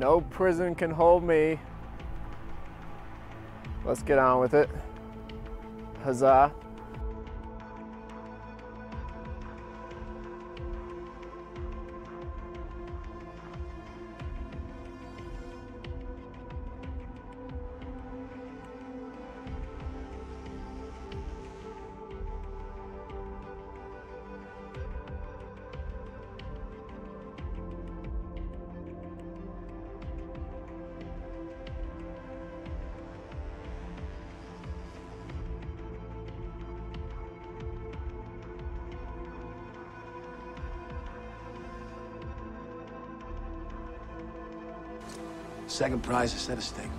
No prison can hold me. Let's get on with it. Huzzah. Second prize, a set of steak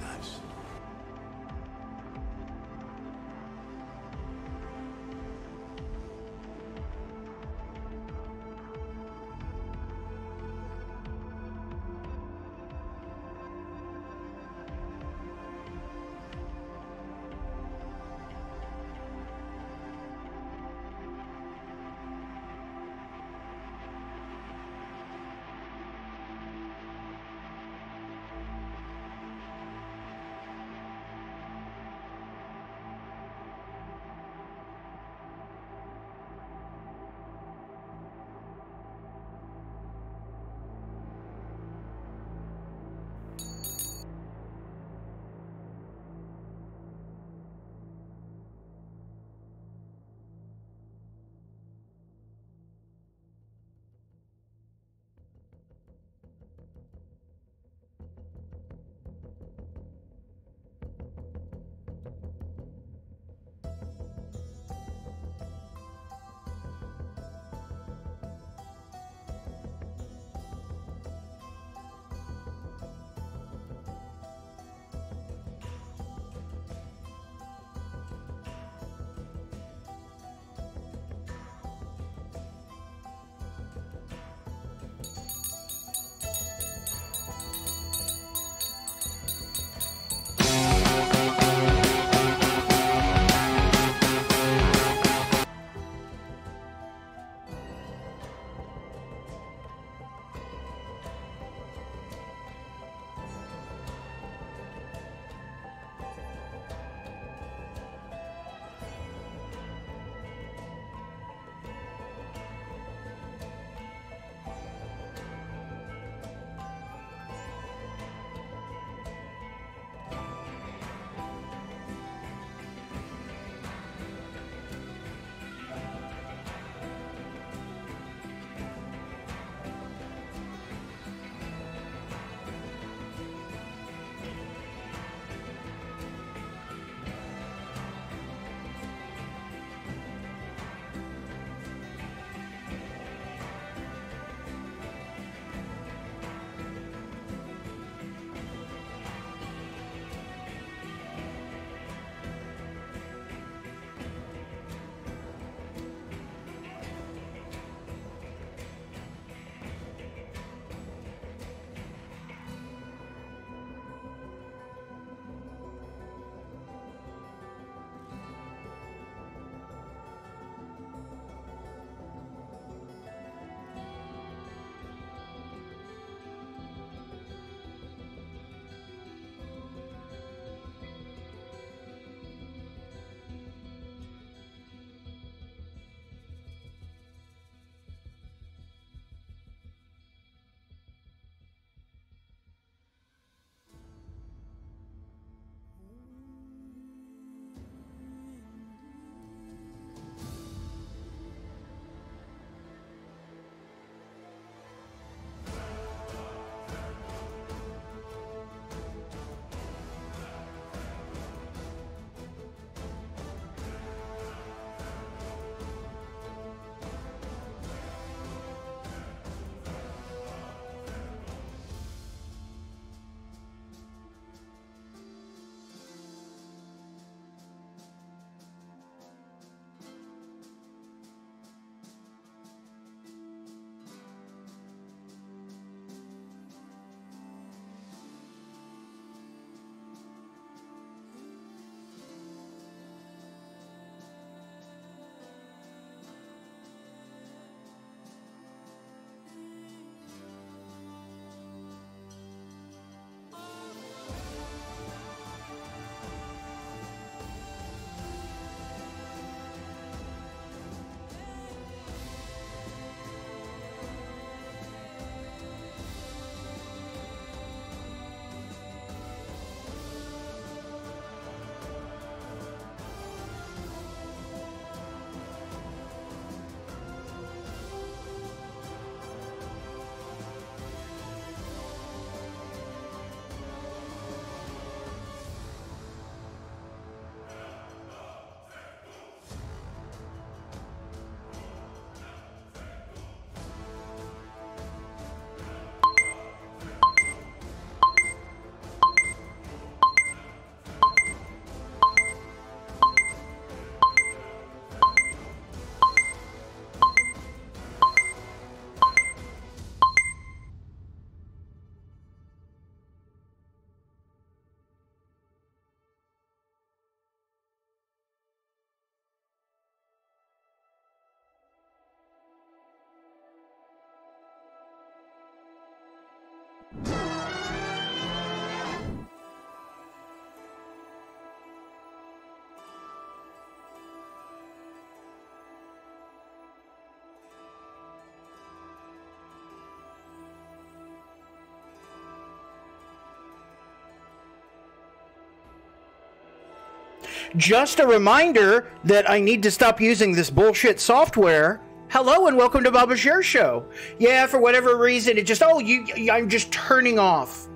Just a reminder that I need to stop using this bullshit software. Hello and welcome to Baba Share Show. Yeah, for whatever reason, it just oh you I'm just turning off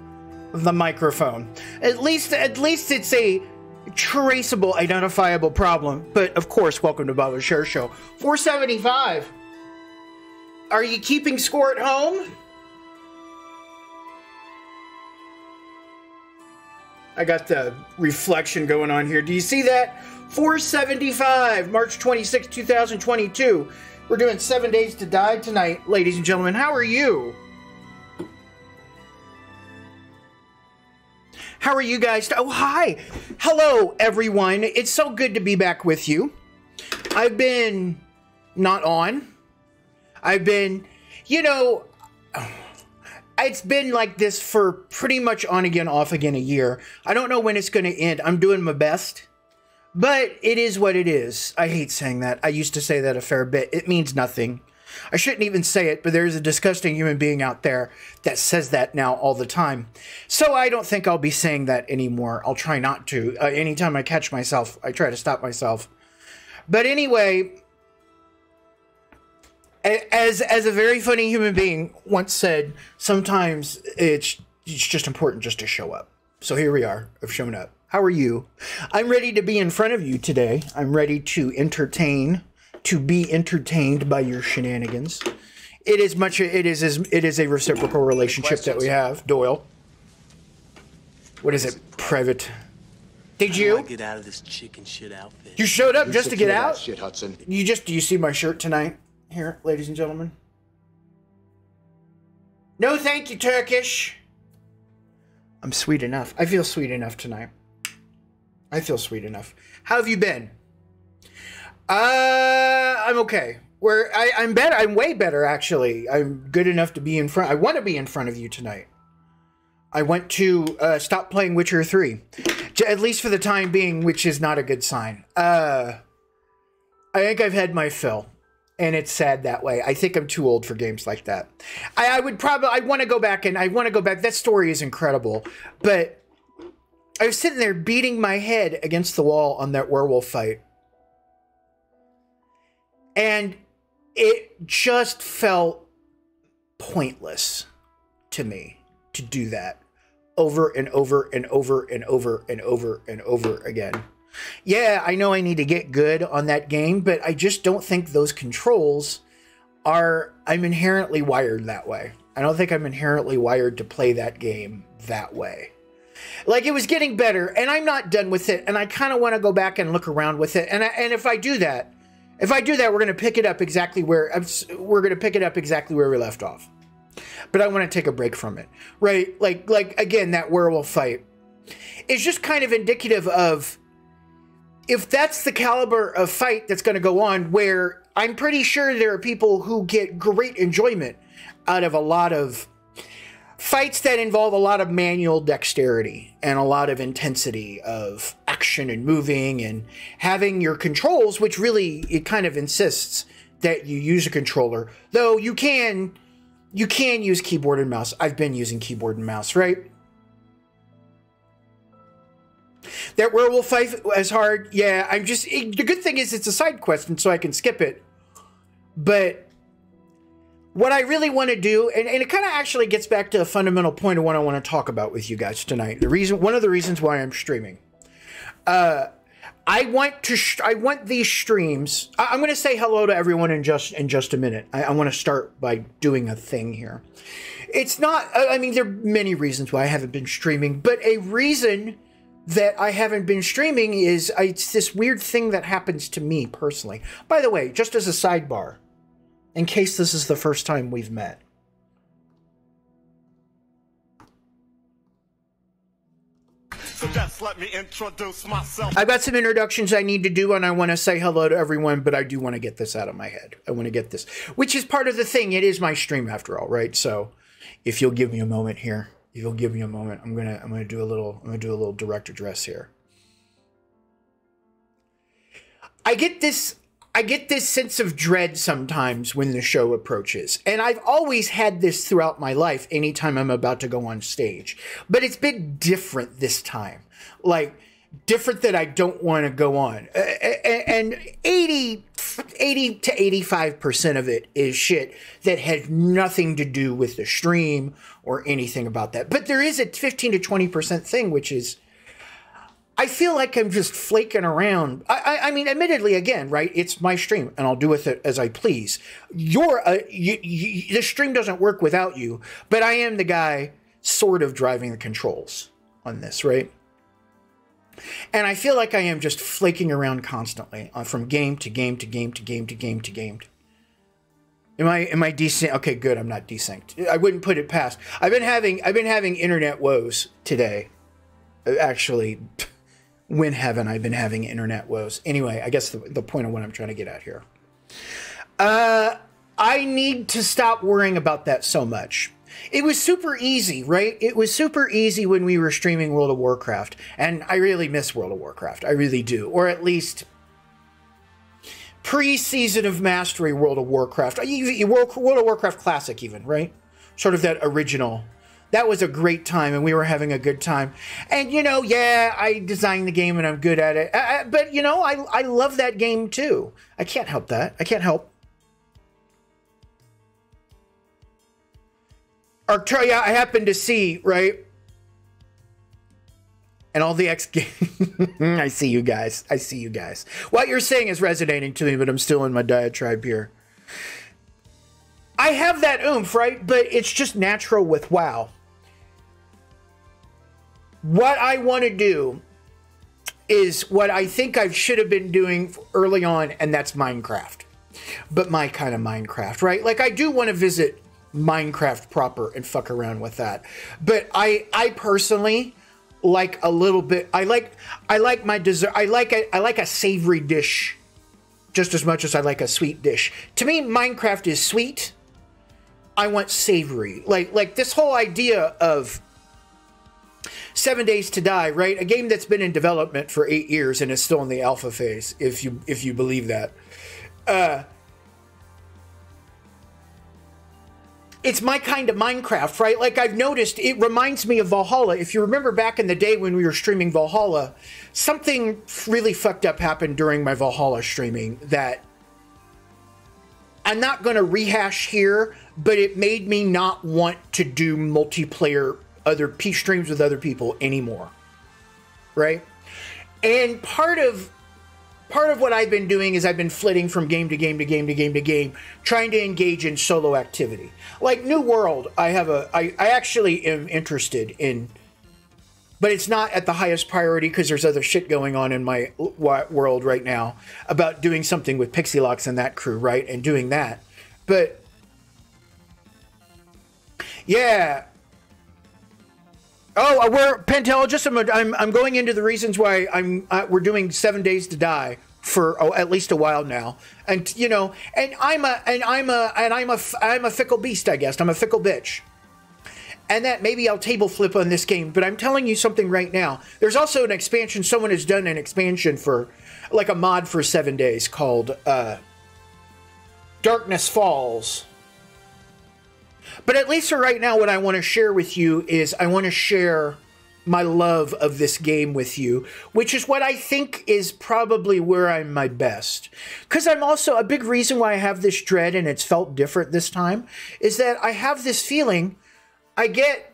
the microphone. At least at least it's a traceable, identifiable problem. But of course, welcome to Baba Share Show. 475. Are you keeping score at home? I got the reflection going on here. Do you see that? 475, March 26, 2022. We're doing seven days to die tonight, ladies and gentlemen. How are you? How are you guys? Oh, hi. Hello, everyone. It's so good to be back with you. I've been not on. I've been, you know, it's been like this for pretty much on again, off again a year. I don't know when it's going to end. I'm doing my best, but it is what it is. I hate saying that. I used to say that a fair bit. It means nothing. I shouldn't even say it, but there's a disgusting human being out there that says that now all the time. So I don't think I'll be saying that anymore. I'll try not to. Uh, anytime I catch myself, I try to stop myself. But anyway, as as a very funny human being once said, sometimes it's it's just important just to show up. So here we are. I've shown up. How are you? I'm ready to be in front of you today. I'm ready to entertain, to be entertained by your shenanigans. It is much. It is as it is a reciprocal relationship that we have. Doyle. What is it? Private. Did How do you? I get out of this chicken shit outfit? You showed up just to get out. Shit, Hudson. You just do you see my shirt tonight here, ladies and gentlemen? No, thank you, Turkish. I'm sweet enough. I feel sweet enough tonight. I feel sweet enough. How have you been? Uh, I'm okay. Where I, I'm better. I'm way better actually. I'm good enough to be in front. I want to be in front of you tonight. I went to uh, stop playing Witcher three, at least for the time being, which is not a good sign. Uh, I think I've had my fill, and it's sad that way. I think I'm too old for games like that. I, I would probably I want to go back and I want to go back. That story is incredible, but I was sitting there beating my head against the wall on that werewolf fight, and it just felt pointless to me to do that over and over and over and over and over and over again. Yeah, I know I need to get good on that game, but I just don't think those controls are. I'm inherently wired that way. I don't think I'm inherently wired to play that game that way. Like it was getting better, and I'm not done with it, and I kind of want to go back and look around with it. And I, and if I do that, if I do that, we're going to pick it up exactly where we're going to pick it up exactly where we left off. But I want to take a break from it, right? Like like again, that werewolf fight is just kind of indicative of if that's the caliber of fight that's going to go on, where I'm pretty sure there are people who get great enjoyment out of a lot of fights that involve a lot of manual dexterity and a lot of intensity of action and moving and having your controls, which really it kind of insists that you use a controller, though you can you can use keyboard and mouse. I've been using keyboard and mouse, right? That werewolf fight is hard. Yeah, I'm just. It, the good thing is it's a side quest, and so I can skip it. But what I really want to do, and, and it kind of actually gets back to a fundamental point of what I want to talk about with you guys tonight. The reason, one of the reasons why I'm streaming. Uh, I want to. I want these streams. I- I'm going to say hello to everyone in just in just a minute. I, I want to start by doing a thing here. It's not. I I mean, there are many reasons why I haven't been streaming, but a reason that I haven't been streaming is I, it's this weird thing that happens to me personally. By the way, just as a sidebar, in case this is the first time we've met. So just let me introduce myself. I've got some introductions I need to do, and I want to say hello to everyone, but I do want to get this out of my head. I want to get this, which is part of the thing. It is my stream after all, right? So, if you'll give me a moment here, if you'll give me a moment, I'm gonna I'm gonna do a little I'm gonna do a little direct address here. I get this I get this sense of dread sometimes when the show approaches. And I've always had this throughout my life anytime I'm about to go on stage. But it's been different this time. Like different that I don't want to go on. And 80, 80 to 85% of it is shit that had nothing to do with the stream or anything about that. But there is a 15 to 20% thing, which is I feel like I'm just flaking around. I, I, I, mean, admittedly, again, right? It's my stream, and I'll do with it as I please. You're a, you, you, the stream doesn't work without you, but I am the guy sort of driving the controls on this, right? And I feel like I am just flaking around constantly uh, from game to game to game to game to game to game. Am I am I desynced? Okay, good. I'm not desynced. I wouldn't put it past. I've been having I've been having internet woes today. Uh, actually, when haven't I been having internet woes? Anyway, I guess the, the point of what I'm trying to get at here. Uh, I need to stop worrying about that so much. It was super easy, right? It was super easy when we were streaming World of Warcraft, and I really miss World of Warcraft. I really do, or at least pre-season of mastery World of Warcraft, World of Warcraft Classic, even right? Sort of that original. That was a great time, and we were having a good time. And you know, yeah, I designed the game, and I'm good at it. I, I, but you know, I I love that game too. I can't help that. I can't help. Arcturian, I happen to see, right? And all the X games. I see you guys. I see you guys. What you're saying is resonating to me, but I'm still in my diatribe here. I have that oomph, right? But it's just natural with WoW. What I want to do is what I think I should have been doing early on, and that's Minecraft. But my kind of Minecraft, right? Like I do want to visit Minecraft proper and fuck around with that. But I I personally like a little bit I like I like my dessert I like a I like a savory dish just as much as I like a sweet dish. To me Minecraft is sweet. I want savory. Like like this whole idea of Seven Days to Die, right? A game that's been in development for eight years and is still in the alpha phase, if you if you believe that. Uh, it's my kind of Minecraft, right? Like I've noticed, it reminds me of Valheim. If you remember back in the day when we were streaming Valheim, something really fucked up happened during my Valheim streaming that I'm not going to rehash here, but it made me not want to do multiplayer other p streams with other people anymore. Right? And part of part of what I've been doing is I've been flitting from game to game to game to game to game, trying to engage in solo activity. Like New World, I have a I, I actually am interested in but it's not at the highest priority because there's other shit going on in my world right now about doing something with Pixielox and that crew, right? And doing that. But yeah. Oh, uh, we're Pentel. Just I'm, I'm, I'm going into the reasons why I'm uh, we're doing Seven Days to Die for oh, at least a while now, and you know, and I'm a and I'm a and I'm a I'm a fickle beast. I guess I'm a fickle bitch, and that maybe I'll table flip on this game. But I'm telling you something right now. There's also an expansion. Someone has done an expansion for like a mod for Seven Days called uh, Darkness Falls but at least for right now, what I want to share with you is I want to share my love of this game with you, which is what I think is probably where I'm my best. Because I'm also a big reason why I have this dread and it's felt different this time is that I have this feeling I get.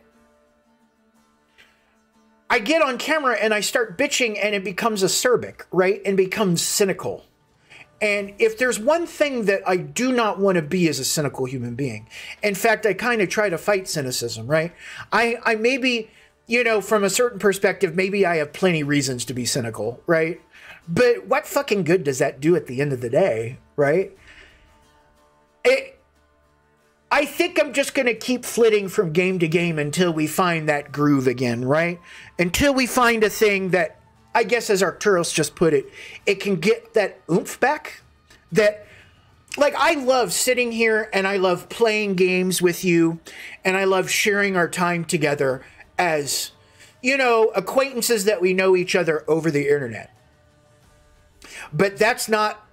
I get on camera and I start bitching and it becomes acerbic, right? And becomes cynical. And if there's one thing that I do not want to be as a cynical human being, in fact, I kind of try to fight cynicism, right? I, I maybe, you know, from a certain perspective, maybe I have plenty reasons to be cynical, right? But what fucking good does that do at the end of the day, right? It, I think I'm just going to keep flitting from game to game until we find that groove again, right? Until we find a thing that I guess as Arcturus just put it, it can get that oomph back. That, like, I love sitting here and I love playing games with you and I love sharing our time together as, you know, acquaintances that we know each other over the internet. But that's not,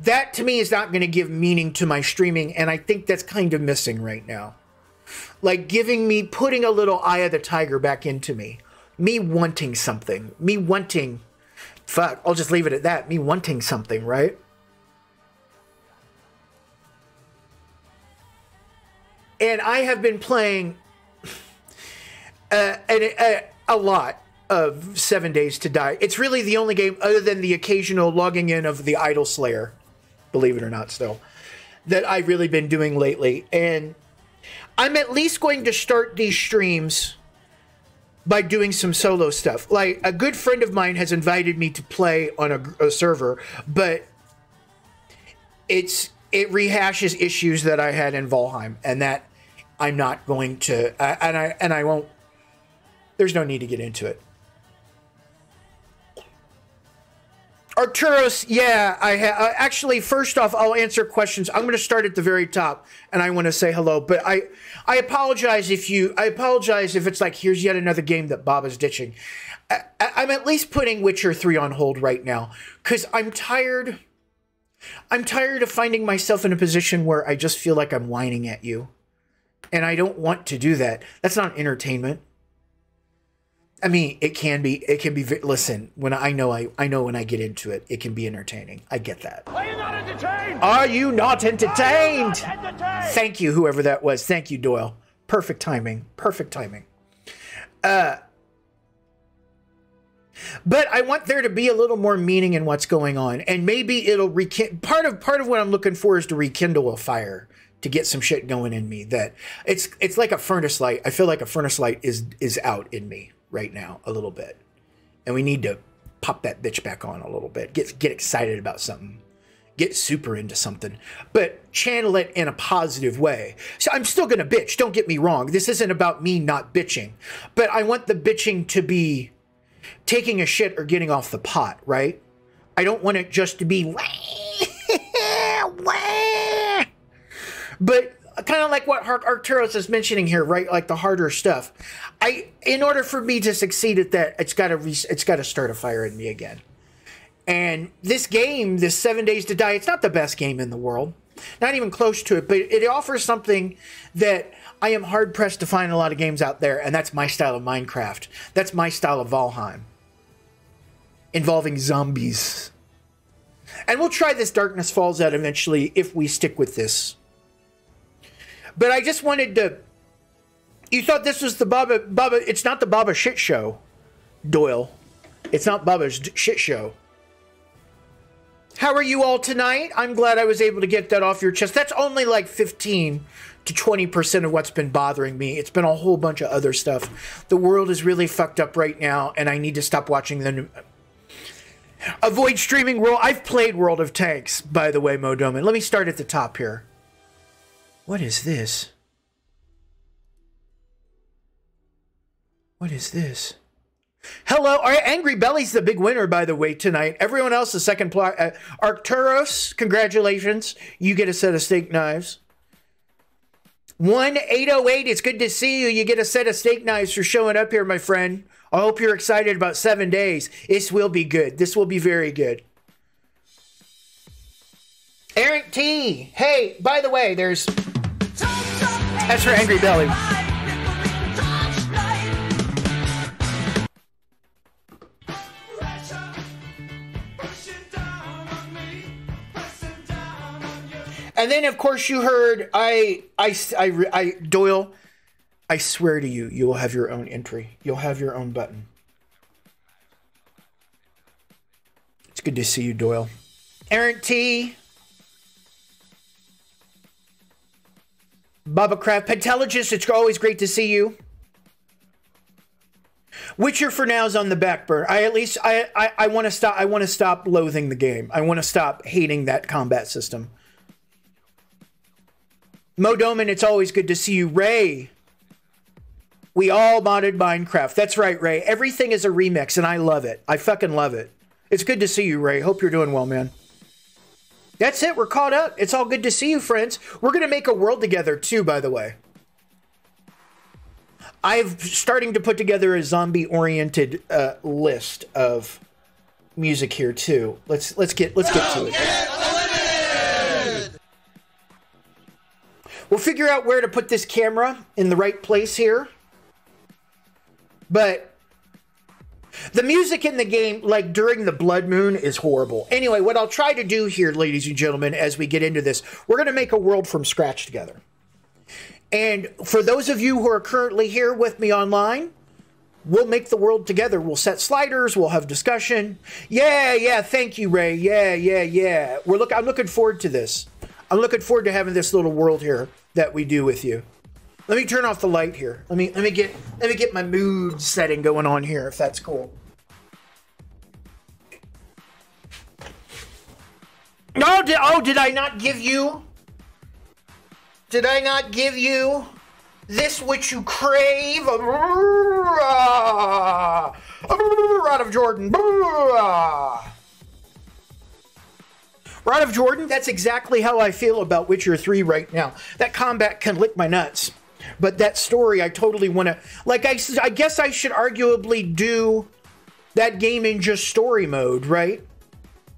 that to me is not going to give meaning to my streaming. And I think that's kind of missing right now. Like giving me, putting a little eye of the tiger back into me me wanting something, me wanting, fuck, I'll just leave it at that, me wanting something, right? And I have been playing uh, a, a, a lot of Seven Days to Die. It's really the only game, other than the occasional logging in of the Idle Slayer, believe it or not, still, that I've really been doing lately. And I'm at least going to start these streams by doing some solo stuff. Like a good friend of mine has invited me to play on a, a server, but it's it rehashes issues that I had in Valheim, and that I'm not going to, and I and I won't. There's no need to get into it. Arcturus, yeah, I ha- uh, actually. First off, I'll answer questions. I'm going to start at the very top, and I want to say hello. But I, I apologize if you. I apologize if it's like here's yet another game that Bob is ditching. I, I'm at least putting Witcher Three on hold right now because I'm tired. I'm tired of finding myself in a position where I just feel like I'm whining at you, and I don't want to do that. That's not entertainment. I mean, it can be. It can be. Listen, when I know, I I know when I get into it, it can be entertaining. I get that. Are you not entertained? Are you not entertained? You not entertained? Thank you, whoever that was. Thank you, Doyle. Perfect timing. Perfect timing. Uh, but I want there to be a little more meaning in what's going on, and maybe it'll rekindle. Part of part of what I'm looking for is to rekindle a fire to get some shit going in me. That it's it's like a furnace light. I feel like a furnace light is is out in me right now a little bit, and we need to pop that bitch back on a little bit. Get get excited about something get super into something, but channel it in a positive way. So I'm still going to bitch. Don't get me wrong. This isn't about me not bitching, but I want the bitching to be taking a shit or getting off the pot, right? I don't want it just to be, but kind of like what Arcturus is mentioning here, right? Like the harder stuff. I, in order for me to succeed at that, it's got to, re- it's got to start a fire in me again. And this game, this Seven Days to Die, it's not the best game in the world, not even close to it, but it offers something that I am hard pressed to find a lot of games out there, and that's my style of Minecraft. That's my style of Valheim, involving zombies. And we'll try this Darkness Falls out eventually if we stick with this. But I just wanted to. You thought this was the Baba Baba? It's not the Baba shit show, Doyle. It's not Baba's shit show. How are you all tonight? I'm glad I was able to get that off your chest. That's only like 15 to 20% of what's been bothering me. It's been a whole bunch of other stuff. The world is really fucked up right now, and I need to stop watching the. New- Avoid streaming world. I've played World of Tanks, by the way, Modoman. Let me start at the top here. What is this? What is this? Hello, right, Angry Belly's the big winner, by the way, tonight. Everyone else, the second place. Uh, Arcturus, congratulations. You get a set of steak knives. 1808, it's good to see you. You get a set of steak knives for showing up here, my friend. I hope you're excited about seven days. This will be good. This will be very good. Eric T. Hey, by the way, there's. That's her Angry Belly. And then, of course, you heard I, I, I, I, Doyle. I swear to you, you will have your own entry. You'll have your own button. It's good to see you, Doyle. Aaron T. Baba Craft Pentelogist, it's always great to see you. Witcher for now is on the back burner. I at least I I, I want to stop. I want to stop loathing the game. I want to stop hating that combat system. Mo Doman, it's always good to see you. Ray, we all modded Minecraft. That's right, Ray. Everything is a remix, and I love it. I fucking love it. It's good to see you, Ray. Hope you're doing well, man. That's it. We're caught up. It's all good to see you, friends. We're going to make a world together, too, by the way. I'm starting to put together a zombie-oriented uh, list of music here too. Let's let's get let's get to it. We'll figure out where to put this camera in the right place here. But The music in the game, like during the Blood Moon, is horrible. Anyway, what I'll try to do here, ladies and gentlemen, as we get into this, we're going to make a world from scratch together. And for those of you who are currently here with me online, we'll make the world together. We'll set sliders. We'll have discussion. Yeah, yeah. Thank you, Ray. Yeah, yeah, yeah. We're look. I'm looking forward to this. I'm looking forward to having this little world here that we do with you. Let me turn off the light here. Let me let me get let me get my mood setting going on here if that's cool. No, did, oh, did I not give you? Did I not give you this which you crave? Rod of Jordan. Rod of Jordan, that's exactly how I feel about Witcher 3 right now. That combat can lick my nuts. But that story, I totally want to. Like, I, I guess I should arguably do that game in just story mode, right?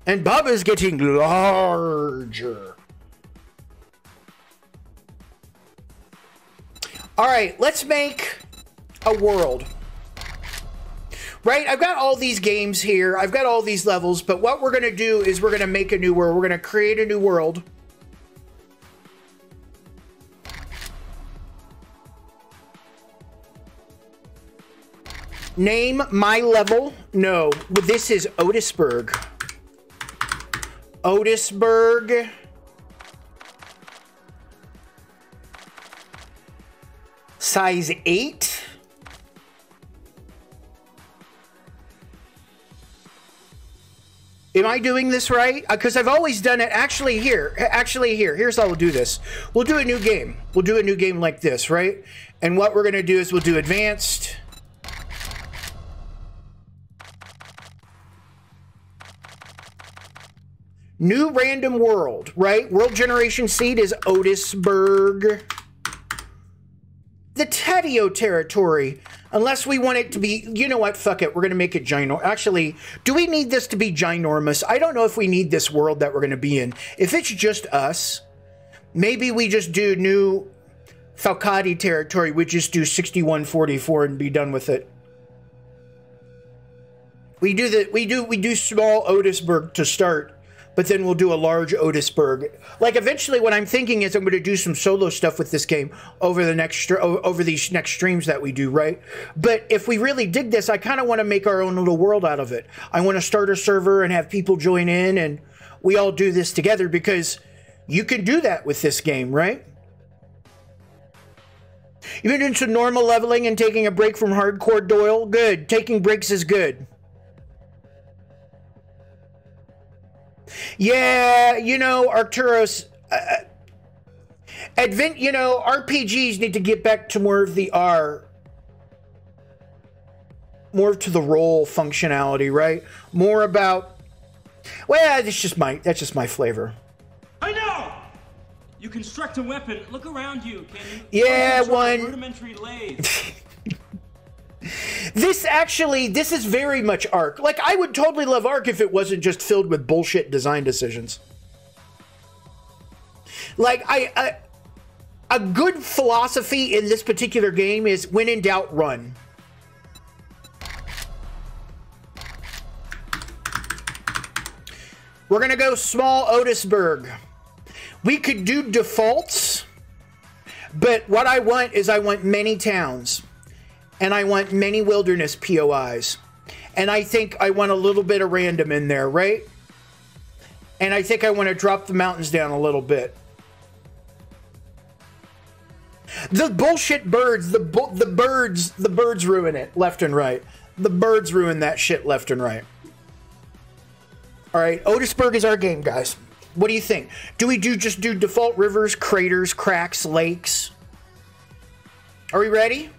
And Bubba's getting larger. All right, let's make a world. Right? I've got all these games here. I've got all these levels, but what we're going to do is we're going to make a new world. We're going to create a new world. Name my level? No, this is Otisburg. Otisburg. Size 8. Am I doing this right? Uh, because I've always done it. Actually, here. Actually, here. Here's how we'll do this. We'll do a new game. We'll do a new game like this, right? And what we're going to do is we'll do advanced. New random world, right? World generation seed is Otisburg. The Tedio territory. Unless we want it to be, you know what, fuck it, we're going to make it ginormous. Actually, do we need this to be ginormous? I don't know if we need this world that we're going to be in. If it's just us, maybe we just do new Falcati territory. We just do 6144 and be done with it. We do the we do we do small Otisburg to start but then we'll do a large Otisburg. Like eventually, what I'm thinking is I'm going to do some solo stuff with this game over the next over these next streams that we do, right? But if we really dig this, I kind of want to make our own little world out of it. I want to start a server and have people join in, and we all do this together because you can do that with this game, right? You've been some normal leveling and taking a break from hardcore Doyle. Good. Taking breaks is good. Yeah, you know, Arcturus. Uh, Advent, you know, RPGs need to get back to more of the R, more to the role functionality, right? More about. Well, that's just my that's just my flavor. I know. You construct a weapon. Look around you. Can you? Yeah, one rudimentary lathe. This actually, this is very much Ark. Like, I would totally love Ark if it wasn't just filled with bullshit design decisions. Like, I, I a good philosophy in this particular game is when in doubt, run. We're going to go small Otisburg. We could do defaults, but what I want is I want many towns and I want many wilderness POIs. And I think I want a little bit of random in there, right? And I think I want to drop the mountains down a little bit. The bullshit birds, the bu- the birds, the birds ruin it left and right. The birds ruin that shit left and right. All right, Otisburg is our game, guys. What do you think? Do we do just do default rivers, craters, cracks, lakes? Are we ready?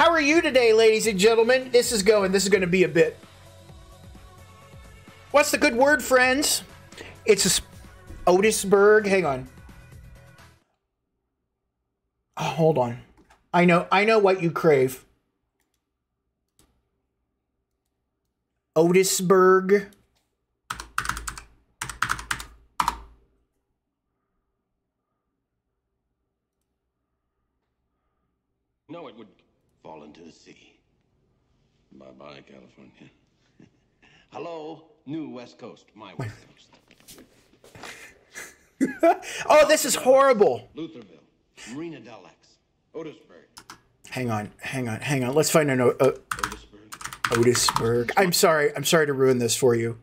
How are you today, ladies and gentlemen? This is going. This is going to be a bit. What's the good word, friends? It's a Otisburg. Hang on. Oh, hold on. I know. I know what you crave. Otisburg. know it would fall into the sea. Bye bye, California. Hello, new West Coast, my West Coast. Oh, this is horrible. Luthorville, Marina Del Lex, Otisburg, Hang on, hang on, hang on. Let's find a note. Uh, Otisburg. Otisburg. I'm sorry. I'm sorry to ruin this for you.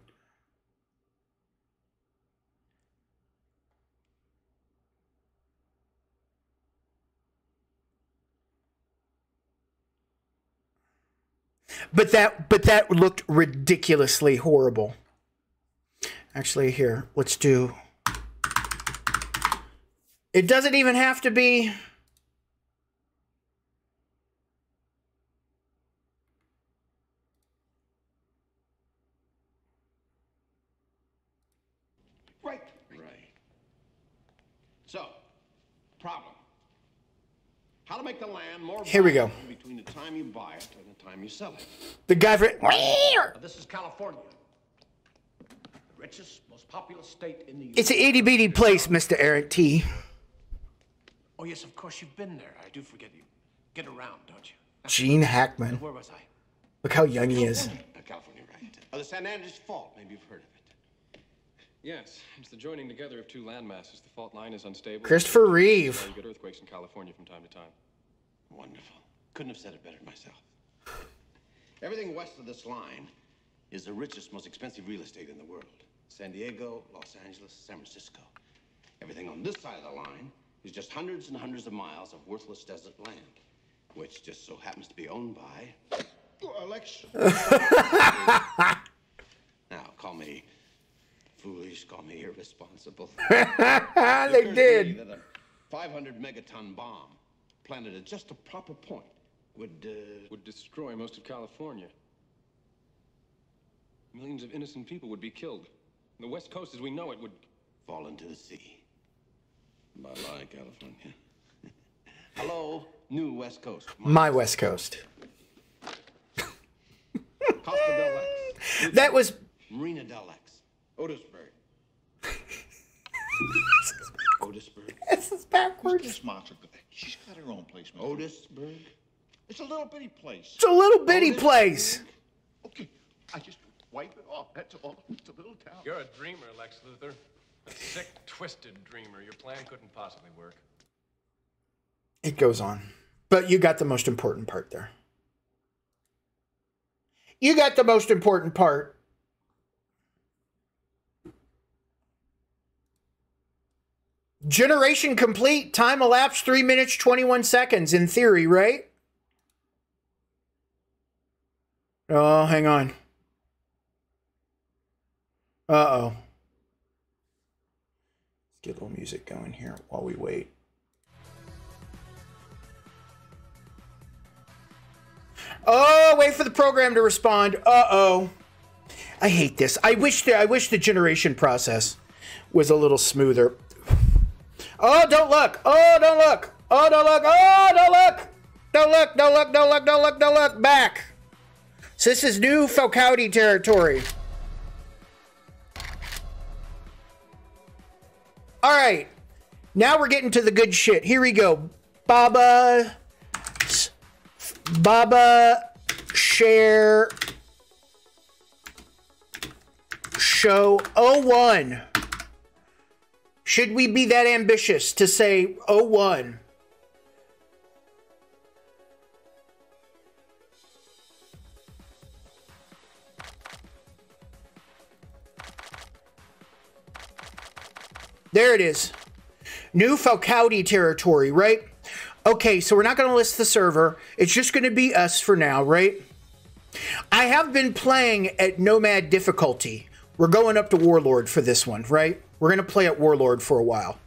But that but that looked ridiculously horrible. Actually, here, let's do It doesn't even have to be Right. Right. So, problem. How to make the land more Here we go. between the time you buy it and the time you sell it. the guy for Now, this is California. The richest, most populous state in the Union. It's an itty bitty place, Mr. Eric T. Oh, yes, of course, you've been there. I do forget you. Get around, don't you? Gene Hackman. Where was I? Look how young he is. Uh, California, right. Oh, the San Andreas Fault. Maybe you've heard of it. Yes, it's the joining together of two landmasses. The fault line is unstable. Christopher Reeve. You get earthquakes in California from time to time. Wonderful. Couldn't have said it better myself. Everything west of this line is the richest, most expensive real estate in the world. San Diego, Los Angeles, San Francisco. Everything on this side of the line is just hundreds and hundreds of miles of worthless desert land, which just so happens to be owned by election. now, call me foolish, call me irresponsible. they Occurs to me did. A 500 megaton bomb planted at just a proper point would, uh, Would destroy most of California. Millions of innocent people would be killed. The West Coast, as we know it, would. fall into the sea. Bye bye, California. Hello, new West Coast. My West Coast. Costa del Lex. That was Marina del Lex. Otisburg. Otisburg. this is backwards. Miss Martha, she's got her own place, man. Otisburg. It's a little bitty place. It's a little bitty place. Okay, I just wipe it off. That's all. It's a little town. You're a dreamer, Lex Luthor. A sick, twisted dreamer. Your plan couldn't possibly work. It goes on. But you got the most important part there. You got the most important part. Generation complete. Time elapsed 3 minutes 21 seconds in theory, right? Oh, hang on. Uh oh. Let's get a little music going here while we wait. Oh, wait for the program to respond. Uh oh. I hate this. I wish the I wish the generation process was a little smoother. Oh, don't look. Oh, don't look. Oh, don't look. Oh, don't look. Don't look. Don't look. Don't look. Don't look. Don't look. Back. So this is new Falcouty territory. All right. Now we're getting to the good shit. Here we go. Baba Baba share show 01. Should we be that ambitious to say 01? There it is. New Falcaudi territory, right? Okay, so we're not going to list the server. It's just going to be us for now, right? I have been playing at Nomad difficulty. We're going up to Warlord for this one, right? We're going to play at Warlord for a while.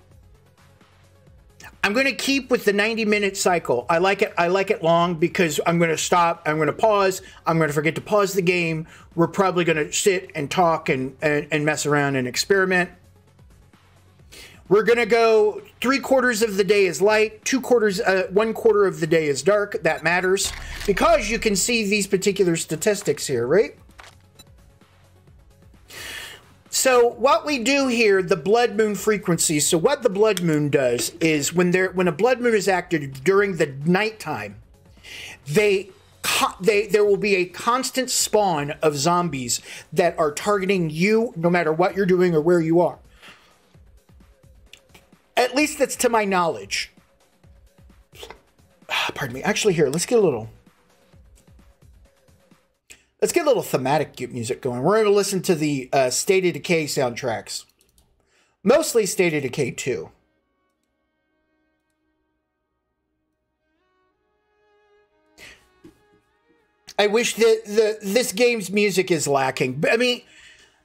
I'm going to keep with the 90 minute cycle. I like it. I like it long because I'm going to stop. I'm going to pause. I'm going to forget to pause the game. We're probably going to sit and talk and, and, and mess around and experiment. We're gonna go three quarters of the day is light, two quarters, uh, one quarter of the day is dark. That matters because you can see these particular statistics here, right? So what we do here, the blood moon frequency. So what the blood moon does is when there, when a blood moon is active during the nighttime, they they there will be a constant spawn of zombies that are targeting you no matter what you're doing or where you are. At least that's to my knowledge. Ah, Pardon me. Actually, here, let's get a little. Let's get a little thematic music going. We're going to listen to the uh, State of Decay soundtracks. Mostly State of Decay 2. I wish that the this game's music is lacking. I mean,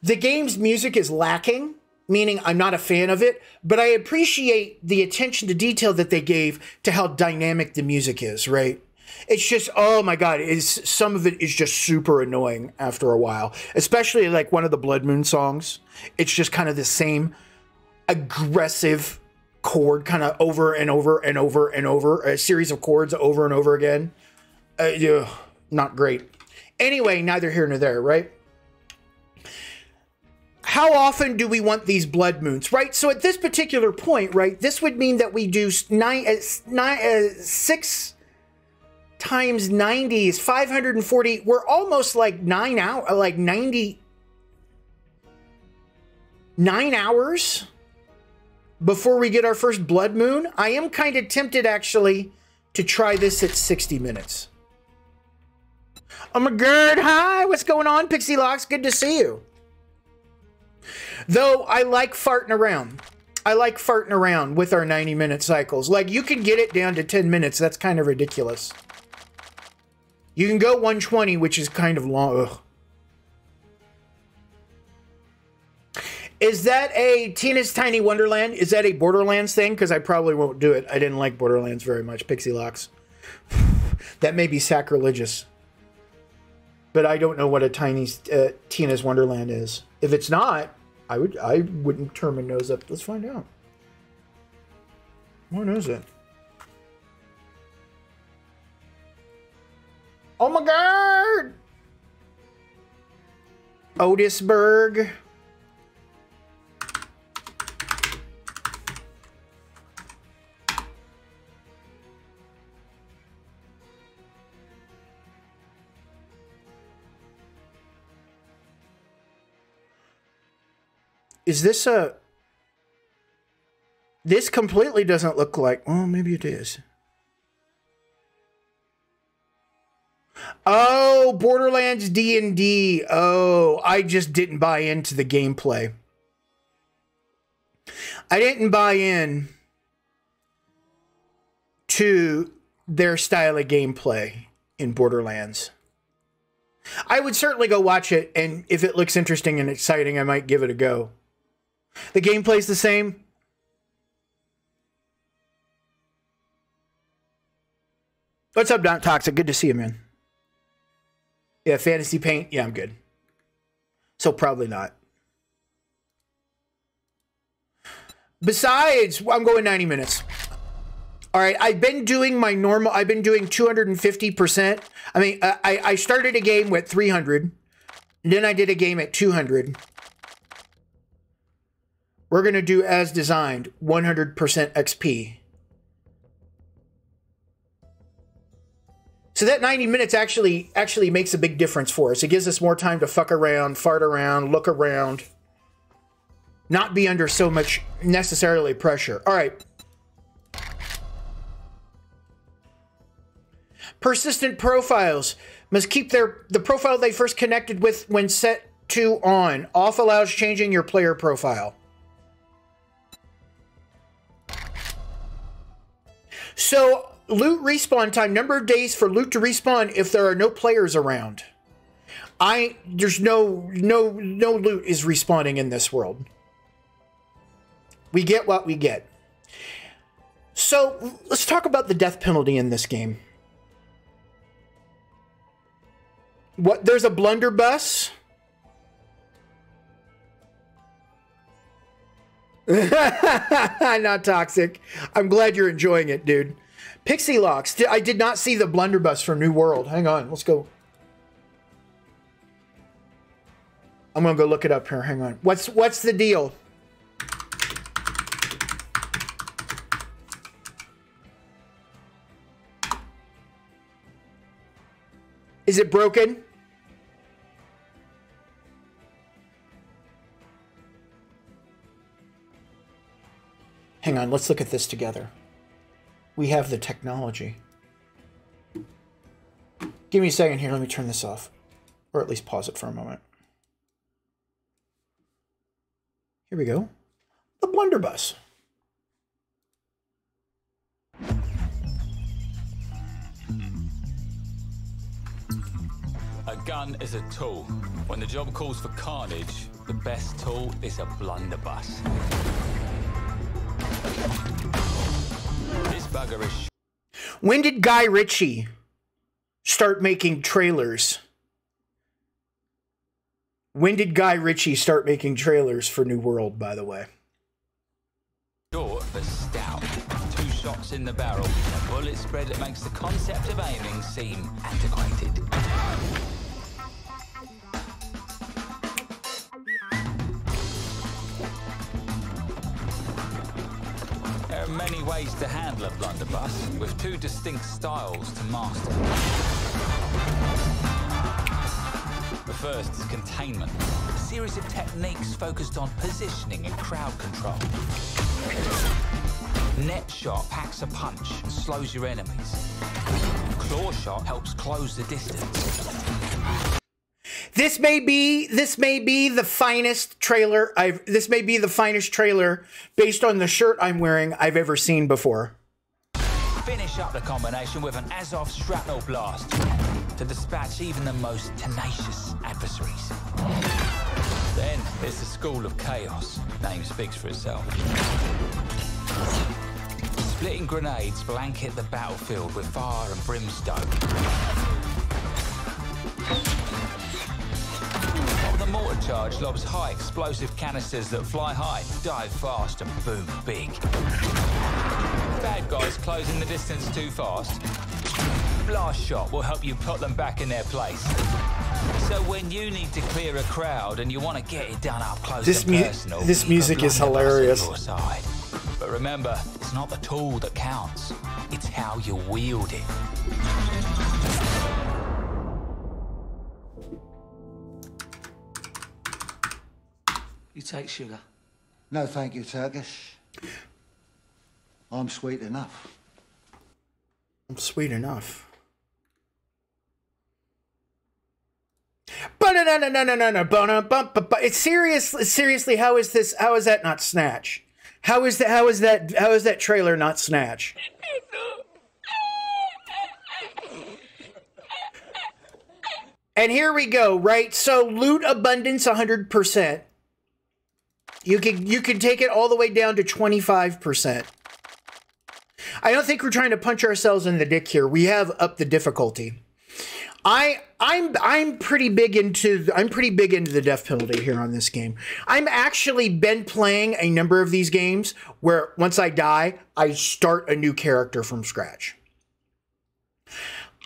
the game's music is lacking, meaning I'm not a fan of it, but I appreciate the attention to detail that they gave to how dynamic the music is, right? It's just oh my god, is some of it is just super annoying after a while. Especially like one of the Blood Moon songs. It's just kind of the same aggressive chord kind of over and over and over and over, a series of chords over and over again. Uh, yeah, not great. Anyway, neither here nor there, right? How often do we want these blood moons, right? So at this particular point, right, this would mean that we do nine, uh, nine uh, six times 90 is 540. We're almost like nine out, like 90, nine hours before we get our first blood moon. I am kind of tempted actually to try this at 60 minutes. Oh my god, hi, what's going on, Pixie Locks? Good to see you. Though I like farting around. I like farting around with our 90 minute cycles. Like you can get it down to 10 minutes. That's kind of ridiculous. You can go 120, which is kind of long. Ugh. Is that a Tina's Tiny Wonderland? Is that a Borderlands thing? Because I probably won't do it. I didn't like Borderlands very much. Pixie Locks. that may be sacrilegious. But I don't know what a tiny uh, Tina's Wonderland is. If it's not, I would I wouldn't turn my nose up. Let's find out. What is it? Oh my god! Otisburg. Is this a This completely doesn't look like, well, maybe it is. Oh, Borderlands D&D. Oh, I just didn't buy into the gameplay. I didn't buy in to their style of gameplay in Borderlands. I would certainly go watch it, and if it looks interesting and exciting, I might give it a go. The gameplay's the same. What's up, Not Toxic? Good to see you, man. Yeah, fantasy paint. Yeah, I'm good. So probably not. Besides, I'm going 90 minutes. All right, I've been doing my normal. I've been doing 250%. I mean, uh, I, I started a game with 300. Then I did a game at 200. We're going to do as designed 100% XP. So that 90 minutes actually actually makes a big difference for us. It gives us more time to fuck around, fart around, look around, not be under so much necessarily pressure. All right. Persistent profiles must keep their the profile they first connected with when set to on. Off allows changing your player profile. So loot respawn time, number of days for loot to respawn if there are no players around. I there's no no no loot is respawning in this world. We get what we get. So let's talk about the death penalty in this game. What there's a blunderbuss. not toxic. I'm glad you're enjoying it, dude. Pixie Locks. I did not see the blunderbuss from New World. Hang on, let's go. I'm gonna go look it up here. Hang on. What's what's the deal? Is it broken? Hang on, let's look at this together. We have the technology. Give me a second here. Let me turn this off. Or at least pause it for a moment. Here we go. The blunderbuss. A gun is a tool. When the job calls for carnage, the best tool is a blunderbuss. This bugger is When did Guy Ritchie start making trailers? When did Guy Ritchie start making trailers for New World, by the way? short but stout. Two shots in the barrel, a bullet spread that makes the concept of aiming seem antiquated. Are many ways to handle a blunderbuss, with two distinct styles to master. The first is containment, a series of techniques focused on positioning and crowd control. Net shot packs a punch and slows your enemies. Claw shot helps close the distance. This may be this may be the finest trailer I've this may be the finest trailer based on the shirt I'm wearing I've ever seen before. Finish up the combination with an Azoth shrapnel blast to dispatch even the most tenacious adversaries. Then there's the School of Chaos. Name speaks for itself. Splitting grenades blanket the battlefield with fire and brimstone. The mortar charge lobs high explosive canisters that fly high, dive fast, and boom big. Bad guys closing the distance too fast. Blast shot will help you put them back in their place. So when you need to clear a crowd and you want to get it done up close This and mu- this music is hilarious. But remember, it's not the tool that counts. It's how you wield it. You take sugar? No, thank you, Turkish. I'm sweet enough. I'm sweet enough. It's serious. Seriously, how is this? How is that not snatch? How is that? How is that? How is that trailer not snatch? And here we go, right? So loot abundance 100%. You can you can take it all the way down to 25%. I don't think we're trying to punch ourselves in the dick here. We have up the difficulty. I I'm I'm pretty big into I'm pretty big into the death penalty here on this game. I'm actually been playing a number of these games where once I die, I start a new character from scratch.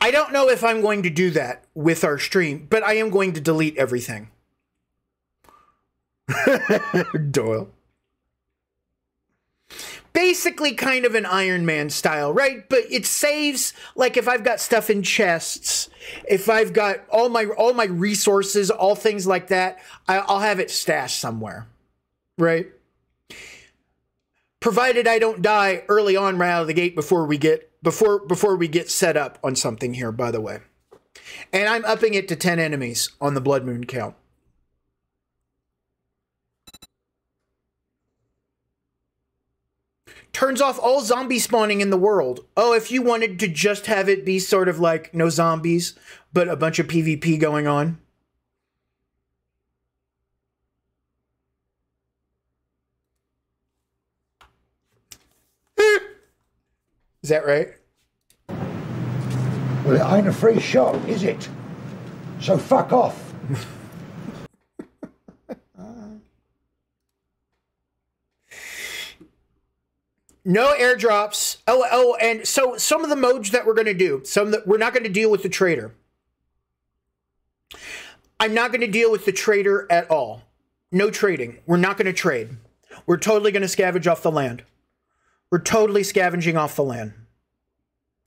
I don't know if I'm going to do that with our stream, but I am going to delete everything. Doyle basically kind of an Iron Man style, right? But it saves like if I've got stuff in chests, if I've got all my all my resources, all things like that, I, I'll have it stashed somewhere, right? Provided I don't die early on right out of the gate before we get before before we get set up on something here, by the way. And I'm upping it to 10 enemies on the Blood Moon count. Turns off all zombie spawning in the world. Oh, if you wanted to just have it be sort of like no zombies, but a bunch of PvP going on. Is that right? Well, it ain't a free shot, is it? So fuck off. No airdrops. Oh, oh, and so some of the modes that we're going to do, some that we're not going to deal with the trader. I'm not going to deal with the trader at all. No trading. We're not going to trade. We're totally going to scavenge off the land. We're totally scavenging off the land.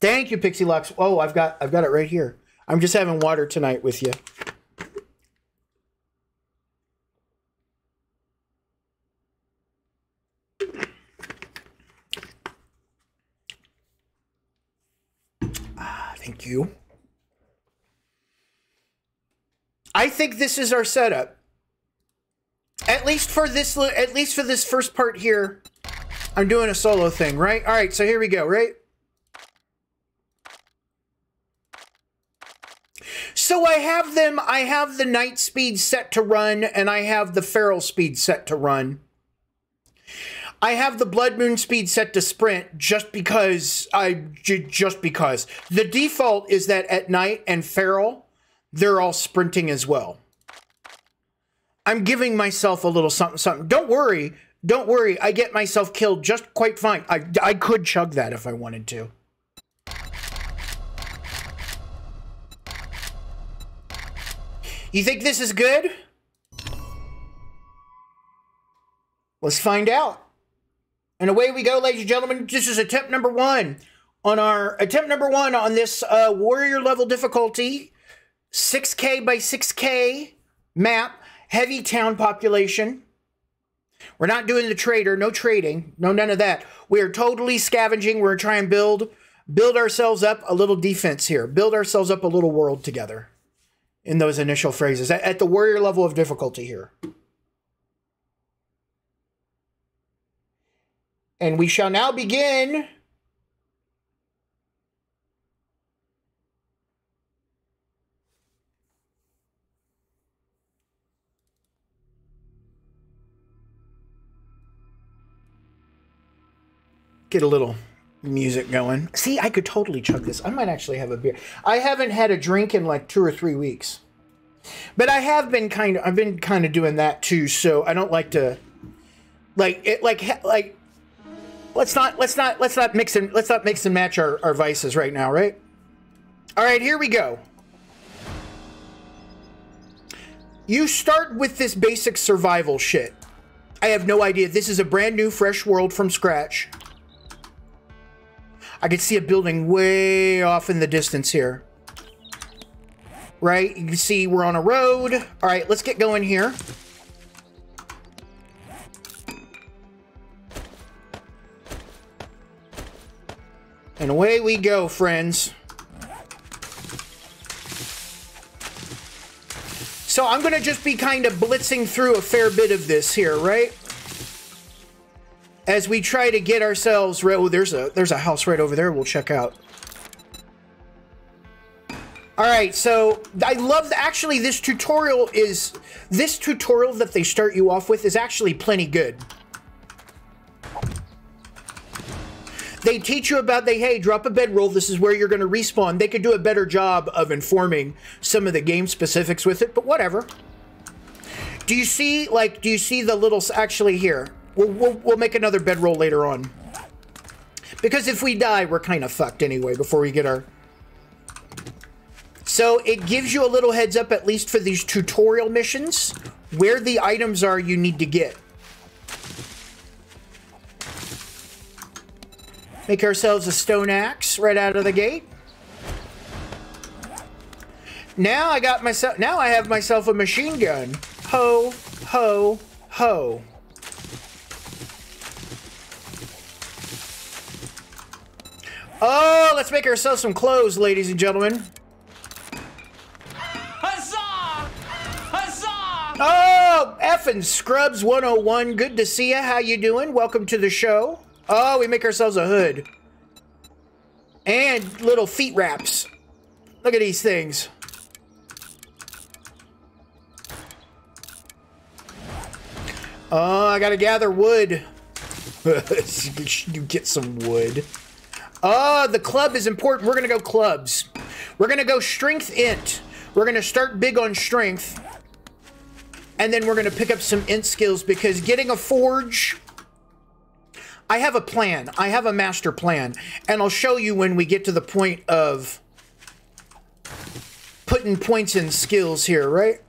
Thank you, Pixie Locks. Oh, I've got I've got it right here. I'm just having water tonight with you. You. I think this is our setup. At least for this at least for this first part here. I'm doing a solo thing, right? All right, so here we go, right? So I have them, I have the night speed set to run, and I have the feral speed set to run. I have the blood moon speed set to sprint just because I just because the default is that at night and feral they're all sprinting as well. I'm giving myself a little something something. Don't worry, don't worry. I get myself killed just quite fine. I I could chug that if I wanted to. You think this is good? Let's find out. And away we go, ladies and gentlemen. This is attempt number one on our attempt number one on this uh, warrior level difficulty, 6K by 6K map, heavy town population. We're not doing the trader, no trading, no none of that. We are totally scavenging. We're trying to build build ourselves up a little defense here, build ourselves up a little world together in those initial phrases at, at the warrior level of difficulty here. And we shall now begin. Get a little music going. See, I could totally chug this. I might actually have a beer. I haven't had a drink in like two or three weeks. But I have been kind of I've been kind of doing that too, so I don't like to like it like like let's not let's not let's not mix and let's not mix and match our, our vices right now, right? All right, here we go. You start with this basic survival shit. I have no idea. This is a brand new fresh world from scratch. I can see a building way off in the distance here. Right? You can see we're on a road. All right, let's get going here. And away we go, friends. So I'm going to just be kind of blitzing through a fair bit of this here, right? As we try to get ourselves... Oh, there's a, there's a house right over there we'll check out. All right, so I love... The, actually, this tutorial is... This tutorial that they start you off with is actually plenty good. They teach you about they hey drop a bedroll. This is where you're going to respawn. They could do a better job of informing some of the game specifics with it, but whatever. Do you see like do you see the little actually here? We'll we'll, we'll make another bedroll later on. Because if we die, we're kind of fucked anyway before we get our so it gives you a little heads up, at least for these tutorial missions, where the items are you need to get. Make ourselves a stone axe right out of the gate. Now I got myself, now I have myself a machine gun. Ho, ho, ho. Oh, let's make ourselves some clothes, ladies and gentlemen. Huzzah! Huzzah! Oh, effing Scrubs 101. Good to see you. How you doing? Welcome to the show. Oh, we make ourselves a hood. And little feet wraps. Look at these things. Oh, I gotta gather wood. you get some wood. Oh, the club is important. We're gonna go clubs. We're gonna go strength int. We're gonna start big on strength. And then we're gonna pick up some int skills because getting a forge I have a plan. I have a master plan. And I'll show you when we get to the point of putting points in skills here, right?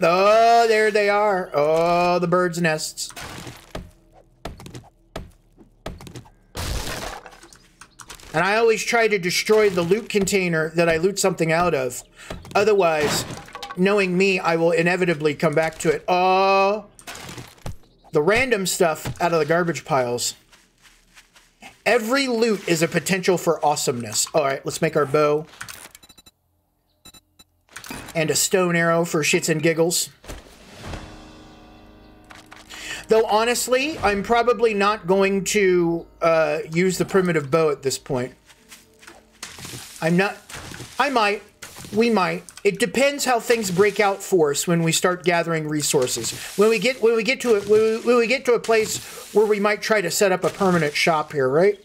Oh, there they are. Oh, the bird's nests. And I always try to destroy the loot container that I loot something out of. Otherwise, knowing me, I will inevitably come back to it. Oh, the random stuff out of the garbage piles. Every loot is a potential for awesomeness. All right, let's make our bow. And a stone arrow for shits and giggles. Though honestly, I'm probably not going to uh, use the primitive bow at this point. I'm not. I might. We might. It depends how things break out for us when we start gathering resources. When we get when we get to it when we, when we get to a place where we might try to set up a permanent shop here, right?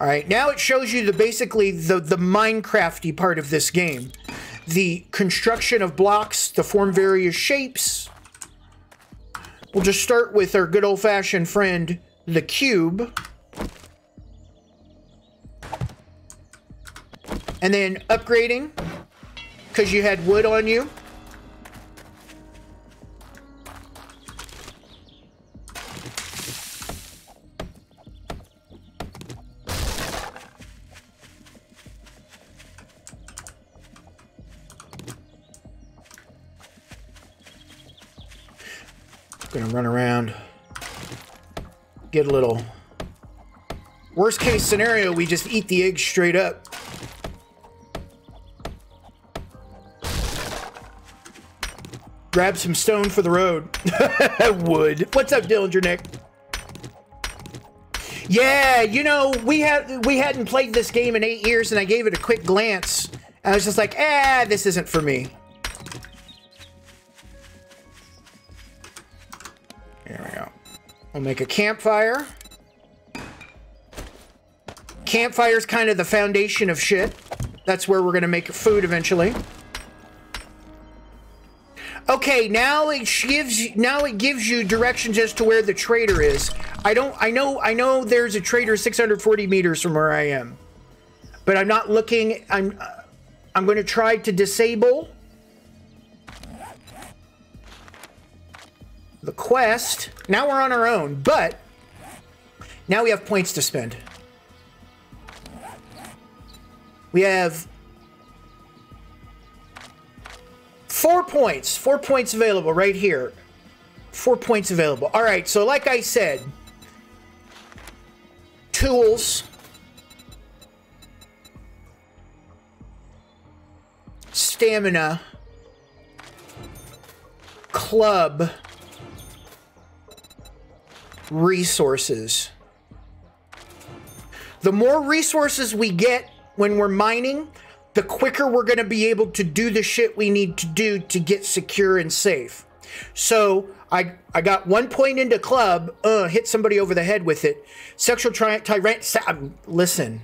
All right. Now it shows you the basically the the Minecrafty part of this game, the construction of blocks to form various shapes. We'll just start with our good old-fashioned friend, the cube. And then upgrading, because you had wood on you. Gonna run around, get a little. Worst case scenario, we just eat the egg straight up. Grab some stone for the road. Wood. What's up, Dillinger Nick? Yeah, you know, we had we hadn't played this game in eight years, and I gave it a quick glance. And I was just like, ah, this isn't for me. There we go. We'll make a campfire. Campfire's kind of the foundation of shit. That's where we're gonna make food eventually. Okay, now it gives now it gives you directions as to where the trader is. I don't I know I know there's a trader 640 meters from where I am. But I'm not looking I'm uh, I'm going to try to disable the quest. Now we're on our own, but now we have points to spend. We have four points. Four points available right here. Four points available. All right, so like I said, tools. Stamina. Club. Resources. The more resources we get when we're mining, the quicker we're going to be able to do the shit we need to do to get secure and safe. So I I got one point into club, uh, hit somebody over the head with it. Sexual tyrant, tyrant. Listen,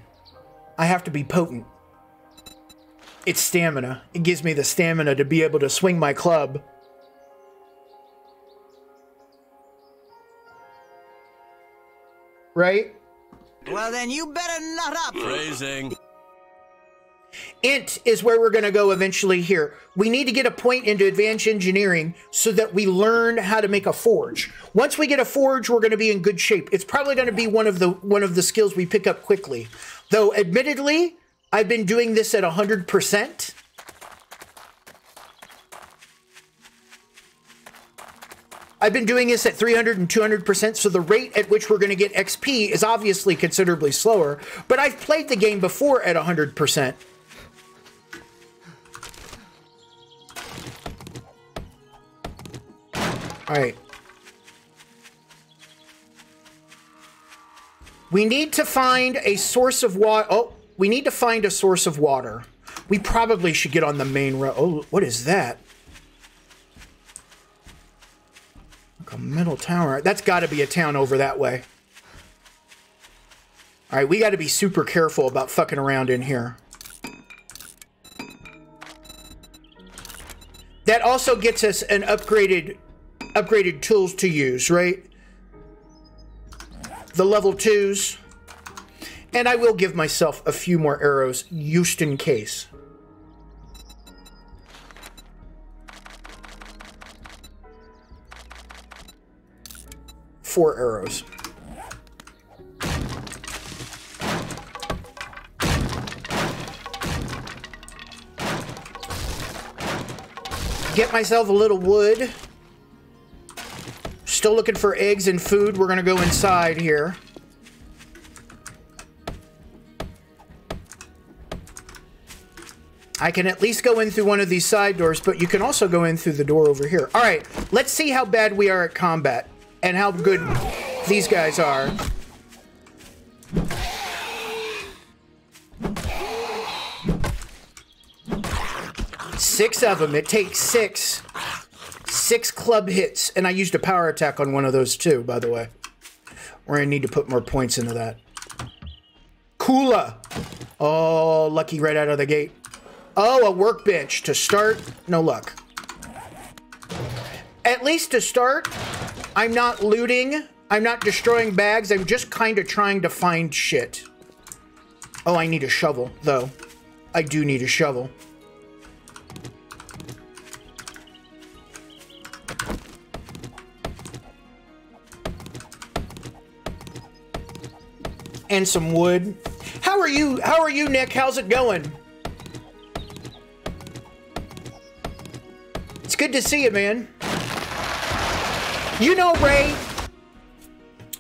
I have to be potent. It's stamina. It gives me the stamina to be able to swing my club. Right? Well, then you better nut up. Phrasing. Int is where we're going to go eventually here. We need to get a point into advanced engineering so that we learn how to make a forge. Once we get a forge, we're going to be in good shape. It's probably going to be one of the one of the skills we pick up quickly. Though admittedly, I've been doing this at 100%. I've been doing this at 300 and 200%, so the rate at which we're going to get XP is obviously considerably slower, but I've played the game before at 100%. All right. We need to find a source of water. Oh, we need to find a source of water. We probably should get on the main road. Oh, what is that? Like a metal tower. That's got to be a town over that way. All right, we got to be super careful about fucking around in here. That also gets us an upgraded upgraded tools to use, right? The level twos. And I will give myself a few more arrows, just in case. Four arrows. Get myself a little wood. Still looking for eggs and food. We're gonna go inside here. I can at least go in through one of these side doors, but you can also go in through the door over here. All right, let's see how bad we are at combat and how good these guys are. Six of them. It takes six. Six club hits. And I used a power attack on one of those too, by the way. We're to need to put more points into that. Kula. Oh, lucky right out of the gate. Oh, a workbench to start. No luck. At least to start, I'm not looting. I'm not destroying bags. I'm just kind of trying to find shit. Oh, I need a shovel, though. I do need a shovel. And some wood. How are you? How are you, Nick? How's it going? It's good to see you, man. You know, Ray.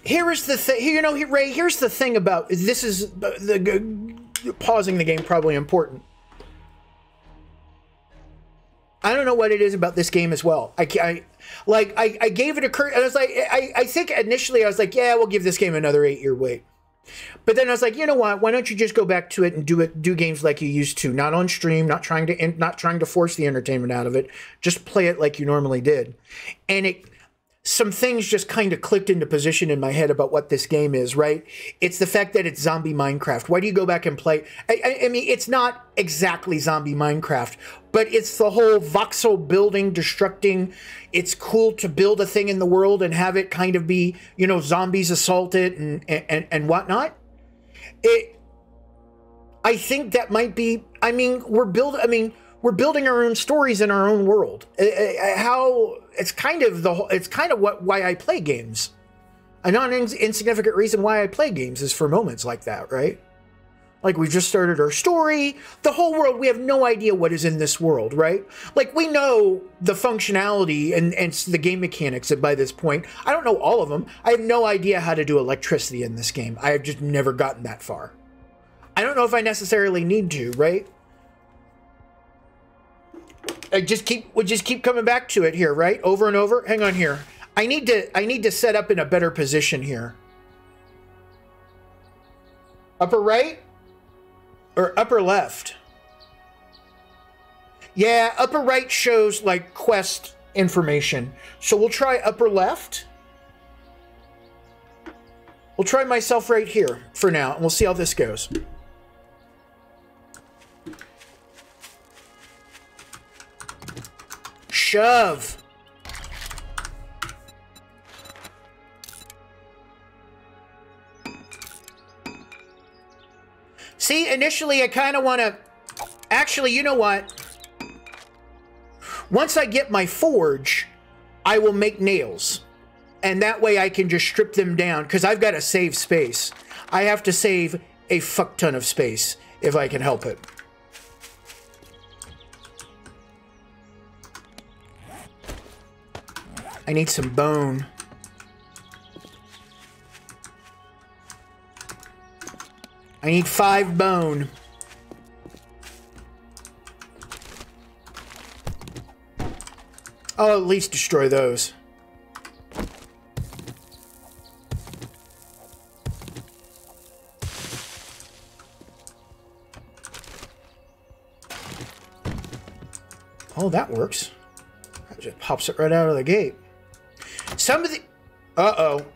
Here is the thing. You know, Ray. Here's the thing about this is the, the pausing the game probably important. I don't know what it is about this game as well. I, I like I, I gave it a cur- I was like I, I think initially I was like yeah we'll give this game another eight year wait. But then I was like, you know what? Why don't you just go back to it and do it, do games like you used to, not on stream, not trying to, not trying to force the entertainment out of it. Just play it like you normally did, and it. Some things just kind of clicked into position in my head about what this game is. Right? It's the fact that it's zombie Minecraft. Why do you go back and play? I, I, I mean, it's not exactly zombie Minecraft, but it's the whole voxel building, destructing. It's cool to build a thing in the world and have it kind of be, you know, zombies assault it and and and whatnot. It. I think that might be. I mean, we're build. I mean, we're building our own stories in our own world. How it's kind of the whole. It's kind of what why I play games. A non insignificant reason why I play games is for moments like that, right? Like we've just started our story. The whole world, we have no idea what is in this world, right? Like we know the functionality and, and the game mechanics by this point. I don't know all of them. I have no idea how to do electricity in this game. I have just never gotten that far. I don't know if I necessarily need to, right? I just keep we just keep coming back to it here, right? Over and over. Hang on here. I need to I need to set up in a better position here. Upper right? Or upper left? Yeah, upper right shows like quest information. So we'll try upper left. We'll try myself right here for now, and we'll see how this goes. Shove. See, initially I kind of want to... Actually, you know what? Once I get my forge, I will make nails. And that way I can just strip them down, because I've got to save space. I have to save a fuck ton of space, if I can help it. I need some bone. I need five bone. I'll at least destroy those. Oh, that works. That just pops it right out of the gate. Some of the... Uh-oh.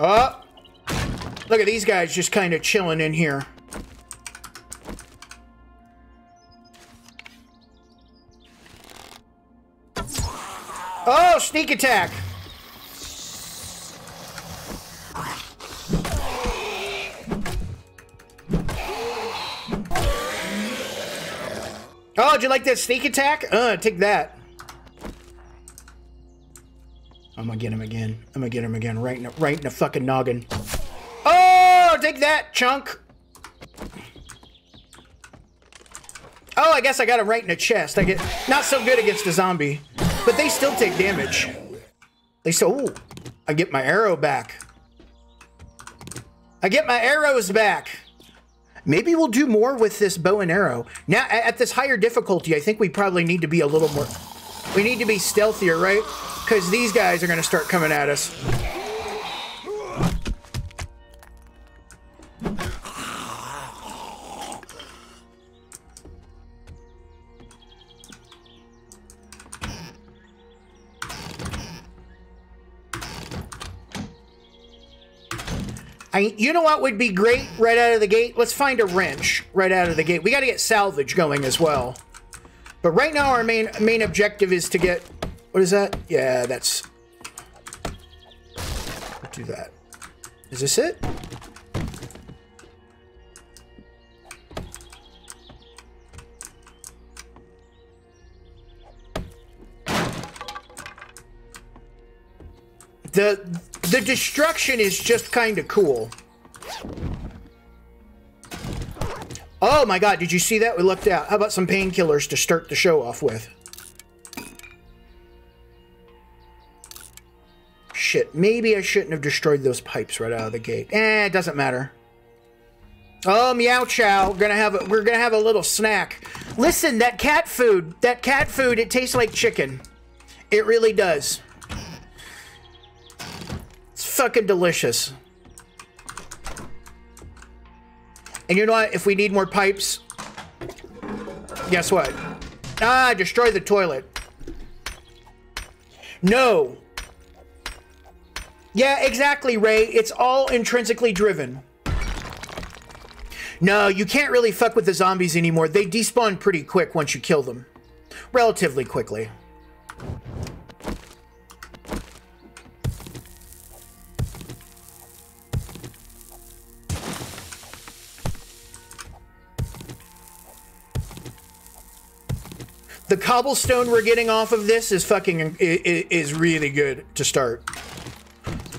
Oh! Look at these guys just kind of chilling in here. Oh, sneak attack! Oh, did you like that sneak attack? Uh, take that. I'm gonna get him again. I'm gonna get him again. Right in the, right in the fucking noggin. Oh, take that, chunk. Oh, I guess I got him right in the chest. I get not so good against a zombie, but they still take damage. They still. Ooh, I get my arrow back. I get my arrows back. Maybe we'll do more with this bow and arrow. Now, at this higher difficulty, I think we probably need to be a little more. We need to be stealthier, right? Because these guys are going to start coming at us. I, you know what would be great right out of the gate? Let's find a wrench right out of the gate. We got to get salvage going as well. But right now, our main main objective is to get. What is that? Yeah, that's. Do that. Is this it? The the destruction is just kind of cool. Oh my god, did you see that? We looked out. How about some painkillers to start the show off with? Shit, maybe I shouldn't have destroyed those pipes right out of the gate. Eh, it doesn't matter. Oh, meow chow. We're gonna have a, we're gonna have a little snack. Listen, that cat food, that cat food, it tastes like chicken. It really does. It's fucking delicious. And you know what? If we need more pipes, guess what? Ah, destroy the toilet. No. Yeah, exactly, Ray. It's all intrinsically driven. No, you can't really fuck with the zombies anymore. They despawn pretty quick once you kill them. Relatively quickly. The cobblestone we're getting off of this is fucking is really good to start.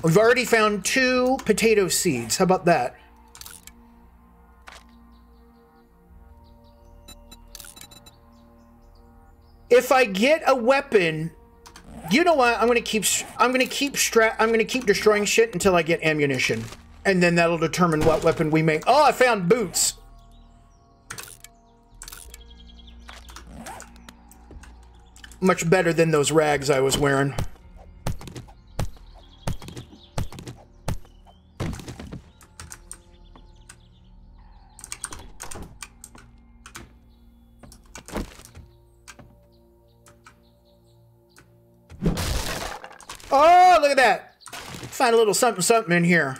We've already found two potato seeds. How about that? If I get a weapon, you know what? I'm gonna keep. I'm gonna keep stra- I'm gonna keep destroying shit until I get ammunition, and then that'll determine what weapon we make. Oh, I found boots. Much better than those rags I was wearing. Oh, look at that. Find a little something something in here.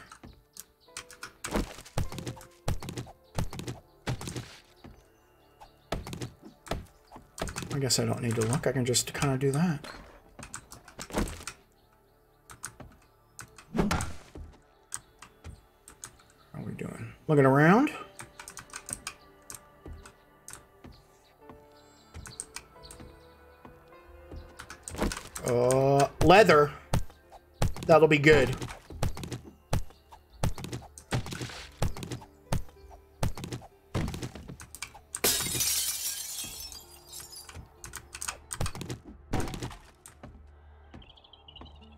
I guess I don't need to look. I can just kind of do that. How are we doing? Looking around? Leather. That'll be good.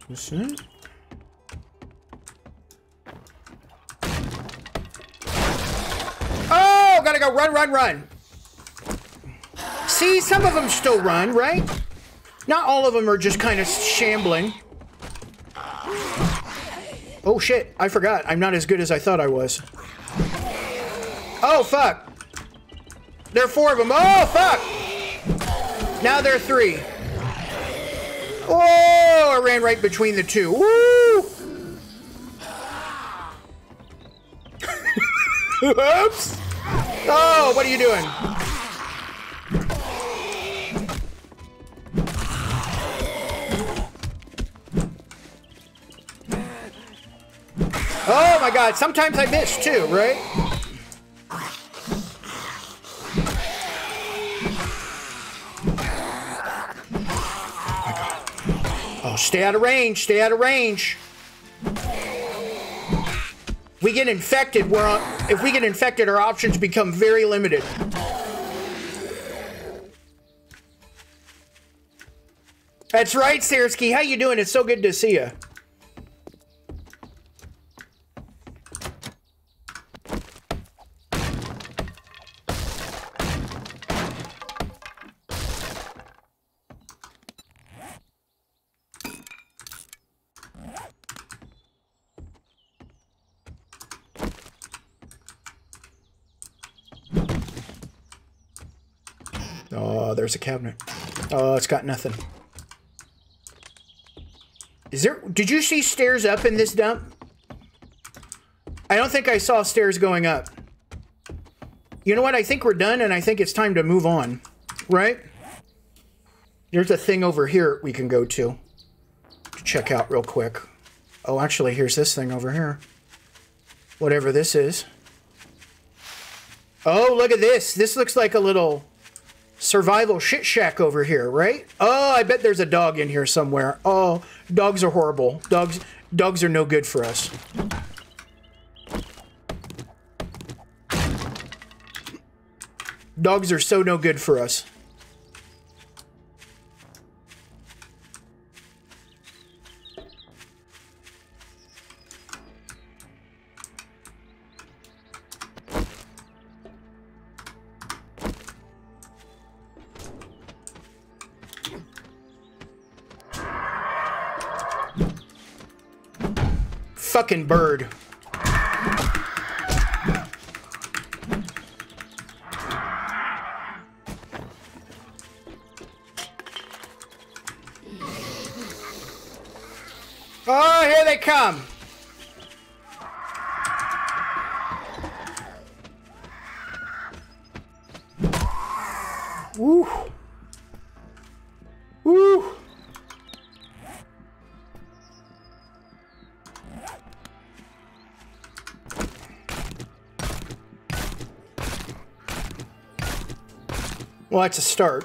This it? Oh, gotta go run, run, run. See, some of them still run, right? Not all of them are just kind of shambling. Oh shit, I forgot. I'm not as good as I thought I was. Oh fuck. There are four of them. Oh fuck. Now there are three. Oh, I ran right between the two. Woo! Oops. Oh, what are you doing? god, sometimes I miss too, right? Oh, stay out of range, stay out of range. We get infected, we're on, if we get infected, our options become very limited. That's right, Sirski. How you doing? It's so good to see you. Cabinet. Oh, it's got nothing. Is there? Did you see stairs up in this dump? I don't think I saw stairs going up. You know what? I think we're done, and I think it's time to move on. Right? There's a thing over here we can go to. to check out real quick. Oh, actually, here's this thing over here. Whatever this is. Oh, look at this. This looks like a little survival shit shack over here, right? Oh, I bet there's a dog in here somewhere. Oh, dogs are horrible. Dogs dogs are no good for us. Dogs are so no good for us. Well, that's a start.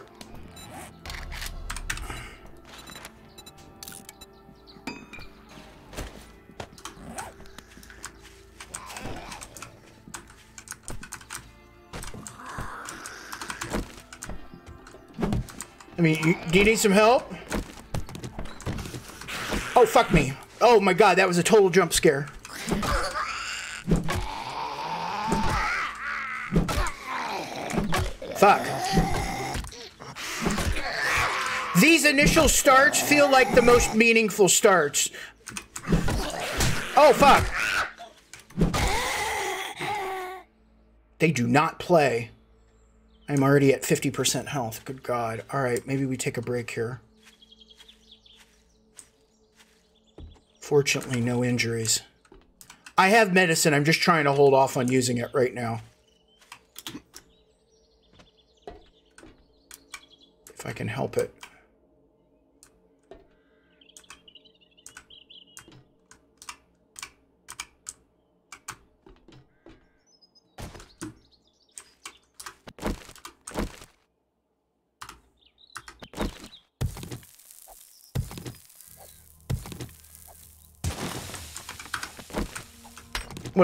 I mean, do you need some help? Oh, fuck me. Oh my god, that was a total jump scare. Fuck. These initial starts feel like the most meaningful starts. Oh, fuck. They do not play. I'm already at 50% health. Good God. All right, maybe we take a break here. Fortunately, no injuries. I have medicine. I'm just trying to hold off on using it right now. If I can help it.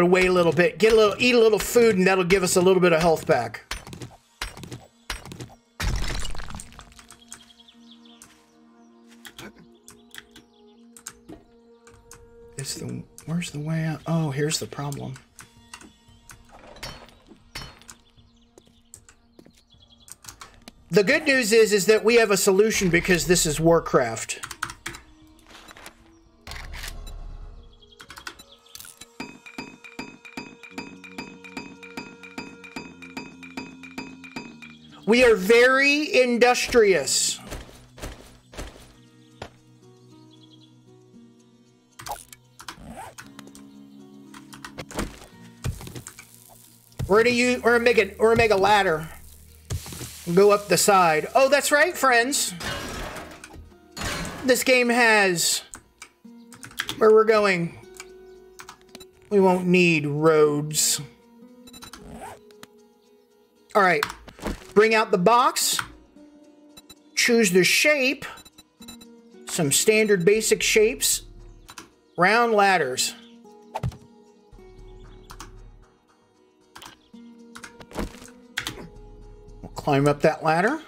Wait a little bit, get a little, eat a little food, and that'll give us a little bit of health back. Is the where's the way out? Oh, here's the problem. The good news is is that we have a solution because this is Warcraft. Very industrious. We're gonna use, we're gonna make it, we're gonna make a ladder. Go up the side. Oh, that's right, friends. This game has where we're going. We won't need roads. All right. Bring out the box. Choose the shape. Some standard basic shapes. Round ladders. We'll climb up that ladder.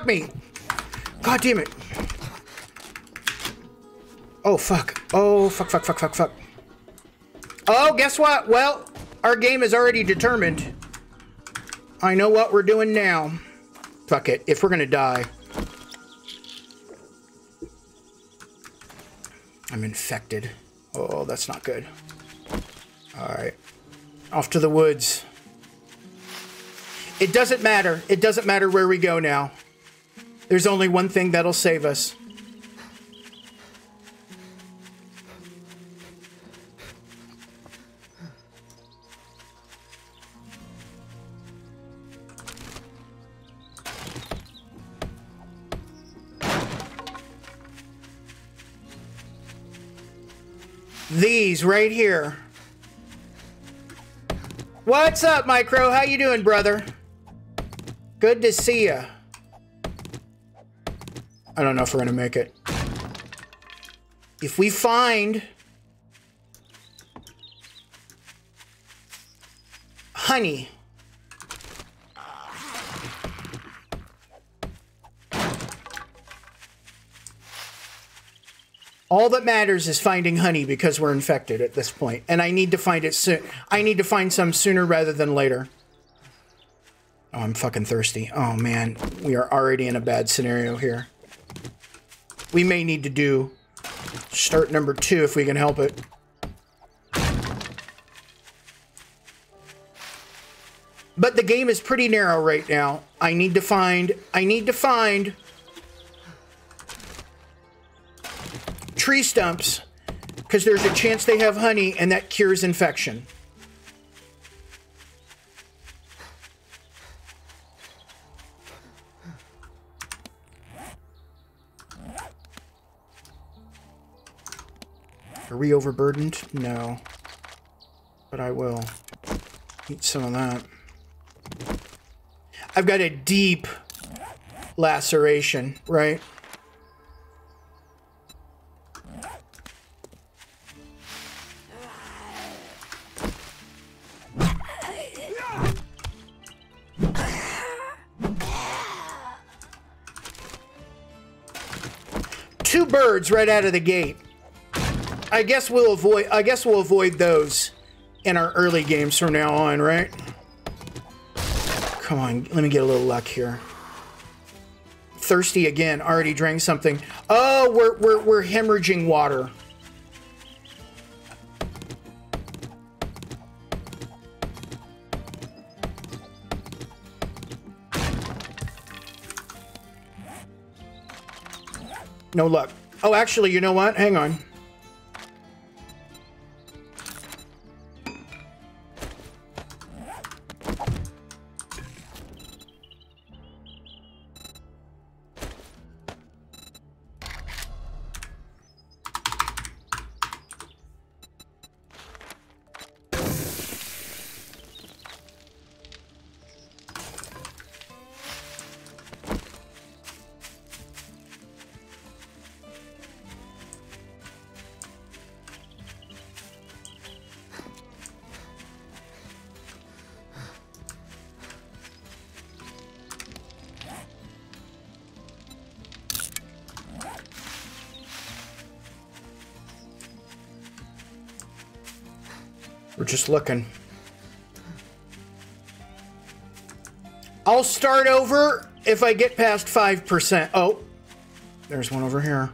Fuck me. God damn it. Oh, fuck. Oh, fuck, fuck, fuck, fuck, fuck. Oh, guess what? Well, our game is already determined. I know what we're doing now. Fuck it. If we're gonna die. I'm infected. Oh, that's not good. Alright. Off to the woods. It doesn't matter. It doesn't matter where we go now. There's only one thing that'll save us. These right here. What's up, Micro? How you doing, brother? Good to see ya. I don't know if we're gonna make it. If we find honey, all that matters is finding honey because we're infected at this point, and I need to find it soon. I need to find some sooner rather than later. Oh, I'm fucking thirsty. Oh man, we are already in a bad scenario here. We may need to do start number two if we can help it. But the game is pretty narrow right now. I need to find, I need to find tree stumps because there's a chance they have honey and that cures infection. Are we overburdened? No. But I will eat some of that. I've got a deep laceration, right? Two birds right out of the gate. I guess we'll avoid I guess we'll avoid those in our early games from now on, right? Come on, let me get a little luck here. Thirsty again, already drank something. Oh, we're we're we're hemorrhaging water. No luck. Oh, actually, you know what? Hang on. Just looking. I'll start over if I get past 5%. Oh, there's one over here.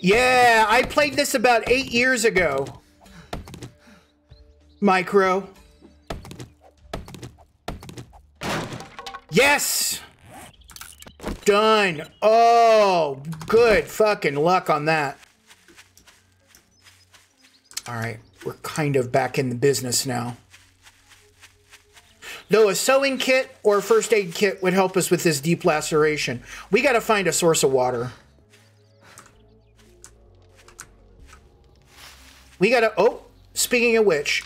Yeah, I played this about eight years ago. Micro. Done. Oh, good fucking luck on that. All right, we're kind of back in the business now. Though a sewing kit or a first aid kit would help us with this deep laceration. We got to find a source of water. We got to. Oh, speaking of which.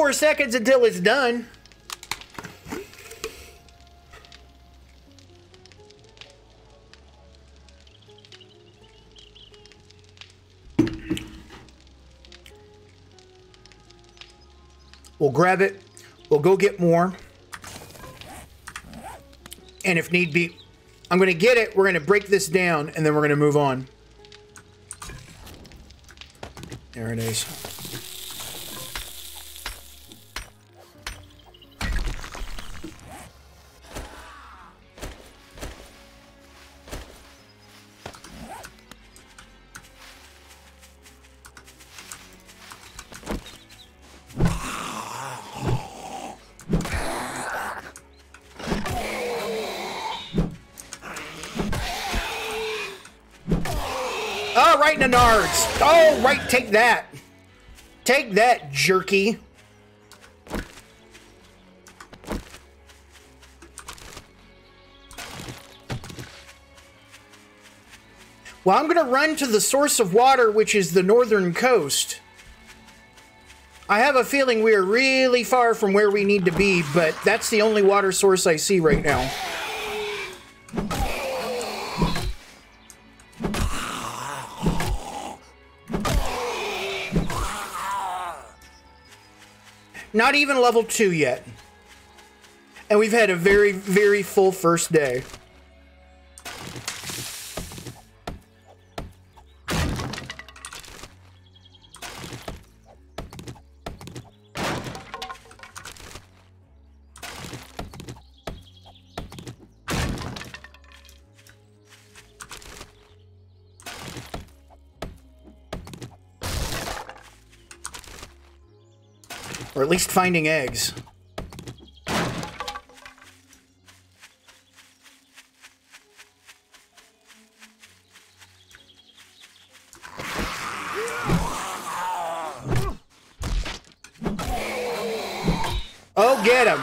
24 seconds until it's done. We'll grab it. We'll go get more. And if need be, I'm going to get it. We're going to break this down and then we're going to move on. There it is. Right, take that. Take that, jerky. Well, I'm going to run to the source of water, which is the northern coast. I have a feeling we are really far from where we need to be, but that's the only water source I see right now. Not even level 2 yet. And we've had a very, very full first day. At least finding eggs. Oh, get him!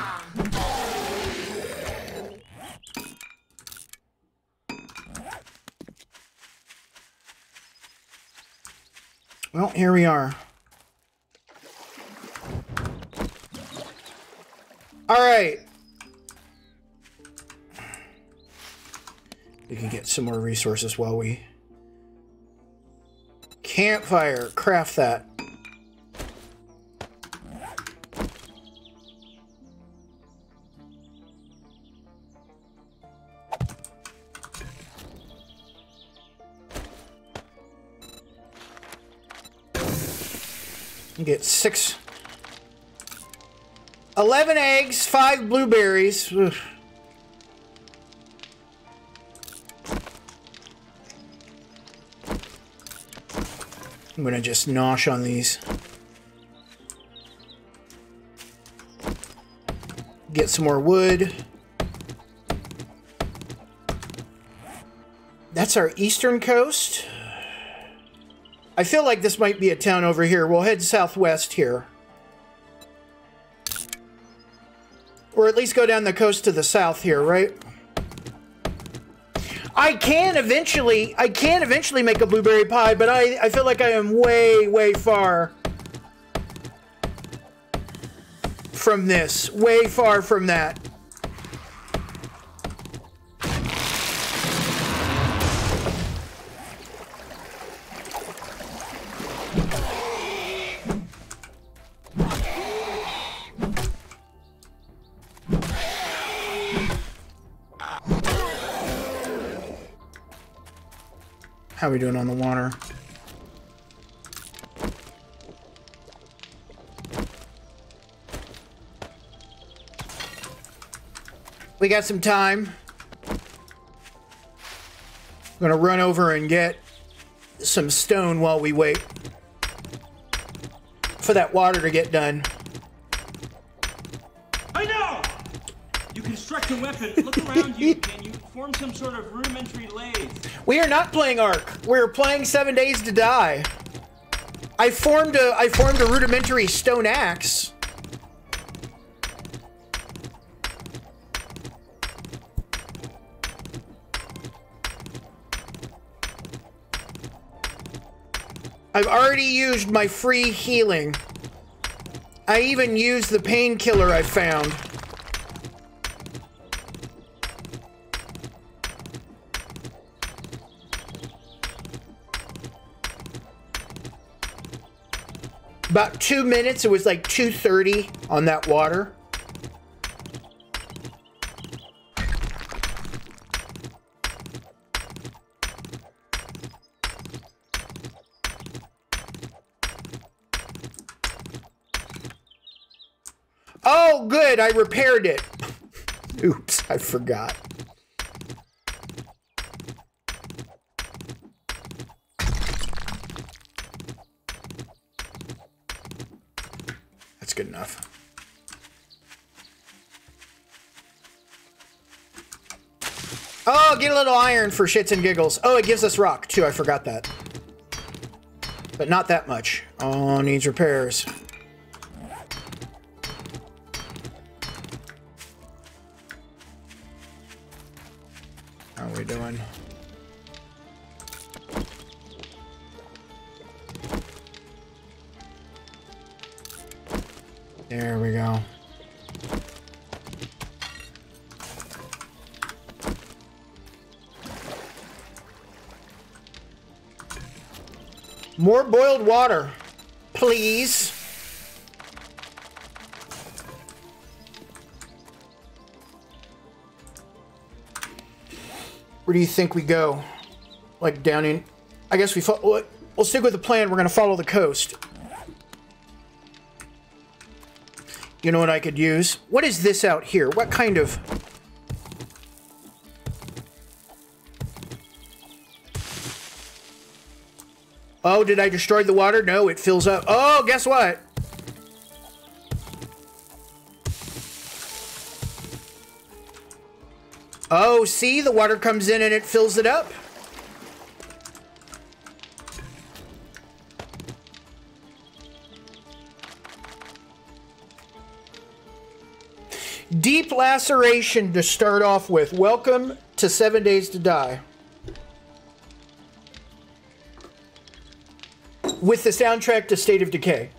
Well, here we are. Some more resources while we... Campfire. Craft that. Get six 11 eggs, 5 blueberries. Ugh. I'm gonna just nosh on these. Get some more wood. That's our eastern coast. I feel like this might be a town over here. We'll head southwest here. Or at least go down the coast to the south here, right? I can eventually, I can eventually make a blueberry pie, but I, I feel like I am way, way far from this. Way far from that. How we doing on the water? We got some time. I'm gonna run over and get some stone while we wait for that water to get done. I know! You construct a weapon, look around you, you form some sort of rudimentary lathe? We are not playing Ark. We're playing Seven Days to Die. I formed a I formed a rudimentary stone axe. I've already used my free healing I even used the painkiller I found. About two minutes, it was like 2.30 on that water. Oh, good, I repaired it. Oops, I forgot. Oh, get a little iron for shits and giggles. Oh, it gives us rock, too. I forgot that. But not that much. Oh, needs repairs. More boiled water, please. Where do you think we go? Like down in... I guess we... we'll stick with the plan. We're going to follow the coast. You know what I could use? What is this out here? What kind of... Oh, did I destroy the water? No, it fills up. Oh, guess what? Oh, see? The water comes in and it fills it up. Deep laceration to start off with. Welcome to Seven Days to Die. With the soundtrack to State of Decay.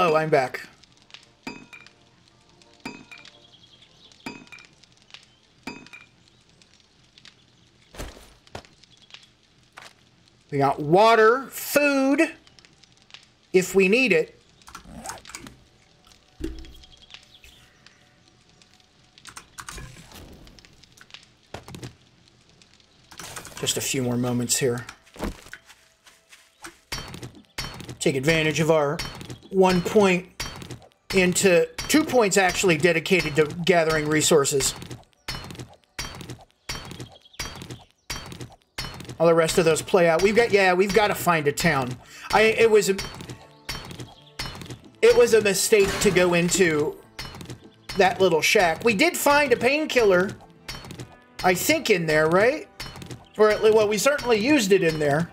Hello, I'm back. We got water, food, if we need it. Just a few more moments here. Take advantage of our one point into two points actually dedicated to gathering resources. All the rest of those play out. We've got yeah, we've got to find a town. I it was a it was a mistake to go into that little shack. We did find a painkiller, I think, in there, right? Or at least, well, we certainly used it in there.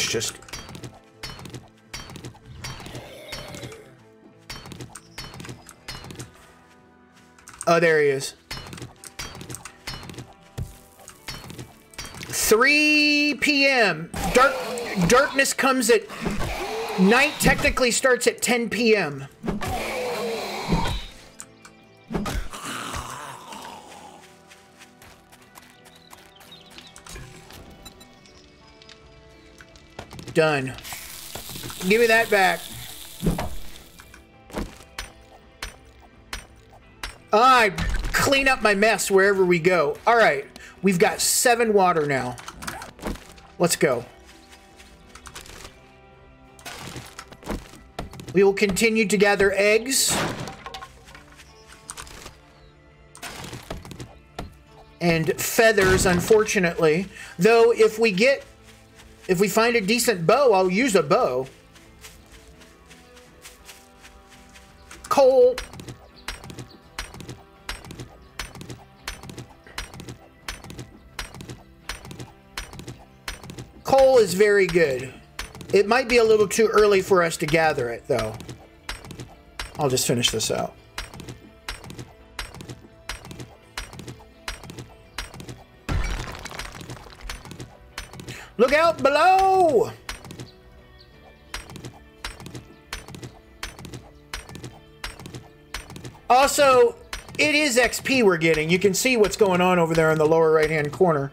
Just... Oh, there he is. 3 p.m. Dark darkness comes at night technically starts at 10 p.m. Done. Give me that back. I clean up my mess wherever we go. All right, we've got seven water now. Let's go. We will continue to gather eggs. And feathers, unfortunately. Though, if we get If we find a decent bow, I'll use a bow. Coal. Coal is very good. It might be a little too early for us to gather it, though. I'll just finish this out. Look out below! Also, it is XP we're getting. You can see what's going on over there in the lower right-hand corner.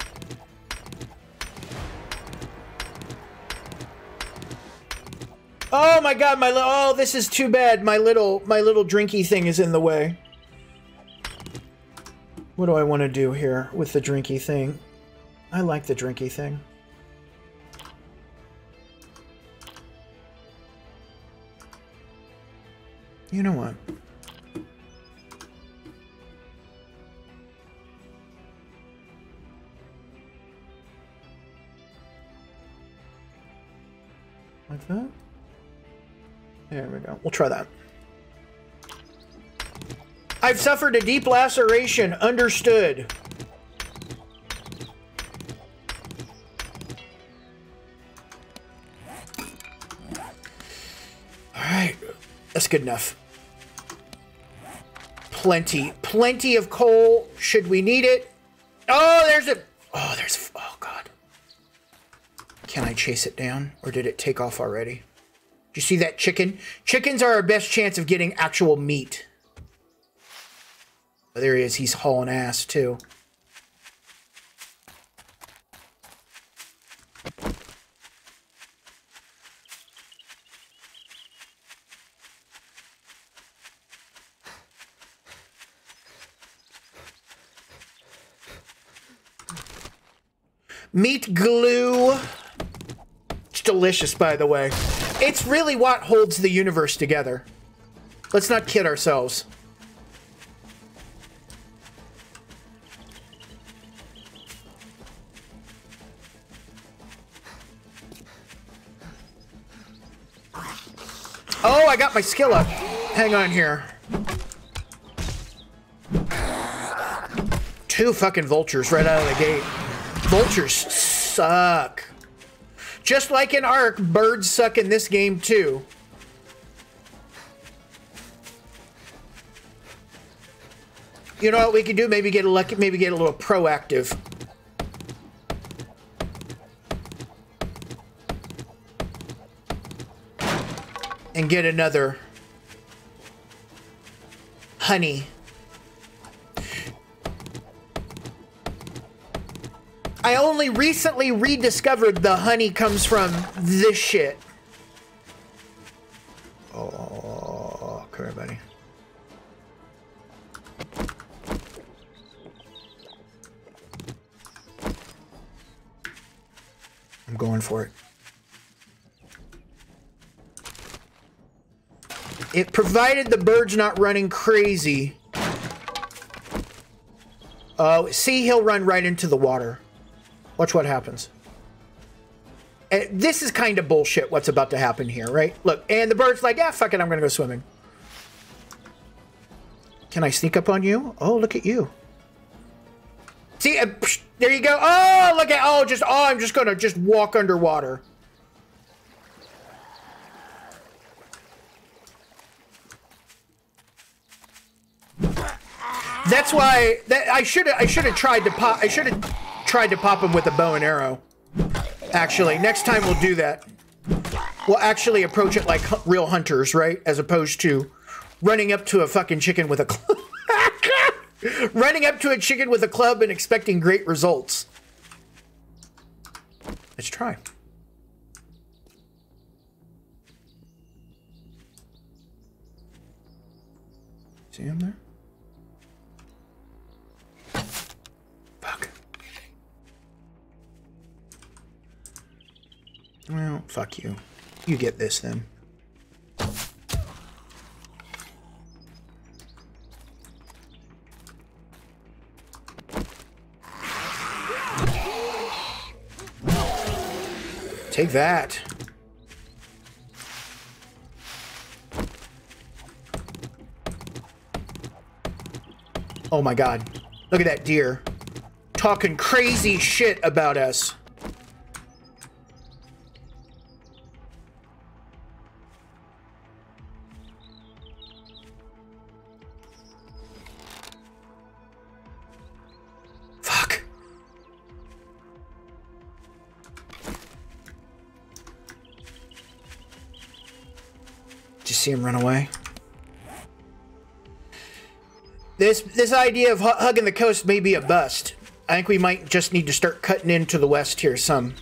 Oh my god, my li- oh, this is too bad. My little my little drinky thing is in the way. What do I want to do here with the drinky thing? I like the drinky thing. You know what? Like that? There we go. We'll try that. I've suffered a deep laceration. Understood. Alright. That's good enough. Plenty. Plenty of coal. Should we need it? Oh, there's a... Oh, there's... Oh, God. Can I chase it down? Or did it take off already? Do you see that chicken? Chickens are our best chance of getting actual meat. Oh, there he is. He's hauling ass, too. Meat glue. It's delicious, by the way. It's really what holds the universe together. Let's not kid ourselves. Oh, I got my skill up. Hang on here. Two fucking vultures right out of the gate. Vultures suck. Just like in Ark, birds suck in this game too. You know what we can do? Maybe get a lucky, maybe get a little proactive. And get another honey. I only recently rediscovered the honey comes from this shit. Oh, come here, buddy. I'm going for it. It provided the bird's not running crazy. Oh, uh, see, he'll run right into the water. Watch what happens. And this is kind of bullshit what's about to happen here, right? Look, and the bird's like, yeah, fuck it, I'm going to go swimming. Can I sneak up on you? Oh, look at you. See, uh, psh, there you go. Oh, look at, oh, just, oh, I'm just going to just walk underwater. That's why that I should I should have tried to pop I should have tried to pop him with a bow and arrow. Actually, next time we'll do that. We'll actually approach it like real hunters, right? As opposed to running up to a fucking chicken with a running up to a chicken with a club and expecting great results. Let's try. See him there? Well, fuck you. You get this then. Take that. Oh my god. Look at that deer. Talking crazy shit about us. See him run away? This this idea of hu- hugging the coast may be a bust. I think we might just need to start cutting into the west here some.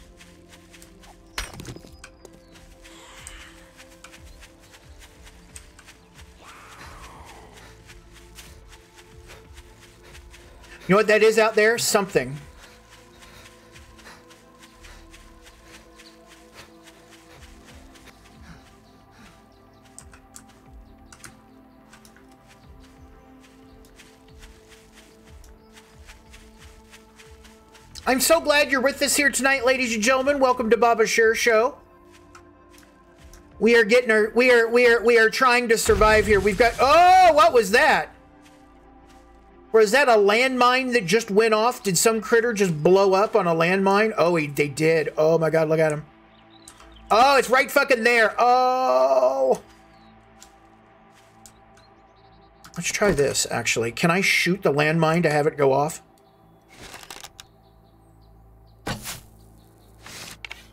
You know what that is out there? Something. I'm so glad you're with us here tonight, ladies and gentlemen. Welcome to Baba Share Show. We are getting our we are we are we are trying to survive here. We've got oh, what was that? Or is that a landmine that just went off? Did some critter just blow up on a landmine? Oh, he, they did. Oh my god, look at him. Oh, it's right fucking there. Oh. Let's try this, actually. Can I shoot the landmine to have it go off?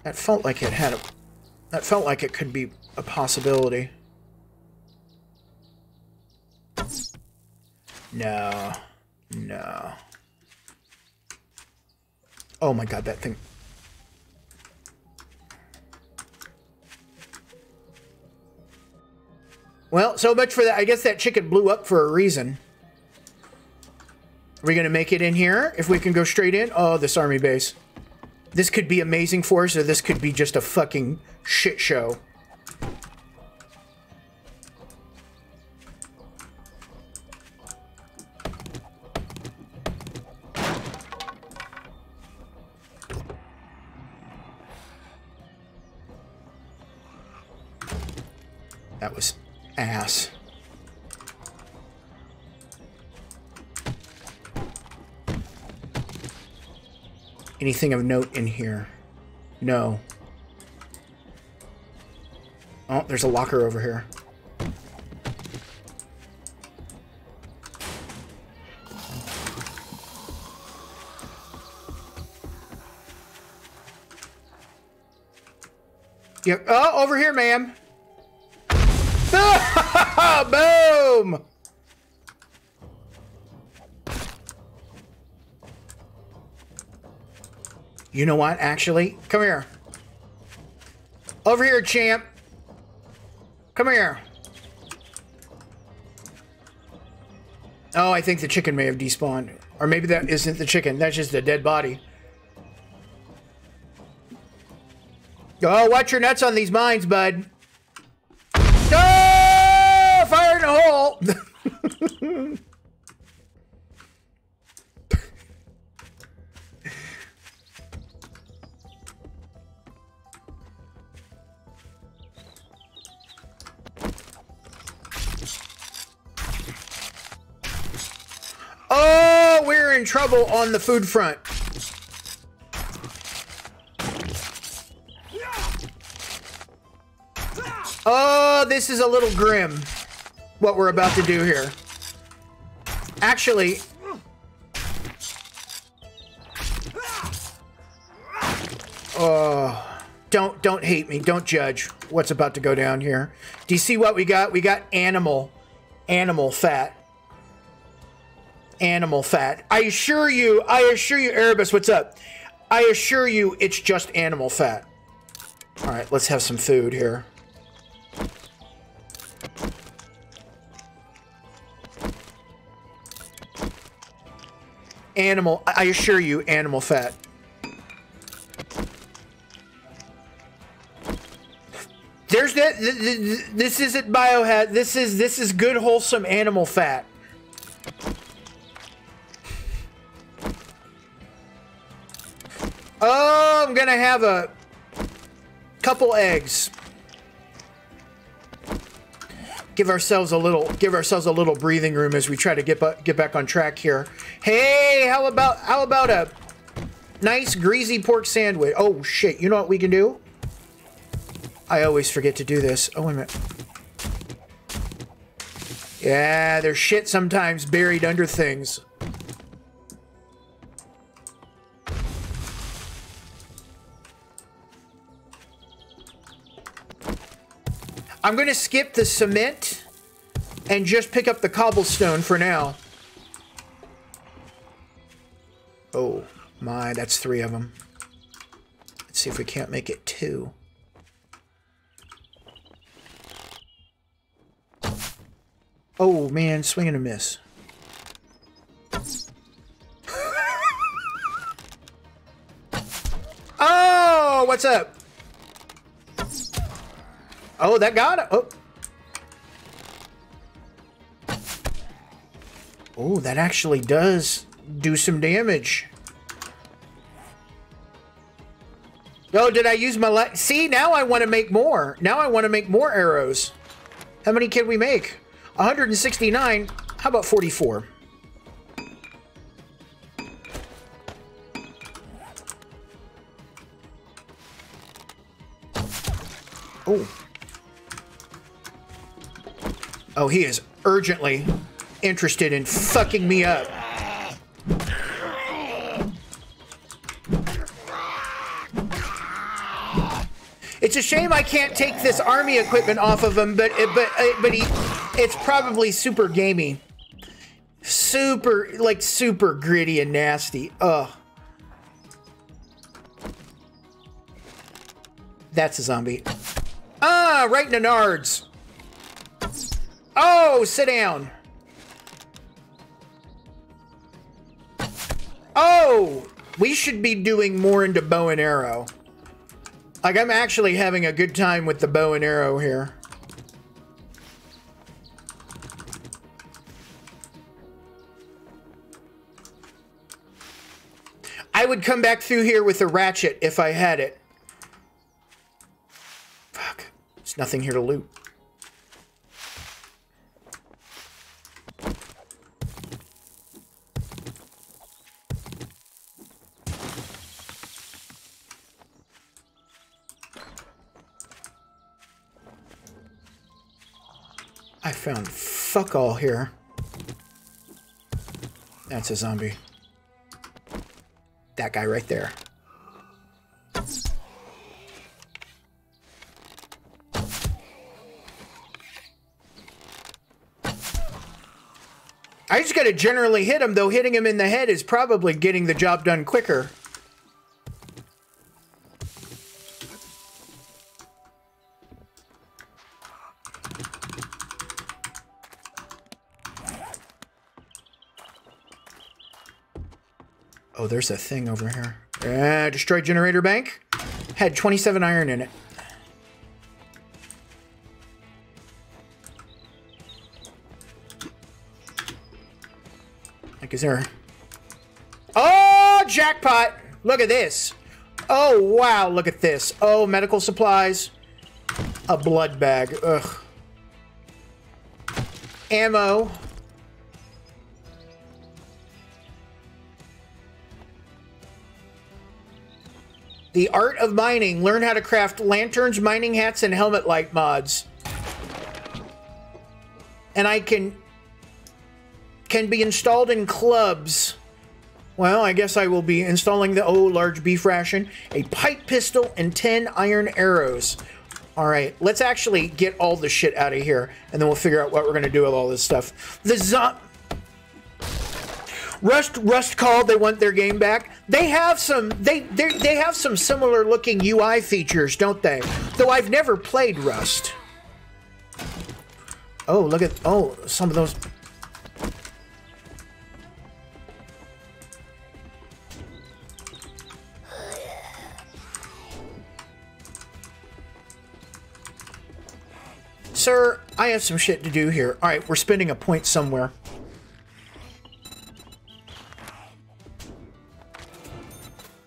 That felt like it had a... That felt like it could be a possibility. No. No. Oh my god, that thing... Well, so much for that. I guess that chicken blew up for a reason. Are we going to make it in here? If we can go straight in? Oh, this army base. This could be amazing for us, or this could be just a fucking shit show. That was ass. Anything of note in here? No. Oh, there's a locker over here. Yep. Oh, over here, ma'am. Boom! You know what, actually? Come here. Over here, champ. Come here. Oh, I think the chicken may have despawned. Or maybe that isn't the chicken. That's just a dead body. Oh, watch your nuts on these mines, bud. Oh, fire in the hole. Oh, we're in trouble on the food front. Oh, this is a little grim, what we're about to do here. Actually, oh, don't don't hate me. Don't judge what's about to go down here. Do you see what we got? We got animal, animal fat animal fat. I assure you, I assure you, Erebus, what's up? I assure you, it's just animal fat. All right, let's have some food here. Animal, I assure you, animal fat. There's that. This isn't biohazard. This is this is good, wholesome animal fat. Oh, I'm gonna have a. couple eggs. Give ourselves a little give ourselves a little breathing room as we try to get get back on track here. Hey, how about how about a nice greasy pork sandwich? Oh shit, you know what we can do? I always forget to do this. Oh wait a minute. Yeah, there's shit sometimes buried under things. I'm going to skip the cement and just pick up the cobblestone for now. Oh my, that's three of them. Let's see if we can't make it two. Oh man, swing and a miss. oh, what's up? Oh, that got it. Oh. Oh, that actually does do some damage. Oh, did I use my light? See, now I want to make more. Now I want to make more arrows. How many can we make? 169. How about 44? Oh. Oh, he is urgently interested in fucking me up. It's a shame I can't take this army equipment off of him, but but but he, it's probably super gamey, super like super gritty and nasty. Ugh. That's a zombie. Ah, right in the nards. Oh, sit down. Oh, we should be doing more into bow and arrow. Like, I'm actually having a good time with the bow and arrow here. I would come back through here with a ratchet if I had it. Fuck. There's nothing here to loot. I found fuck all here. That's a zombie. That guy right there. I just gotta generally hit him, though hitting him in the head is probably getting the job done quicker. There's a thing over here. Uh, destroy generator bank. Had 27 iron in it. Like, is there... Oh, jackpot! Look at this. Oh, wow, look at this. Oh, medical supplies. A blood bag. Ugh. Ammo. The Art of Mining. Learn how to craft lanterns, mining hats, and helmet light mods. And I can can be installed in clubs. Well, I guess I will be installing the oh large beef ration, a pipe pistol, and 10 iron arrows. All right, let's actually get all the shit out of here, and then we'll figure out what we're gonna do with all this stuff. The zo- Rust Rust called they want their game back. They have some they they they have some similar looking UI features, don't they? Though I've never played Rust. Oh, look at oh, some of those Sir, I have some shit to do here. All right, we're spending a point somewhere.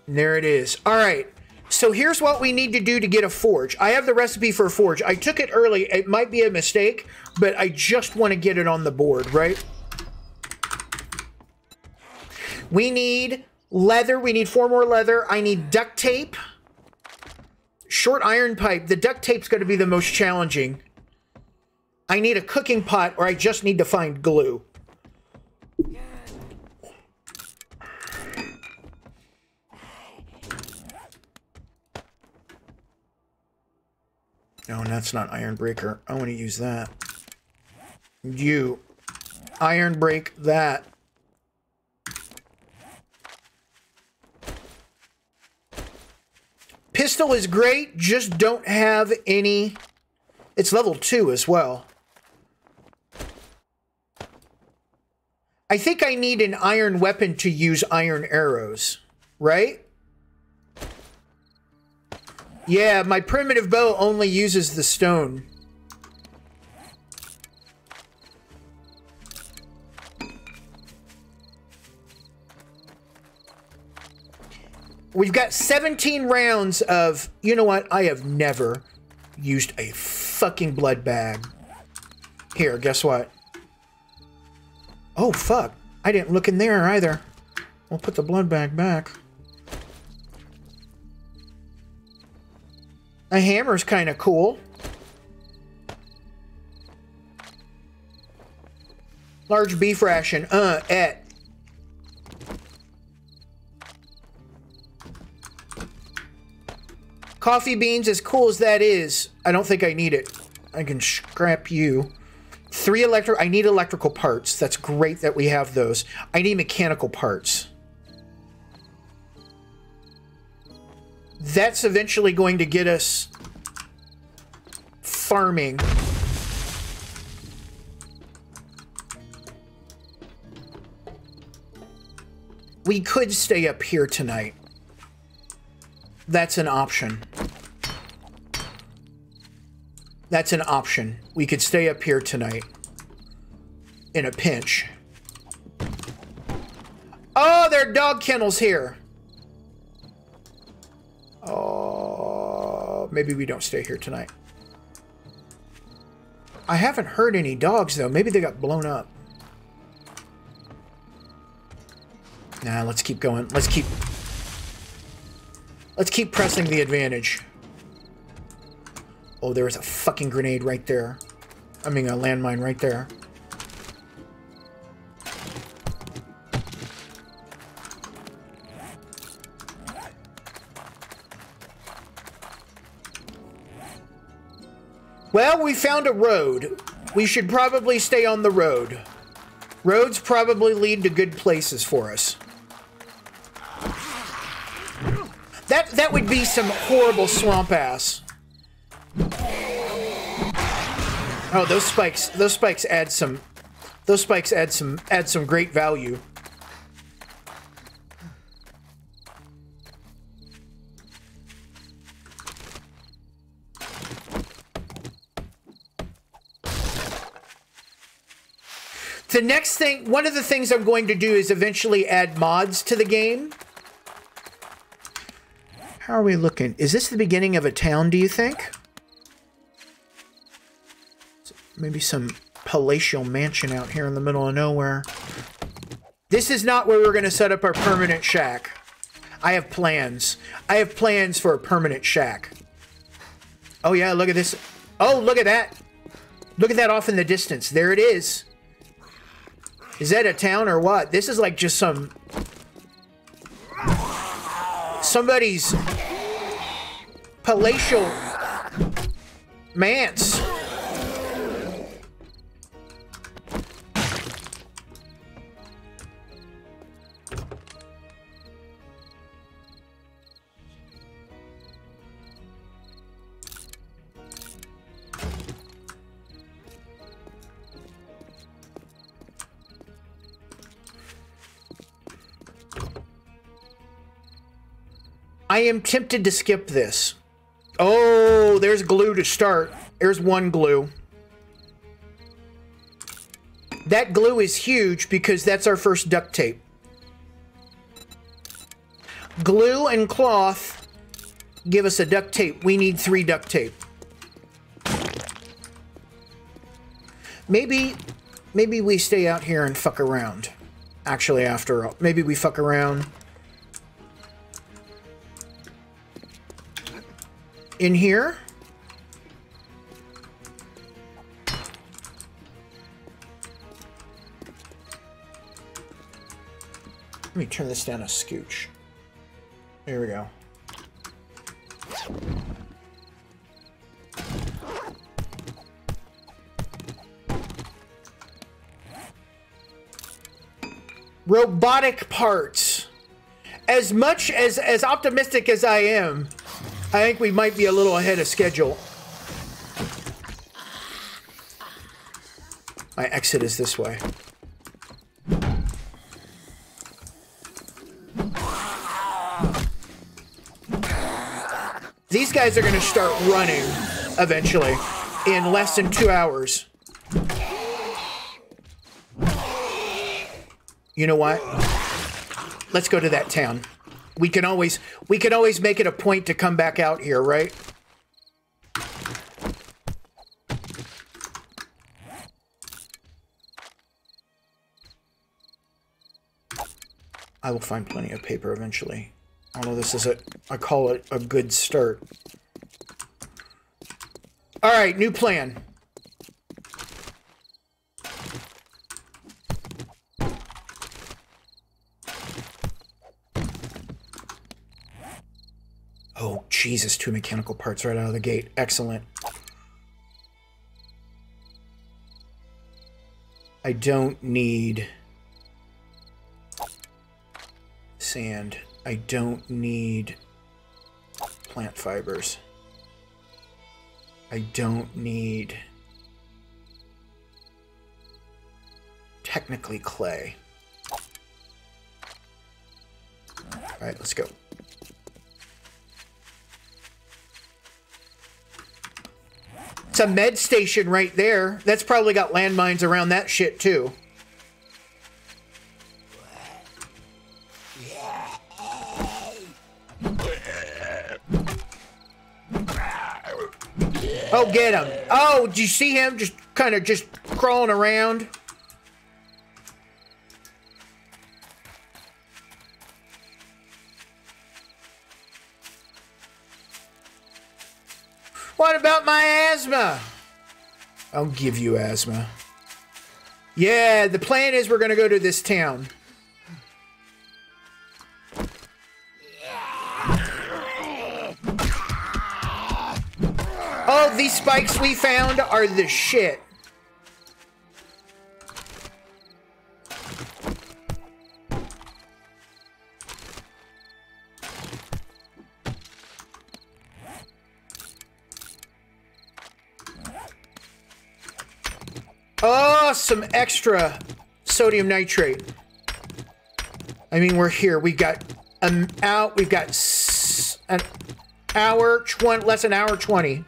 There it is. All right. So here's what we need to do to get a forge. I have the recipe for a forge. I took it early. It might be a mistake, but I just want to get it on the board, right? We need leather. We need four more leather. I need duct tape. Short iron pipe. The duct tape's going to be the most challenging. I need a cooking pot or I just need to find glue. No, and that's not iron breaker. I want to use that. You. Iron break that. Pistol is great, just don't have any... It's level 2 as well. I think I need an iron weapon to use iron arrows, right? Yeah, my primitive bow only uses the stone. We've got 17 rounds of, you know what? I have never used a fucking blood bag. Here, guess what? Oh, fuck. I didn't look in there either. We'll put the blood bag back. A hammer's kind of cool. Large beef ration. Uh, et. Coffee beans, as cool as that is, I don't think I need it. I can scrap you. Three electric. I need electrical parts. That's great that we have those. I need mechanical parts. That's eventually going to get us farming. We could stay up here tonight. That's an option. That's an option. We could stay up here tonight. In a pinch. Oh, there are dog kennels here. Oh, maybe we don't stay here tonight. I haven't heard any dogs, though. Maybe they got blown up. Nah, let's keep going. Let's keep... Let's keep pressing the advantage. Oh, there is a fucking grenade right there. I mean, a landmine right there. Well, we found a road. We should probably stay on the road. Roads probably lead to good places for us. That that would be some horrible swamp ass. Oh, those spikes, those spikes add some those spikes add some add some great value. The next thing, one of the things I'm going to do is eventually add mods to the game. How are we looking? Is this the beginning of a town, do you think? Maybe some palatial mansion out here in the middle of nowhere. This is not where we're going to set up our permanent shack. I have plans. I have plans for a permanent shack. Oh yeah, look at this. Oh, look at that. Look at that off in the distance. There it is. Is that a town or what? This is like just some... Somebody's... Palatial... Manse. I am tempted to skip this. Oh, there's glue to start. There's one glue. That glue is huge because that's our first duct tape. Glue and cloth give us a duct tape. We need three duct tape. Maybe, maybe we stay out here and fuck around. Actually, after all, maybe we fuck around. In here? Let me turn this down a scooch. There we go. Robotic parts. As much as as optimistic as I am, I think we might be a little ahead of schedule. My exit is this way. These guys are going to start running eventually in less than two hours. You know what? Let's go to that town. We can always we can always make it a point to come back out here, right? I will find plenty of paper eventually. Although this is a, I call it a good start. All right, new plan. Oh, Jesus, two mechanical parts right out of the gate. Excellent. I don't need sand. I don't need plant fibers. I don't need technically clay. All right, let's go. It's a med station right there. That's probably got landmines around that shit too. Oh, get him. Oh, do you see him just kind of just crawling around? What about my asthma? I'll give you asthma. Yeah, the plan is we're going to go to this town. Oh, these spikes we found are the shit. Oh, some extra sodium nitrate. I mean, we're here. We got um out. We've got an hour, twenty, less an hour twenty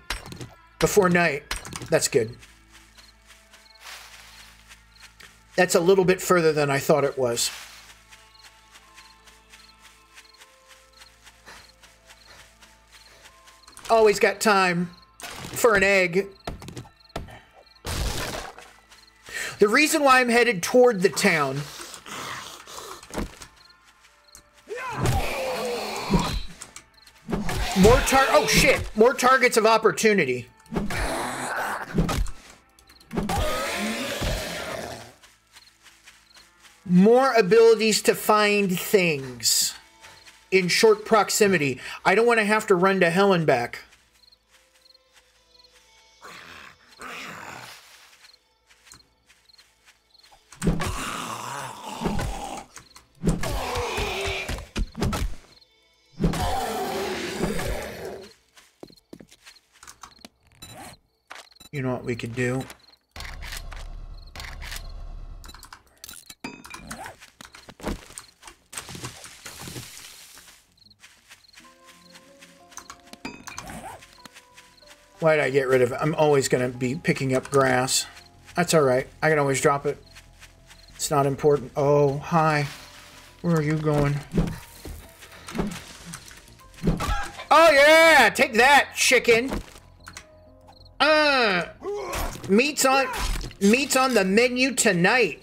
before night. That's good. That's a little bit further than I thought it was. Always got time for an egg. The reason why I'm headed toward the town more tar oh shit more targets of opportunity more abilities to find things in short proximity. I don't want to have to run to hell and back. You know what we could do? Why'd I get rid of it? I'm always going to be picking up grass. That's all right. I can always drop it. It's not important. Oh, hi. Where are you going? Oh yeah, take that, chicken. Uh, meats on meats on the menu tonight.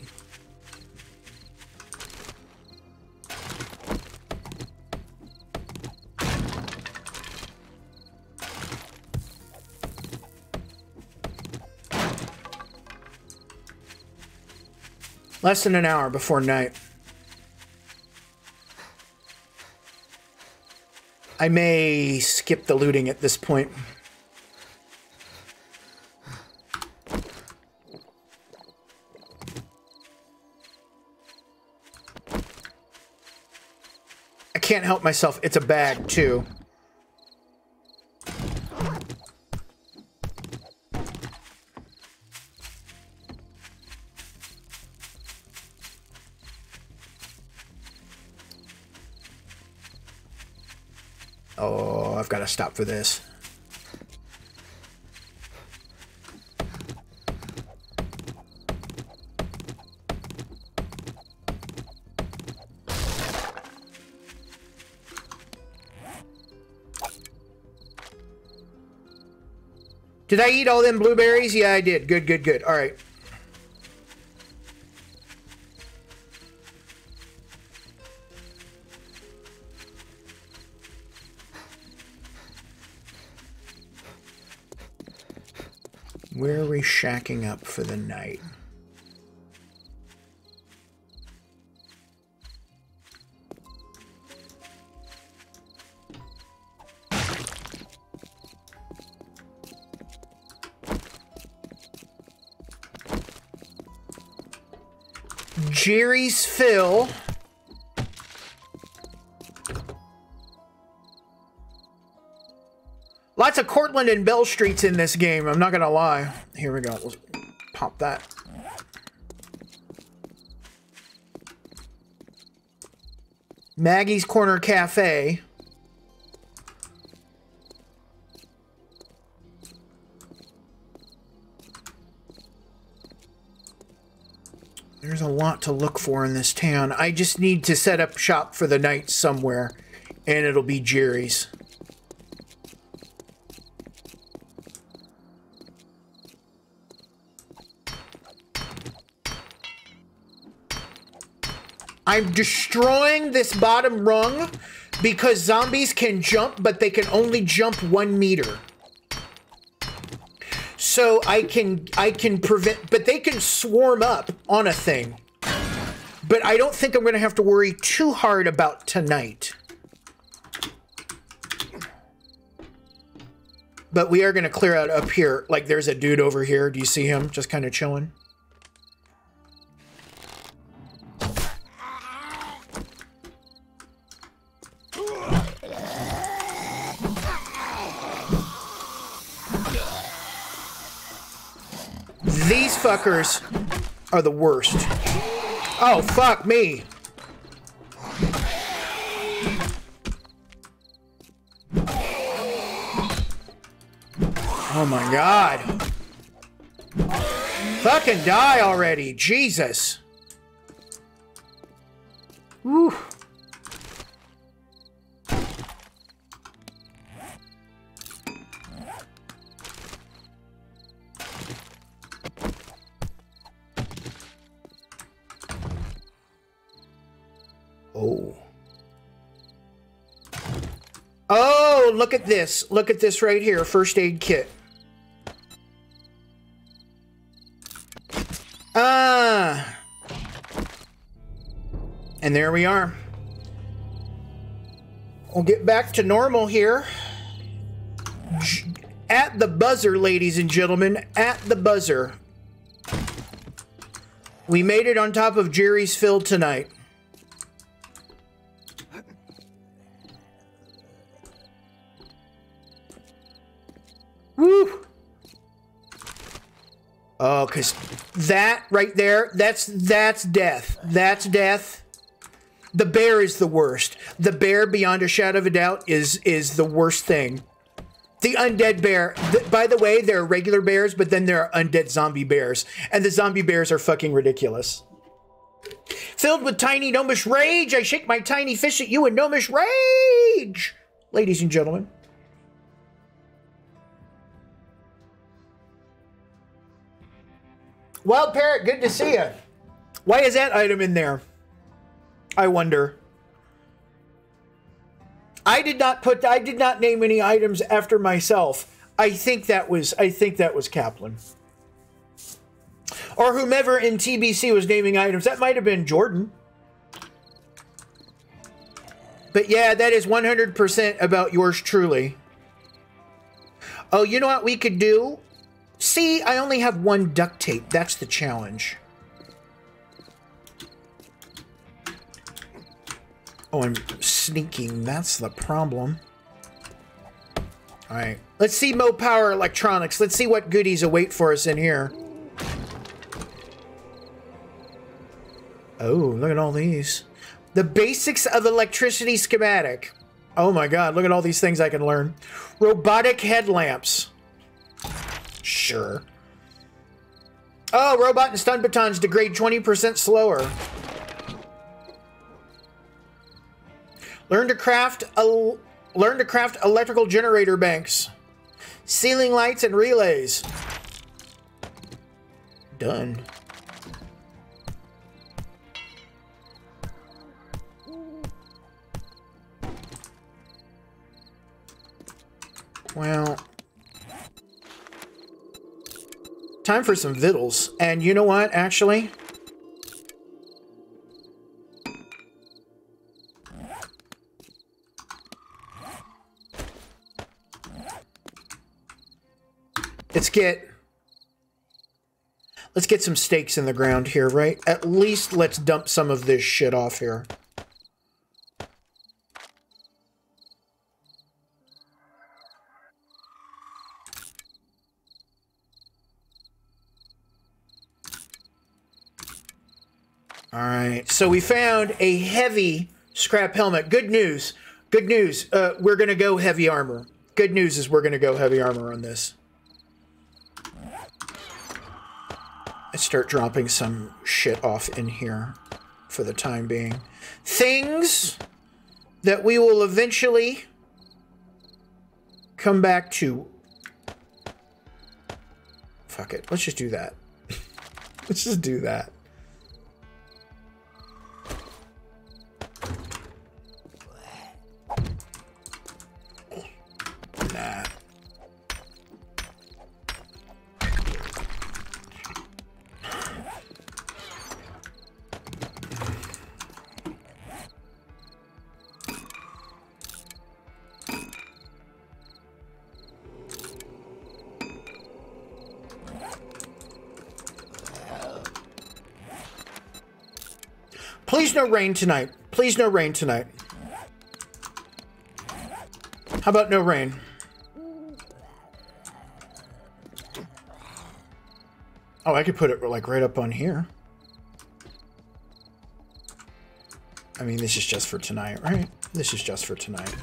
Less than an hour before night. I may skip the looting at this point. Can't help myself. It's a bag, too. Oh, I've got to stop for this. Did I eat all them blueberries? Yeah, I did. Good, good, good. All right. Where are we shacking up for the night? Jerry's Phil. Lots of Cortland and Bell Streets in this game, I'm not gonna lie. Here we go, let's pop that. Maggie's Corner Cafe. To look for in this town. I just need to set up shop for the night somewhere, and it'll be Jerry's. I'm destroying this bottom rung because zombies can jump, but they can only jump one meter. So I can I can prevent, but they can swarm up on a thing. But I don't think I'm going to have to worry too hard about tonight. But we are going to clear out up here. Like there's a dude over here. Do you see him? Just kind of chilling. These fuckers are the worst. Oh, fuck me. Oh my god. Fucking die already. Jesus. Whew. Look at this. Look at this right here. First aid kit. Ah. And there we are. We'll get back to normal here. At the buzzer, ladies and gentlemen. At the buzzer. We made it on top of Jerry's Field tonight. Oh, cause that right there, that's that's death. That's death. The bear is the worst. The bear, beyond a shadow of a doubt, is is the worst thing. The undead bear. Th- by the way, there are regular bears, but then there are undead zombie bears, and the zombie bears are fucking ridiculous. Filled with tiny gnomish rage, I shake my tiny fist at you in gnomish rage, ladies and gentlemen. Wild Parrot, good to see you. Why is that item in there? I wonder. I did not put I did not name any items after myself. I think that was I think that was Kaplan. Or whomever in TBC was naming items. That might have been Jordan. But yeah, that is 100% about yours truly. Oh, you know what we could do? See, I only have one duct tape. That's the challenge. Oh, I'm sneaking. That's the problem. All right. Let's see Mo Power Electronics. Let's see what goodies await for us in here. Oh, look at all these. The basics of electricity schematic. Oh my god, look at all these things I can learn. Robotic headlamps. Sure. Oh, robot and stun batons degrade 20% slower. Learn to craft a learn to craft electrical generator banks. Ceiling lights and relays. Done. Well, time for some vittles. And you know what, actually? Let's get... Let's get some stakes in the ground here, right? At least let's dump some of this shit off here. All right, so we found a heavy scrap helmet. Good news. Good news. Uh, we're going to go heavy armor. Good news is we're going to go heavy armor on this. Let's start dropping some shit off in here for the time being. Things that we will eventually come back to. Fuck it. Let's just do that. Let's just do that. No rain tonight. Please no rain tonight. How about no rain? Oh, I could put it like right up on here. I mean, this is just for tonight, right? This is just for tonight.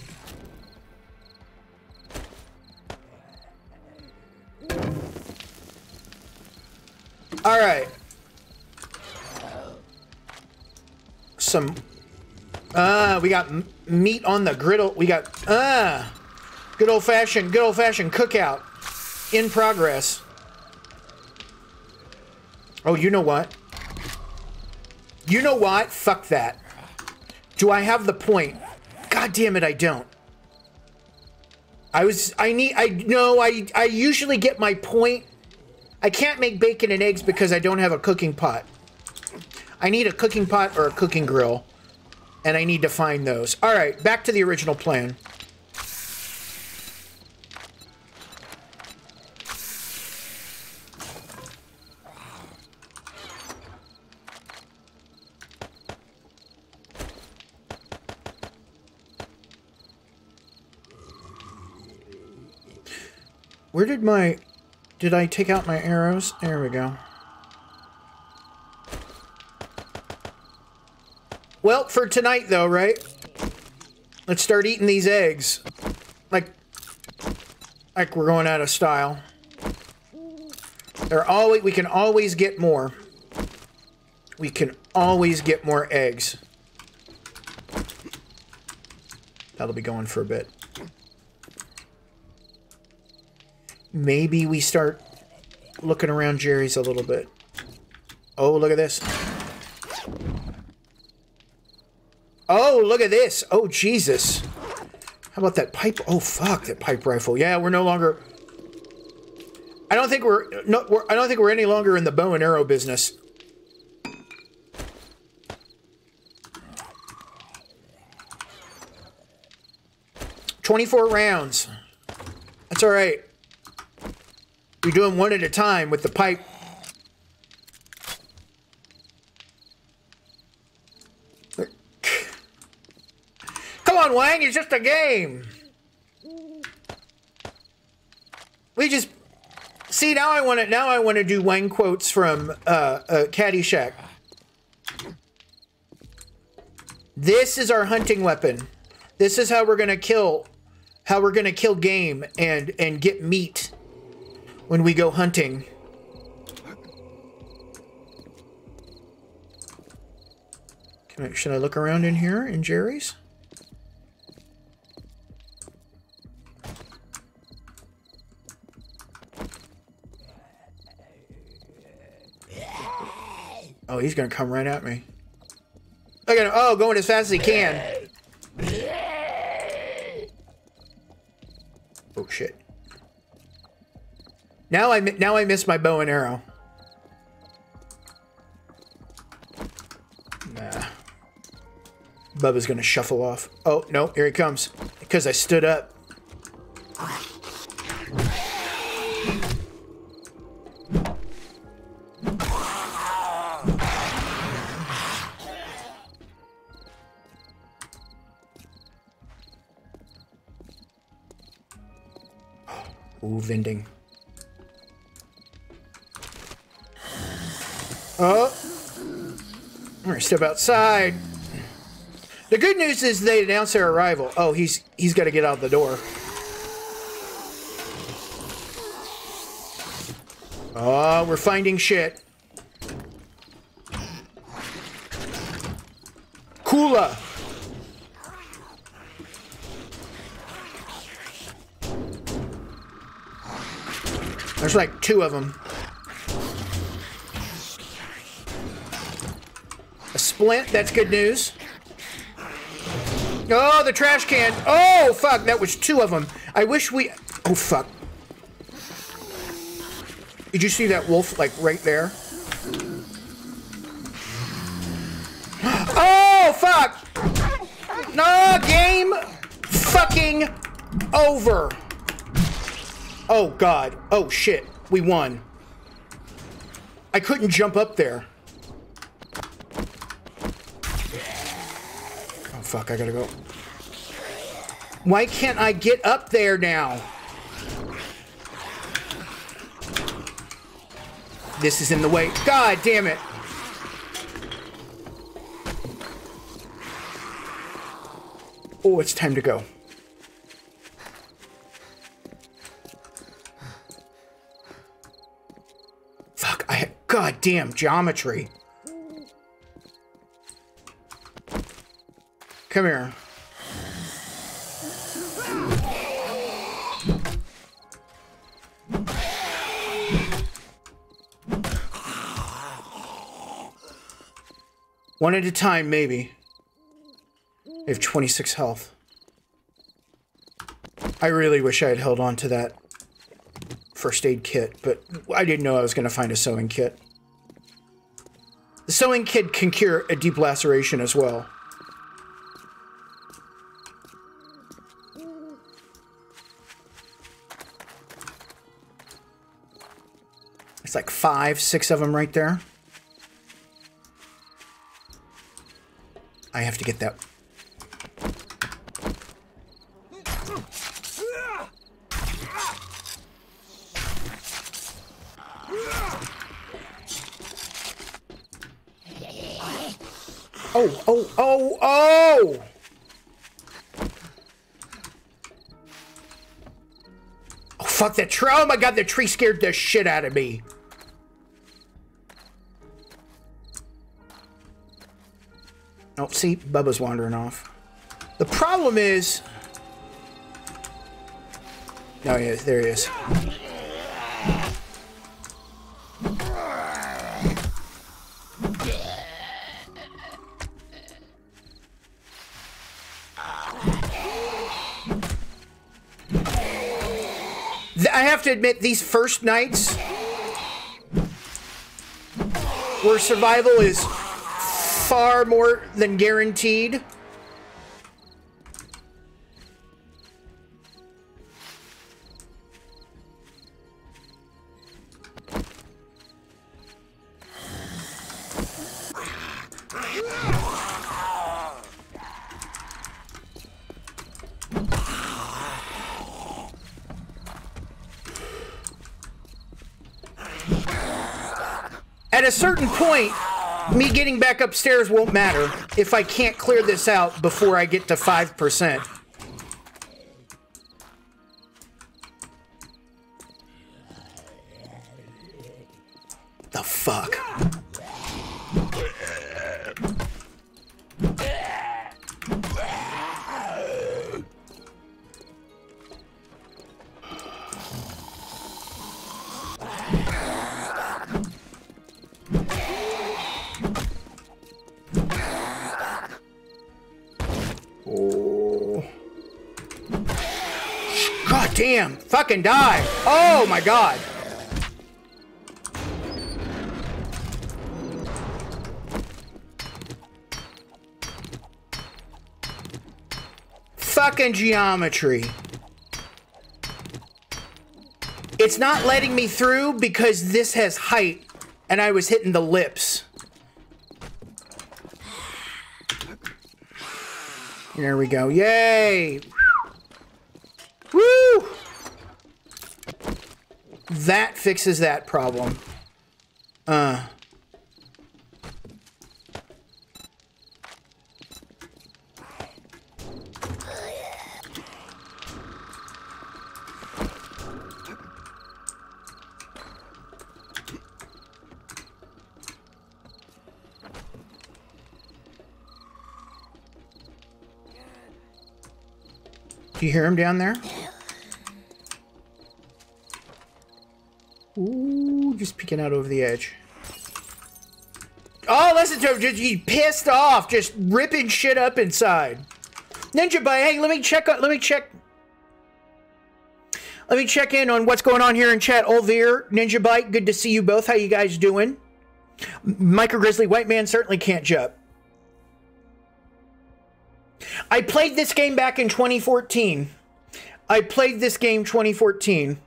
All right. Some. Uh, we got meat on the griddle. We got uh, good old fashioned, good old fashioned cookout in progress. Oh, you know what? You know what? Fuck that. Do I have the point? God damn it, I don't. I was, I need, I know, I, I usually get my point. I can't make bacon and eggs because I don't have a cooking pot. I need a cooking pot or a cooking grill. And I need to find those. All right, back to the original plan. Where did my... Did I take out my arrows? There we go. Well, for tonight though, right? Let's start eating these eggs. Like, like we're going out of style. They're always, we can always get more. We can always get more eggs. That'll be going for a bit. Maybe we start looking around Jerry's a little bit. Oh, look at this. Oh, look at this. Oh, Jesus. How about that pipe? Oh, fuck, that pipe rifle. Yeah, we're no longer... I don't think we're... No, we're, I don't think we're any longer in the bow and arrow business. Twenty-four rounds. That's all right. We're doing one at a time with the pipe on, Wang. It's just a game. We just see now. I want to now. I want to do Wang quotes from uh, uh, Caddyshack. This is our hunting weapon. This is how we're gonna kill. How we're gonna kill game and and get meat when we go hunting. Can I, should I look around in here in Jerry's? Oh, he's gonna come right at me. Look at him. Oh, going as fast as he can. Oh, shit. Now I, now I miss my bow and arrow. Nah. Bubba's gonna shuffle off. Oh, no, here he comes. Because I stood up. Ooh, vending. Oh! I'm gonna step outside. The good news is they announced their arrival. Oh, he's he's got to get out the door. Oh, we're finding shit. Kula. There's like two of them. A splint, that's good news. Oh, the trash can. Oh, fuck, that was two of them. I wish we... Oh, fuck. Did you see that wolf, like, right there? Oh, fuck! No, game fucking over. Oh, God. Oh, shit. We won. I couldn't jump up there. Oh, fuck. I gotta go. Why can't I get up there now? This is in the way. God damn it. Oh, it's time to go. Goddamn geometry. Come here. One at a time, maybe. I have 26 health. I really wish I had held on to that first aid kit, but I didn't know I was going to find a sewing kit. The sewing kid can cure a deep laceration as well. It's like five, six of them right there. I have to get that Fuck that tree. Oh my god, The tree scared the shit out of me. Oh, see, Bubba's wandering off. The problem is... Oh, yeah, there he is. Admit, these first nights where survival is far more than guaranteed. Certain point, me getting back upstairs won't matter if I can't clear this out before I get to 5%. Fucking die. Oh my god. Fucking geometry. It's not letting me through because this has height and I was hitting the lips. There we go. Yay! Woo! That fixes that problem. Uh. Do you hear him down there? Just peeking out over the edge. Oh, listen to him. Just, he's pissed off. Just ripping shit up inside. Ninja Bite, hey, let me check. Let me check. Let me check in on what's going on here in chat. Olvir, Ninja Bite, good to see you both. How you guys doing? Micro Grizzly, White Man certainly can't jump. I played this game back in 2014. I played this game 2014.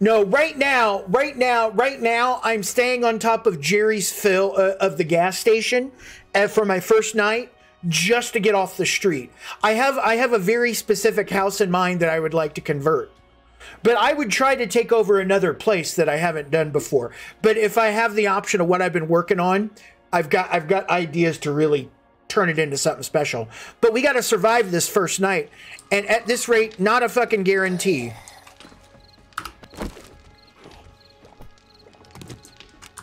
No, right now, right now, right now, I'm staying on top of Jerry's fill uh, of the gas station uh, for my first night, just to get off the street. I have I have a very specific house in mind that I would like to convert. But I would try to take over another place that I haven't done before. But if I have the option of what I've been working on, I've got I've got ideas to really turn it into something special. But we got to survive this first night, and at this rate, not a fucking guarantee.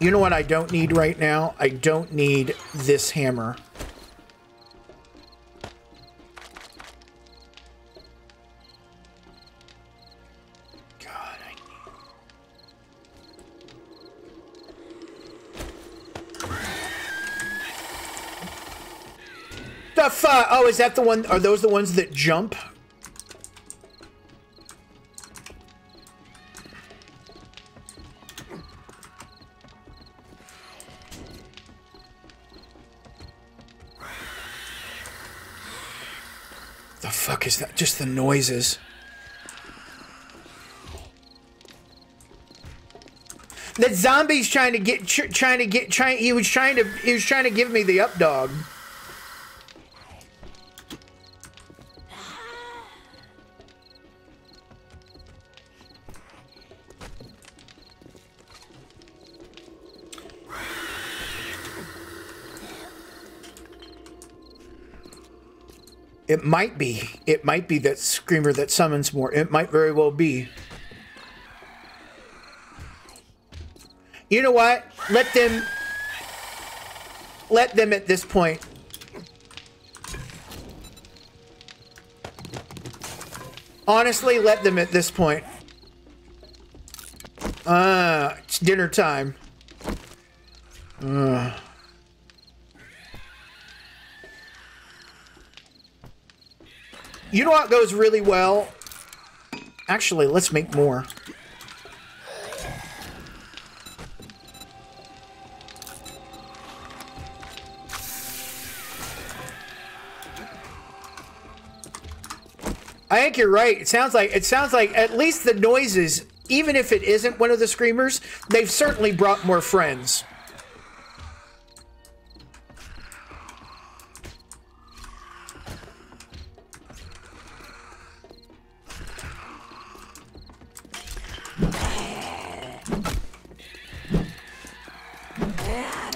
You know what I don't need right now? I don't need this hammer. God? Oh, is that the one? Are those the ones that jump? Fuck is that? Just the noises. That zombie's trying to get, tr trying to get, trying. He was trying to, he was trying to give me the up dog. It might be. It might be that screamer that summons more. It might very well be. You know what? Let them. Let them at this point. Honestly, let them at this point. Ah, it's dinner time. Ugh. You know what goes really well? Actually, let's make more. I think you're right. It sounds like it sounds like at least the noises, even if it isn't one of the screamers, they've certainly brought more friends.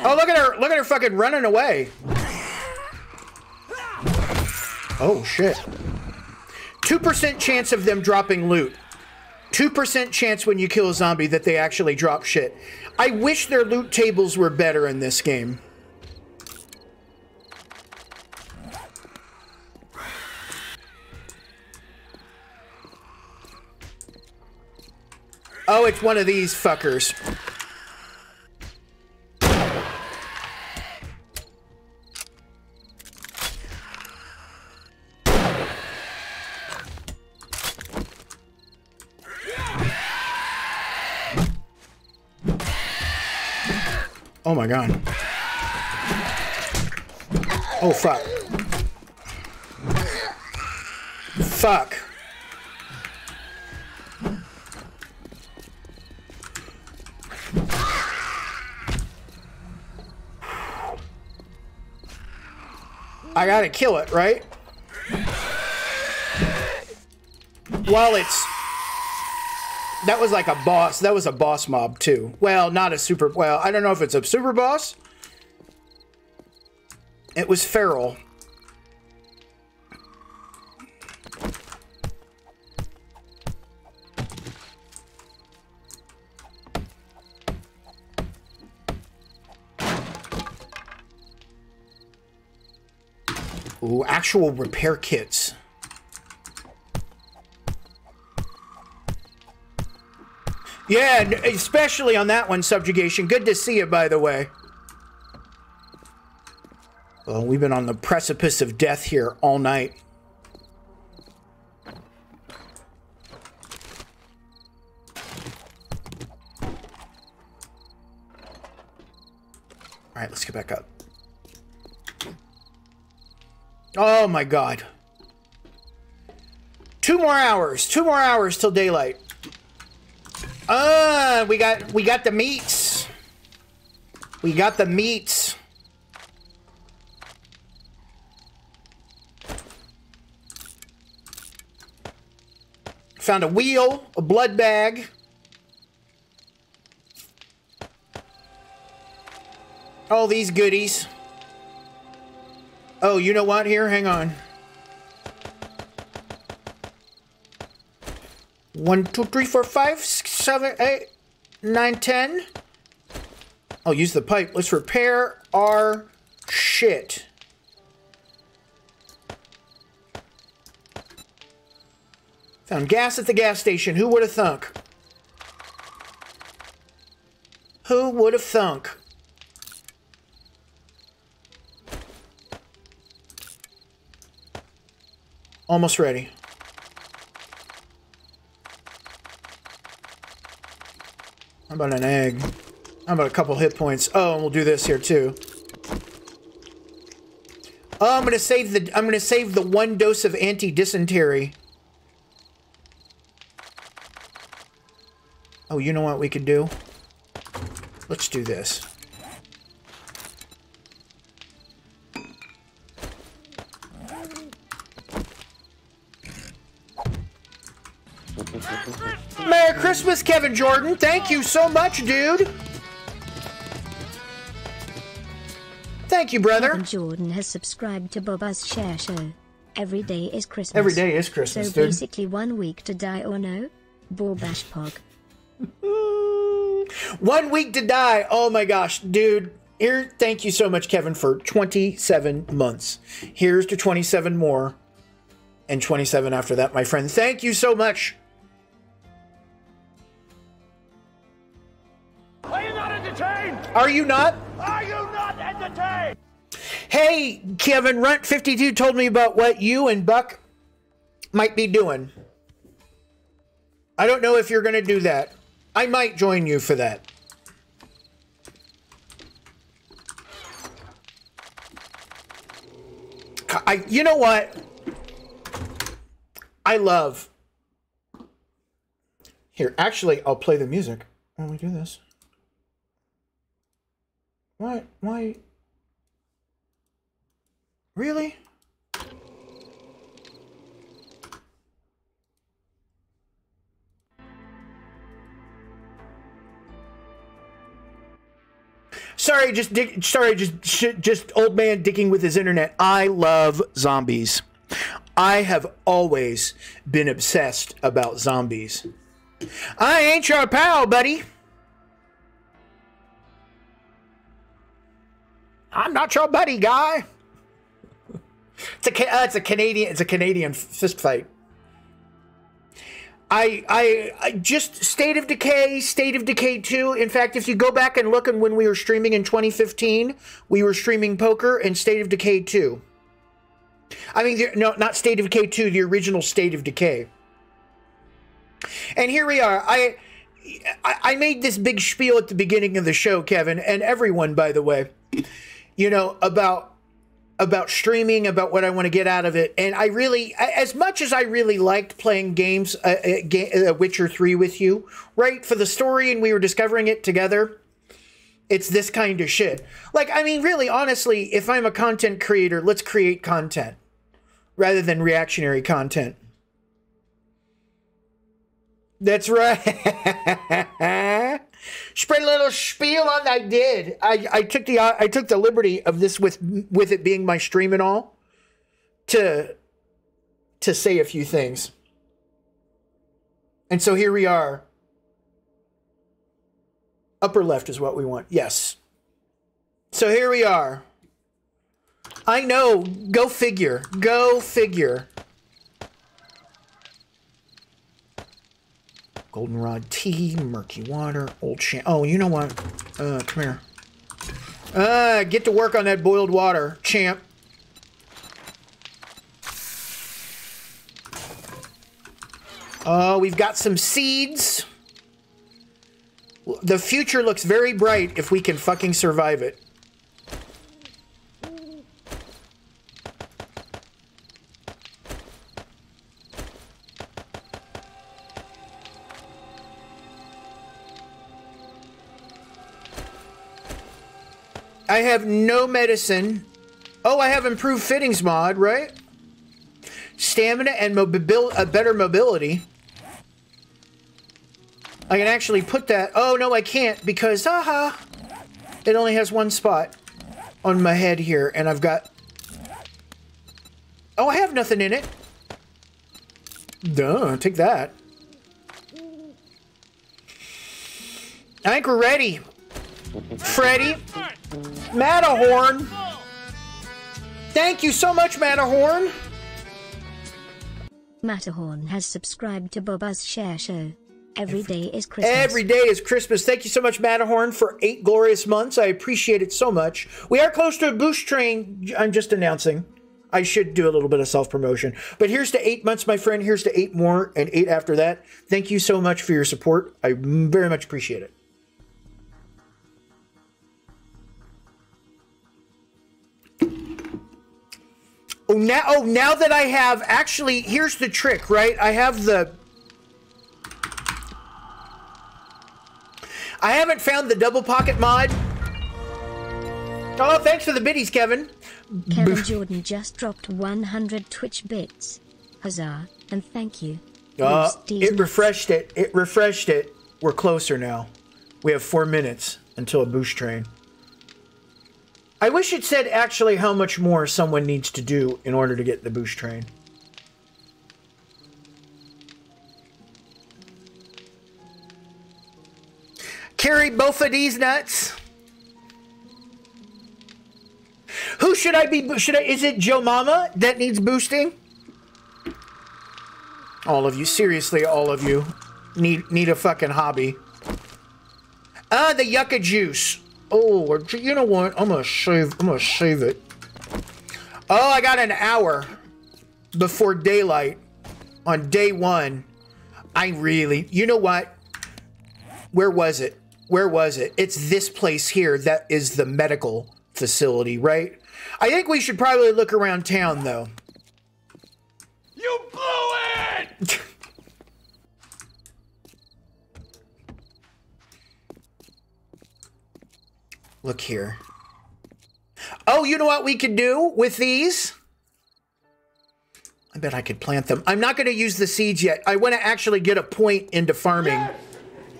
Oh, look at her! Look at her fucking running away. Oh shit. 2% chance of them dropping loot. 2% chance when you kill a zombie that they actually drop shit. I wish their loot tables were better in this game. Oh, it's one of these fuckers. Oh my god. Oh fuck. Fuck. I gotta kill it, right? While it's that was like a boss. That was a boss mob too. Well, not a super. Well, I don't know if it's a super boss. It was feral. Ooh, actual repair kits. Yeah, especially on that one, Subjugation. Good to see you, by the way. Well, we've been on the precipice of death here all night. All right, let's get back up. Oh my god. Two more hours. Two more hours till daylight. Uh, we got we got the meats. We got the meats. Found a wheel, a blood bag. All these goodies. Oh, you know what? Here, hang on. One, two, three, four, five, six, seven, eight, nine, ten. I'll use the pipe. Let's repair our shit. Found gas at the gas station. Who would have thunk? Who would have thunk? Almost ready. How about an egg? How about a couple hit points? Oh, and we'll do this here too. Oh, I'm gonna save the I'm gonna save the one dose of anti-dysentery. Oh, you know what we could do? Let's do this. Jordan. Thank you so much, dude. Thank you, brother. Kevin Jordan has subscribed to Baba's Share Show. Every day is Christmas. Every day is Christmas, So dude. basically, one week to die or no. Borbash Pog. One week to die. Oh my gosh, dude. Here, thank you so much, Kevin, for 27 months. Here's to 27 more. And 27 after that, my friend. Thank you so much. Are you not? Are you not entertained? Hey, Kevin Runt52 told me about what you and Buck might be doing. I don't know if you're going to do that. I might join you for that. I, you know what? I love. Here, actually, I'll play the music when we do this. Why? Why? Really? Sorry, just dig, sorry, just just old man digging with his internet. I love zombies. I have always been obsessed about zombies. I ain't your pal, buddy. I'm not your buddy, guy. It's a uh, it's a Canadian it's a Canadian fist fight. I, I I just State of Decay, State of Decay 2. In fact, if you go back and look at when we were streaming in 2015, we were streaming poker and State of Decay 2. I mean, no, not State of Decay 2, the original State of Decay. And here we are. I I made this big spiel at the beginning of the show, Kevin, and everyone, by the way, you know, about about streaming, about what I want to get out of it. And I really, as much as I really liked playing games, uh, uh, uh, Witcher 3 with you, right? For the story and we were discovering it together, it's this kind of shit. Like, I mean, really, honestly, if I'm a content creator, let's create content rather than reactionary content. That's right. Spread a little spiel on. I did. I, I took the uh, I took the liberty of this with with it being my stream and all to to say a few things. And so here we are. Upper left is what we want. Yes. So here we are. I know. Go figure. Go figure. Goldenrod tea, murky water, old champ. Oh, you know what? Uh, come here. Uh, get to work on that boiled water, champ. Oh, we've got some seeds. The future looks very bright if we can fucking survive it. I have no medicine. Oh, I have improved fittings mod, right? Stamina and a uh, better mobility. I can actually put that. Oh, no, I can't because, aha, it only has one spot on my head here, and I've got. Oh, I have nothing in it. Duh, take that. I think we're ready. Freddy. Matterhorn. Thank you so much, Matterhorn. Matterhorn has subscribed to Baba's Share Show. Every day is Christmas. Every day is Christmas. Thank you so much, Matterhorn, for eight glorious months. I appreciate it so much. We are close to a boost train. I'm just announcing. I should do a little bit of self promotion. But here's to eight months, my friend. Here's to eight more and eight after that. Thank you so much for your support. I very much appreciate it. Oh now oh now that I have actually here's the trick, right? I have the I haven't found the double pocket mod. Oh, thanks for the biddies, Kevin. Kevin Jordan just dropped 100 Twitch bits. Huzzah, and thank you. Uh, it refreshed it. It refreshed it. We're closer now. We have four minutes until a boost train. I wish it said actually how much more someone needs to do in order to get the boost train. Carry both of these nuts. Who should I be? Should I? Is it Joe Mama that needs boosting? All of you, seriously, all of you need need a fucking hobby. Ah, the yucca juice. Oh, you know what? I'm gonna shave. I'm gonna save it. Oh, I got an hour before daylight. on day one, I really, you know what? Where was it? Where was it? It's this place here that is the medical facility, right? I think we should probably look around town though. You blew it! Look here. Oh, you know what we could do with these? I bet I could plant them. I'm not going to use the seeds yet. I want to actually get a point into farming Yes!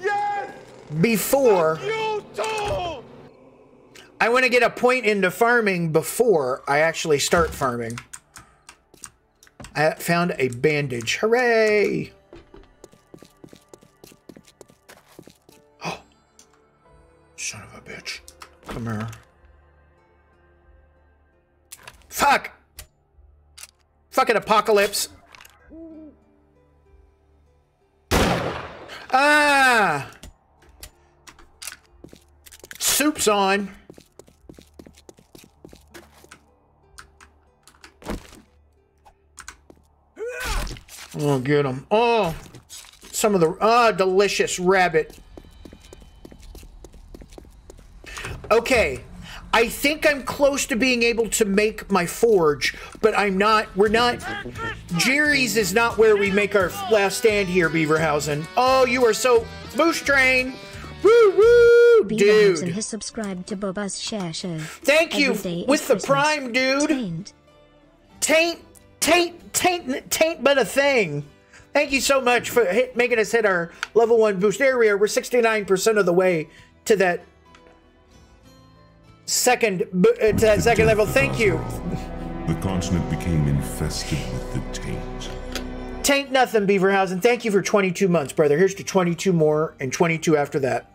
Yes! before. I want to get a point into farming before I actually start farming. I found a bandage. Hooray! Come here. Fuck! Fucking apocalypse. Ah! Soup's on. Oh, get him. Oh, some of the, ah, delicious rabbit. Okay, I think I'm close to being able to make my forge, but I'm not, we're not, Jerry's is not where we make our last stand here, Beaverhausen. Oh, you are so, boost train. Woo, woo, Beaverhausen dude. has subscribed to Baba's Share Show. Thank you Every day is with the Christmas. prime, dude. Taint. Taint, taint, taint, taint, but a thing. Thank you so much for hit, making us hit our level one boost area. We're 69% of the way to that second, uh, to that second level. Thank you. The continent became infested with the taint. Taint nothing, Beaverhausen. Thank you for 22 months, brother. Here's to 22 more and 22 after that.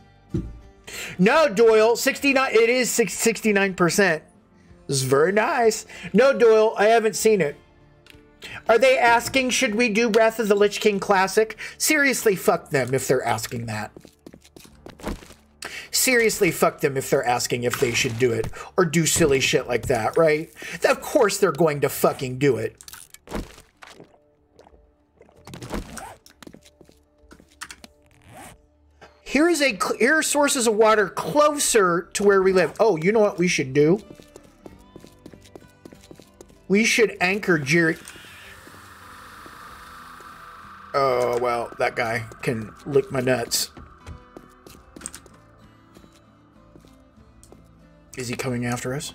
No, Doyle, 69. It is 69%. This is very nice. No, Doyle, I haven't seen it. Are they asking, should we do Wrath of the Lich King Classic? Seriously, fuck them if they're asking that. Seriously, fuck them if they're asking if they should do it or do silly shit like that, right? Of course they're going to fucking do it. Here is a here are sources of water closer to where we live. Oh, you know what we should do? We should anchor Jerry. Oh well, that guy can lick my nuts. Is he coming after us?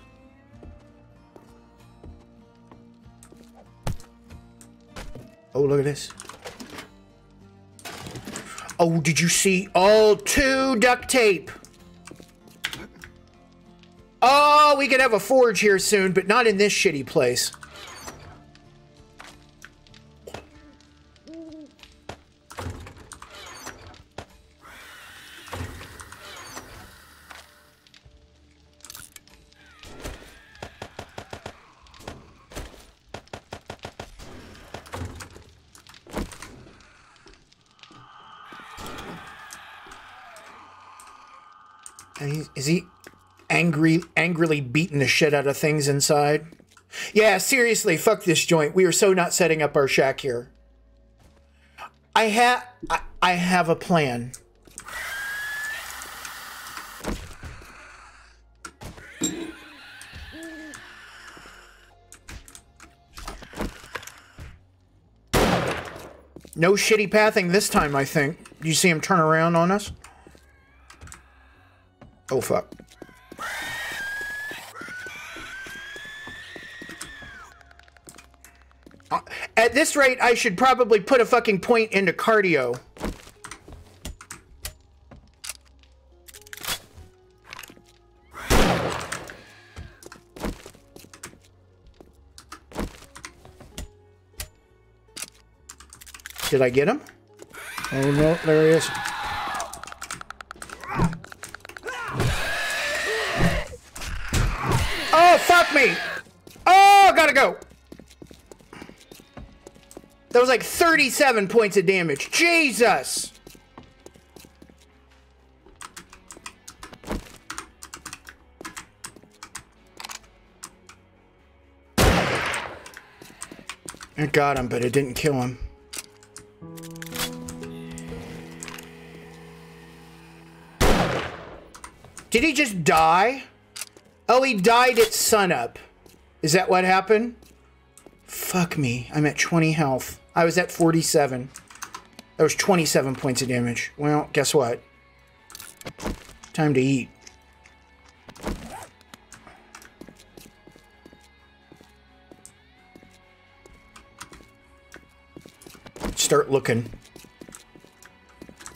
Oh, look at this. Oh, did you see? Oh, two duct tape. Oh, we could have a forge here soon, but not in this shitty place. Is he angry, angrily beating the shit out of things inside? Yeah, seriously, fuck this joint. We are so not setting up our shack here. I have, I, I have a plan. No shitty pathing this time, I think. You see him turn around on us? Oh, fuck. Uh, At this rate, I should probably put a fucking point into cardio. Did I get him? Oh no, there he is. me! Oh, gotta go! That was like 37 points of damage. Jesus! It got him, but it didn't kill him. Did he just die? Oh, he died at sunup. Is that what happened? Fuck me. I'm at 20 health. I was at 47. That was 27 points of damage. Well, guess what? Time to eat. Start looking.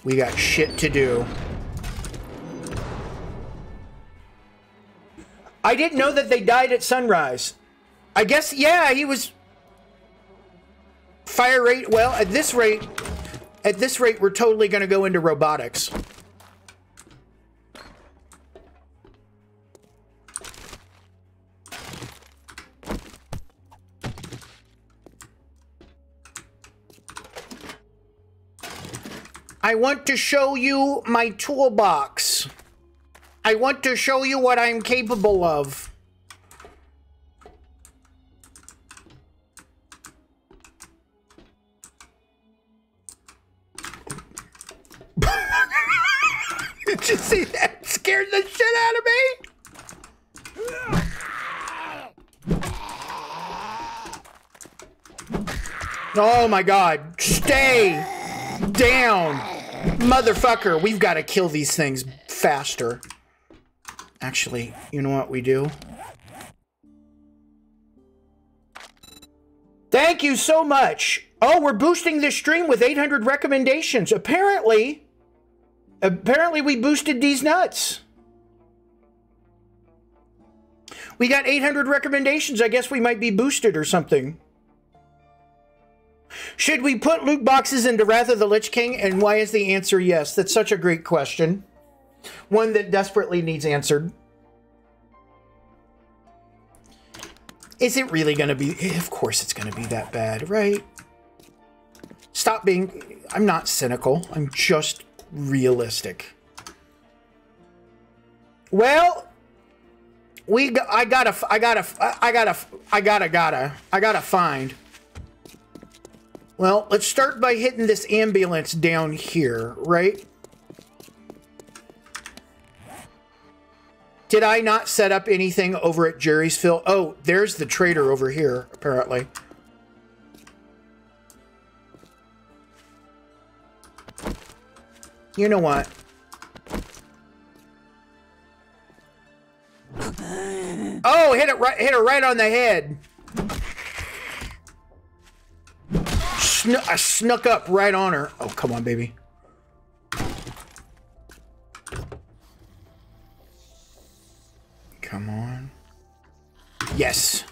We got shit to do. I didn't know that they died at sunrise. I guess, yeah, he was fire rate. Well, at this rate, at this rate, we're totally going to go into robotics. I want to show you my toolbox. I want to show you what I'm capable of. Did you see that? Scared the shit out of me. Oh my god. Stay down. Motherfucker, we've got to kill these things faster. Actually, you know what we do? Thank you so much. Oh, we're boosting this stream with 800 recommendations. Apparently, apparently we boosted these nuts. We got 800 recommendations. I guess we might be boosted or something. Should we put loot boxes into Wrath of the Lich King? And why is the answer yes? That's such a great question. One that desperately needs answered. Is it really going to be? Of course it's going to be that bad, right? Stop being... I'm not cynical. I'm just realistic. Well, we got, I gotta, I gotta, I gotta, I gotta, gotta, I gotta find. Well, let's start by hitting this ambulance down here, right? Did I not set up anything over at Jerry's Phil? Oh, there's the trader over here, apparently. You know what? Oh, hit it right hit her right on the head. I snuck up right on her. Oh, come on, baby. Come on. Yes.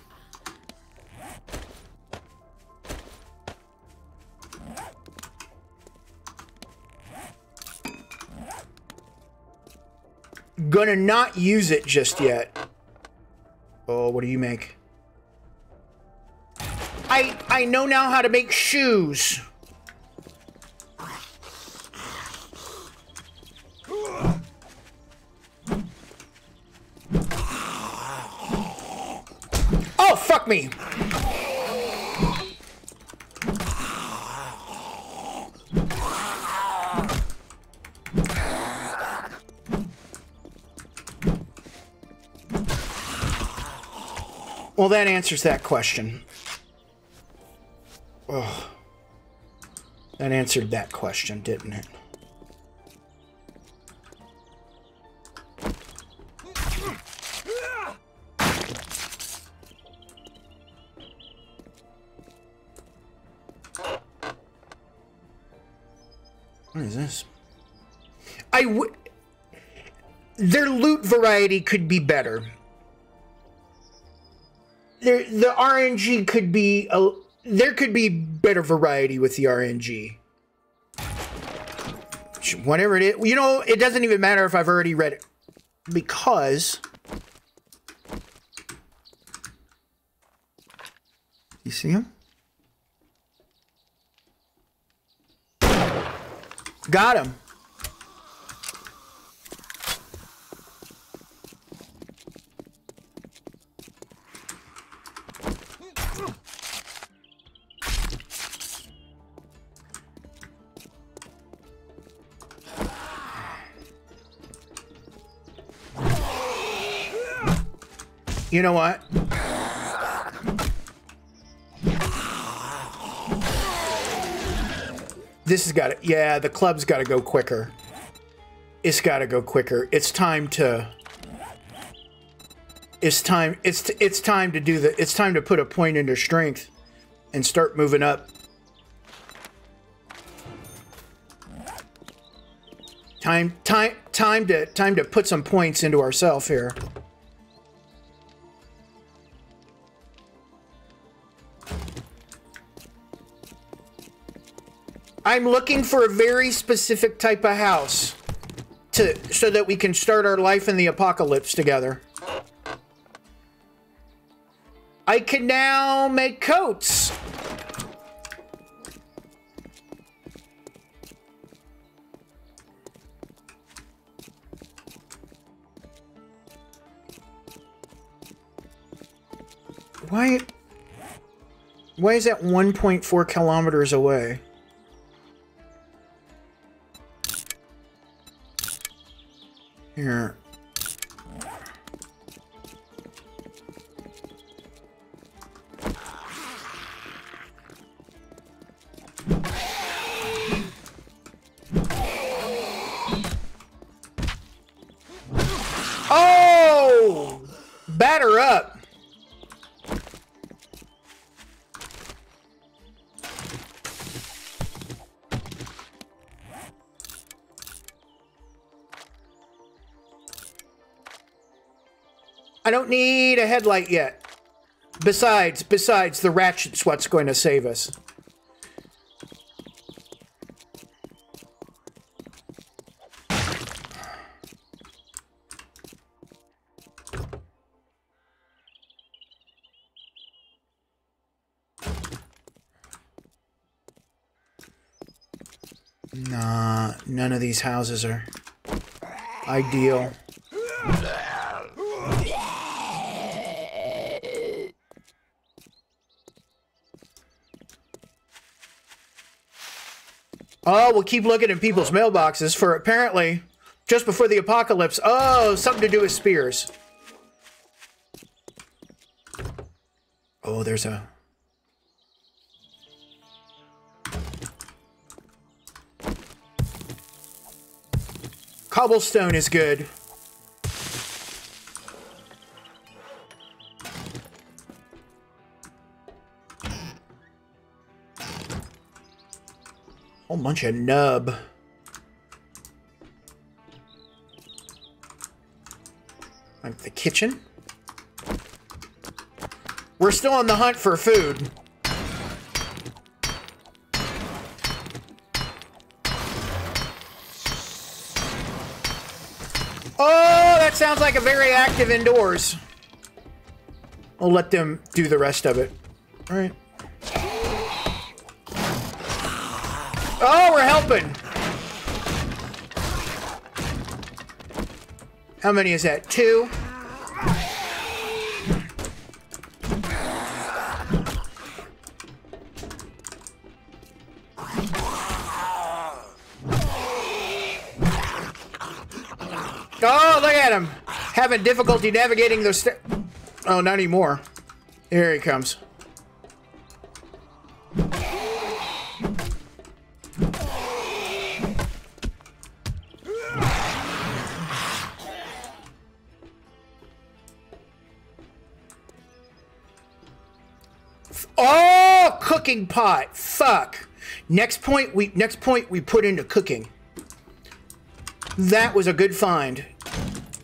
Gonna not use it just yet. Oh, what do you make? I I know now how to make shoes. Me. Well, that answers that question. Oh. That answered that question, didn't it? Is this? I would. Their loot variety could be better. The RNG could be a. There could be better variety with the RNG. Whatever it is, you know, it doesn't even matter if I've already read it because. You see him? Got him. You know what? This has got to, yeah, the club's got to go quicker. It's got to go quicker. It's time to, it's time, it's, it's time to do the, it's time to put a point into strength and start moving up. Time, time, time to, time to put some points into ourselves here. I'm looking for a very specific type of house to so that we can start our life in the apocalypse together. I can now make coats. Why Why is that 1.4 kilometers away? Here. Oh! Batter up. I don't need a headlight yet. Besides, besides, the ratchet's what's going to save us. Nah, none of these houses are ideal. Oh, we'll keep looking in people's mailboxes for apparently just before the apocalypse. Oh, something to do with spears. Oh, there's a. Cobblestone is good. Whole bunch of nub. Like the kitchen. We're still on the hunt for food. Oh, that sounds like a very active indoors. I'll let them do the rest of it. All right. We're helping. How many is that? Two? Oh, look at him. Having difficulty navigating those Oh, not anymore. Here he comes. Pot. Fuck. Next point we next point we put into cooking. That was a good find.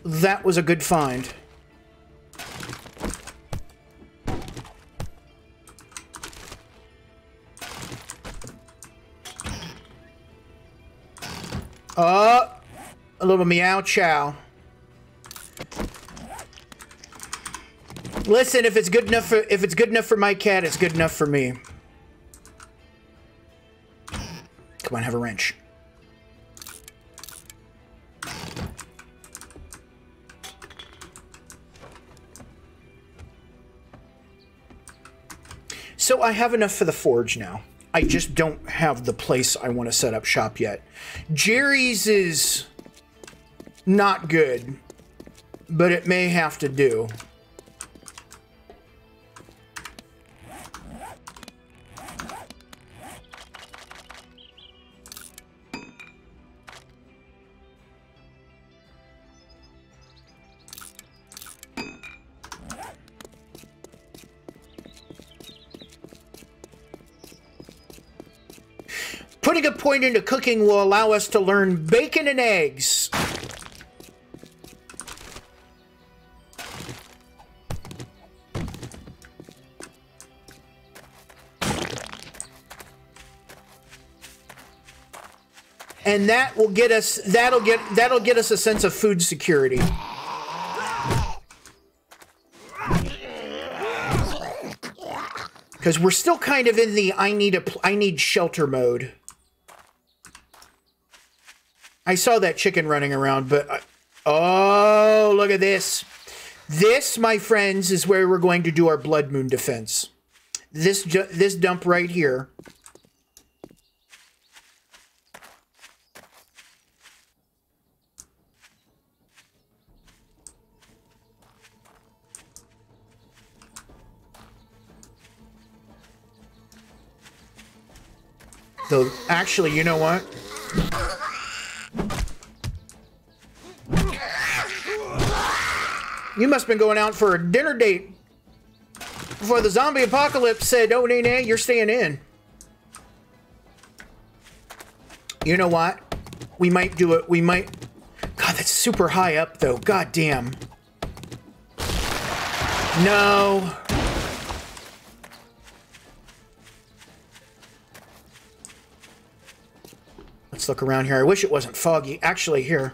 That was a good find. Oh, a little meow chow. Listen, if it's good enough for if it's good enough for my cat, it's good enough for me. Come have a wrench. So I have enough for the forge now. I just don't have the place I want to set up shop yet. Jerry's is not good, but it may have to do. Point into cooking will allow us to learn bacon and eggs. And that will get us that'll get that'll get us a sense of food security. Cuz we're still kind of in the I need a I need shelter mode. I saw that chicken running around, but I, oh, look at this. This, my friends, is where we're going to do our blood moon defense. This this dump right here. Though, actually, you know what? You must have been going out for a dinner date before the zombie apocalypse said, oh, nay, nay, you're staying in. You know what? We might do it. We might. God, that's super high up, though. God damn. No. Let's look around here. I wish it wasn't foggy. Actually, here.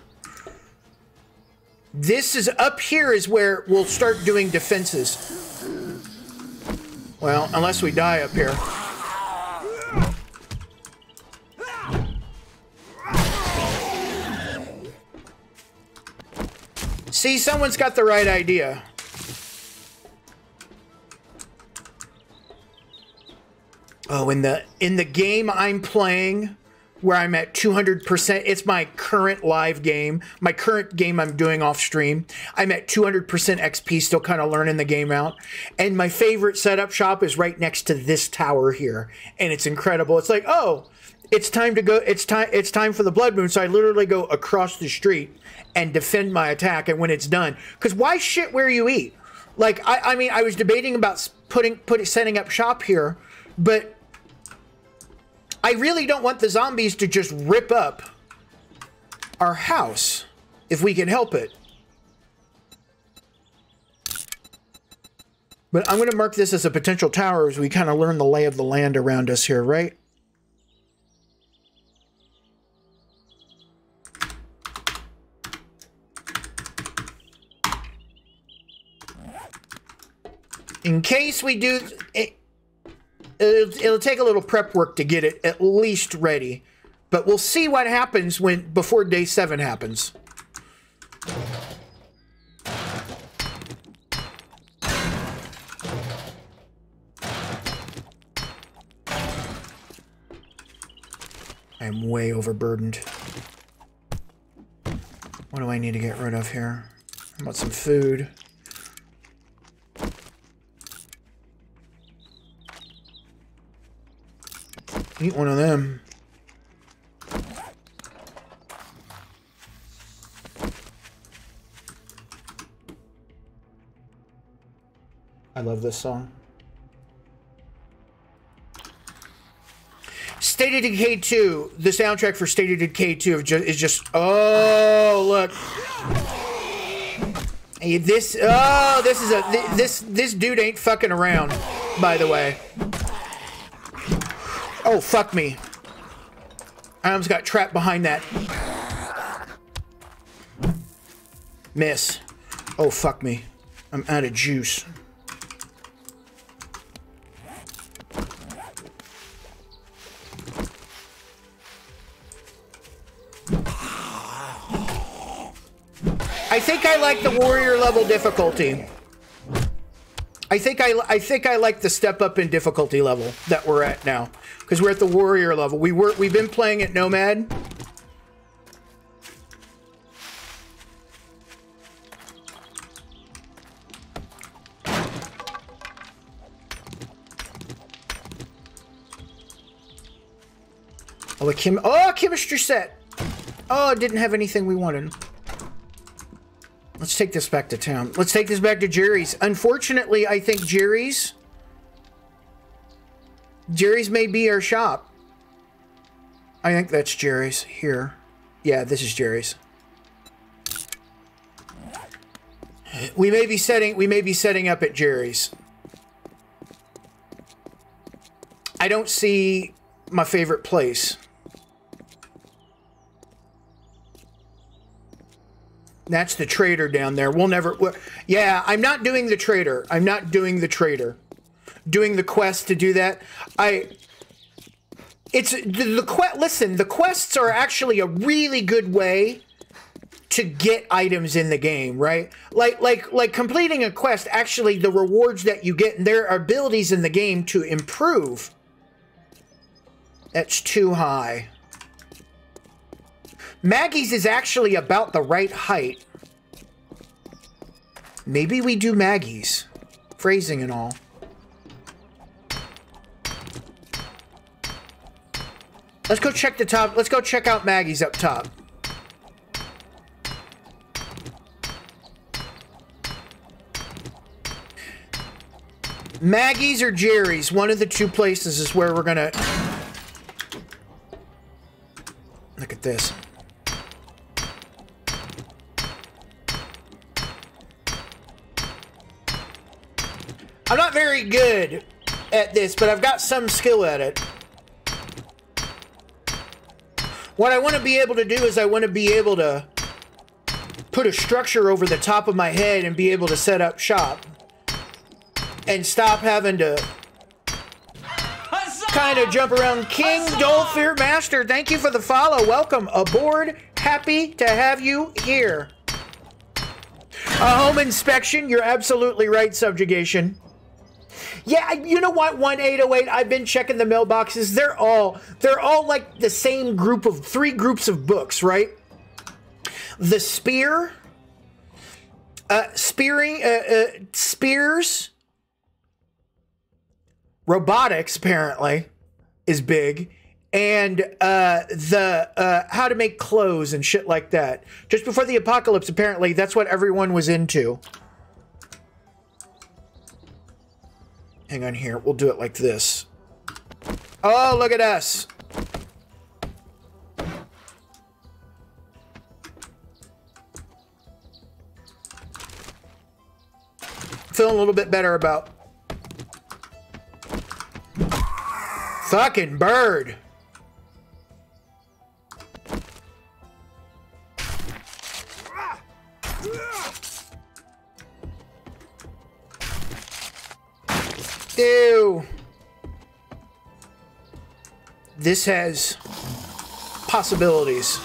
This is up here is where we'll start doing defenses. Well, unless we die up here. See, someone's got the right idea. Oh, in the in the game I'm playing, where I'm at 200%. It's my current live game, my current game I'm doing off stream. I'm at 200% XP, still kind of learning the game out. And my favorite setup shop is right next to this tower here, and it's incredible. It's like, oh, it's time to go. It's time. It's time for the blood moon. So I literally go across the street and defend my attack. And when it's done, because why shit where you eat? Like I, I mean, I was debating about putting putting setting up shop here, but I really don't want the zombies to just rip up our house if we can help it. But I'm going to mark this as a potential tower as we kind of learn the lay of the land around us here, right? In case we do... Eh, It, it'll, it'll take a little prep work to get it at least ready. But we'll see what happens when before day seven happens. I'm way overburdened. What do I need to get rid of here? How about some food? Eat one of them. I love this song. State of Decay 2, the soundtrack for State of Decay 2 is just, oh, look. This, oh, this is a, this, this dude ain't fucking around, by the way. Oh, fuck me. I almost got trapped behind that. Miss. Oh, fuck me. I'm out of juice. I think I like the warrior level difficulty. I think I, I think I like the step up in difficulty level that we're at now because we're at the warrior level. We were we've been playing at Nomad. Oh, chem oh, chemistry set. Oh, didn't have anything we wanted. Let's take this back to town. Let's take this back to Jerry's. Unfortunately, I think Jerry's... Jerry's may be our shop. I think that's Jerry's here. Yeah, this is Jerry's. We may be setting we may be setting up at Jerry's. I don't see my favorite place. That's the trader down there. We'll never. yeah, I'm not doing the trader. I'm not doing the trader. Doing the quest to do that. I. It's the, the quest. Listen, the quests are actually a really good way to get items in the game, right? Like like like completing a quest. Actually, the rewards that you get, and there are abilities in the game to improve. That's too high. Maggie's is actually about the right height. Maybe we do Maggie's. Phrasing and all. Let's go check the top. Let's go check out Maggie's up top. Maggie's or Jerry's, one of the two places is where we're gonna... Look at this. I'm not very good at this, but I've got some skill at it. What I want to be able to do is I want to be able to put a structure over the top of my head and be able to set up shop. And stop having to kind of jump around. King Dolfear Master, thank you for the follow. Welcome aboard. Happy to have you here. A home inspection, you're absolutely right, Subjugation. Yeah, you know what? 1808, I've been checking the mailboxes. They're all they're all like the same group of three groups of books, right? The Spear, uh spearing uh, uh spears robotics apparently is big and uh, the uh, how to make clothes and shit like that. Just before the apocalypse, apparently, that's what everyone was into. Hang on here. We'll do it like this. Oh, look at us. Feeling a little bit better about fucking bird. Ew. This has possibilities.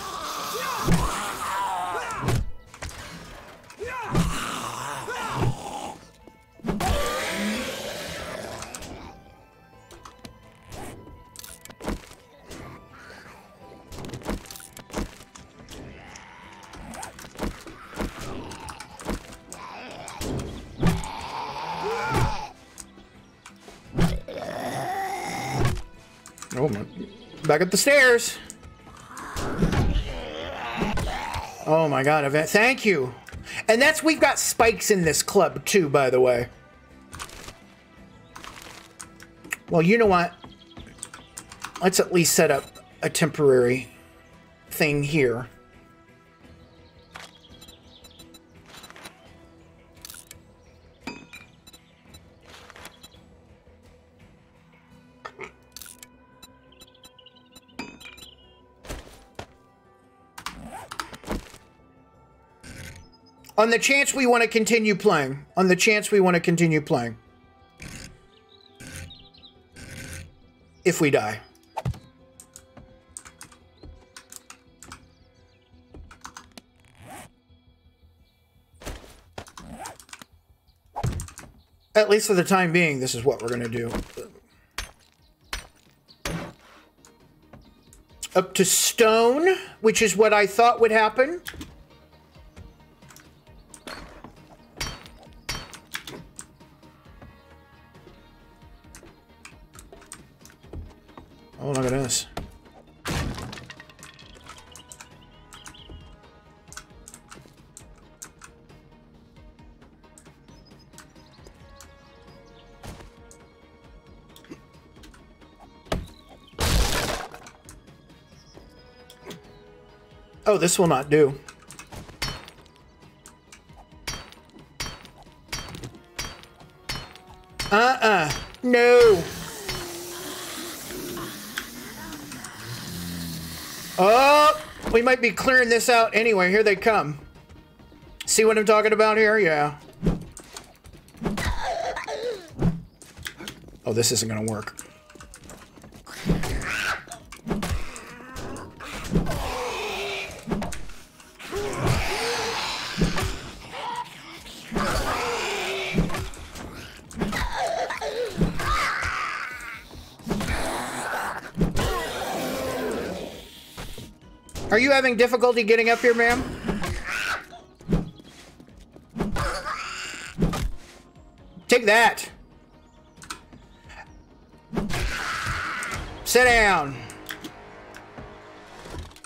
Back up the stairs. Oh my god, event. Thank you. And that's, we've got spikes in this club too, by the way. Well, you know what? Let's at least set up a temporary thing here. On the chance we want to continue playing. On the chance we want to continue playing. If we die. At least for the time being, this is what we're going to do. Up to stone, which is what I thought would happen. Oh, look at this. Oh, this will not do. Uh-uh. No. Oh, we might be clearing this out anyway. Here they come. See what I'm talking about here? Yeah. Oh, this isn't going to work. Are you having difficulty getting up here, ma'am? Take that. Sit down.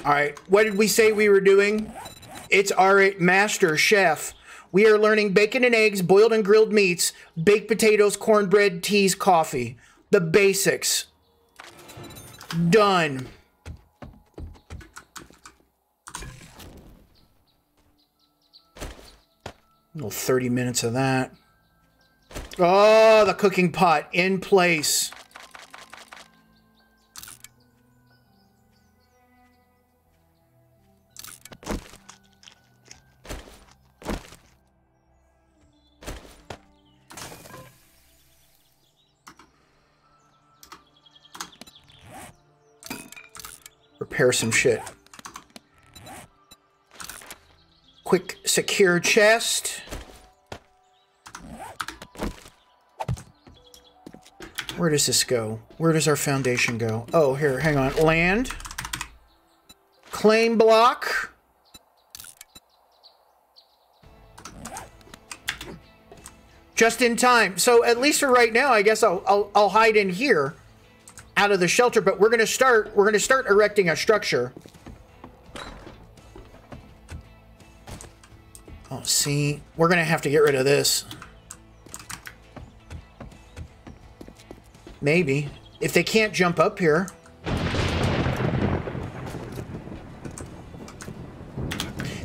All right, what did we say we were doing? It's our master chef. We are learning bacon and eggs, boiled and grilled meats, baked potatoes, cornbread, teas, coffee. The basics. Done. Little 30 minutes of that. Oh, the cooking pot in place. Repair some shit. Quick secure chest. Where does this go? Where does our foundation go? Oh, here, hang on. Land. Claim block. Just in time. So at least for right now, I guess I'll, I'll, I'll hide in here out of the shelter, but we're going to start, we're going to start erecting a structure. Oh, see, we're going to have to get rid of this. Maybe. If they can't jump up here.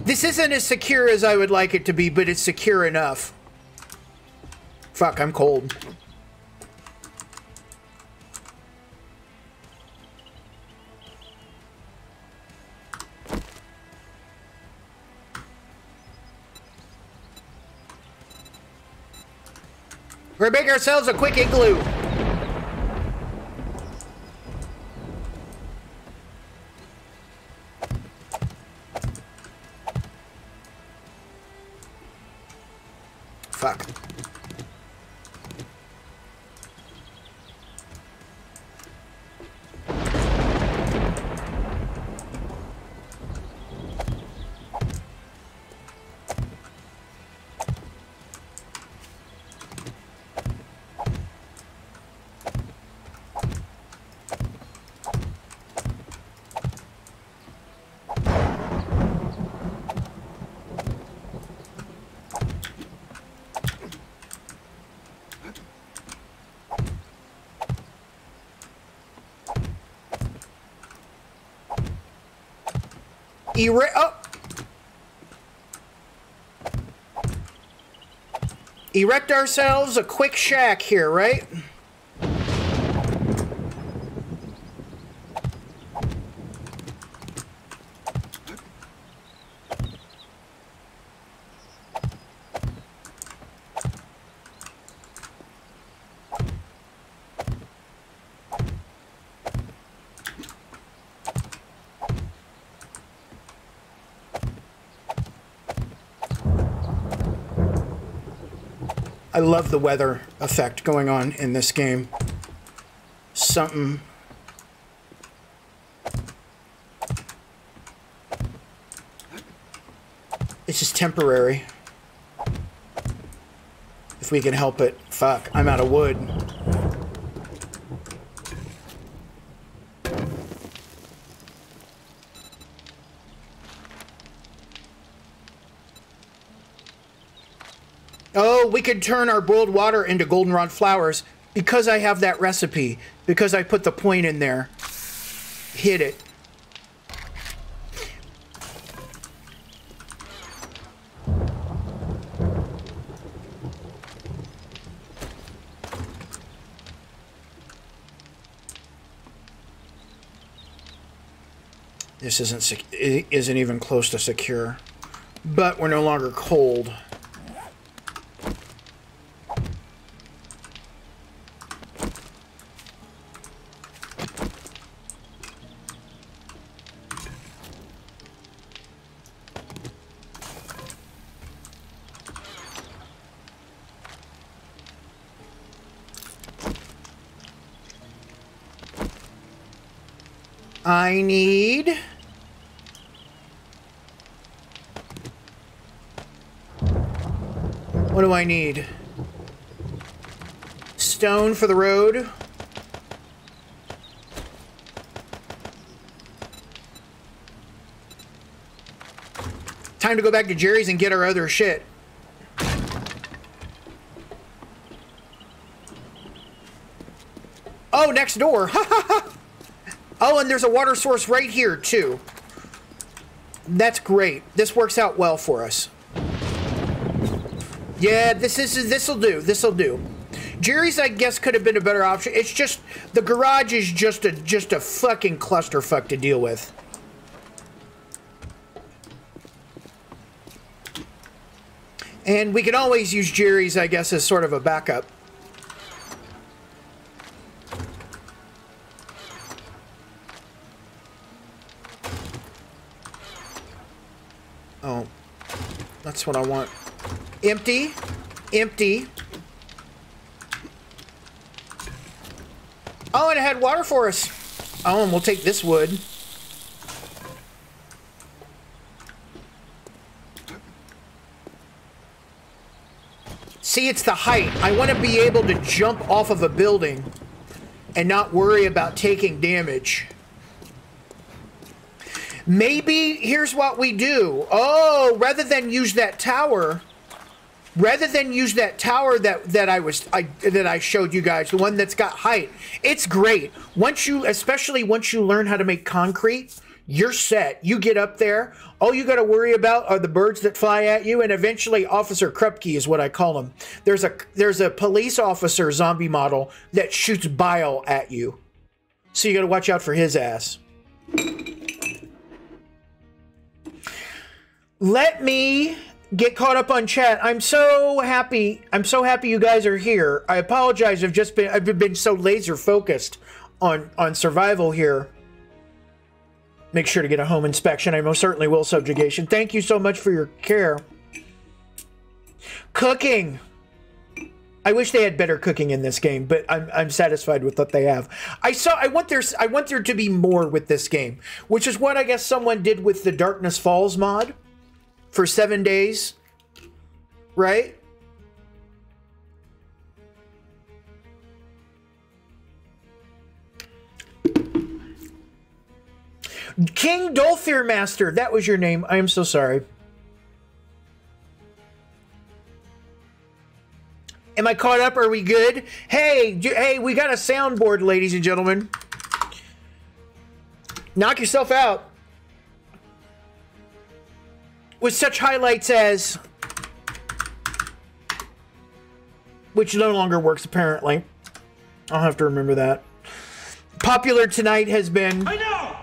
This isn't as secure as I would like it to be, but it's secure enough. Fuck, I'm cold. We're make ourselves a quick igloo. Oh. Erect ourselves a quick shack here, right? I love the weather effect going on in this game. Something. It's just temporary. If we can help it. Fuck, I'm out of wood. could turn our boiled water into goldenrod flowers because I have that recipe, because I put the point in there. Hit it. This isn't isn't even close to secure, but we're no longer cold. I need? Stone for the road. Time to go back to Jerry's and get our other shit. Oh, next door. oh, and there's a water source right here, too. That's great. This works out well for us. Yeah, this is this'll do. This'll do. Jerry's, I guess, could have been a better option. It's just the garage is just a just a fucking clusterfuck to deal with. And we can always use Jerry's, I guess, as sort of a backup. Oh, that's what I want. Empty, empty. Oh, and it had water for us. Oh, and we'll take this wood. See, it's the height. I want to be able to jump off of a building and not worry about taking damage. Maybe here's what we do. Oh, rather than use that tower, rather than use that tower that that I was I that I showed you guys, the one that's got height. It's great. Once you especially once you learn how to make concrete, you're set. You get up there, all you got to worry about are the birds that fly at you and eventually Officer Krupke is what I call him. There's a there's a police officer zombie model that shoots bile at you. So you got to watch out for his ass. let me get caught up on chat. I'm so happy. I'm so happy you guys are here. I apologize. I've just been I've been so laser focused on on survival here. Make sure to get a home inspection. I most certainly will. Subjugation. Thank you so much for your care. Cooking. I wish they had better cooking in this game, but I'm, I'm satisfied with what they have. I saw. I want there. I want there to be more with this game, which is what I guess someone did with the Darkness Falls mod for seven days, right? King Dolphir Master, that was your name. I am so sorry. Am I caught up? Are we good? Hey, hey, we got a soundboard, ladies and gentlemen. Knock yourself out with such highlights as which no longer works apparently. I'll have to remember that. Popular tonight has been I know!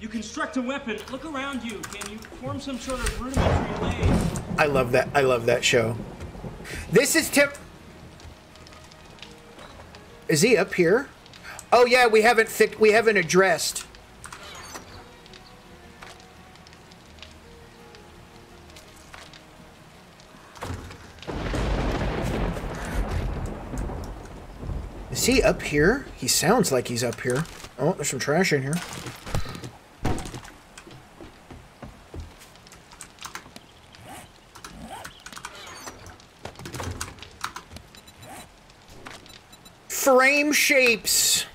You construct a weapon. Look around you. Can you form some sort of rudimentary lathe? I love that. I love that show. This is Tim. Is he up here? Oh yeah, we haven't we haven't addressed. Is he up here? He sounds like he's up here. Oh, there's some trash in here. Frame shapes.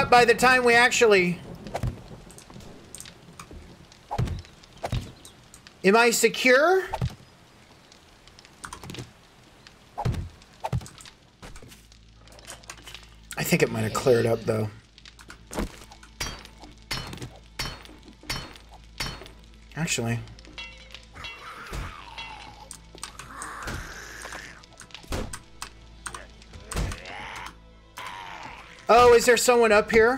up by the time we actually... Am I secure? I think it might have cleared up, though. Actually... Oh, is there someone up here?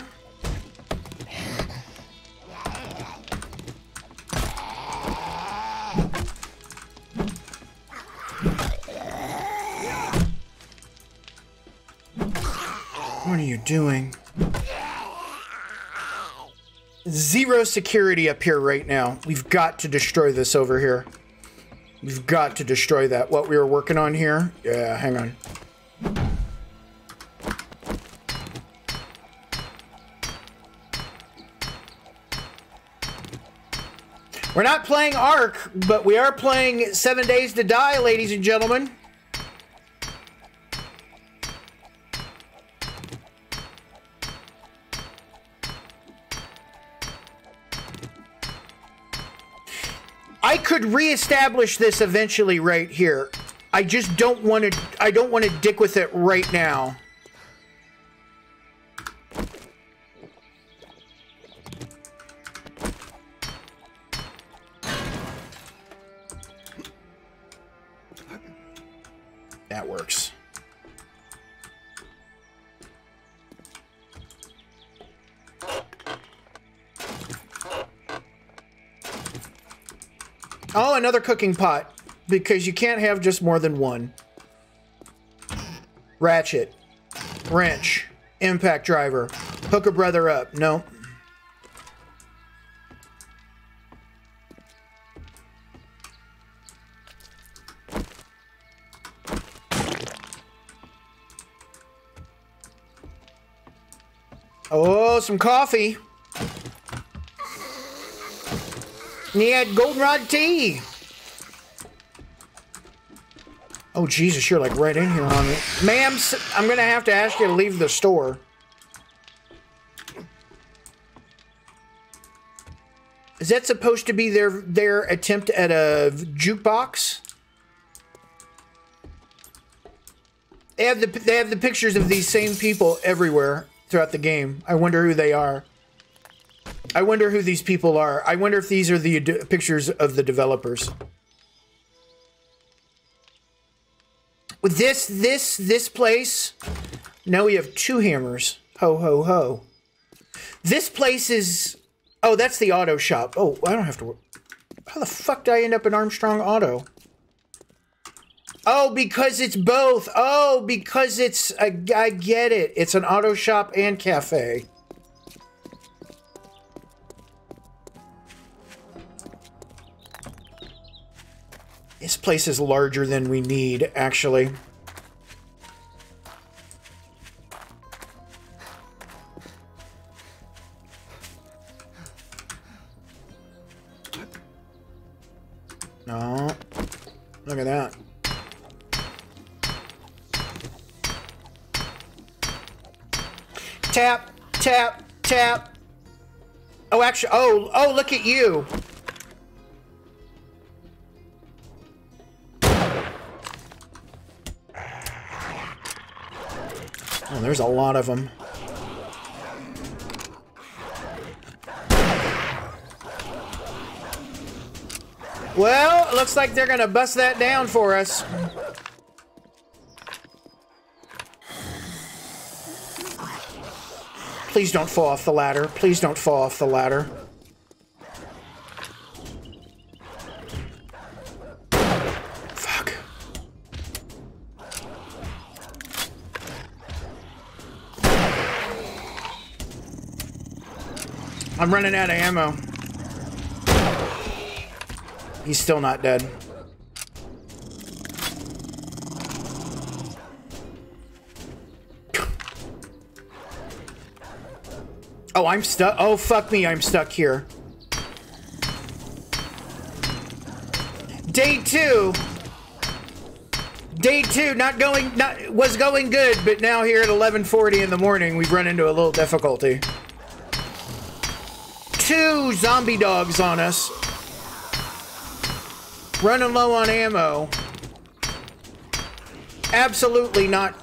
What are you doing? Zero security up here right now. We've got to destroy this over here. We've got to destroy that. What we were working on here? Yeah, hang on. We're not playing Ark, but we are playing Seven Days to Die, ladies and gentlemen. I could reestablish this eventually right here. I just don't want to I don't want to dick with it right now. That works. Oh, another cooking pot. Because you can't have just more than one. Ratchet. Wrench. Impact driver. Hook a brother up. No. Some coffee. And he had goldenrod tea. Oh, Jesus, you're like right in here on me. Ma'am, I'm going to have to ask you to leave the store. Is that supposed to be their their attempt at a jukebox? They have the they have the pictures of these same people everywhere throughout the game. I wonder who they are. I wonder who these people are. I wonder if these are the pictures of the developers. With this, this, this place, now we have two hammers. Ho, ho, ho. This place is... Oh, that's the auto shop. Oh, I don't have to... How the fuck did I end up in Armstrong Auto? Oh, because it's both. Oh, because it's... I, I get it. It's an auto shop and cafe. This place is larger than we need, actually. No. Look at that. Tap, tap, tap. Oh, actually, oh, oh, look at you. Oh, there's a lot of them. Well, looks like they're gonna bust that down for us. Please don't fall off the ladder. Please don't fall off the ladder. Fuck. I'm running out of ammo. He's still not dead. Oh, I'm stuck. Oh, fuck me. I'm stuck here. Day two. Day two, not going, not was going good, but now here at 11:40 in the morning, we've run into a little difficulty. Two zombie dogs on us. Running low on ammo. Absolutely not.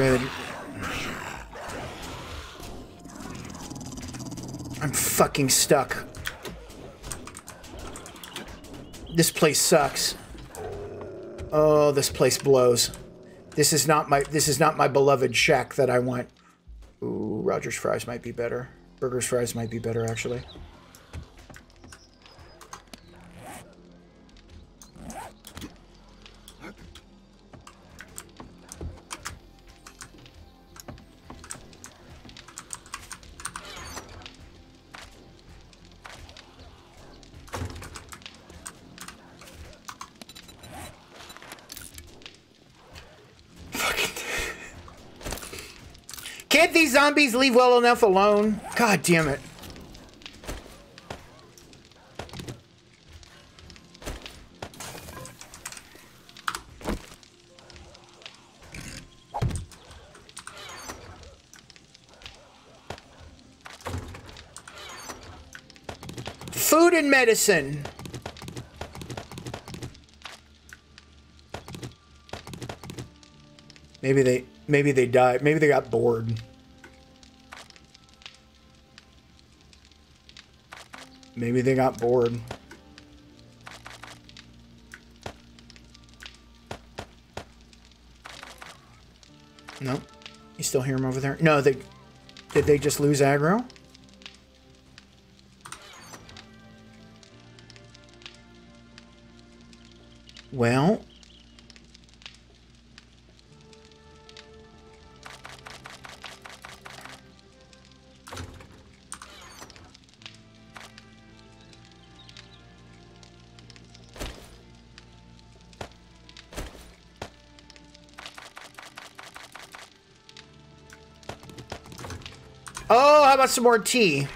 Good. I'm fucking stuck. This place sucks. Oh, this place blows. This is not my this is not my beloved shack that I want. Ooh, Rogers fries might be better. Burgers fries might be better actually. Zombies leave well enough alone? God damn it. Food and medicine. Maybe they maybe they died. Maybe they got bored. Maybe they got bored. No. You still hear them over there? No, they did they just lose aggro? Well, About some more tea?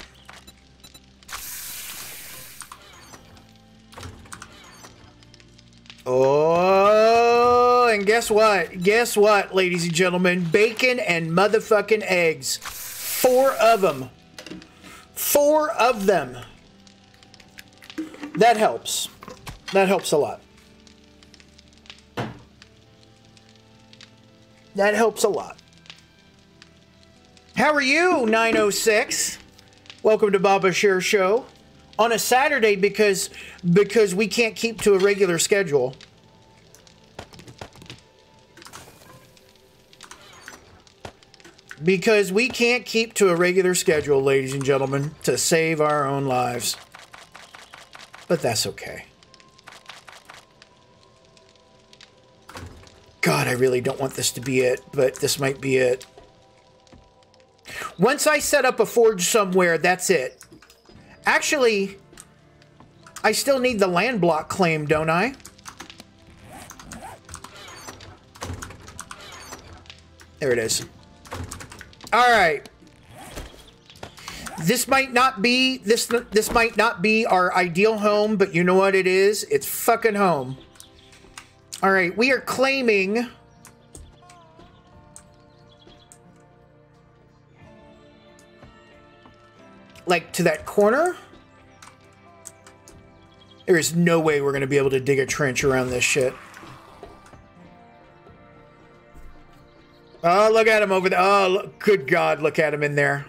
Oh, and guess what? Guess what, ladies and gentlemen? Bacon and motherfucking eggs. Four of them. Four of them. That helps. That helps a lot. That helps a lot. How are you, 906? Welcome to Baba Share Show on a Saturday because because we can't keep to a regular schedule. Because we can't keep to a regular schedule, ladies and gentlemen, to save our own lives. But that's okay. God, I really don't want this to be it, but this might be it. Once I set up a forge somewhere, that's it. Actually, I still need the land block claim, don't I? There it is. All right. This might not be this this might not be our ideal home, but you know what it is? It's fucking home. All right, we are claiming like to that corner. There is no way we're going to be able to dig a trench around this shit. Oh, look at him over there. Oh, look, good God, look at him in there.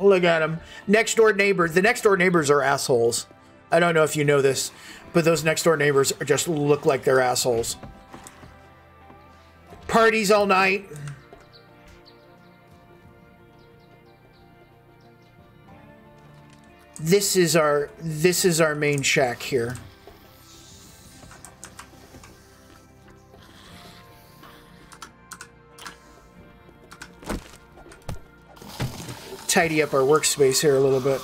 Look at him. Next door neighbors. The next door neighbors are assholes. I don't know if you know this, but those next door neighbors just look like they're assholes. Parties all night. This is our this is our main shack here. Tidy up our workspace here a little bit.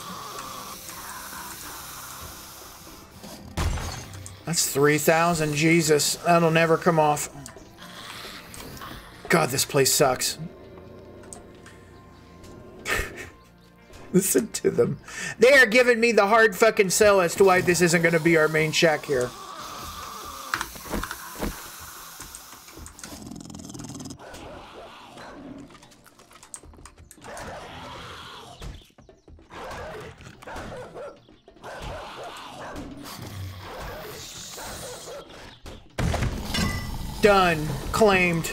That's 3,000. Jesus, that'll never come off. God, this place sucks. Listen to them. They are giving me the hard fucking sell as to why this isn't going to be our main shack here. Done. Claimed.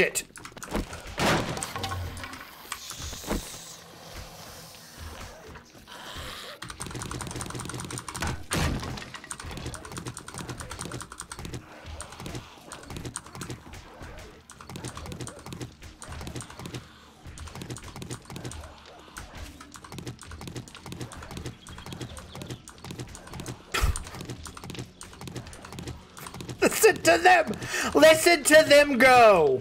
Shit. Listen to them! Listen to them go!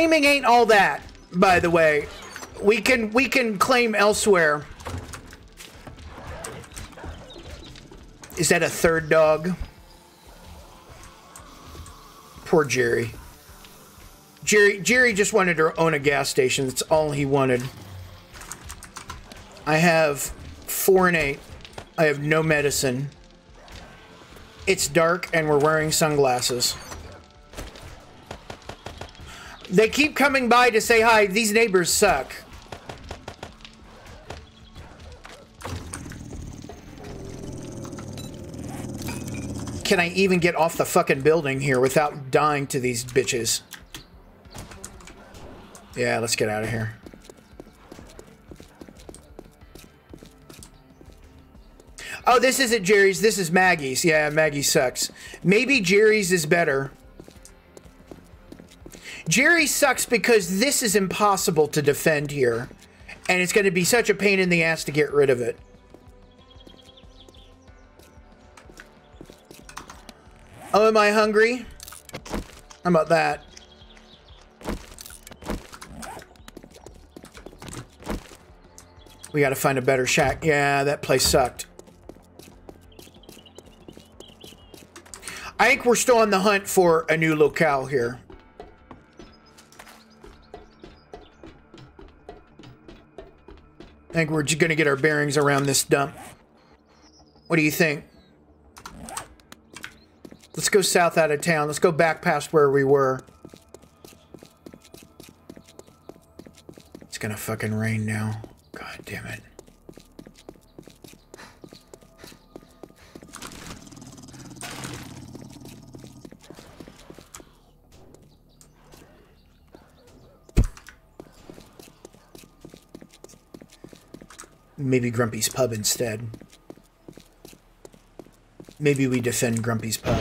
Claiming ain't all that, by the way. We can we can claim elsewhere. Is that a third dog? Poor Jerry. Jerry Jerry just wanted to own a gas station. That's all he wanted. I have four and eight. I have no medicine. It's dark and we're wearing sunglasses. They keep coming by to say hi. These neighbors suck. Can I even get off the fucking building here without dying to these bitches? Yeah, let's get out of here. Oh, this isn't Jerry's. This is Maggie's. Yeah, Maggie sucks. Maybe Jerry's is better. Jerry sucks because this is impossible to defend here. And it's going to be such a pain in the ass to get rid of it. Oh, am I hungry? How about that? We gotta find a better shack. Yeah, that place sucked. I think we're still on the hunt for a new locale here. I think we're just gonna get our bearings around this dump. What do you think? Let's go south out of town. Let's go back past where we were. It's gonna fucking rain now. God damn it. Maybe Grumpy's Pub instead. Maybe we defend Grumpy's Pub.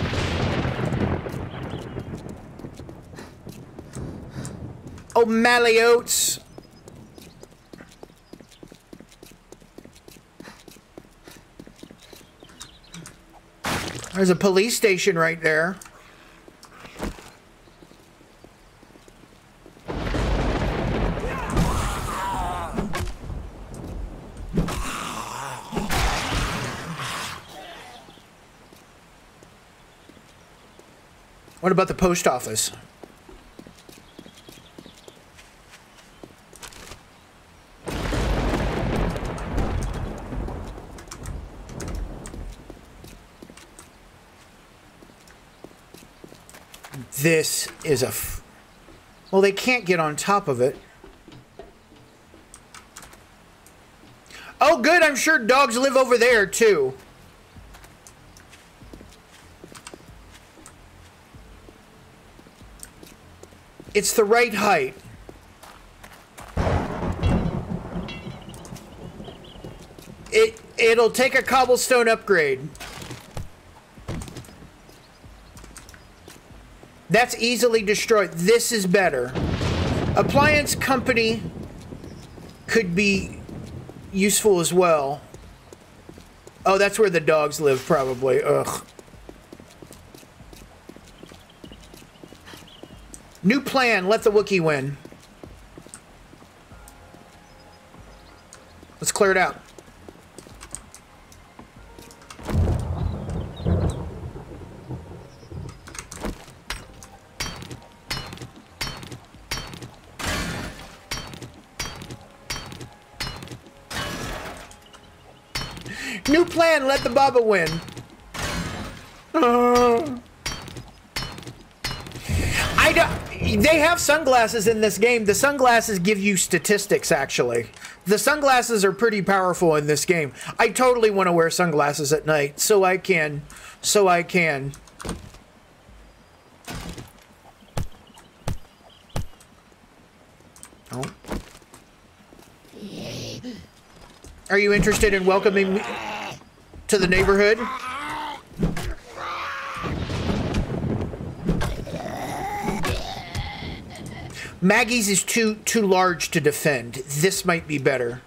Oh, O'Malley Oats! There's a police station right there. What about the post office? This is a. Well, they can't get on top of it. Oh, good. I'm sure dogs live over there, too. It's the right height. It it'll take a cobblestone upgrade. That's easily destroyed. This is better. Appliance company could be useful as well. Oh, that's where the dogs live, probably. Ugh. New plan. Let the Wookiee win. Let's clear it out. New plan. Let the Baba win. Uh, I don't. They have sunglasses in this game. The sunglasses give you statistics, actually. The sunglasses are pretty powerful in this game. I totally want to wear sunglasses at night so I can. So I can. Oh. Are you interested in welcoming me to the neighborhood? Maggie's is too too large to defend. This might be better.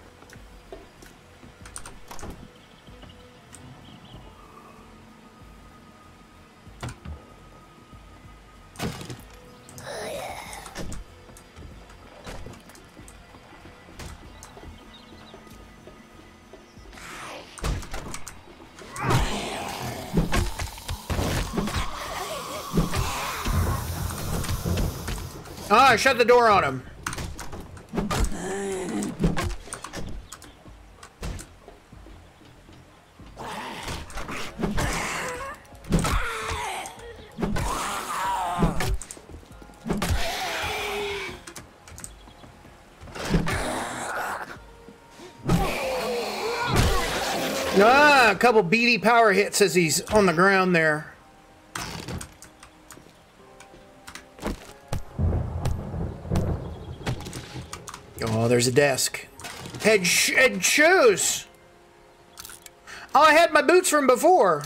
Ah, shut the door on him. Ah, a couple BD power hits as he's on the ground there. Oh, there's a desk. Head, sh shoes. Oh, I had my boots from before.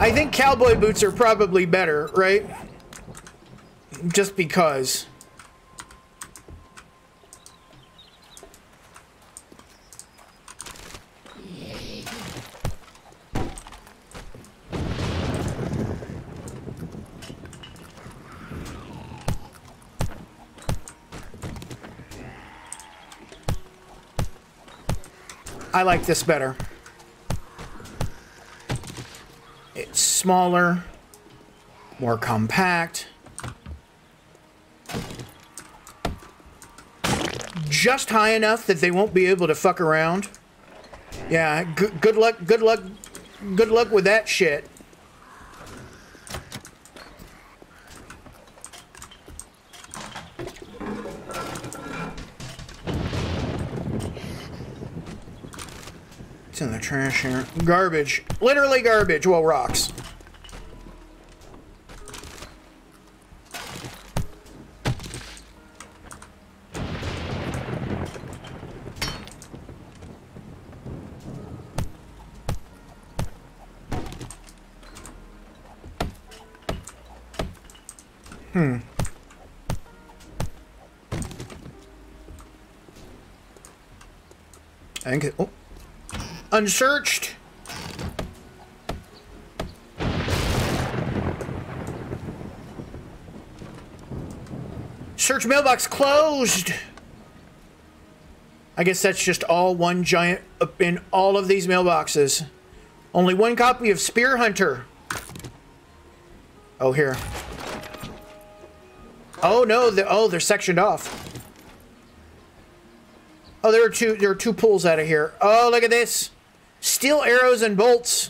I think cowboy boots are probably better, right? Just because. I like this better. It's smaller, more compact. Just high enough that they won't be able to fuck around. Yeah, good, good luck, good luck, good luck with that shit. In the trash here. Garbage. Literally garbage. Well, rocks. Hmm. I think oh. Unsearched. Search mailbox closed. I guess that's just all one giant up in all of these mailboxes. Only one copy of Spear Hunter. Oh, here. Oh no, the, oh, they're sectioned off. Oh, there are two there are two pulls out of here. Oh, look at this. Steel arrows and bolts.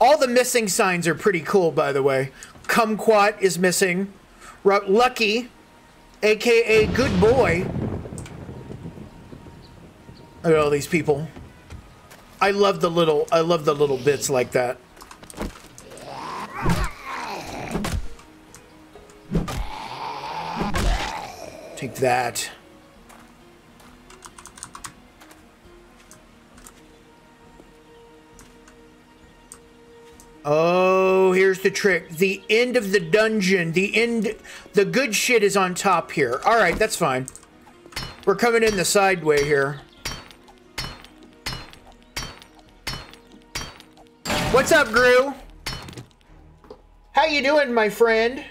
All the missing signs are pretty cool, by the way. Kumquat is missing. Lucky, aka Good Boy. Look at all these people. I love the little I love the little bits like that. Take that. Oh, here's the trick. The end of the dungeon, the end, the good shit is on top here. All right, that's fine. We're coming in the sideway here. What's up, Gru? How you doing, my friend?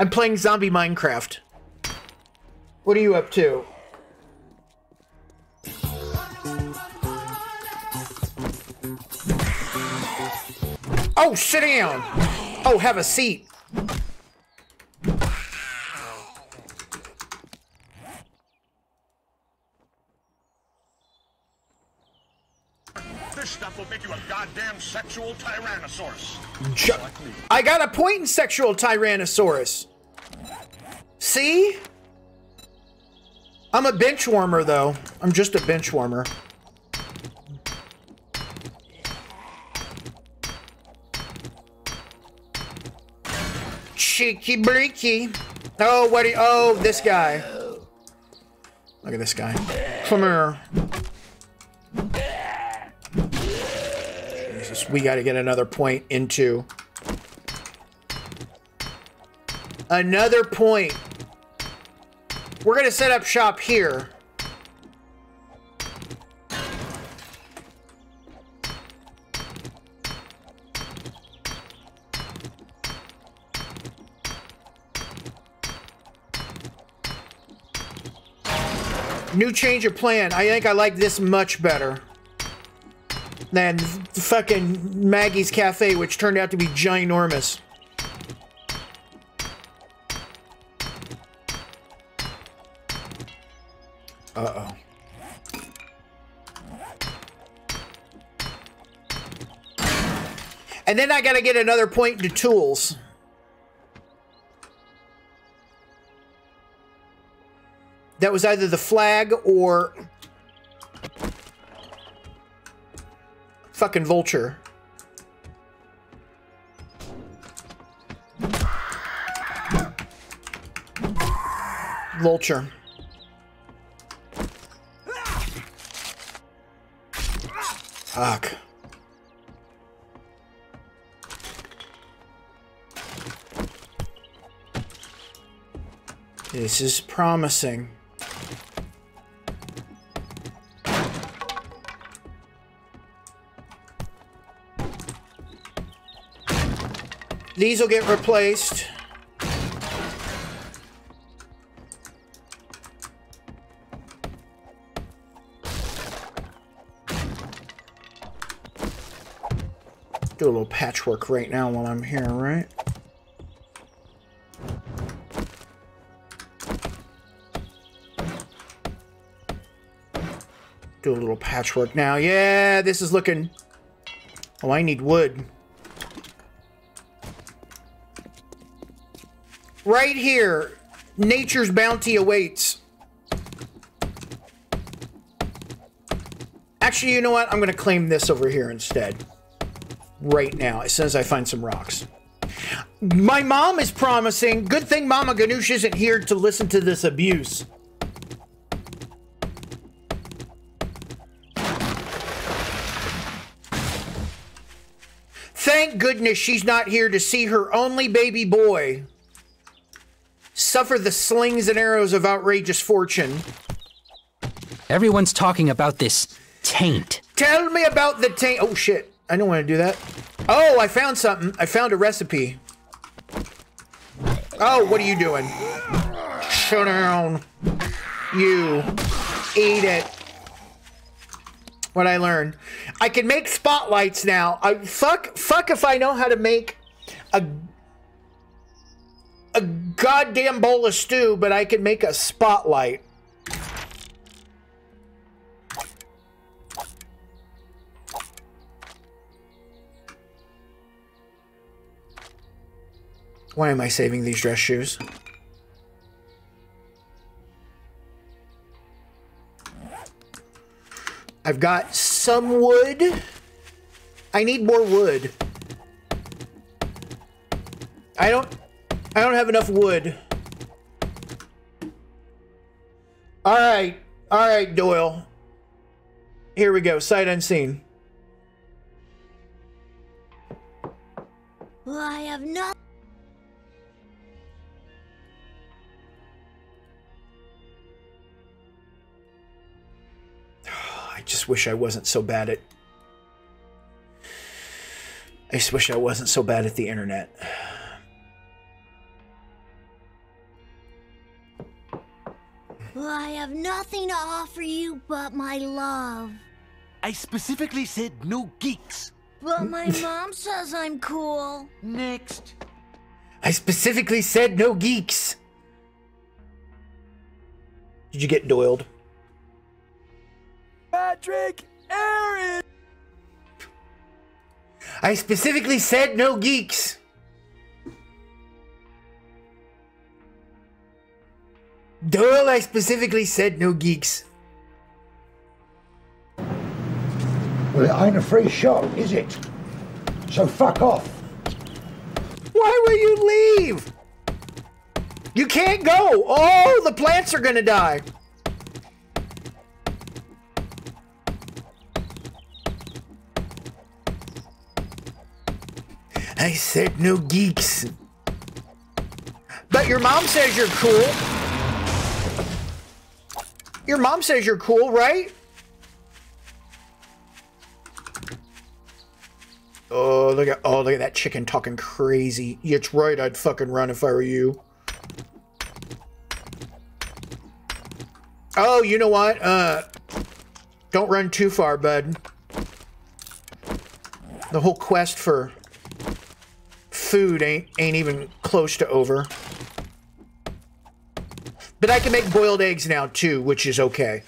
I'm playing zombie Minecraft. What are you up to? Oh, sit down! Oh, have a seat! This stuff will make you a goddamn sexual tyrannosaurus. Ju like I got a point in sexual tyrannosaurus. See? I'm a bench warmer, though. I'm just a bench warmer. Cheeky breaky. Oh, what? do you- oh, this guy. Look at this guy. Come here. Jesus, we got to get another point into. Another point. We're going to set up shop here. New change of plan. I think I like this much better than fucking Maggie's Cafe, which turned out to be ginormous. Uh-oh. And then I gotta get another point to tools. That was either the flag or fucking vulture. Vulture. Fuck. This is promising. These will get replaced. A little patchwork right now while I'm here, right? Do a little patchwork now. Yeah, this is looking... Oh, I need wood. Right here, nature's bounty awaits. Actually, you know what? I'm going to claim this over here instead. Right now, as soon as I find some rocks. My mom is promising. Good thing Mama Ganoush isn't here to listen to this abuse. Thank goodness she's not here to see her only baby boy suffer the slings and arrows of outrageous fortune. Everyone's talking about this taint. Tell me about the taint. Oh shit. I don't want to do that. Oh, I found something. I found a recipe. Oh, what are you doing? Shut down. You. Eat it. What I learned. I can make spotlights now. I fuck fuck if I know how to make a a goddamn bowl of stew, but I can make a spotlight. Why am I saving these dress shoes? I've got some wood. I need more wood. I don't I don't have enough wood. All right. All right, Doyle. Here we go. Sight unseen. Well, I have not. Just wish I wasn't so bad at. I just wish I wasn't so bad at the internet. Well, I have nothing to offer you but my love. I specifically said no geeks. But my mom says I'm cool. Next. I specifically said no geeks. Did you get doiled? Patrick Aaron. I specifically said no geeks. Doyle, I specifically said no geeks. Well, it ain't a free shot, is it? So fuck off. Why will you leave? You can't go. Oh, the plants are gonna die. I said no geeks. But your mom says you're cool. Your mom says you're cool, right? Oh, look at oh look at that chicken talking crazy. It's right, I'd fucking run if I were you. Oh, you know what? Uh don't run too far, bud. The whole quest for food ain't ain't even close to over. But I can make boiled eggs now too, which is okay.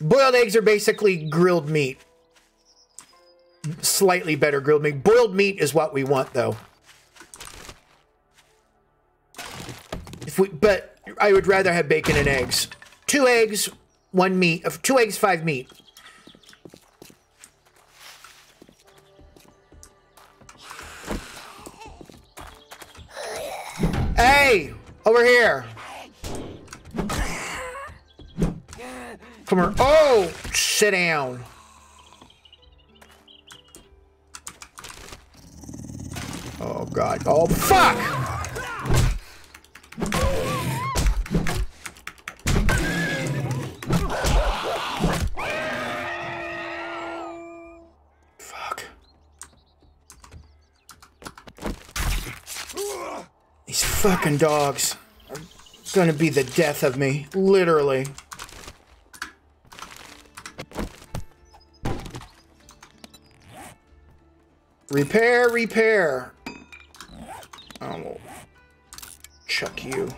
Boiled eggs are basically grilled meat. Slightly better grilled meat. Boiled meat is what we want though. If we but I would rather have bacon and eggs. Two eggs, one meat. Of two eggs, five meat. Hey, over here. Come here. Oh, sit down. Oh God. Oh fuck. These fucking dogs are gonna be the death of me. Literally. Repair, repair. Will chuck you.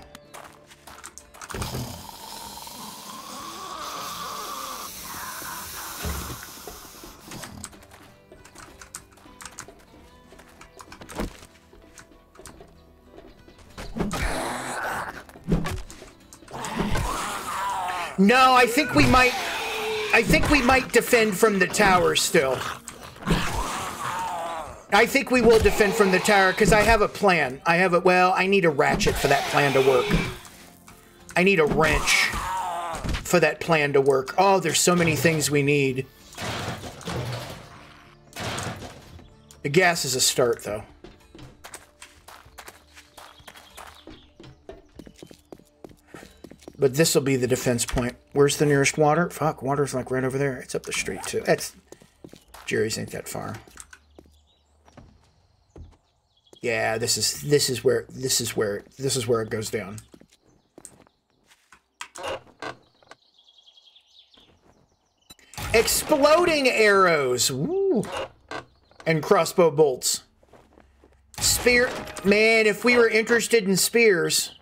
No, I think we might. I think we might defend from the tower still. I think we will defend from the tower because I have a plan. I have a well. I need a ratchet for that plan to work. I need a wrench for that plan to work. Oh, there's so many things we need. The gas is a start, though. But this will be the defense point. Where's the nearest water? Fuck, water's like right over there. It's up the street, too. That's... Jerry's ain't that far. Yeah, this is this is where this is where this is where it goes down. Exploding arrows. Woo. And crossbow bolts. Spear man, if we were interested in spears,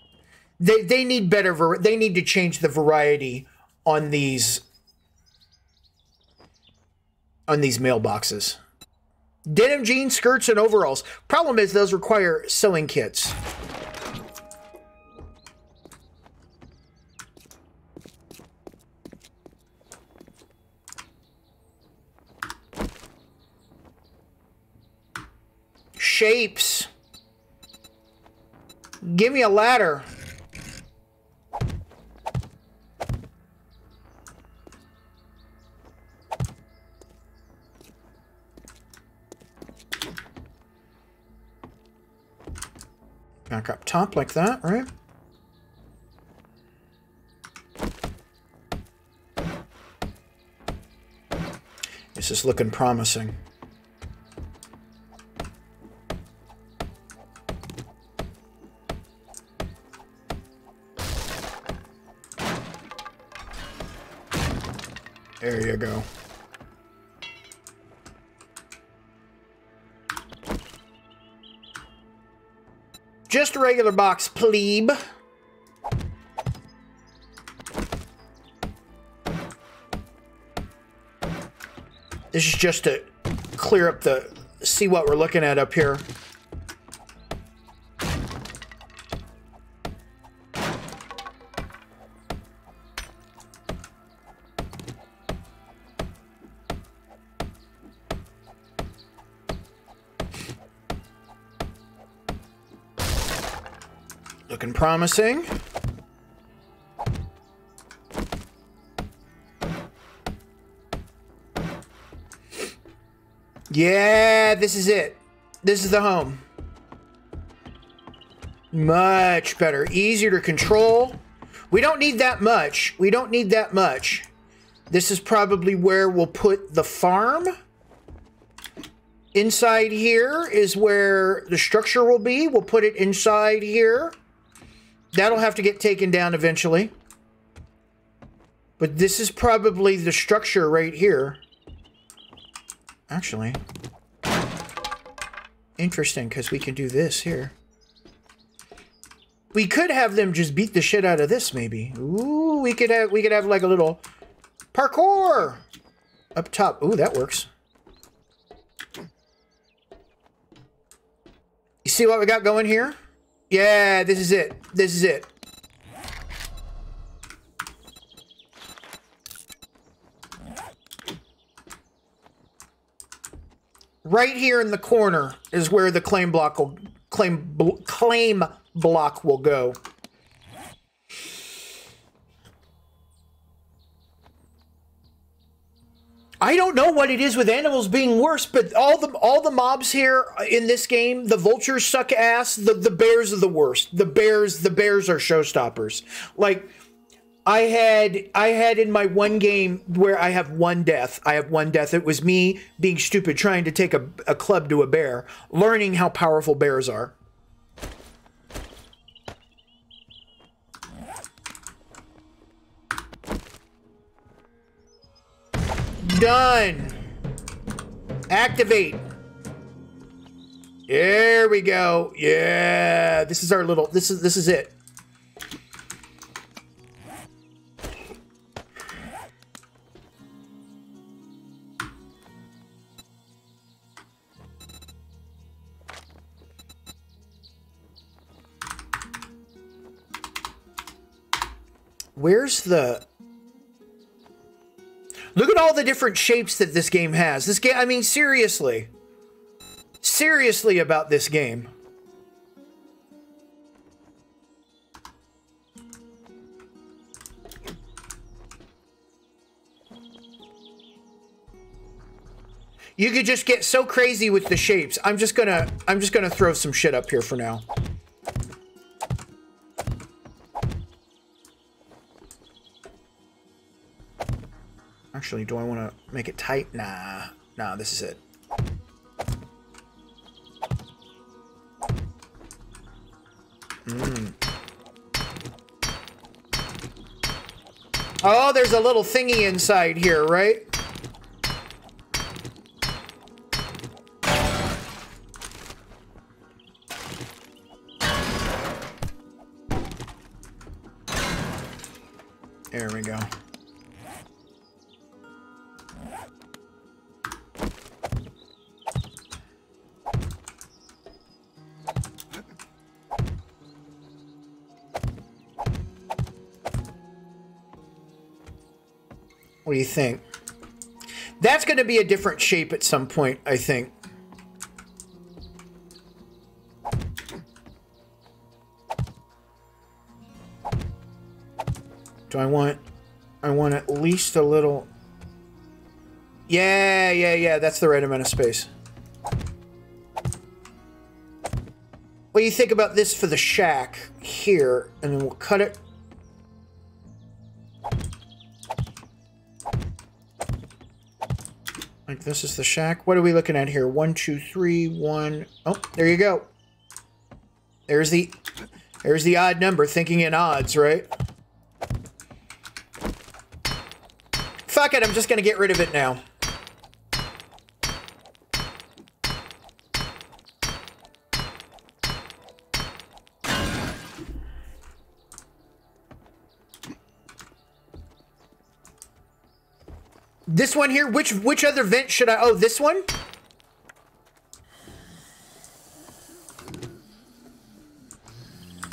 they they need better they need to change the variety on these on these mailboxes. Denim jeans, skirts, and overalls. Problem is, those require sewing kits. Shapes. Give me a ladder. Back up top like that, right? This is looking promising. There you go. Just a regular box, plebe. This is just to clear up the, see what we're looking at up here. Promising. Yeah, this is it. This is the home. Much better. Easier to control. We don't need that much. We don't need that much. This is probably where we'll put the farm. Inside here is where the structure will be. We'll put it inside here. That'll have to get taken down eventually. But this is probably the structure right here. Actually. Interesting, because we can do this here. We could have them just beat the shit out of this, maybe. Ooh, we could have we could have like a little parkour up top. Ooh, that works. You see what we got going here? Yeah, this is it. This is it. Right here in the corner is where the claim block will claim bl claim block will go. I don't know what it is with animals being worse, but all the all the mobs here in this game, the vultures suck ass. The the bears are the worst. The bears the bears are showstoppers. Like I had I had in my one game where I have one death. I have one death. It was me being stupid trying to take a, a club to a bear, learning how powerful bears are. Done. Activate. There we go. Yeah, this is our little this is this is it. Where's the Look at all the different shapes that this game has. This game, I mean, seriously. Seriously about this game. You could just get so crazy with the shapes. I'm just gonna, I'm just gonna throw some shit up here for now. Actually, do I want to make it tight? Nah. Nah, this is it. Mm. Oh, there's a little thingy inside here, right? Think? That's going to be a different shape at some point, I think. Do I want... I want at least a little... Yeah, yeah, yeah, that's the right amount of space. What do you think about this for the shack here? And then we'll cut it this is the shack. What are we looking at here? One, two, three, one. Oh, there you go. There's the there's the odd number, thinking in odds, right? Fuck it, I'm just gonna get rid of it now. This one here, which which other vent should I? Oh, this one.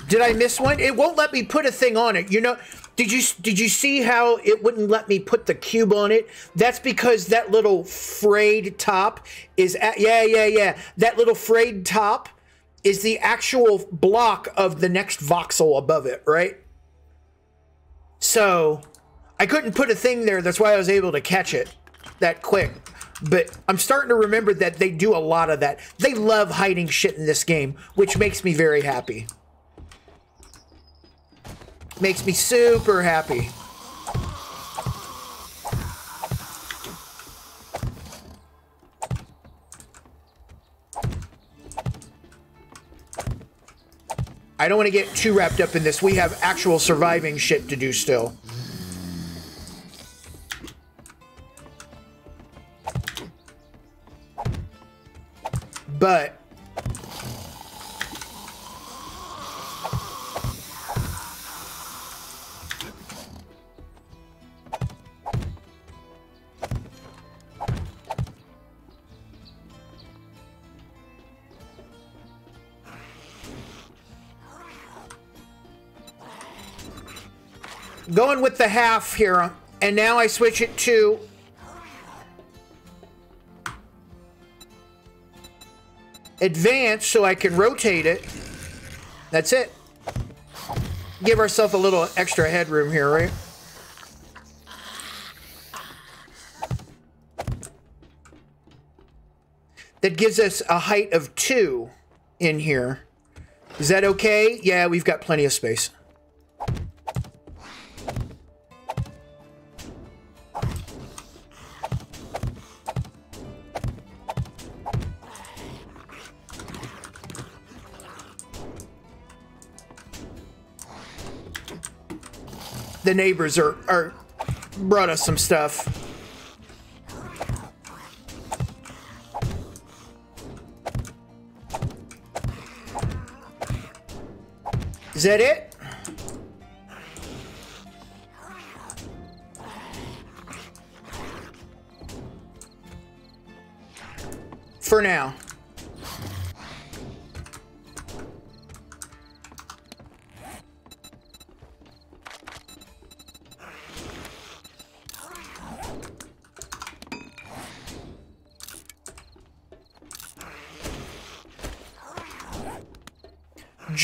Did I miss one? It won't let me put a thing on it. You know, did you did you see how it wouldn't let me put the cube on it? That's because that little frayed top is at, yeah, yeah, yeah. That little frayed top is the actual block of the next voxel above it, right? So, I couldn't put a thing there. That's why I was able to catch it that quick. But I'm starting to remember that they do a lot of that. They love hiding shit in this game, which makes me very happy. Makes me super happy. I don't want to get too wrapped up in this. We have actual surviving shit to do still. But going with the half here, and now I switch it to advance so I can rotate it. That's it. Give ourselves a little extra headroom here, right? That gives us a height of two in here. Is that okay? Yeah, we've got plenty of space. The neighbors are, are brought us some stuff. Is that it? For now.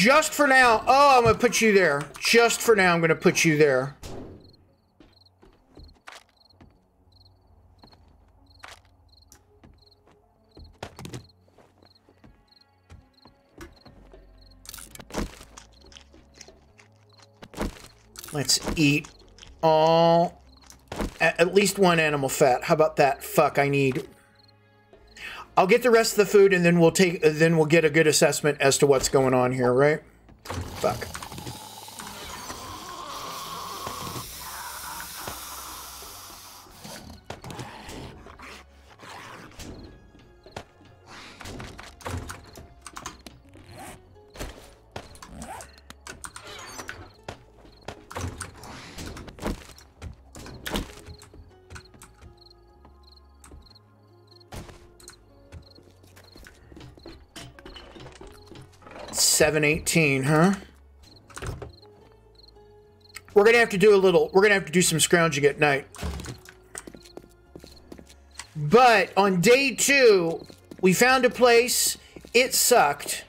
Just for now. Oh, I'm going to put you there. Just for now, I'm going to put you there. Let's eat all... At least one animal fat. How about that? Fuck, I need... I'll get the rest of the food and then we'll take... Then we'll get a good assessment as to what's going on here, right? Fuck. Seven eighteen, huh? We're gonna have to do a little. We're gonna have to do some scrounging at night. But on day two, we found a place. It sucked.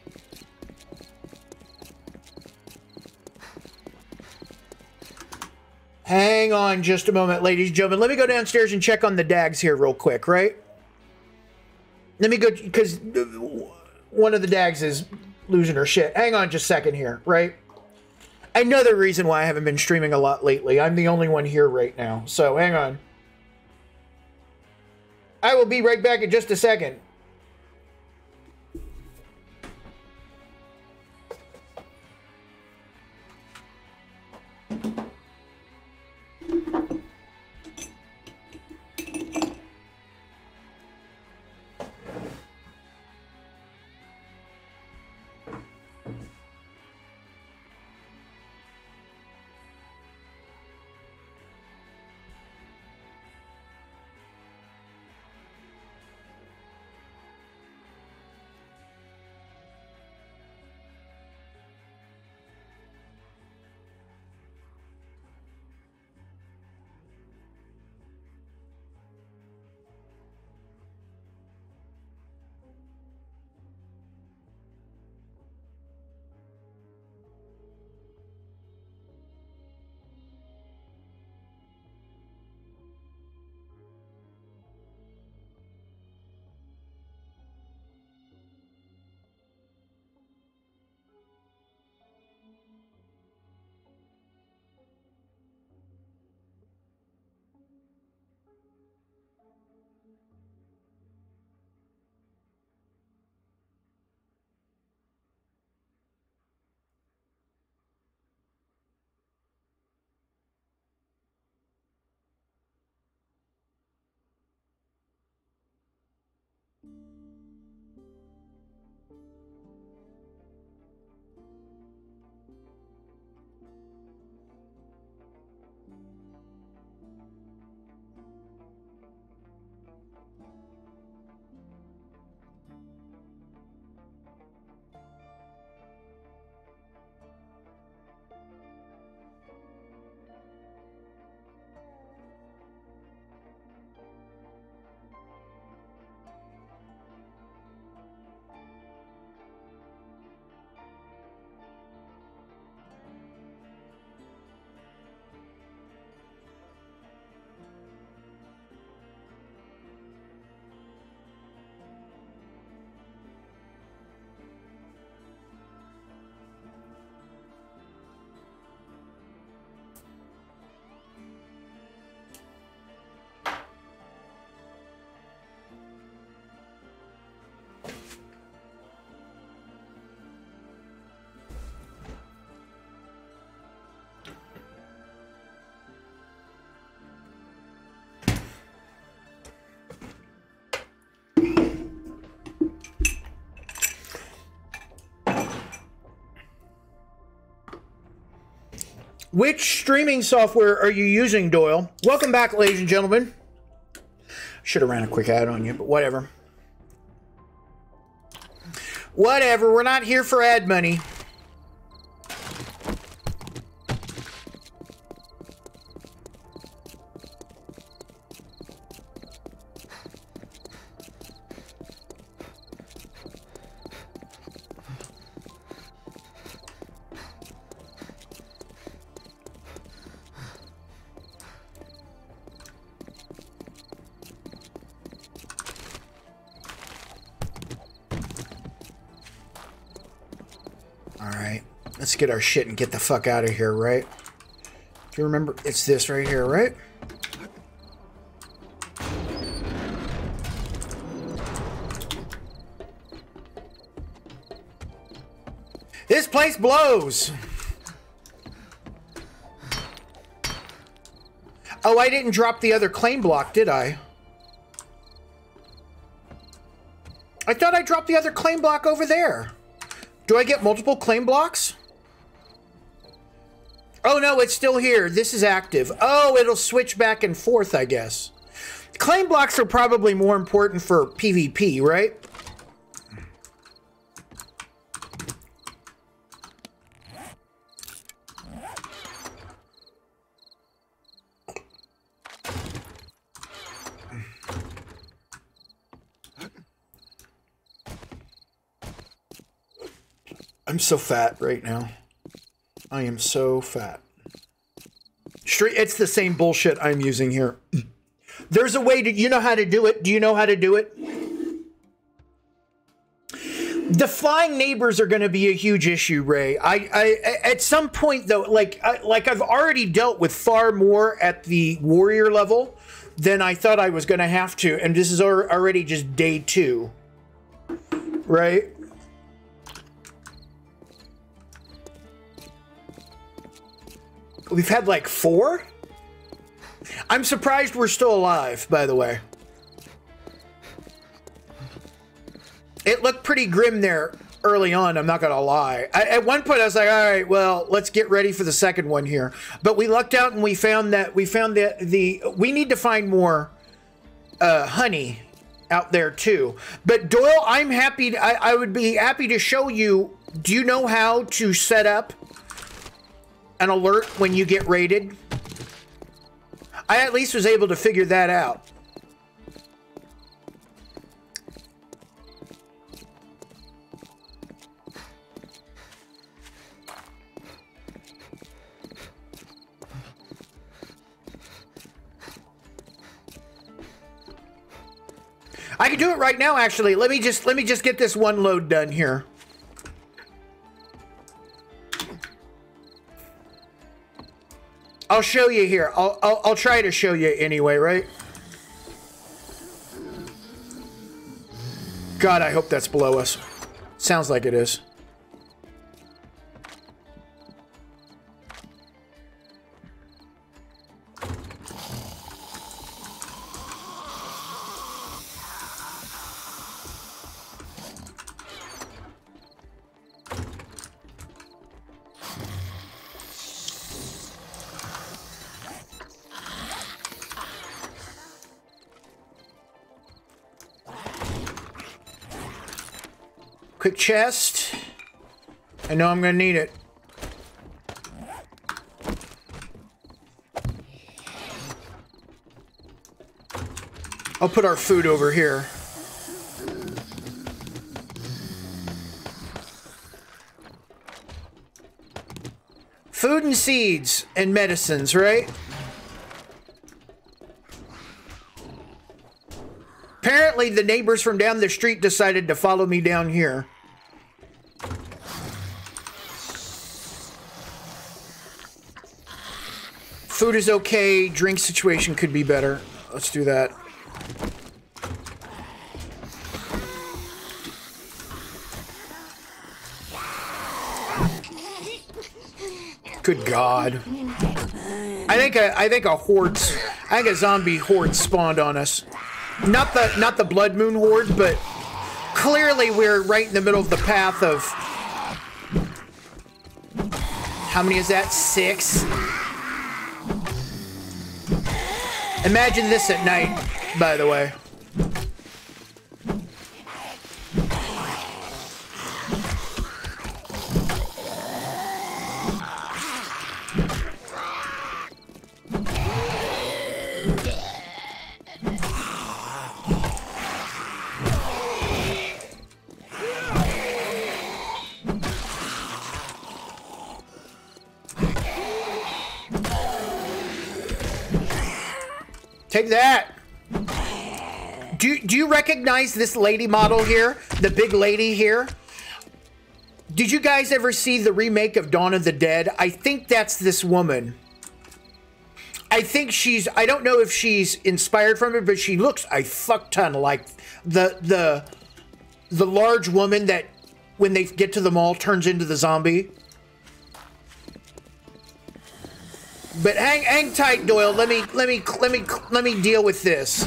Hang on just a moment, ladies and gentlemen. Let me go downstairs and check on the dags here real quick, right? Let me go, because one of the dags is losing her shit. Hang on just a second here, right? Another reason why I haven't been streaming a lot lately. I'm the only one here right now. So hang on. I will be right back in just a second. Which streaming software are you using, Doyle? Welcome back, ladies and gentlemen. Should have ran a quick ad on you, but whatever. Whatever, we're not here for ad money. Get our shit and get the fuck out of here, right? If you remember, it's this right here, right? This place blows. Oh, I didn't drop the other claim block, did I? I thought I dropped the other claim block over there. Do I get multiple claim blocks? Oh no, it's still here. This is active. Oh, it'll switch back and forth, I guess. Claim blocks are probably more important for PvP, right? I'm so fat right now. I am so fat. Straight, it's the same bullshit I'm using here. There's a way to, you know how to do it. Do you know how to do it? The flying neighbors are going to be a huge issue, Ray. I, I, at some point though, like, I, like I've already dealt with far more at the warrior level than I thought I was going to have to, and this is already just day two, right? We've had like four? I'm surprised we're still alive, by the way. It looked pretty grim there early on, I'm not going to lie. I, at one point I was like, all right, well, let's get ready for the second one here. But we lucked out and we found that we found that the we need to find more uh, honey out there too. But Doyle, I'm happy I, I would be happy to show you do you know how to set up an alert when you get raided. I at least was able to figure that out. I can do it right now actually. Let me just let me just get this one load done here. I'll show you here. I'll, I'll, I'll try to show you anyway, right? God, I hope that's below us. Sounds like it is. Quick chest. I know I'm gonna need it. I'll put our food over here. Food and seeds and medicines, right? Apparently, the neighbors from down the street decided to follow me down here. Food is okay. Drink situation could be better. Let's do that. Good God. I think a, I think a horde, I think a zombie horde spawned on us. Not the not the Blood Moon horde, but clearly we're right in the middle of the path of How many is that? Six. Imagine this at night, by the way. Take that. Do do you recognize this lady model here? The big lady here? Did you guys ever see the remake of Dawn of the Dead? I think that's this woman. I think she's I don't know if she's inspired from it, but she looks a fuck ton like the the the large woman that when they get to the mall turns into the zombie. But hang hang tight, Doyle. Let me let me let me let me deal with this.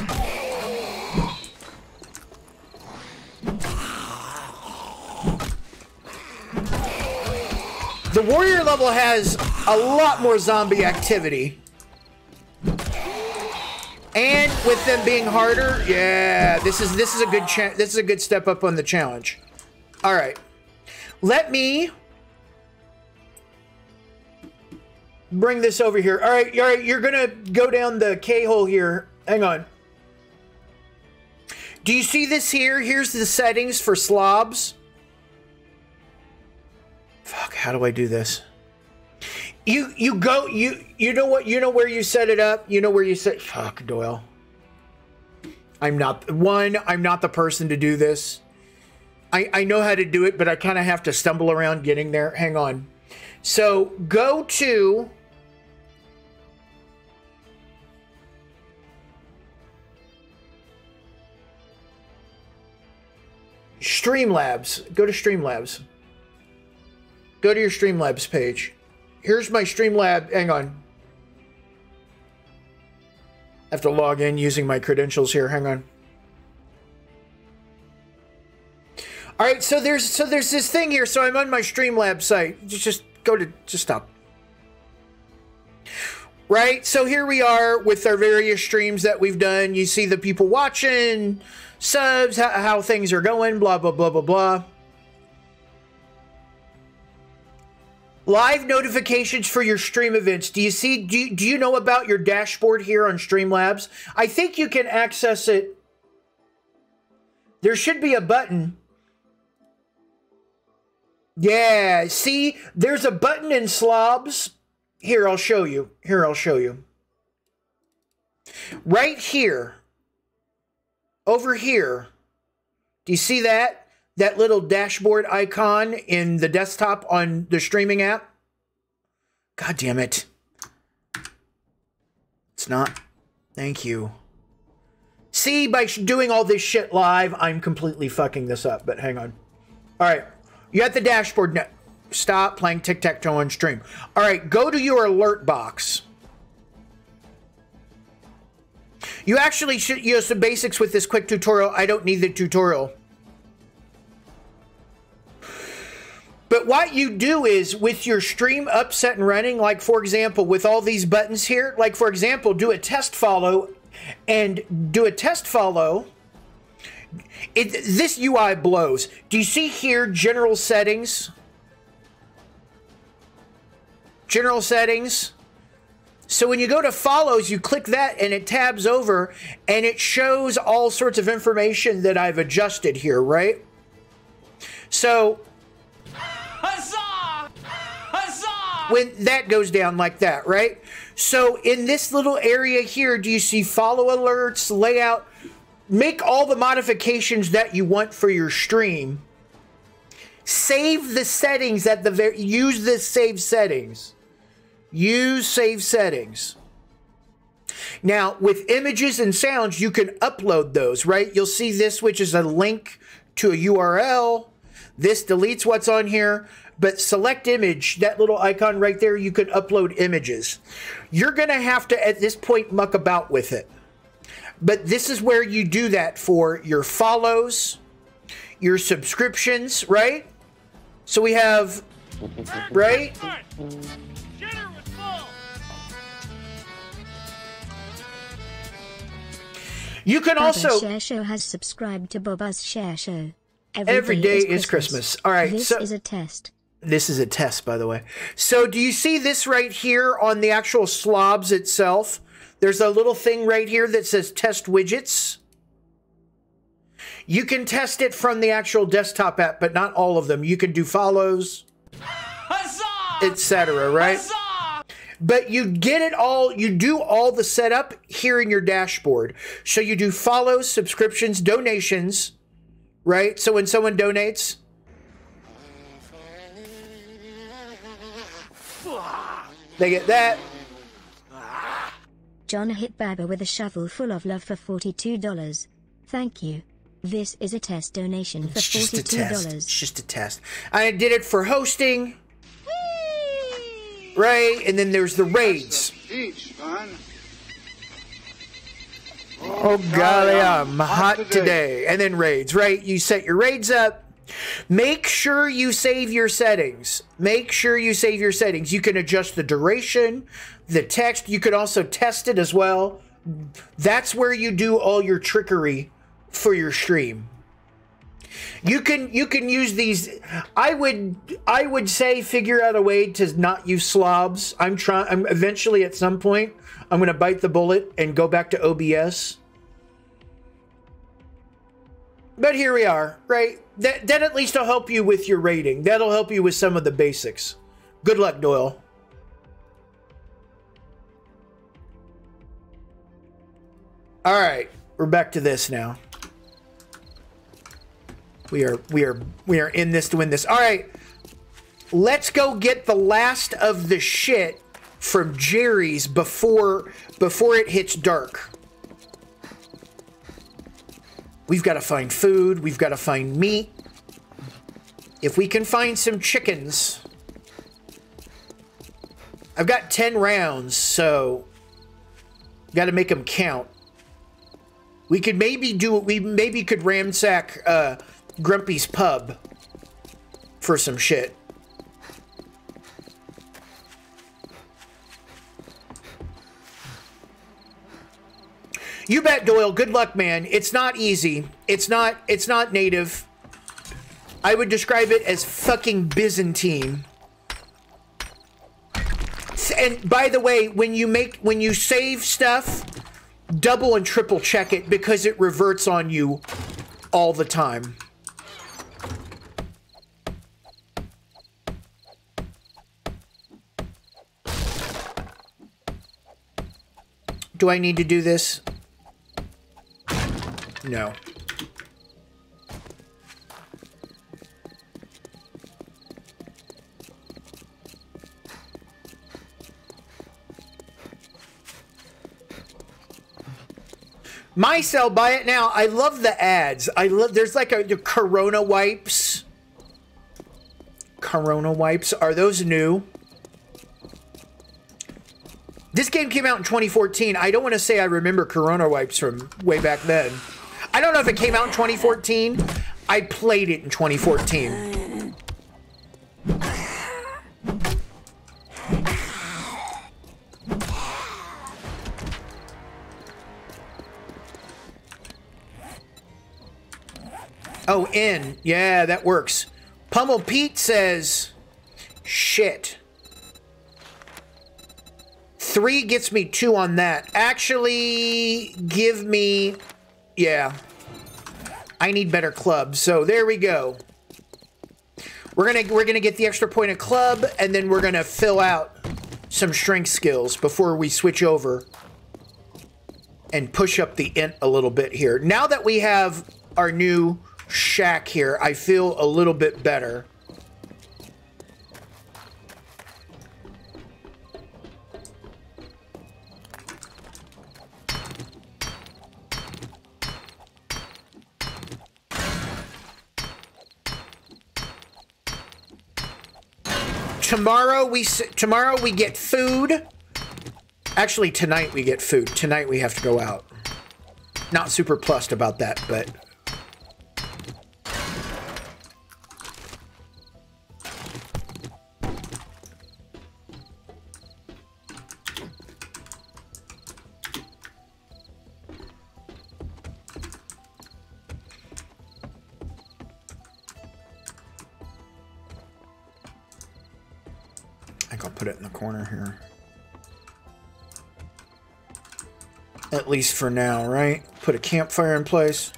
The warrior level has a lot more zombie activity. And with them being harder, yeah, this is this is a good this is a good step up on the challenge. All right. Let me bring this over here. All right, all right, you're gonna go down the K hole here. Hang on. Do you see this here? Here's the settings for slobs. Fuck, how do I do this? You you go you you know what you know where you set it up? You know where you set fuck Doyle. I'm not one, I'm not the person to do this. I, I know how to do it, but I kind of have to stumble around getting there. Hang on. So go to Streamlabs. Go to Streamlabs. Go to your Streamlabs page. Here's my Streamlab. Hang on. I have to log in using my credentials here. Hang on. All right, so there's so there's this thing here. So I'm on my Streamlabs site. Just just go to just stop. Right? So here we are with our various streams that we've done. You see the people watching, subs, how, how things are going, blah blah blah blah blah. Live notifications for your stream events. Do you see? Do you, do you know about your dashboard here on Streamlabs? I think you can access it. There should be a button. Yeah, see, there's a button in Slobs. Here, I'll show you. Here, I'll show you. Right here, over here, do you see that? That little dashboard icon in the desktop on the streaming app? God damn it. It's not. Thank you. See, by doing all this shit live, I'm completely fucking this up, but hang on. All right. You at the dashboard now. Stop playing tic tac toe on stream. All right, go to your alert box. You actually should use some basics with this quick tutorial. I don't need the tutorial. But what you do is with your stream up, set, and running, like for example, with all these buttons here, like for example, do a test follow and do a test follow. It, this UI blows. Do you see here general settings? General settings. So when you go to follows, you click that and it tabs over and it shows all sorts of information that I've adjusted here, right? So Huzzah! Huzzah! when that goes down like that, right? So in this little area here, do you see follow alerts, layout? Make all the modifications that you want for your stream. Save the settings at the very use the save settings. Use save settings. Now, with images and sounds, you can upload those, right? You'll see this, which is a link to a URL. This deletes what's on here, but select image, that little icon right there, you can upload images. You're going to have to, at this point, muck about with it. But this is where you do that for your follows, your subscriptions, right? So we have Right? You can Baba also Share Show has subscribed to Baba's Share Show. Every day is Christmas. All right, This so- is a test. This is a test, by the way. So, do you see this right here on the actual slobs itself? There's a little thing right here that says test widgets. You can test it from the actual desktop app, but not all of them. You can do follows, etc. Right? But you get it all, you do all the setup here in your dashboard. So you do follows, subscriptions, donations, right? So when someone donates, they get that. John hit Baba with a shovel full of love for $42. Thank you. This is a test donation for It's just a test. $42. It's just a test. I did it for hosting. Right, and then there's the raids. Peach, man. Oh golly, I'm hot today. And then raids, right? You set your raids up. Make sure you save your settings. Make sure you save your settings. You can adjust the duration, the text. You could also test it as well. That's where you do all your trickery for your stream. You can you can use these. I would I would say figure out a way to not use slobs. I'm trying. I'm eventually at some point I'm going to bite the bullet and go back to OBS. But here we are, right? That that at least will help you with your rating. That'll help you with some of the basics. Good luck, Doyle. All right, we're back to this now. We are we are we are in this to win this. All right. Let's go get the last of the shit from Jerry's before before it hits dark. We've got to find food, we've got to find meat. If we can find some chickens. I've got 10 rounds, so got to make them count. We could maybe do it. we maybe could ransack uh Grumpy's pub for some shit. You bet, Doyle. Good luck, man. It's not easy. It's not. It's not native. I would describe it as fucking Byzantine. And by the way, when you make when you save stuff, double and triple check it because it reverts on you all the time. Do I need to do this? No. My cell, buy it now. I love the ads. I love. There's like a Corona wipes. Corona wipes. Are those new? This game came out in 2014. I don't want to say I remember Corona wipes from way back then. I don't know if it came out in 2014. I played it in 2014. Oh, in. Yeah, that works. Pummel Pete says, shit. Three gets me two on that. Actually, give me, yeah. I need better clubs. So there we go. We're gonna we're gonna get the extra point of club, and then we're gonna fill out some strength skills before we switch over and push up the int a little bit here. Now that we have our new shack here, I feel a little bit better. Tomorrow we tomorrow we get food. Actually, tonight we get food. Tonight we have to go out. Not super plussed about that, but least for now, right? Put a campfire in place.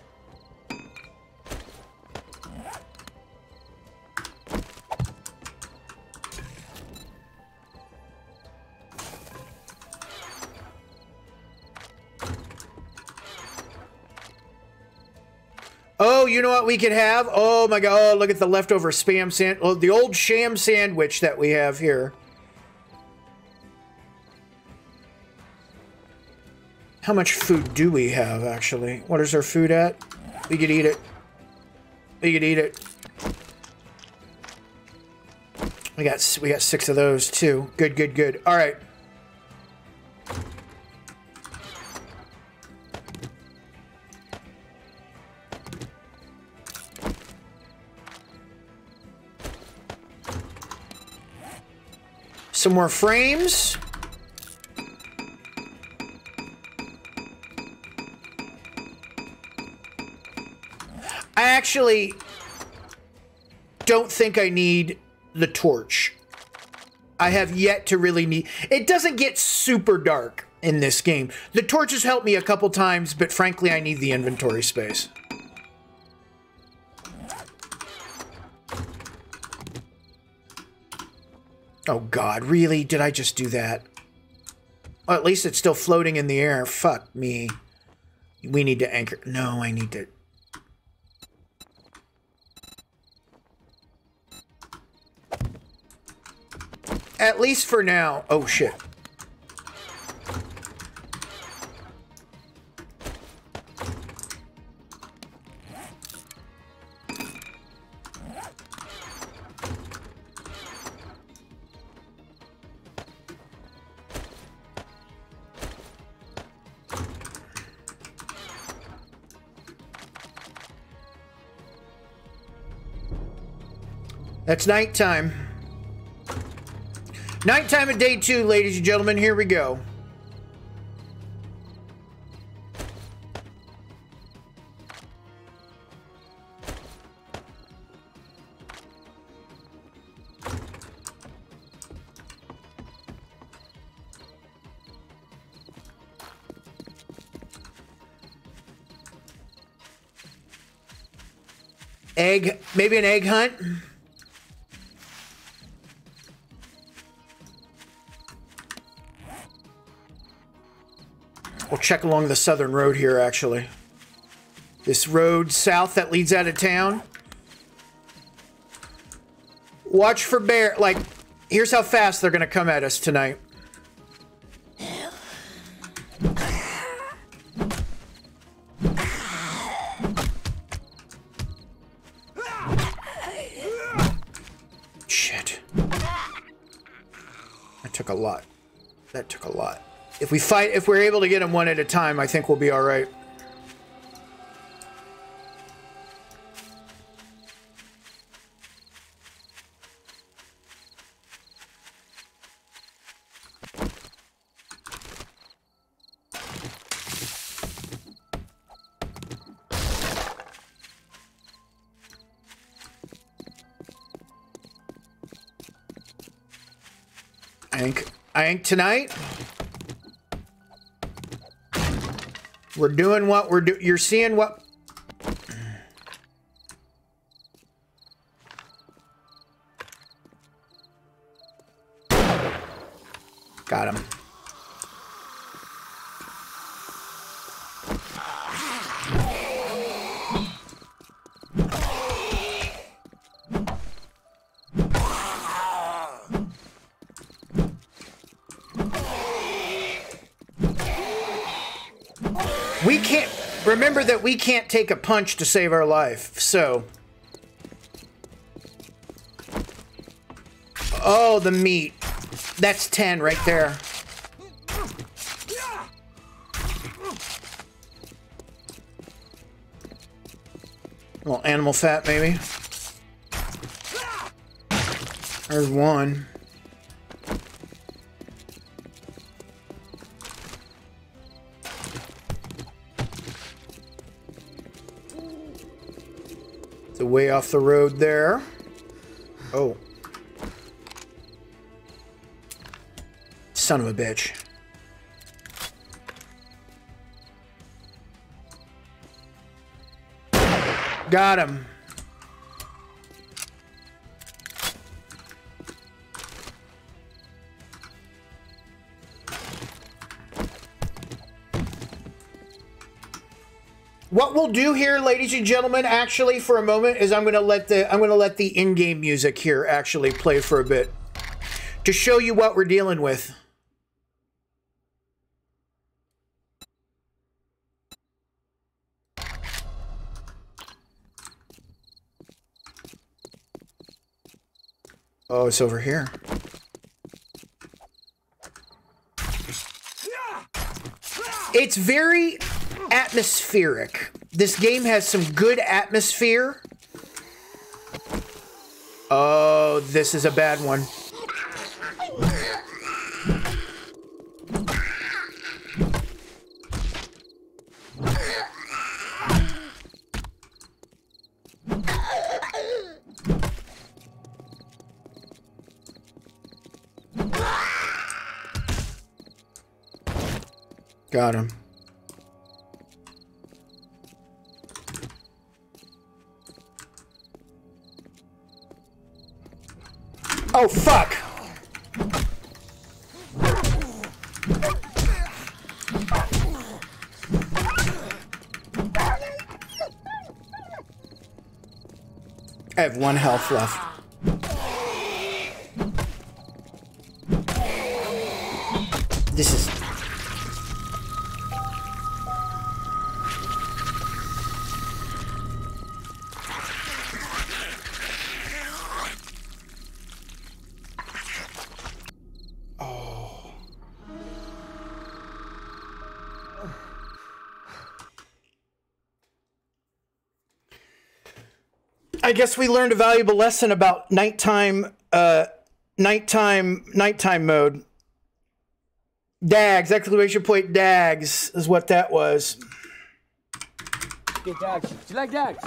Oh, you know what we could have? Oh my god, oh, look at the leftover spam sand oh, the old sham sandwich that we have here. How much food do we have actually? What is our food at? We could eat it. We could eat it. We got we got 6 of those too. Good, good, good. All right. Some more frames. I actually don't think I need the torch. I have yet to really need... It doesn't get super dark in this game. The torch has helped me a couple times, but frankly, I need the inventory space. Oh god, really? Did I just do that? Well, at least it's still floating in the air. Fuck me. We need to anchor. No, I need to... At least for now. Oh, shit. That's nighttime. Nighttime of day two, ladies and gentlemen. Here we go. Egg, maybe an egg hunt. Check along the southern road here, actually. This road south that leads out of town. Watch for bear. Like, here's how fast they're going to come at us tonight. Shit. That took a lot. That took a lot. If we fight, if we're able to get them one at a time, I think we'll be all right. Ink, ink tonight. We're doing what we're doing. You're seeing what. We can't take a punch to save our life. So Oh, the meat. That's 10 right there. A little animal fat, maybe. There's one. The way off the road there. Oh. Son of a bitch. Got him. We'll do here, ladies and gentlemen, actually for a moment is I'm to let the I'm to let the in-game music here actually play for a bit to show you what we're dealing with. Oh, it's over here. It's very atmospheric. This game has some good atmosphere. Oh, this is a bad one. One health left. This is... guess we learned a valuable lesson about nighttime, uh, nighttime, nighttime mode. Dags, exclamation point Dags is what that was. Get Dags. Do you like Dags?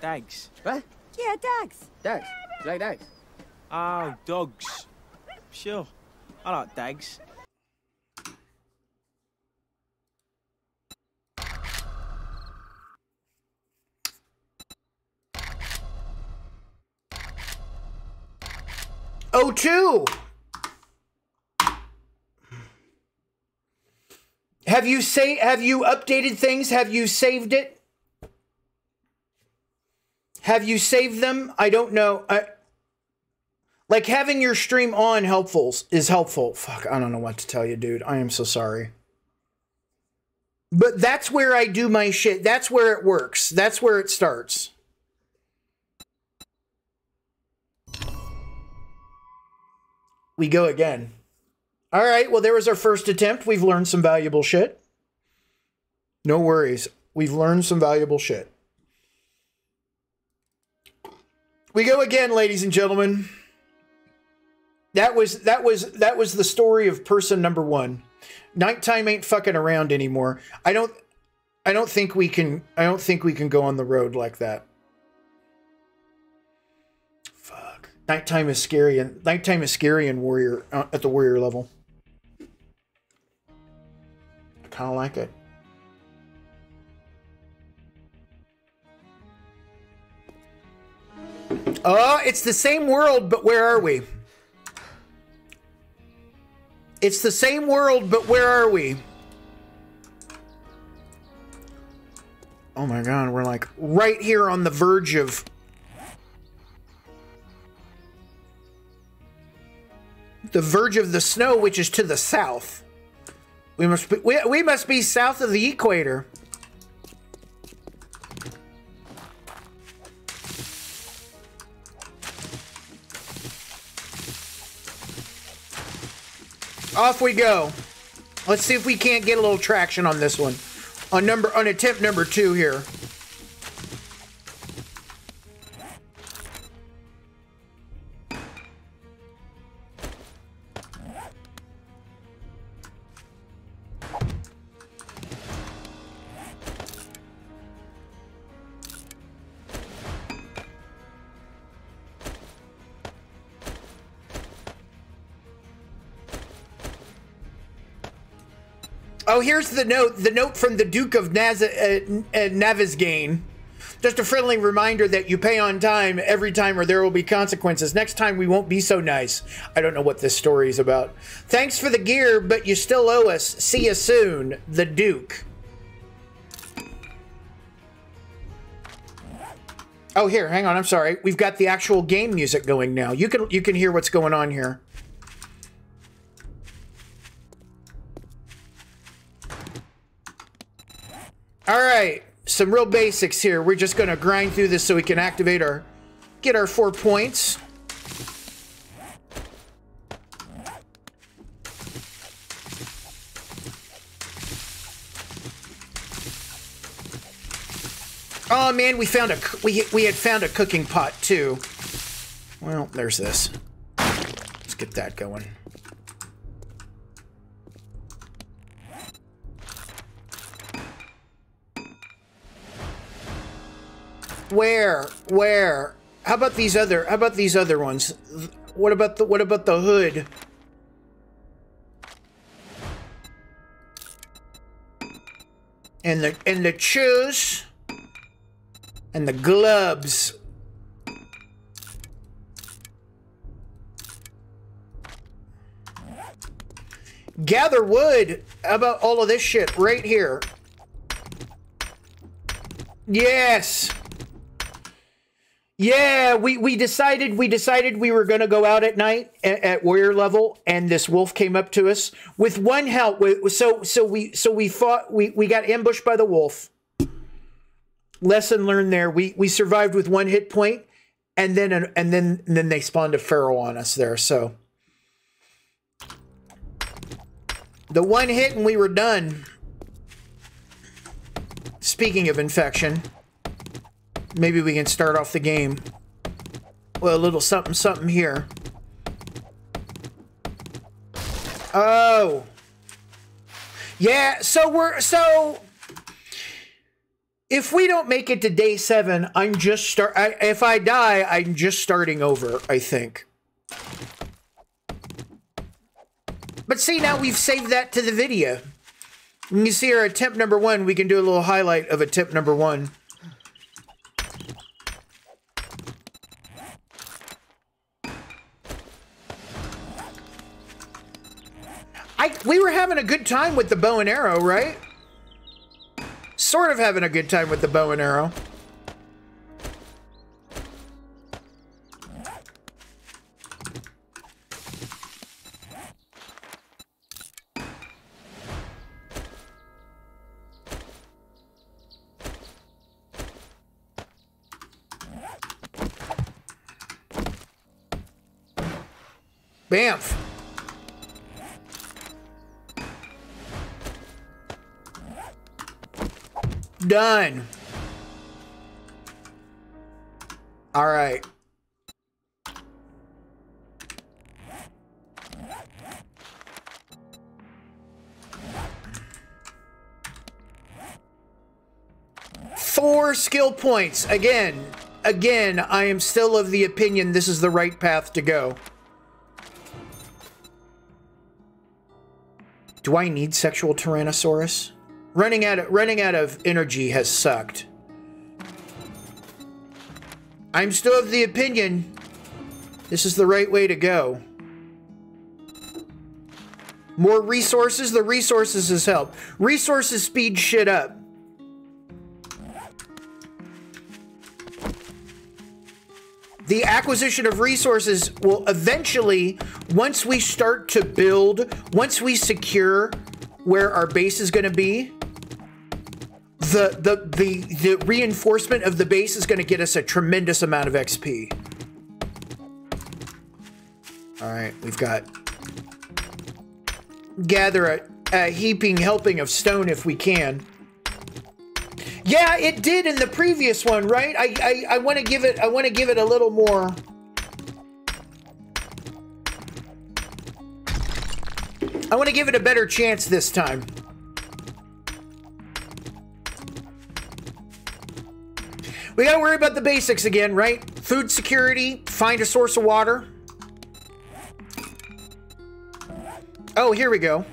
Dags. What? Yeah, Dags. Dags. Do you like Dags? Oh, dogs. Sure. I like Dags. Oh, two. Have you say have you updated things? Have you saved it? Have you saved them? I don't know. I like having your stream on helpful is helpful. Fuck, I don't know what to tell you, dude. I am so sorry. But that's where I do my shit. That's where it works. That's where it starts. We go again. All right, well, there was our first attempt. We've learned some valuable shit. No worries. We've learned some valuable shit. We go again, ladies and gentlemen. That was that was that was the story of person number 1. Nighttime ain't fucking around anymore. I don't I don't think we can I don't think we can go on the road like that. Nighttime is scary, and nighttime is scary in warrior uh, at the warrior level. I kind of like it. Oh, it's the same world, but where are we? It's the same world, but where are we? Oh my god, we're like right here on the verge of the verge of the snow, which is to the south. We must be, we, we must be south of the equator. Off we go. Let's see if we can't get a little traction on this one. On number on attempt number two here. Here's the note. The note from the Duke of Naz- uh, uh, Navezgane. Just a friendly reminder that you pay on time every time or there will be consequences. Next time we won't be so nice. I don't know what this story is about. Thanks for the gear, but you still owe us. See you soon, the Duke. Oh, here, hang on. I'm sorry. We've got the actual game music going now. You can you can hear what's going on here. All right, some real basics here. We're just going to grind through this so we can activate our get our 4 points. Oh man, we found a we we had found a cooking pot too. Well, there's this. Let's get that going. Where? Where? How about these other how about these other ones? What about the what about the hood? And the and the shoes and the gloves. Gather wood. How about all of this shit right here? Yes. Yeah, we, we decided we decided we were going to go out at night at, at, warrior level, and this wolf came up to us with one help. So so we so we fought. We we got ambushed by the wolf lesson learned there. We we survived with one hit point, and then and then and then they spawned a feral on us there. So the one hit and we were done. Speaking of infection, maybe we can start off the game. with a little something something here. Oh. Yeah, so we're so if we don't make it to day seven, I'm just start. I, if I die, I'm just starting over. I think. But see, now we've saved that to the video. You see our attempt number one. We can do a little highlight of attempt number one. I we were having a good time with the bow and arrow, right? sort of having a good time with the bow and arrow. Bamf. Done. All right. Four skill points. Again, again, I am still of the opinion this is the right path to go. Do I need sexual Tyrannosaurus? Running out of, running out of energy has sucked. I'm still of the opinion this is the right way to go. More resources, the resources has helped. Resources speed shit up. The acquisition of resources will eventually, once we start to build, once we secure where our base is going to be, the the the the reinforcement of the base is going to get us a tremendous amount of XP. All right, we've got gather a, a heaping helping of stone if we can. Yeah, it did in the previous one, right? I I, I want to give it I want to give it a little more. I want to give it a better chance this time. We gotta worry about the basics again, right? Food security, find a source of water. Oh, here we go.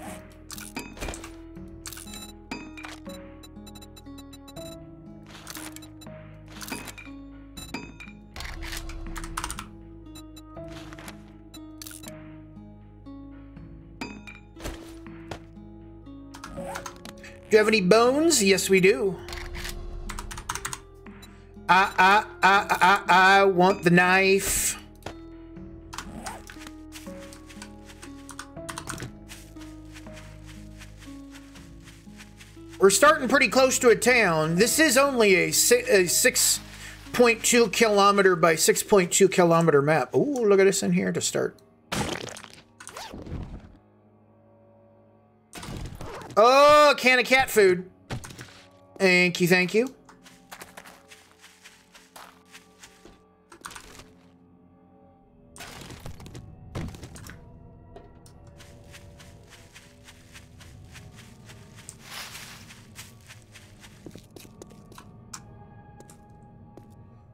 Do you have any bones? Yes, we do. I, I, I, I, I want the knife. We're starting pretty close to a town. This is only a, si- a 6.2 kilometer by 6.2 kilometer map. Ooh, look at this in here to start. Oh, can of cat food. Thank you, thank you.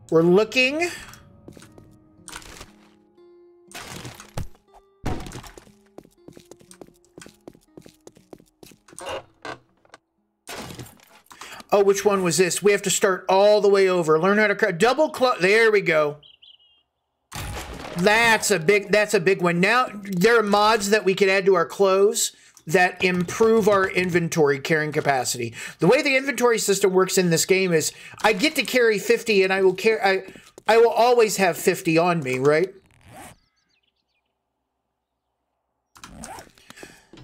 We're looking. Oh, which one was this? We have to start all the way over. Learn how to double close. There we go. That's a big. That's a big one. Now there are mods that we can add to our clothes that improve our inventory carrying capacity. The way the inventory system works in this game is I get to carry 50 and I will carry I I will always have 50 on me, right?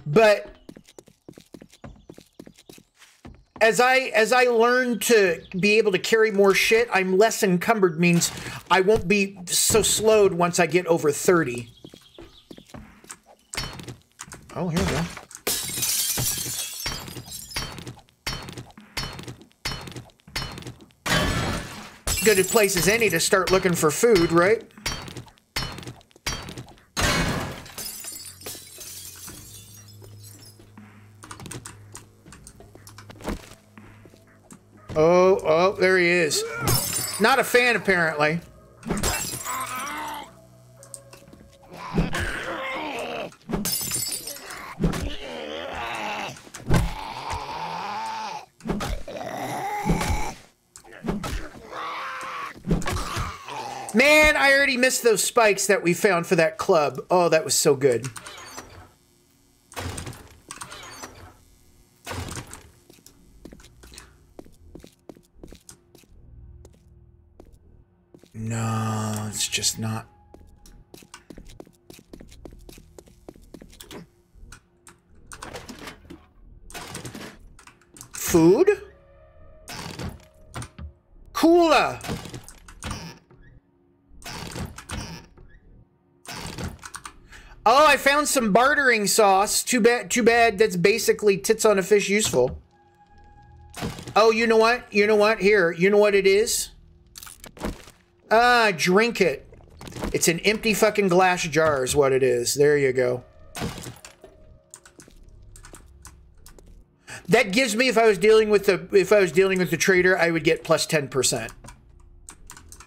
But as I as I learn to be able to carry more shit, I'm less encumbered means I won't be so slowed once I get over 30. Oh, here we go. Good place as any to start looking for food, right? Oh, oh, there he is. Not a fan, apparently. Man, I already missed those spikes that we found for that club. Oh, that was so good. No, it's just not. Food? Cooler. Oh, I found some bartering sauce. Too bad, too bad that's basically tits on a fish useful. Oh, you know what? You know what? Here, you know what it is? Ah, drink it. It's an empty fucking glass jar is what it is. There you go. That gives me if I was dealing with the if I was dealing with the trader, I would get plus 10%.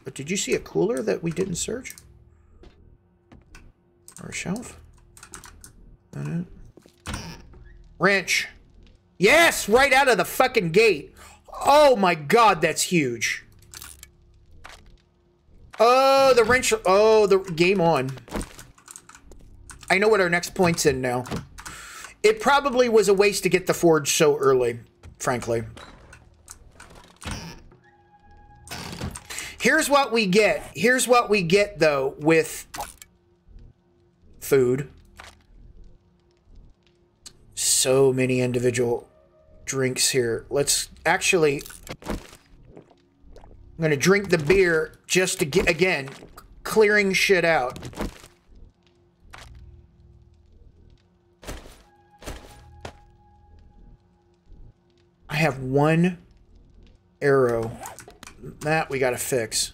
But did you see a cooler that we didn't search? Or a shelf? That it? Wrench. Yes, right out of the fucking gate. Oh my god, that's huge. Oh, the wrench. Oh, the game on. I know what our next point's in now. It probably was a waste to get the forge so early, frankly. Here's what we get. Here's what we get, though, with food. So many individual drinks here. Let's actually... I'm to drink the beer just to get, again, clearing shit out. I have one arrow. That we got to fix.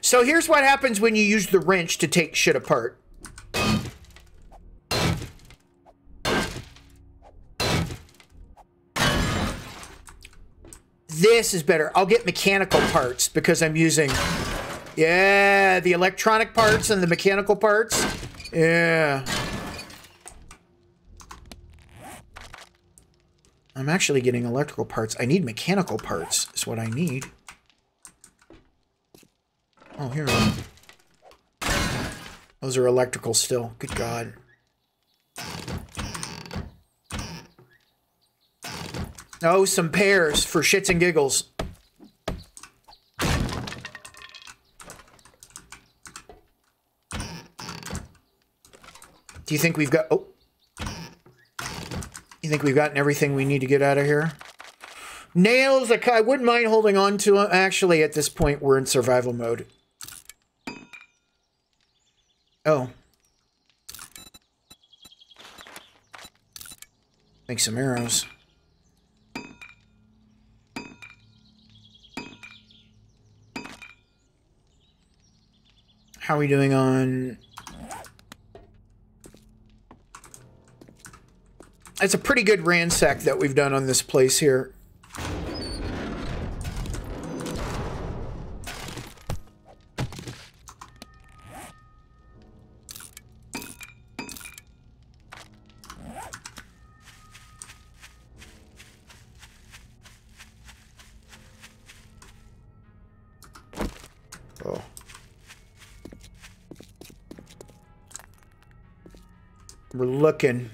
So here's what happens when you use the wrench to take shit apart. This is better. I'll get mechanical parts because I'm using... Yeah, the electronic parts and the mechanical parts. Yeah. I'm actually getting electrical parts. I need mechanical parts is what I need. Oh, here we go. Those are electrical still. Good God. Oh, some pears for shits and giggles. Do you think we've got... Oh. You think we've gotten everything we need to get out of here? Nails, I, wouldn't mind holding on to them. Actually, at this point, we're in survival mode. Oh. Make some arrows. How are we doing on... It's a pretty good ransack that we've done on this place here. Looking.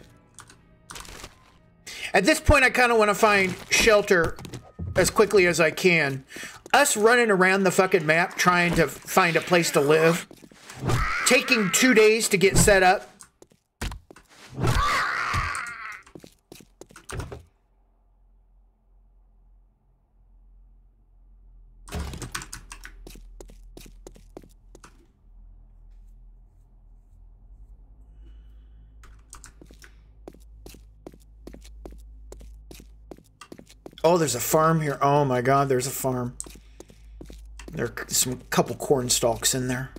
At this point, I kind of want to find shelter as quickly as I can. Us running around the fucking map trying to find a place to live, taking two days to get set up. Oh, there's a farm here. Oh my god, there's a farm. There are some couple corn stalks in there.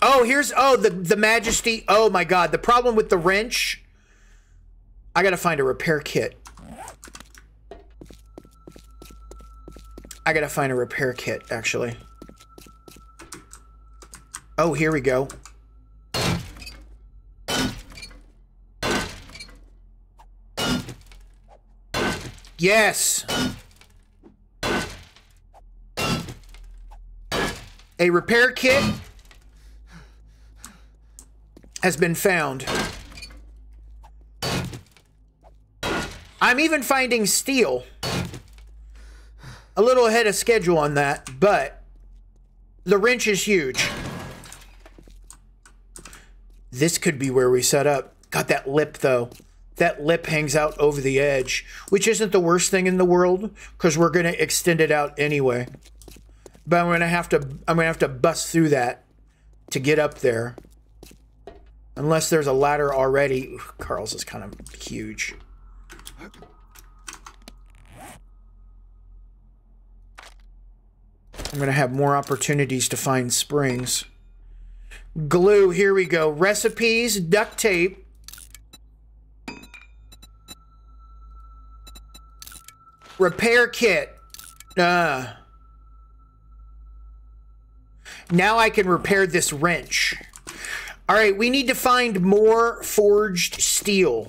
Oh, here's oh the the Majesty. Oh my god, the problem with the wrench. I gotta find a repair kit. I gotta find a repair kit, actually. Oh, here we go. Yes. A repair kit has been found. I'm even finding steel. A little ahead of schedule on that, but the wrench is huge. This could be where we set up. Got that lip though that lip hangs out over the edge, which isn't the worst thing in the world because we're going to extend it out anyway. But I'm going to have to I'm going to have to bust through that to get up there. Unless there's a ladder already. Ooh, Carl's is kind of huge. I'm going to have more opportunities to find springs. Glue, here we go. Recipes, duct tape, Repair kit. Uh. Now I can repair this wrench. All right, we need to find more forged steel.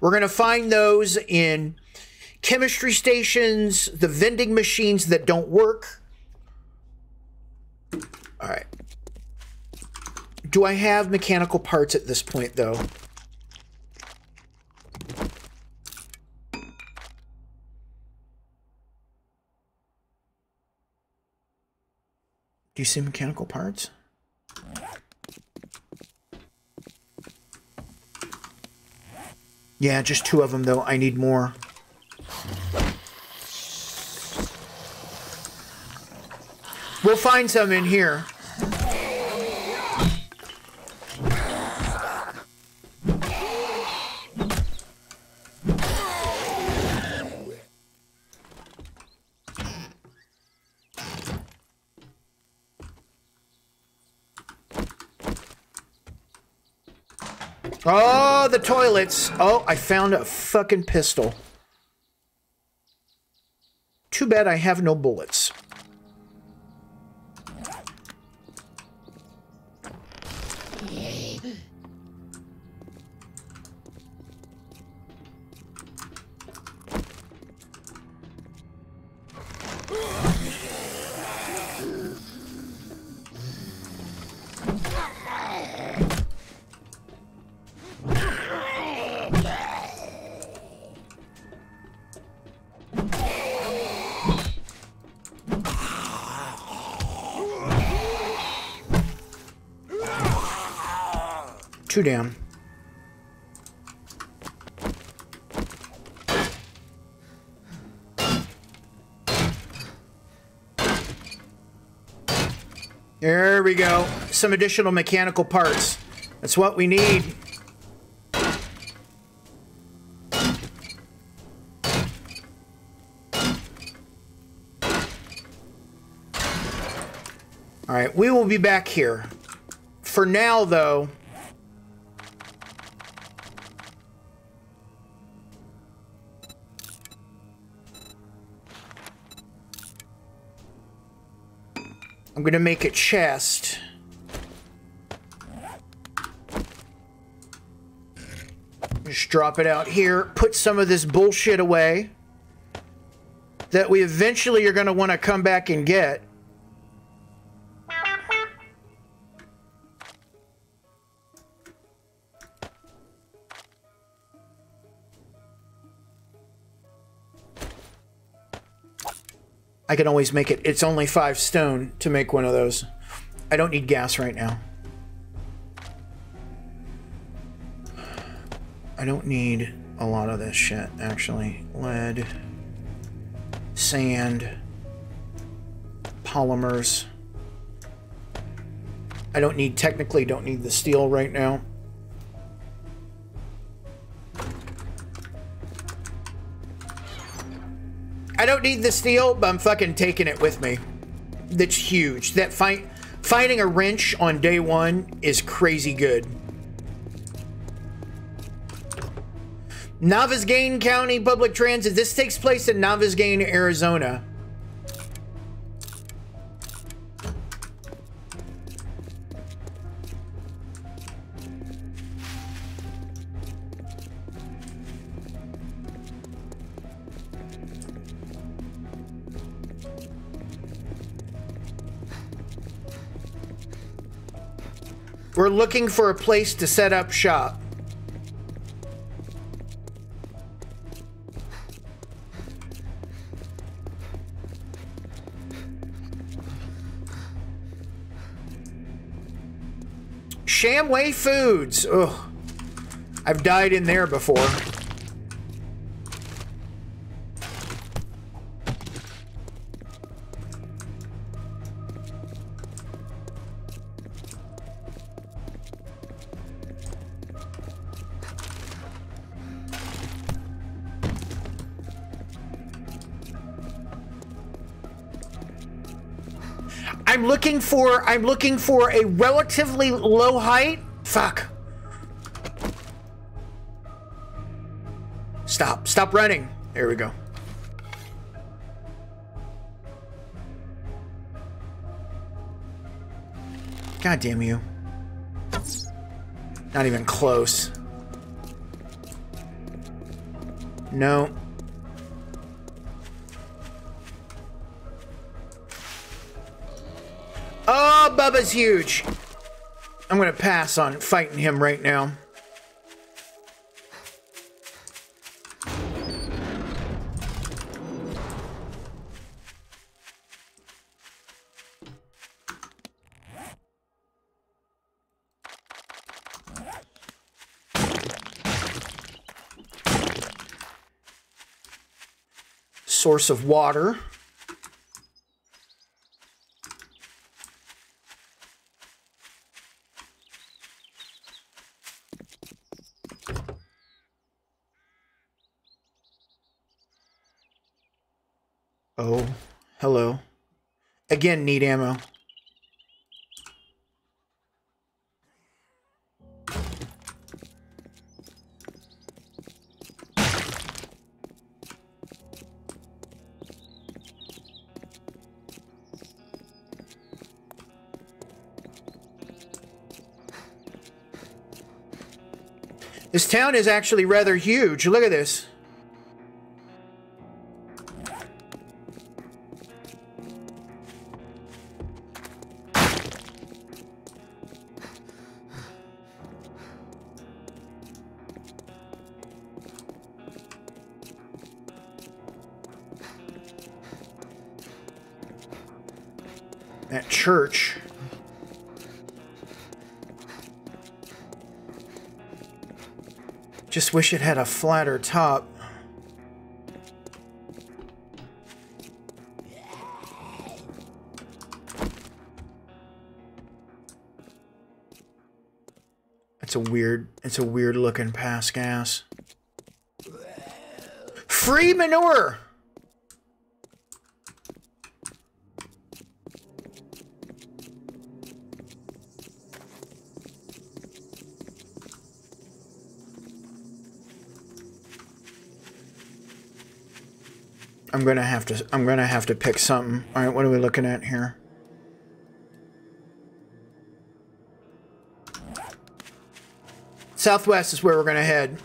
We're going to find those in chemistry stations, the vending machines that don't work. All right. Do I have mechanical parts at this point, though? Do you see mechanical parts? Yeah, just two of them though. I need more. We'll find some in here. Oh, the toilets. Oh, I found a fucking pistol. Too bad I have no bullets. Two down. There we go. Some additional mechanical parts. That's what we need. All right, we will be back here. For now, though, I'm gonna make a chest. Just drop it out here. Put some of this bullshit away that we eventually are gonna want to come back and get. I can always make it. It's only five stone to make one of those. I don't need gas right now. I don't need a lot of this shit, actually. Lead, sand, polymers. I don't need, technically don't need the steel right now. Don't need the steel, but I'm fucking taking it with me. That's huge. That fight, finding a wrench on day one is crazy good. Navezgane County Public Transit. This takes place in Navezgane, Arizona. Looking for a place to set up shop. Shamway Foods. Ugh. I've died in there before. For I'm looking for a relatively low height. Fuck. Stop. Stop running. There we go. God damn you. Not even close. No. Bubba's huge. I'm gonna pass on fighting him right now. Source of water. Oh, hello. Again, need ammo. This town is actually rather huge. Look at this. Just wish it had a flatter top. It's a weird, it's a weird looking pass gas. Free manure! I'm gonna have to I'm gonna have to pick something. Alright, what are we looking at here? Southwest is where we're gonna head.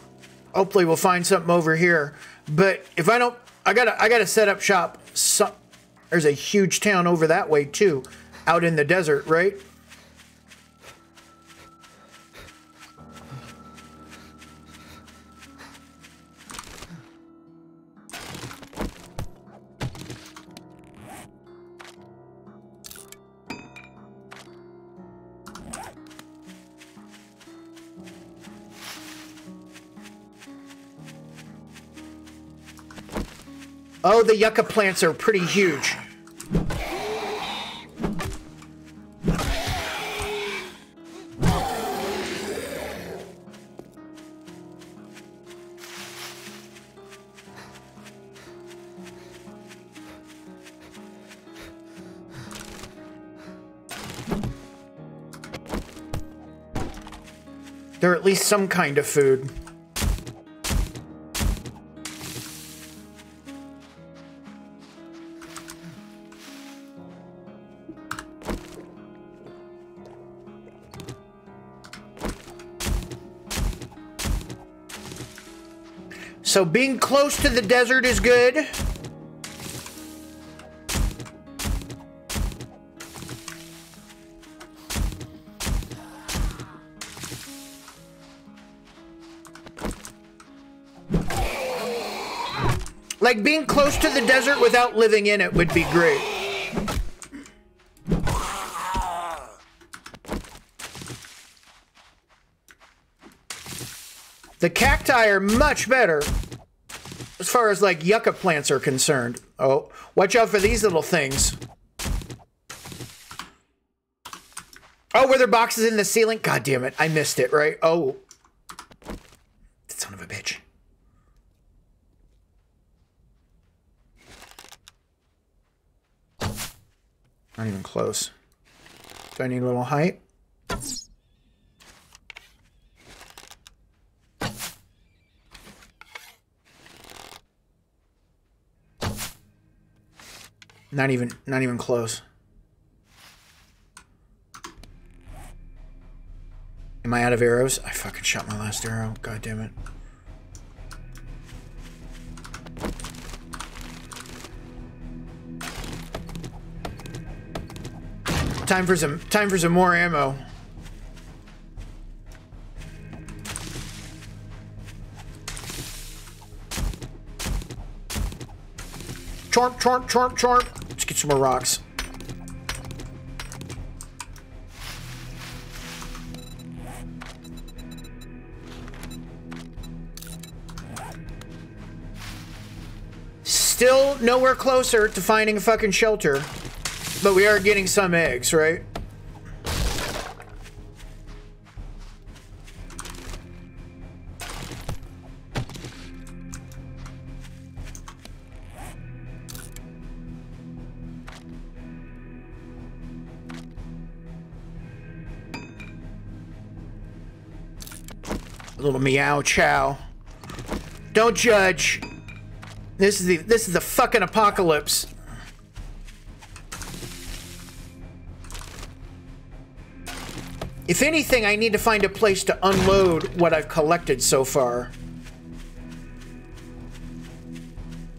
Hopefully we'll find something over here. But if I don't I gotta I gotta set up shop some there's a huge town over that way too. Out in the desert, right? The yucca plants are pretty huge. They're at least some kind of food. So being close to the desert is good. Like being close to the desert without living in it would be great. The cacti are much better far as like yucca plants are concerned. Oh, watch out for these little things. Oh, were there boxes in the ceiling? God damn it. I missed it, right? Oh. Son of a bitch. Not even close. Do I need a little height? Not even, not even close. Am I out of arrows? I fucking shot my last arrow. God damn it. Time for some, time for some more ammo. Chorp, chorp, chorp, chorp. Get some more rocks. Still nowhere closer to finding a fucking shelter. But we are getting some eggs, right? Meow chow. Don't judge. This is the this is the fucking apocalypse. If anything, I need to find a place to unload what I've collected so far.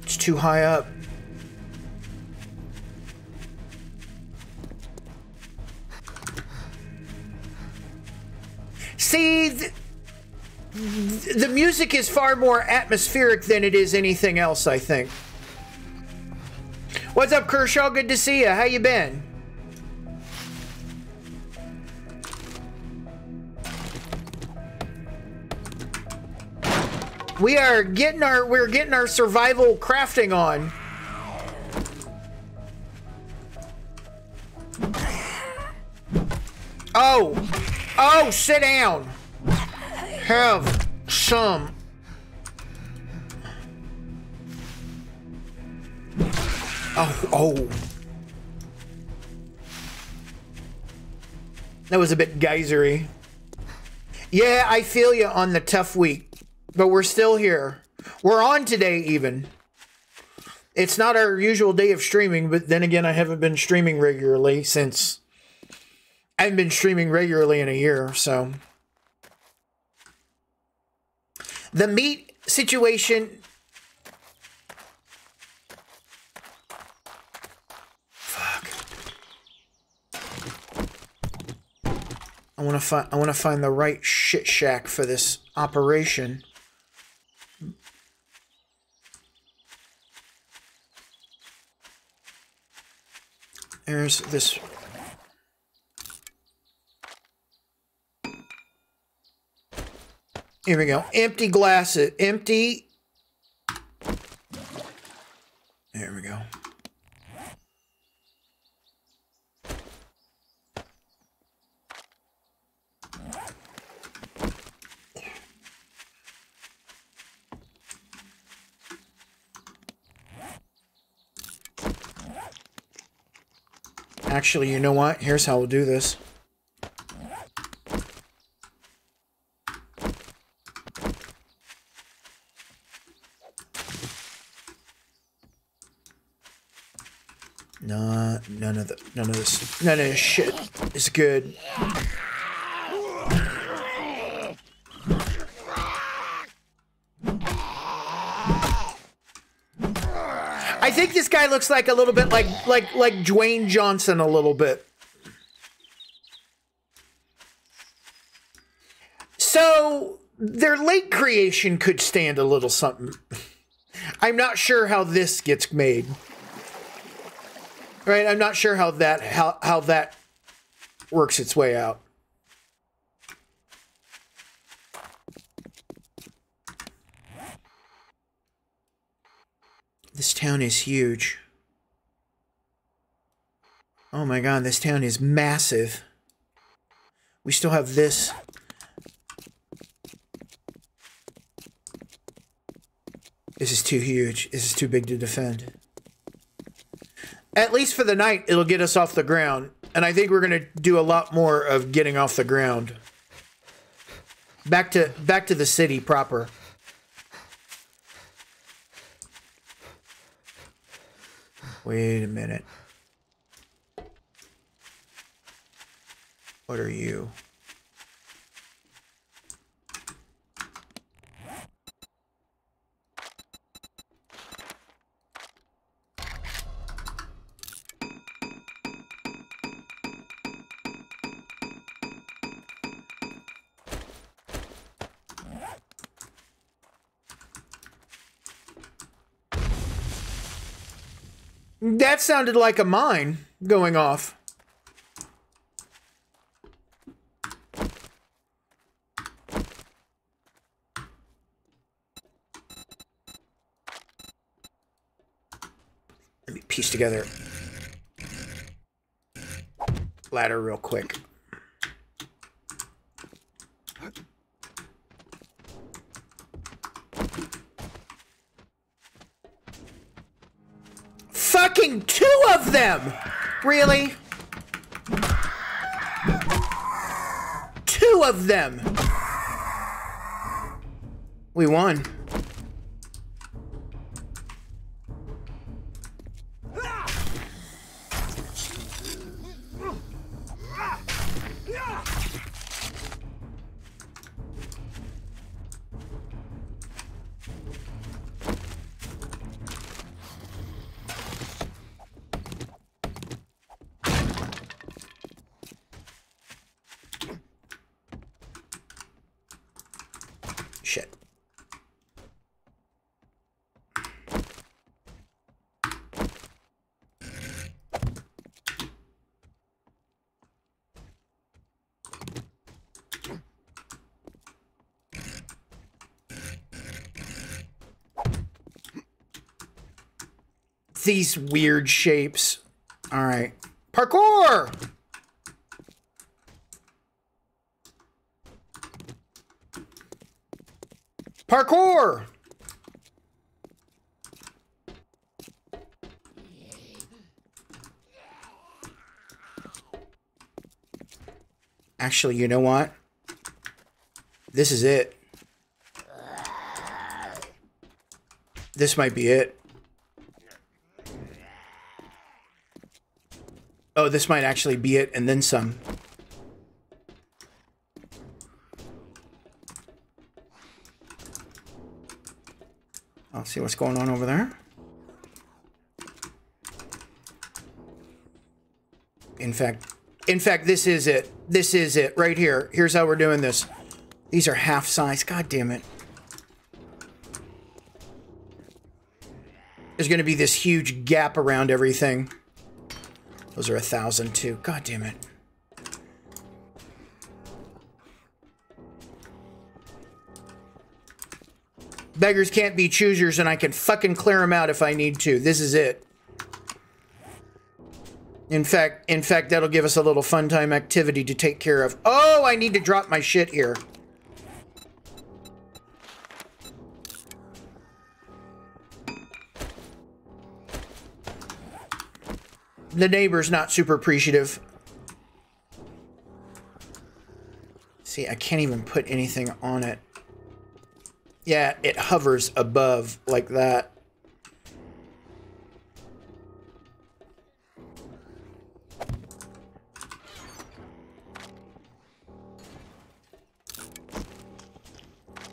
It's too high up. See, the music is far more atmospheric than it is anything else, I think. What's up, Kershaw? Good to see you. How you been? We are getting our we're getting our survival crafting on. Oh, oh, sit down. Have some. Oh, oh. That was a bit geysery. Yeah, I feel you on the tough week, but we're still here. We're on today, even. It's not our usual day of streaming, but then again, I haven't been streaming regularly since I haven't been streaming regularly in a year, so. The meat situation. Fuck. I want to find. I want to find the right shit shack for this operation. There's this Here we go. Empty glasses. Empty. There we go. Actually, you know what? Here's how we'll do this. Nah, none of the none of this none of this shit is good. I think this guy looks like a little bit like like like Dwayne Johnson a little bit. So their late creation could stand a little something. I'm not sure how this gets made. Right, I'm not sure how that how how that works its way out. This town is huge. Oh my god, this town is massive. We still have this. This is too huge. This is too big to defend. At least for the night, it'll get us off the ground. And I think we're going to do a lot more of getting off the ground. Back to back to the city proper. Wait a minute. What are you? That sounded like a mine going off. Let me piece together ladder real quick. Them! Really? Two of them! We won. These weird shapes. All right. Parkour! Parkour! Actually, you know what? This is it. This might be it. Oh, this might actually be it, and then some. I'll see what's going on over there. In fact, in fact, this is it. This is it right here. Here's how we're doing this. These are half size. God damn it. There's going to be this huge gap around everything. Those are a thousand too. God damn it. Beggars can't be choosers, and I can fucking clear them out if I need to. This is it. In fact, in fact, that'll give us a little fun time activity to take care of. Oh, I need to drop my shit here. The neighbor's not super appreciative. See, I can't even put anything on it. Yeah, it hovers above like that.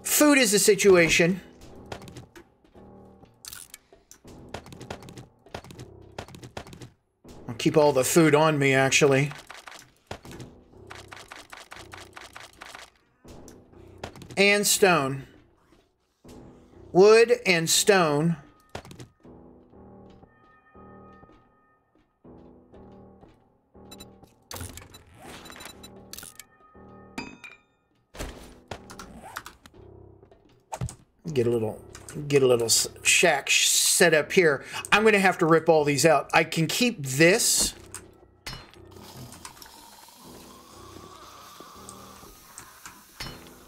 Food is a situation. Keep all the food on me, actually. And stone. Wood and stone. Get a little, get a little shack set up here. I'm going to have to rip all these out. I can keep this.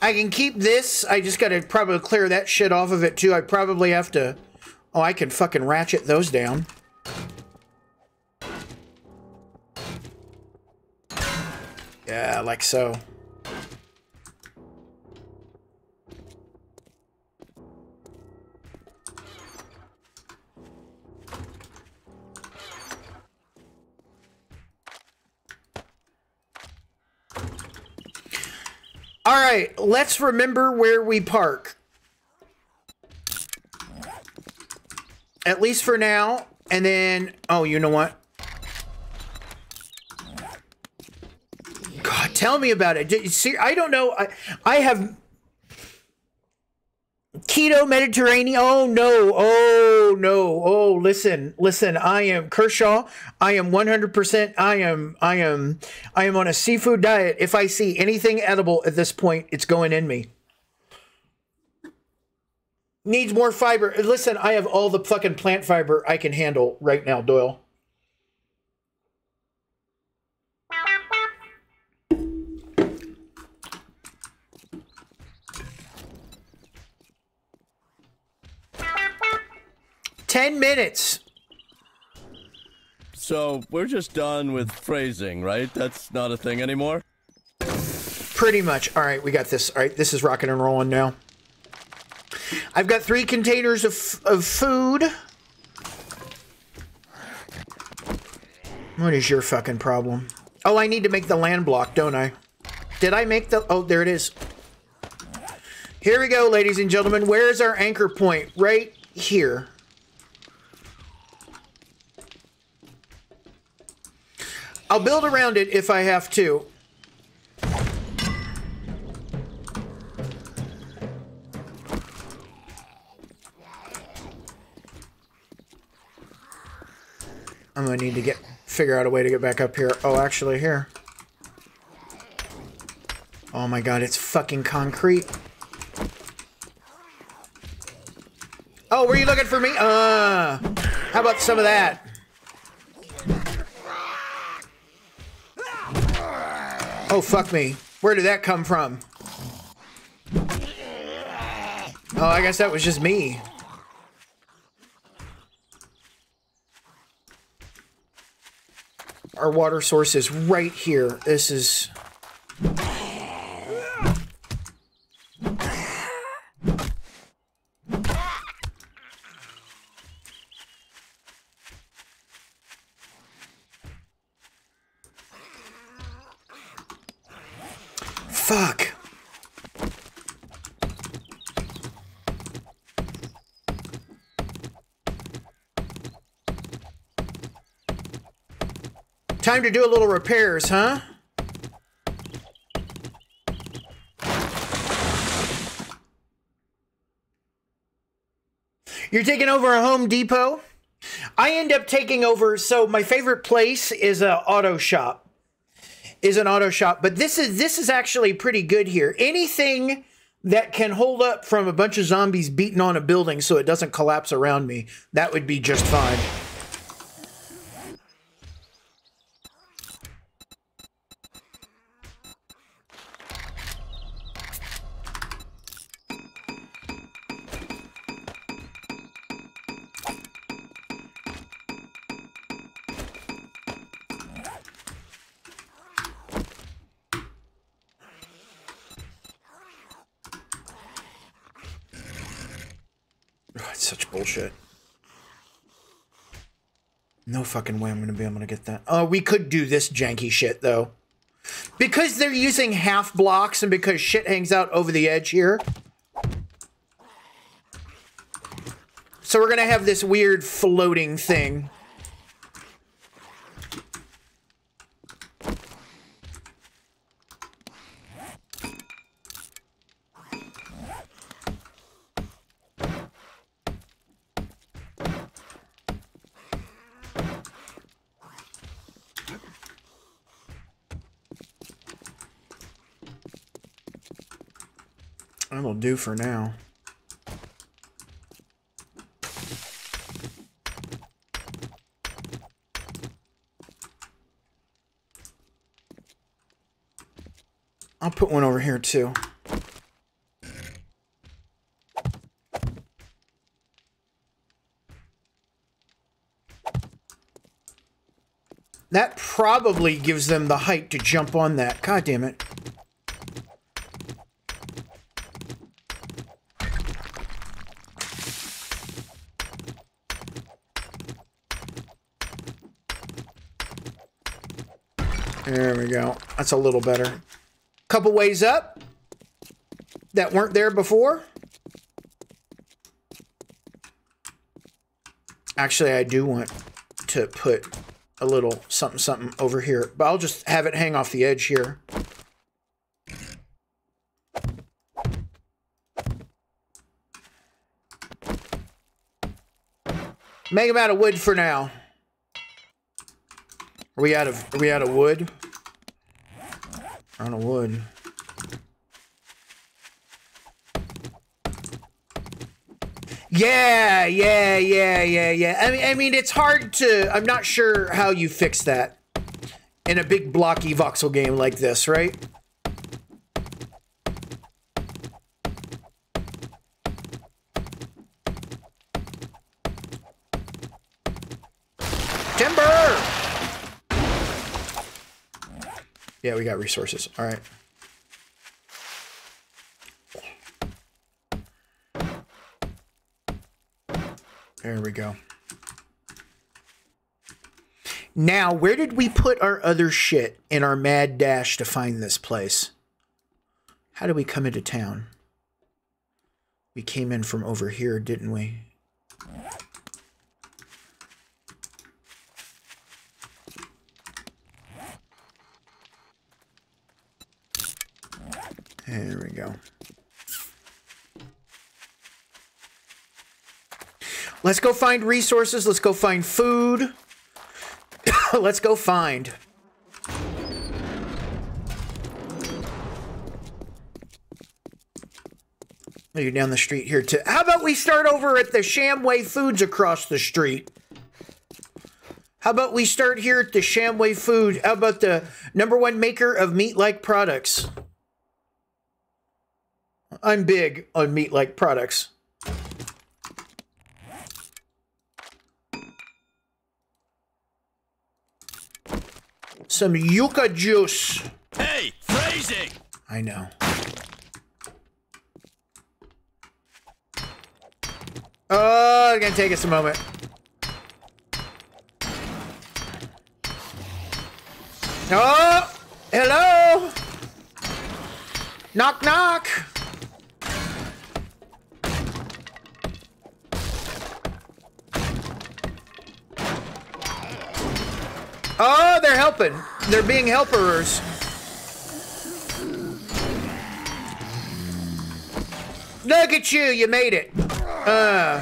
I can keep this. I just got to probably clear that shit off of it too. I probably have to... Oh, I can fucking ratchet those down. Yeah, like so. Let's remember where we park. At least for now. And then, oh, you know what? God, tell me about it. See, I don't know. I, I have keto Mediterranean. Oh no. Oh no. Oh, listen, listen. I am Kershaw. I am 100%. I am, I am, I am on a seafood diet. If I see anything edible at this point, it's going in me. Needs more fiber. Listen, I have all the fucking plant fiber I can handle right now, Doyle. Ten minutes. So we're just done with phrasing, right? That's not a thing anymore? Pretty much. All right, we got this. All right, this is rocking and rolling now. I've got three containers of, of food. What is your fucking problem? Oh, I need to make the land block, don't I? Did I make the... Oh, there it is. Here we go, ladies and gentlemen. Where's our anchor point? Right here. I'll build around it if I have to. I'm gonna need to get figure out a way to get back up here. Oh, actually here. Oh my god, it's fucking concrete. Oh, were you looking for me? Uh How about some of that? Oh, fuck me. Where did that come from? Oh, I guess that was just me. Our water source is right here. This is... Fuck. Time to do a little repairs, huh? You're taking over a Home Depot? I end up taking over, so my favorite place is an auto shop. Is an auto shop, but this is this is actually pretty good here. Anything that can hold up from a bunch of zombies beating on a building so it doesn't collapse around me, that would be just fine. It's such bullshit. No fucking way I'm gonna be able to get that. Oh, we could do this janky shit though. Because they're using half blocks and because shit hangs out over the edge here. So we're gonna have this weird floating thing. That'll do for now. I'll put one over here too. That probably gives them the height to jump on that. God damn it. There we go. That's a little better. Couple ways up that weren't there before. Actually, I do want to put a little something something over here, but I'll just have it hang off the edge here. Make them out of wood for now. Are we out of are we out of wood? Out of wood. Yeah, yeah, yeah, yeah, yeah. I mean, I mean, it's hard to. I'm not sure how you fix that in a big blocky voxel game like this, right? Yeah, we got resources. All right. There we go. Now, where did we put our other shit in our mad dash to find this place? How did we come into town? We came in from over here, didn't we? There we go. Let's go find resources. Let's go find food. Let's go find. Oh, you're down the street here too. How about we start over at the Shamway Foods across the street? How about we start here at the Shamway Food? How about the number one maker of meat-like products? I'm big on meat-like products. Some yucca juice. Hey, phrasing! I know. Oh, it's gonna take us a moment. Oh, hello. Knock, knock. Oh, they're helping. They're being helperers. Look at you, you made it. Uh.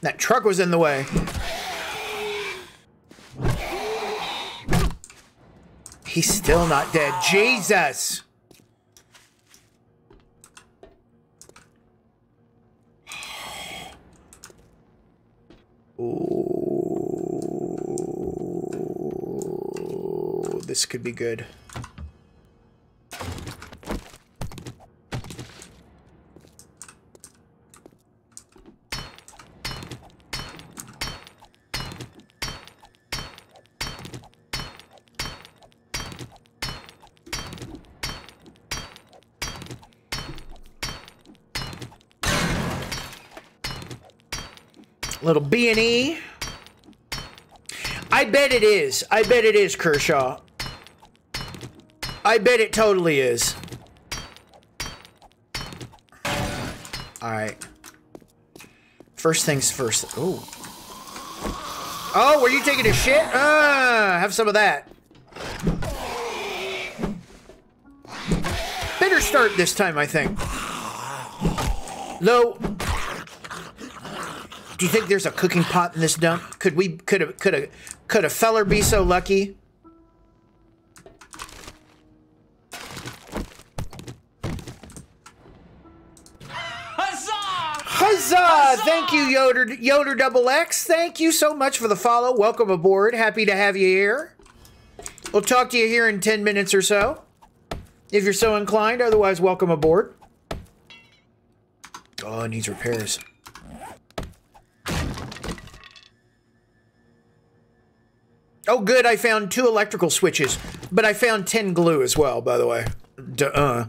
That truck was in the way. He's still not dead. Jesus! Ooh, this could be good. Little B and E. I bet it is. I bet it is Kershaw. I bet it totally is. All right. First things first. Oh. Oh, were you taking a shit? Ah, have some of that. Better start this time, I think. Low. Do you think there's a cooking pot in this dump? Could we could a could a could a feller be so lucky? Huzzah! Thank you, Yoder Yoder Double X. Thank you so much for the follow. Welcome aboard. Happy to have you here. We'll talk to you here in 10 minutes or so. If you're so inclined, otherwise welcome aboard. Oh, it needs repairs. Oh, good. I found two electrical switches, but I found 10 glue as well, by the way. Duh.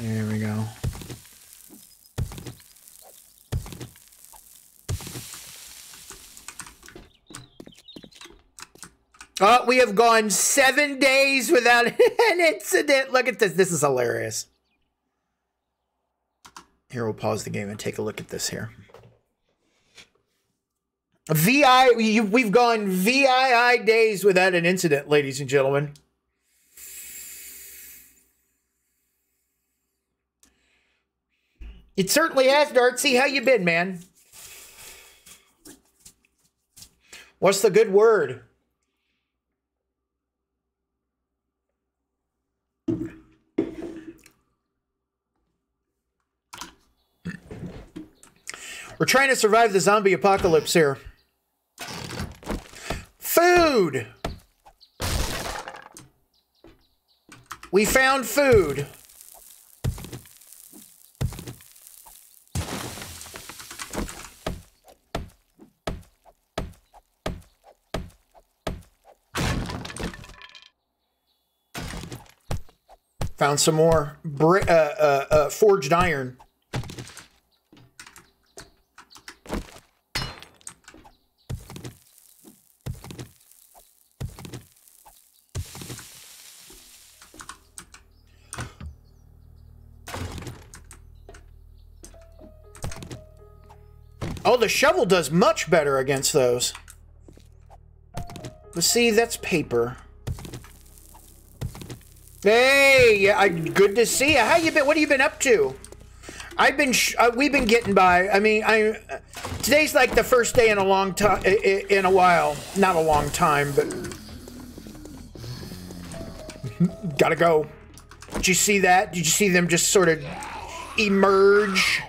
There we go. Oh, we have gone seven days without an incident. Look at this. This is hilarious. Here, we'll pause the game and take a look at this here. VI, we've gone VII days without an incident, ladies and gentlemen. It certainly has, Dartsy. How you been, man? What's the good word? We're trying to survive the zombie apocalypse here. Food! We found food. Found some more uh, uh, uh, forged iron. Shovel does much better against those. We see, that's paper. Hey, I, good to see you. How you been? What have you been up to? I've been, uh, we've been getting by. I mean, I uh, today's like the first day in a long time, in a while. Not a long time, but gotta go. Did you see that? Did you see them just sort of emerge?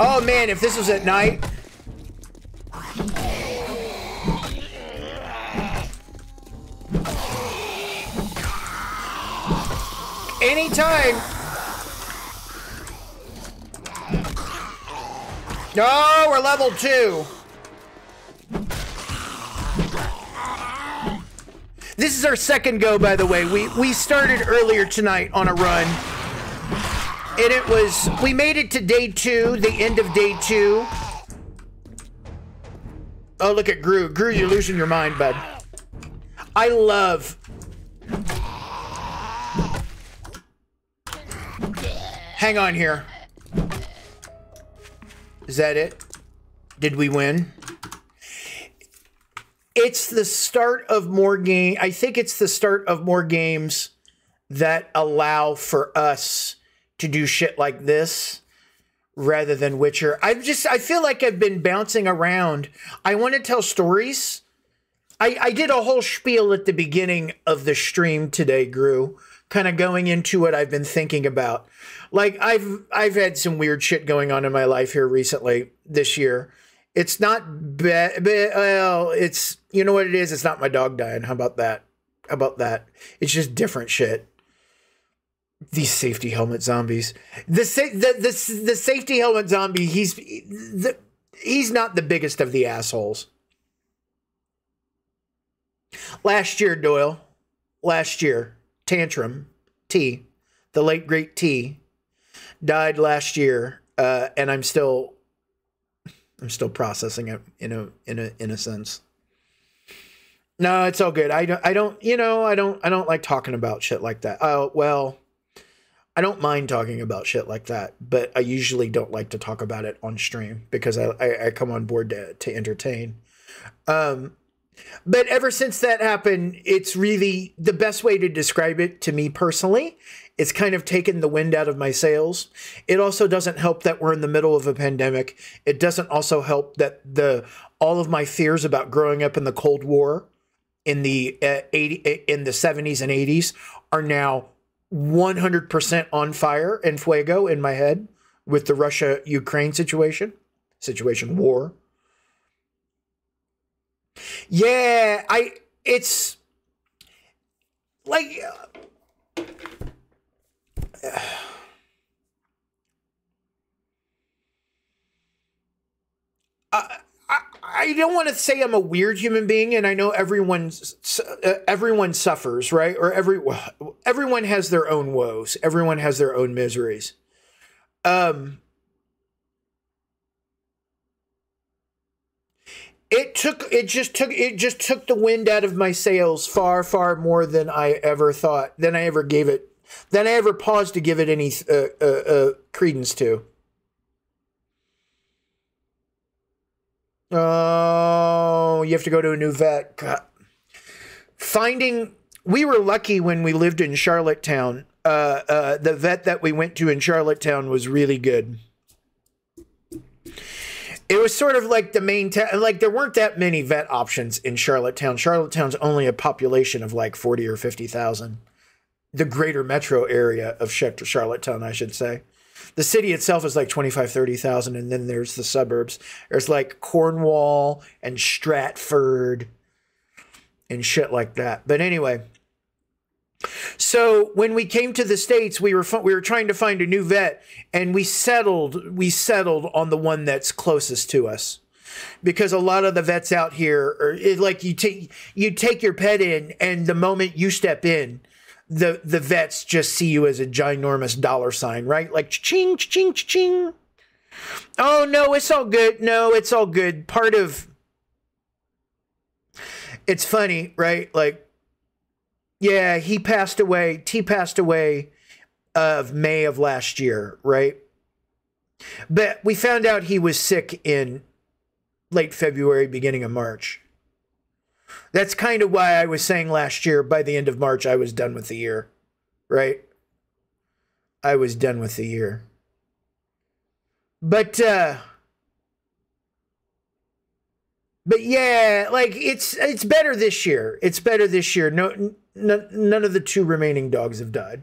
Oh man, if this was at night. Anytime. No, we're level two. This is our second go, by the way. We we started earlier tonight on a run. And it was we made it to day two, the end of day two. Oh, look at Gru. Gru, you're losing your mind, bud. I love Hang on here. Is that it? Did we win? It's the start of more game. I think it's the start of more games that allow for us to do shit like this rather than Witcher. I've just I feel like I've been bouncing around. I want to tell stories. I, I did a whole spiel at the beginning of the stream today, Gru, kind of going into what I've been thinking about. Like I've I've had some weird shit going on in my life here recently this year. It's not bad. Well, it's you know what it is. It's not my dog dying. How about that? How about that? It's just different shit. These safety helmet zombies. The sa- the the, the safety helmet zombie. He's the, he's not the biggest of the assholes. Last year, Doyle. Last year, Tantrum T, the late great T, died last year, uh, and I'm still I'm still processing it in a in a in a sense. No, it's all good. I don't I don't you know, I don't I don't like talking about shit like that. Oh, well, I don't mind talking about shit like that, but I usually don't like to talk about it on stream because I I, I come on board to to entertain. Um but ever since that happened, it's really the best way to describe it to me personally. It's kind of taken the wind out of my sails. It also doesn't help that we're in the middle of a pandemic. It doesn't also help that the all of my fears about growing up in the Cold War in the uh, 80 in the 70s and 80s are now 100% on fire and fuego in my head with the Russia Ukraine situation, situation war. Yeah, I it's like uh, I, I don't want to say I'm a weird human being, and I know everyone's uh, everyone suffers, right? Or every everyone has their own woes. Everyone has their own miseries. Um, it took it just took it just took the wind out of my sails far far more than I ever thought than I ever gave it than I ever paused to give it any uh, uh, uh, credence to. Oh, you have to go to a new vet. God. Finding we were lucky when we lived in Charlottetown. Uh, uh, the vet that we went to in Charlottetown was really good it was sort of like the main ta- like there weren't that many vet options in Charlottetown. Charlottetown's only a population of like 40 or 50,000. The greater metro area of Charlottetown, I should say. The city itself is like 25, 30,000 and then there's the suburbs. There's like Cornwall and Stratford and shit like that. But anyway, so when we came to the states, we were we were trying to find a new vet, and we settled we settled on the one that's closest to us, because a lot of the vets out here are like you take you take your pet in, and the moment you step in, the the vets just see you as a ginormous dollar sign, right? Like ching ching ching. Oh no, it's all good. No, it's all good. Part of it's funny, right? Like yeah, he passed away. T passed away of May of last year, right? But we found out he was sick in late February, beginning of March. That's kind of why I was saying last year, by the end of March, I was done with the year, right? I was done with the year. But, uh, but yeah, like it's it's better this year. It's better this year. No, n- none of the two remaining dogs have died.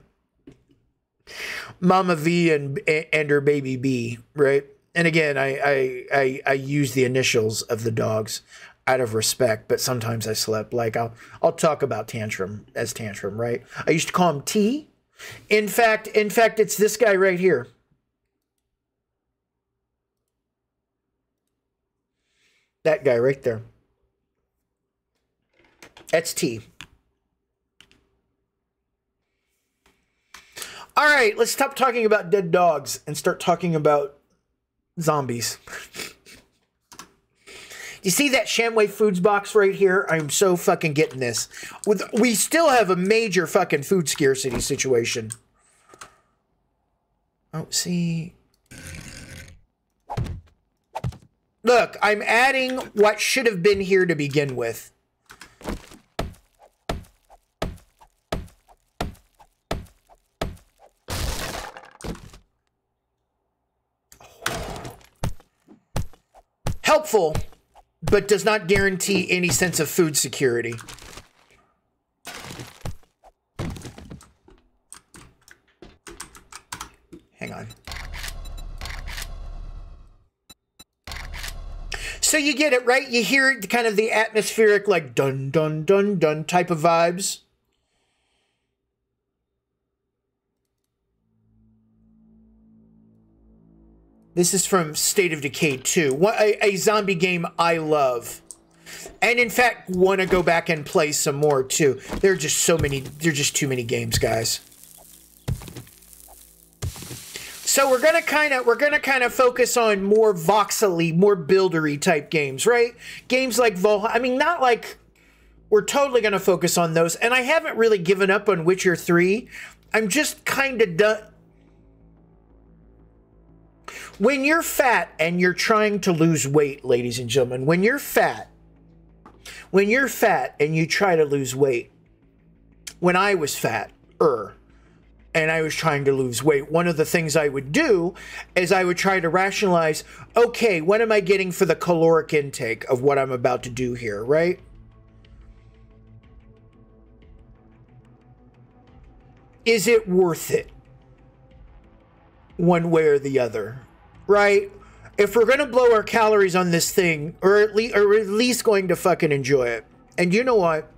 Mama V and and her baby B, right? And again, I I I, I use the initials of the dogs out of respect, but sometimes I slip. Like I'll I'll talk about Tantrum as Tantrum, right? I used to call him T. In fact, in fact, it's this guy right here. That guy right there. That's T. All right, let's stop talking about dead dogs and start talking about zombies. you see that Shamway Foods box right here? I'm so fucking getting this. With we still have a major fucking food scarcity situation. Oh, see. Look, I'm adding what should have been here to begin with. Helpful, but does not guarantee any sense of food security. Hang on. So you get it, right? You hear kind of the atmospheric, like dun dun dun dun type of vibes. This is from State of Decay 2, a, a zombie game I love. And in fact, want to go back and play some more too. There are just so many, there are just too many games, guys. So we're gonna kind of we're gonna kind of focus on more voxely, more buildery type games, right? Games like Valheim. I mean, not like we're totally gonna focus on those. And I haven't really given up on Witcher Three. I'm just kind of done. When you're fat and you're trying to lose weight, ladies and gentlemen, when you're fat, when you're fat and you try to lose weight, when I was fat, er, and I was trying to lose weight, one of the things I would do is I would try to rationalize okay, what am I getting for the caloric intake of what I'm about to do here, right? Is it worth it? One way or the other, right? If we're going to blow our calories on this thing, or at, least, or at least going to fucking enjoy it. And you know what?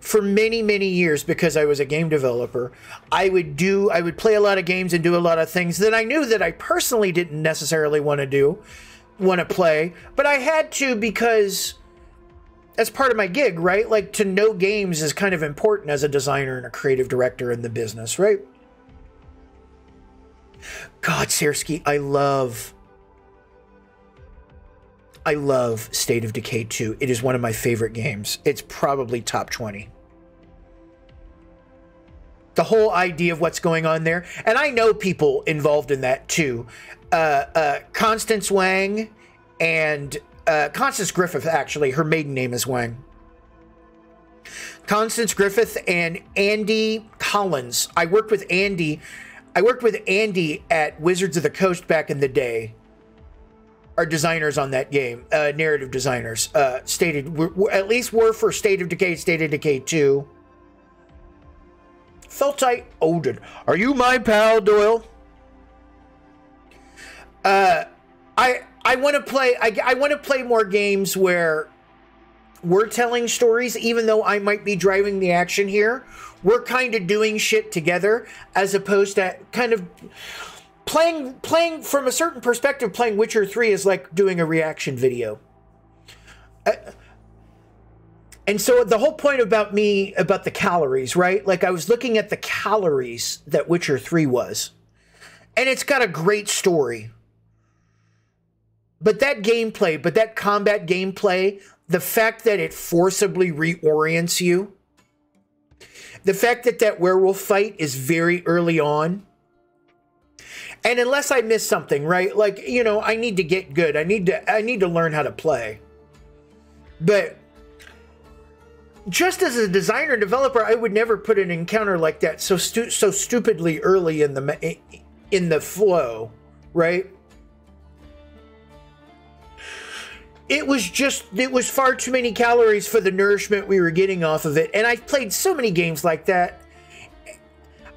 for many many years because I was a game developer I would do I would play a lot of games and do a lot of things that I knew that I personally didn't necessarily want to do want to play but I had to because that's part of my gig right like to know games is kind of important as a designer and a creative director in the business right God Sersky I love I love State of Decay 2. It is one of my favorite games. It's probably top 20. The whole idea of what's going on there. And I know people involved in that too. Uh, uh, Constance Wang and uh, Constance Griffith, actually, her maiden name is Wang. Constance Griffith and Andy Collins. I worked with Andy. I worked with Andy at Wizards of the Coast back in the day Our designers on that game, uh, narrative designers. Uh, stated we're, we're, at least were for State of Decay, State of Decay Two. Felt I Odin. Are you my pal, Doyle? Uh, I I want to play. I, I want to play more games where we're telling stories, even though I might be driving the action here. We're kind of doing shit together, as opposed to kind of playing playing from a certain perspective playing witcher 3 is like doing a reaction video. Uh, and so the whole point about me about the calories right? Like i was looking at the calories that witcher 3 was and it's got a great story. But that gameplay but that combat gameplay the fact that it forcibly reorients you the fact that that werewolf fight is very early on And unless I miss something, right? Like, you know, I need to get good. I need to I need to learn how to play. But just as a designer developer, I would never put an encounter like that so stu- so stupidly early in the in the flow, right? It was just it was far too many calories for the nourishment we were getting off of it, and I've played so many games like that.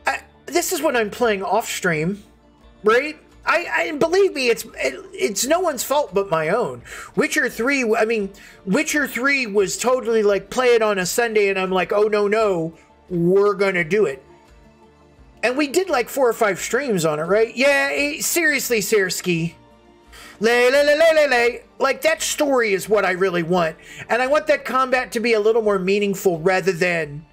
I, this is when I'm playing off stream, right? I, I believe me, it's it, it's no one's fault but my own. Witcher three, I mean, Witcher three was totally like play it on a Sunday, and I'm like, oh no no, we're gonna do it. And we did like four or five streams on it, right? Yeah, eh, seriously, Sersky. Lay, lay, lay, lay, lay, lay. Like that story is what I really want, and I want that combat to be a little more meaningful rather than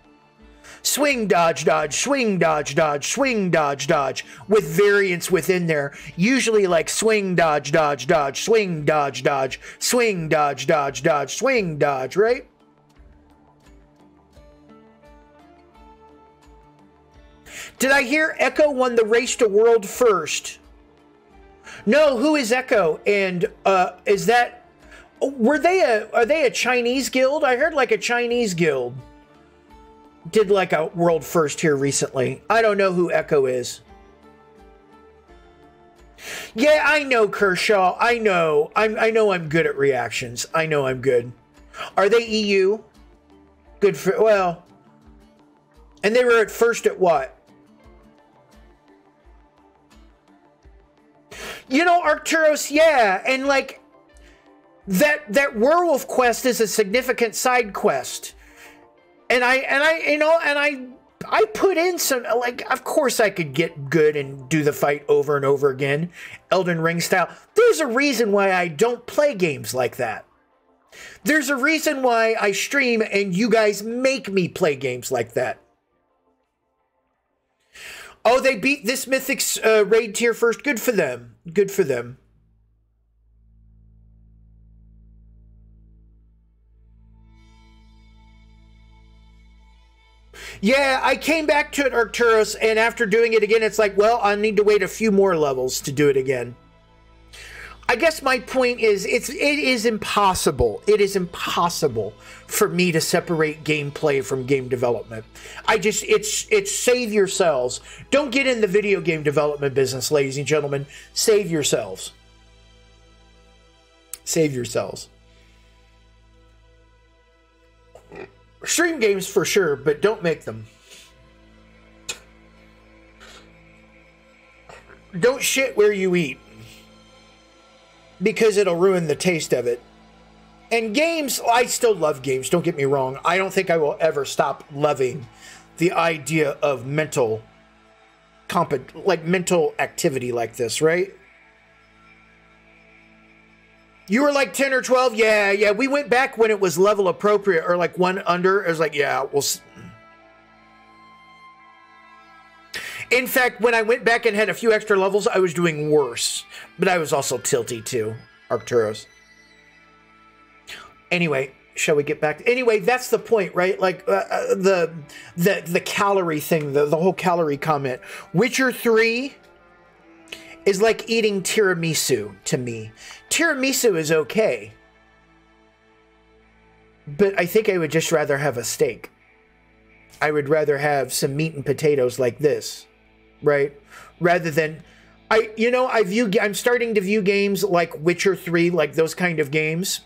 swing dodge dodge swing dodge dodge swing dodge dodge with variants within there. Usually like swing dodge dodge dodge swing dodge dodge swing dodge dodge dodge swing dodge right? Did i hear echo won the race to world first no who is echo and uh is that were they a are they a chinese guild i heard like a chinese guild did like a world first here recently. I don't know who Echo is. Yeah, I know Kershaw. I know. I'm I know I'm good at reactions. I know I'm good. Are they EU? Good for well. And they were at first at what? You know, Arcturus, yeah, and like that that werewolf quest is a significant side quest and I and I you know and I I put in some like of course I could get good and do the fight over and over again, Elden Ring style. There's a reason why I don't play games like that. There's a reason why I stream and you guys make me play games like that. Oh, they beat this Mythic's uh, raid tier first. Good for them. Good for them. Yeah, I came back to it, Arcturus, and after doing it again, it's like, well, I need to wait a few more levels to do it again. I guess my point is it's it is impossible. It is impossible for me to separate gameplay from game development. I just it's it's save yourselves. Don't get in the video game development business, ladies and gentlemen. Save yourselves. Save yourselves. Stream games for sure, but don't make them. Don't shit where you eat. Because it'll ruin the taste of it. And games, I still love games, don't get me wrong. I don't think I will ever stop loving the idea of mental comp like mental activity like this, right? You were like 10 or 12? Yeah, yeah. We went back when it was level appropriate or like one under. It was like, yeah, we'll. S-. Mm. In fact, when I went back and had a few extra levels, I was doing worse. But I was also tilty too, Arcturus. Anyway, shall we get back? To, Anyway, that's the point, right? Like uh, uh, the the the calorie thing, the, the whole calorie comment. Witcher 3 is like eating tiramisu to me. Tiramisu is okay. But I think I would just rather have a steak. I would rather have some meat and potatoes like this, right? Rather than I you know, I view I'm starting to view games like Witcher 3 like those kind of games.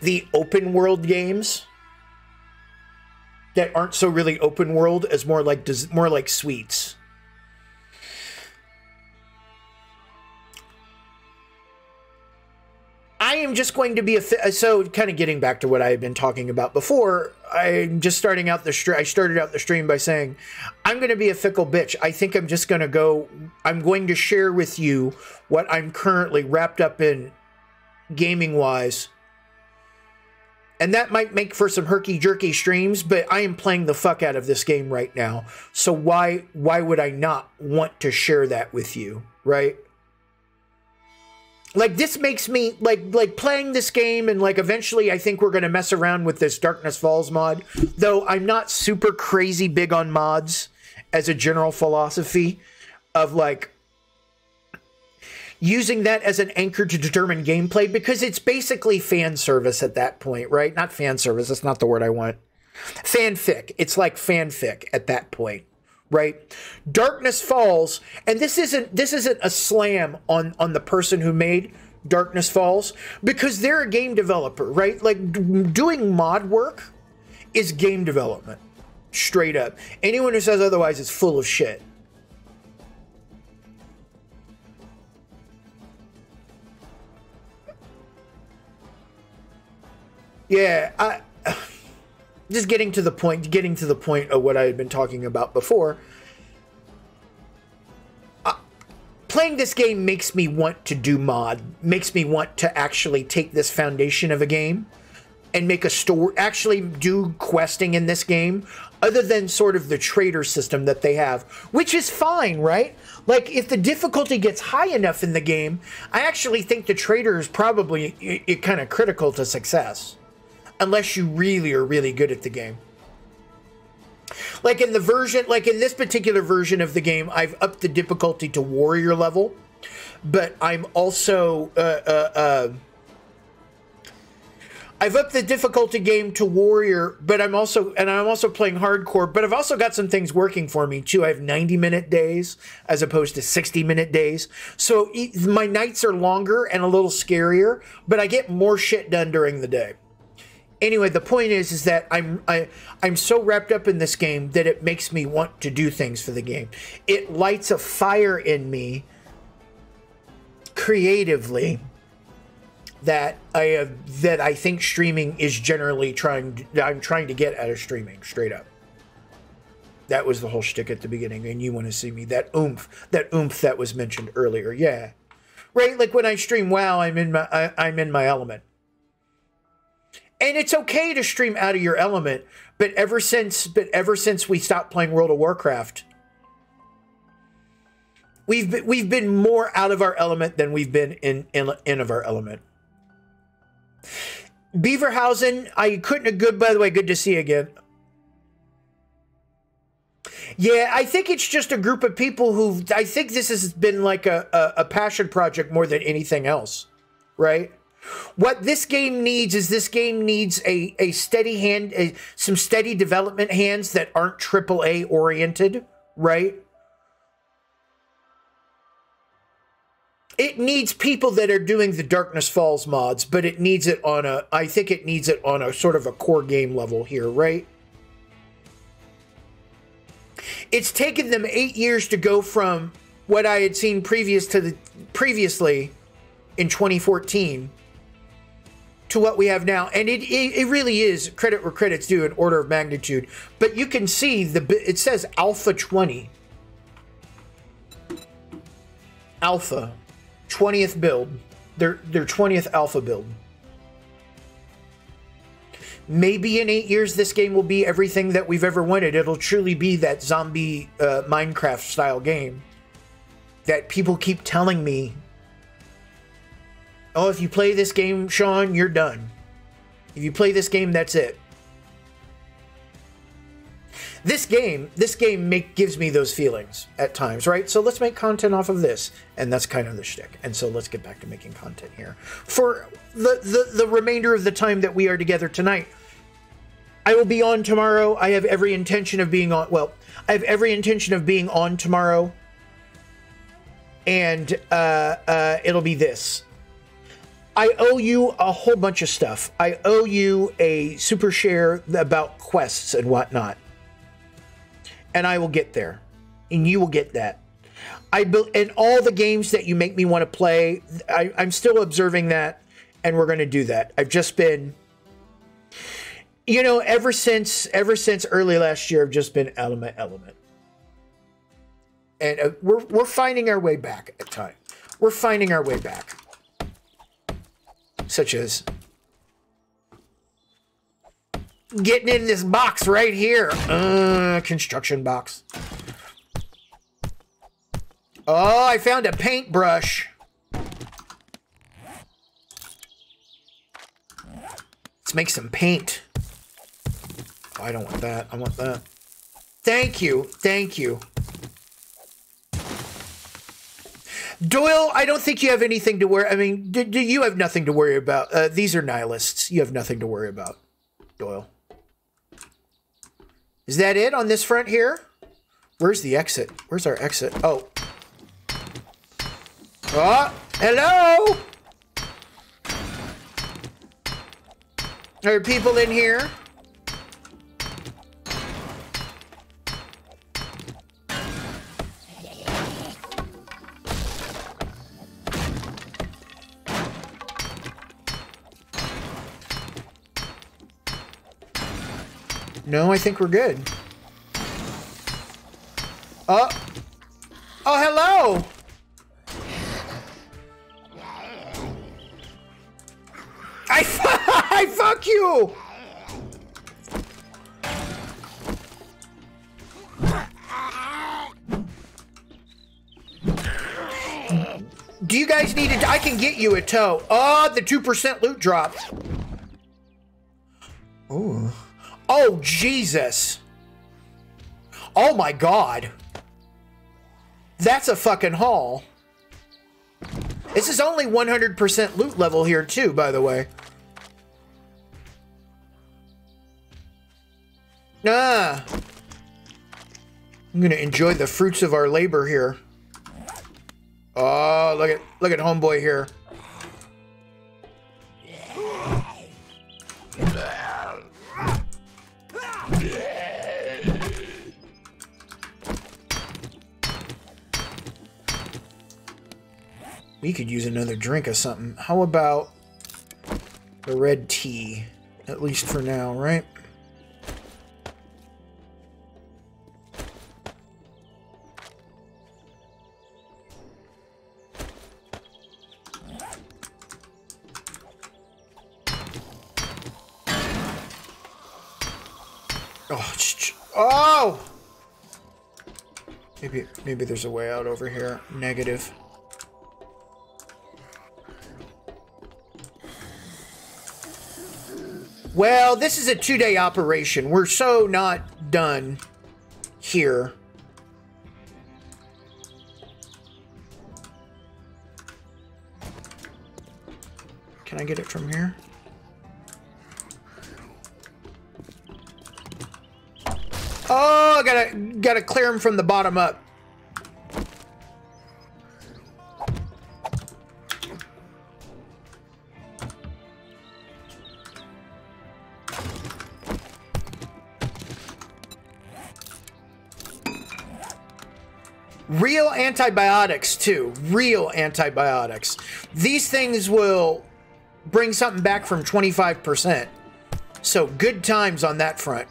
The open world games that aren't so really open world as more like more like sweets I am just going to be a uh, so kind of getting back to what I had been talking about before. I'm just starting out the. I started out the stream by saying I'm going to be a fickle bitch. I think I'm just going to go. I'm going to share with you what I'm currently wrapped up in, gaming wise. And that might make for some herky jerky streams, but I am playing the fuck out of this game right now. So why why would I not want to share that with you, right? like this makes me like like playing this game and like eventually I think we're going to mess around with this Darkness Falls mod. Though I'm not super crazy big on mods as a general philosophy. of like using that as an anchor to determine gameplay because it's basically fan service at that point, right? Not fan service, that's not the word I want. Fanfic. It's like fanfic at that point, right? Darkness Falls, and this isn't this isn't a slam on on the person who made Darkness Falls because they're a game developer, right? Like doing mod work is game development. Straight up. Anyone who says otherwise is full of shit. Yeah, I just getting to the point, getting to the point of what I had been talking about before. Uh, playing this game makes me want to do mod, makes me want to actually take this foundation of a game and make a store, actually do questing in this game, other than sort of the trader system that they have, which is fine, right? Like if the difficulty gets high enough in the game, I actually think the trader is probably it, it kind of critical to success unless you really are really good at the game. Like in the version, like in this particular version of the game, I've upped the difficulty to warrior level, but I'm also uh, uh, uh, I've upped the difficulty game to warrior, but I'm also and I'm also playing hardcore. But I've also got some things working for me too. I have 90 minute days as opposed to 60 minute days, so my nights are longer and a little scarier, but I get more shit done during the day anyway, the point is, is that I'm I, I'm so wrapped up in this game that it makes me want to do things for the game. It lights a fire in me creatively that I have, that I think streaming is generally trying. To, I'm trying to get out of streaming straight up. That was the whole shtick at the beginning, and you want to see me that oomph, that oomph that was mentioned earlier. Yeah, right. Like when I stream WoW, I'm in my I, I'm in my element. And it's okay to stream out of your element, but ever since but ever since we stopped playing World of Warcraft, we've been, we've been more out of our element than we've been in in, in of our element. Beaverhausen, I couldn't have good by the way, good to see you again. Yeah, I think it's just a group of people who I think this has been like a, a, a passion project more than anything else, right? What this game needs is this game needs a, a steady hand, a, some steady development hands that aren't AAA oriented, right? It needs people that are doing the Darkness Falls mods, but it needs it on a, I think it needs it on a sort of a core game level here, right? It's taken them eight years to go from what I had seen previous to the previously in 2014 to what we have now. And it, it, it, really is credit where credit's due in order of magnitude. But you can see the it says Alpha 20. Alpha. 20th build. Their their 20th alpha build. Maybe in eight years, this game will be everything that we've ever wanted. It'll truly be that zombie uh, Minecraft style game that people keep telling me oh, if you play this game, Sean, you're done. If you play this game, that's it. This game, this game make, gives me those feelings at times, right? So let's make content off of this, and that's kind of the shtick. And so let's get back to making content here for the the, the remainder of the time that we are together tonight. I will be on tomorrow. I have every intention of being on. Well, I have every intention of being on tomorrow, and uh, uh, it'll be this. I owe you a whole bunch of stuff. I owe you a super share about quests and whatnot. And I will get there. And you will get that. I and all the games that you make me want to play, I, I'm still observing that, and we're going to do that. I've just been, you know, ever since ever since early last year, I've just been element element, and uh, we're we're finding our way back at time. We're finding our way back such as getting in this box right here. Uh, construction box. Oh, I found a paintbrush. Let's make some paint. Oh, I don't want that. I want that. Thank you. Thank you. Doyle, I don't think you have anything to worry. I mean, do, do you have nothing to worry about? Uh, these are nihilists. You have nothing to worry about, Doyle. Is that it on this front here? Where's the exit? Where's our exit? Oh. Oh, hello? Are people in here? No, I think we're good. Oh. Oh, hello. I, I fuck you. Do you guys need it? I can get you a tow. Oh, the 2% loot dropped. Oh. Oh, Jesus. Oh my God. That's a fucking haul. This is only 100% loot level here too, by the way. Ah. I'm gonna enjoy the fruits of our labor here. Oh, look at look at homeboy here. We could use another drink or something. How about the red tea? At least for now, right? Oh, oh! Maybe, maybe there's a way out over here. Negative. Well, this is a two-day operation. We're so not done here. Can I get it from here? Oh, gotta gotta clear him from the bottom up. Real antibiotics, too. Real antibiotics. These things will bring something back from 25%. So good times on that front.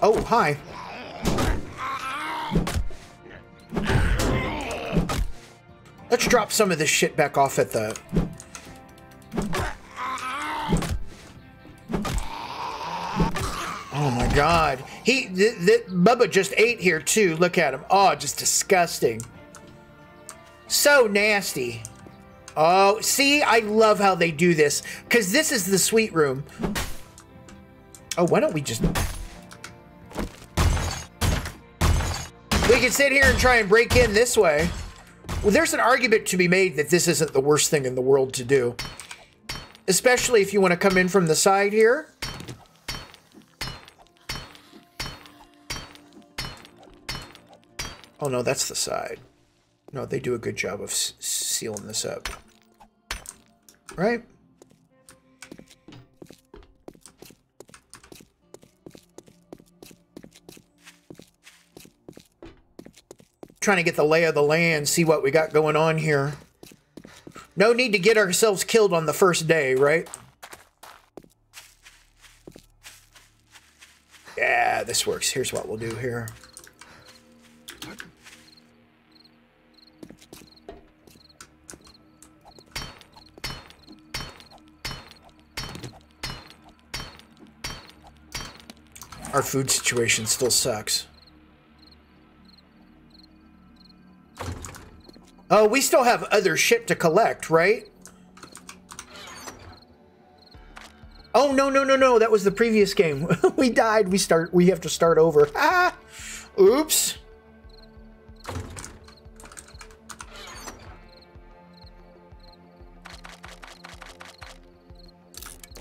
Oh, hi. Let's drop some of this shit back off at the... Oh my god. He, th th Bubba just ate here too. Look at him. Oh, just disgusting. So nasty. Oh, see, I love how they do this. Because this is the sweet room. Oh, why don't we just... We can sit here and try and break in this way. Well, there's an argument to be made that this isn't the worst thing in the world to do. Especially if you want to come in from the side here. Oh no, that's the side. No, they do a good job of sealing this up. Right? Trying to get the lay of the land, see what we got going on here. No need to get ourselves killed on the first day, right? Yeah, this works. Here's what we'll do here. Our food situation still sucks. Oh, we still have other shit to collect, right? Oh no no no no! That was the previous game. we died. We start. We have to start over. Ah! Oops.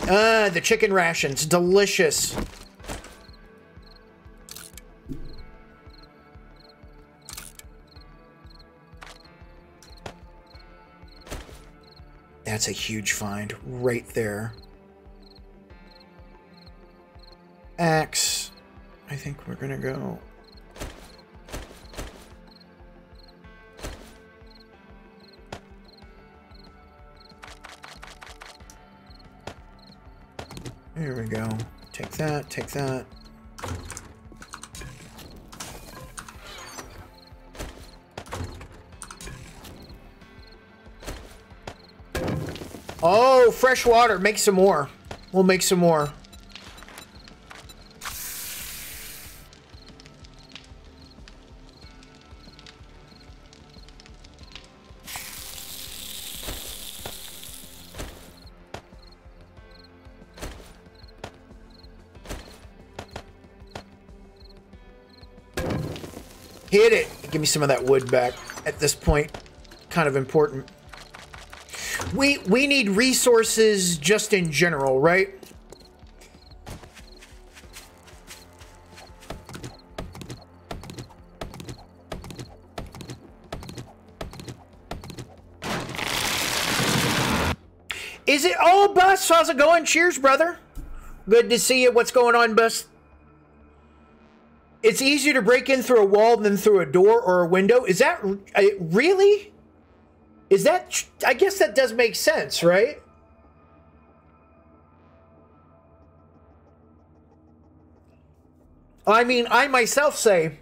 Ah, the chicken rations, delicious. That's a huge find right there. Axe. I think we're gonna go. There we go. Take that, take that. Oh, fresh water. Make some more. We'll make some more. Hit it. Give me some of that wood back at this point. Kind of important. We we need resources just in general, right? Is it? Oh, Bus, how's it going? Cheers, brother. Good to see you. What's going on, Bus? It's easier to break in through a wall than through a door or a window. Is that uh, really? Is that? I guess that does make sense, right? I mean, I myself say,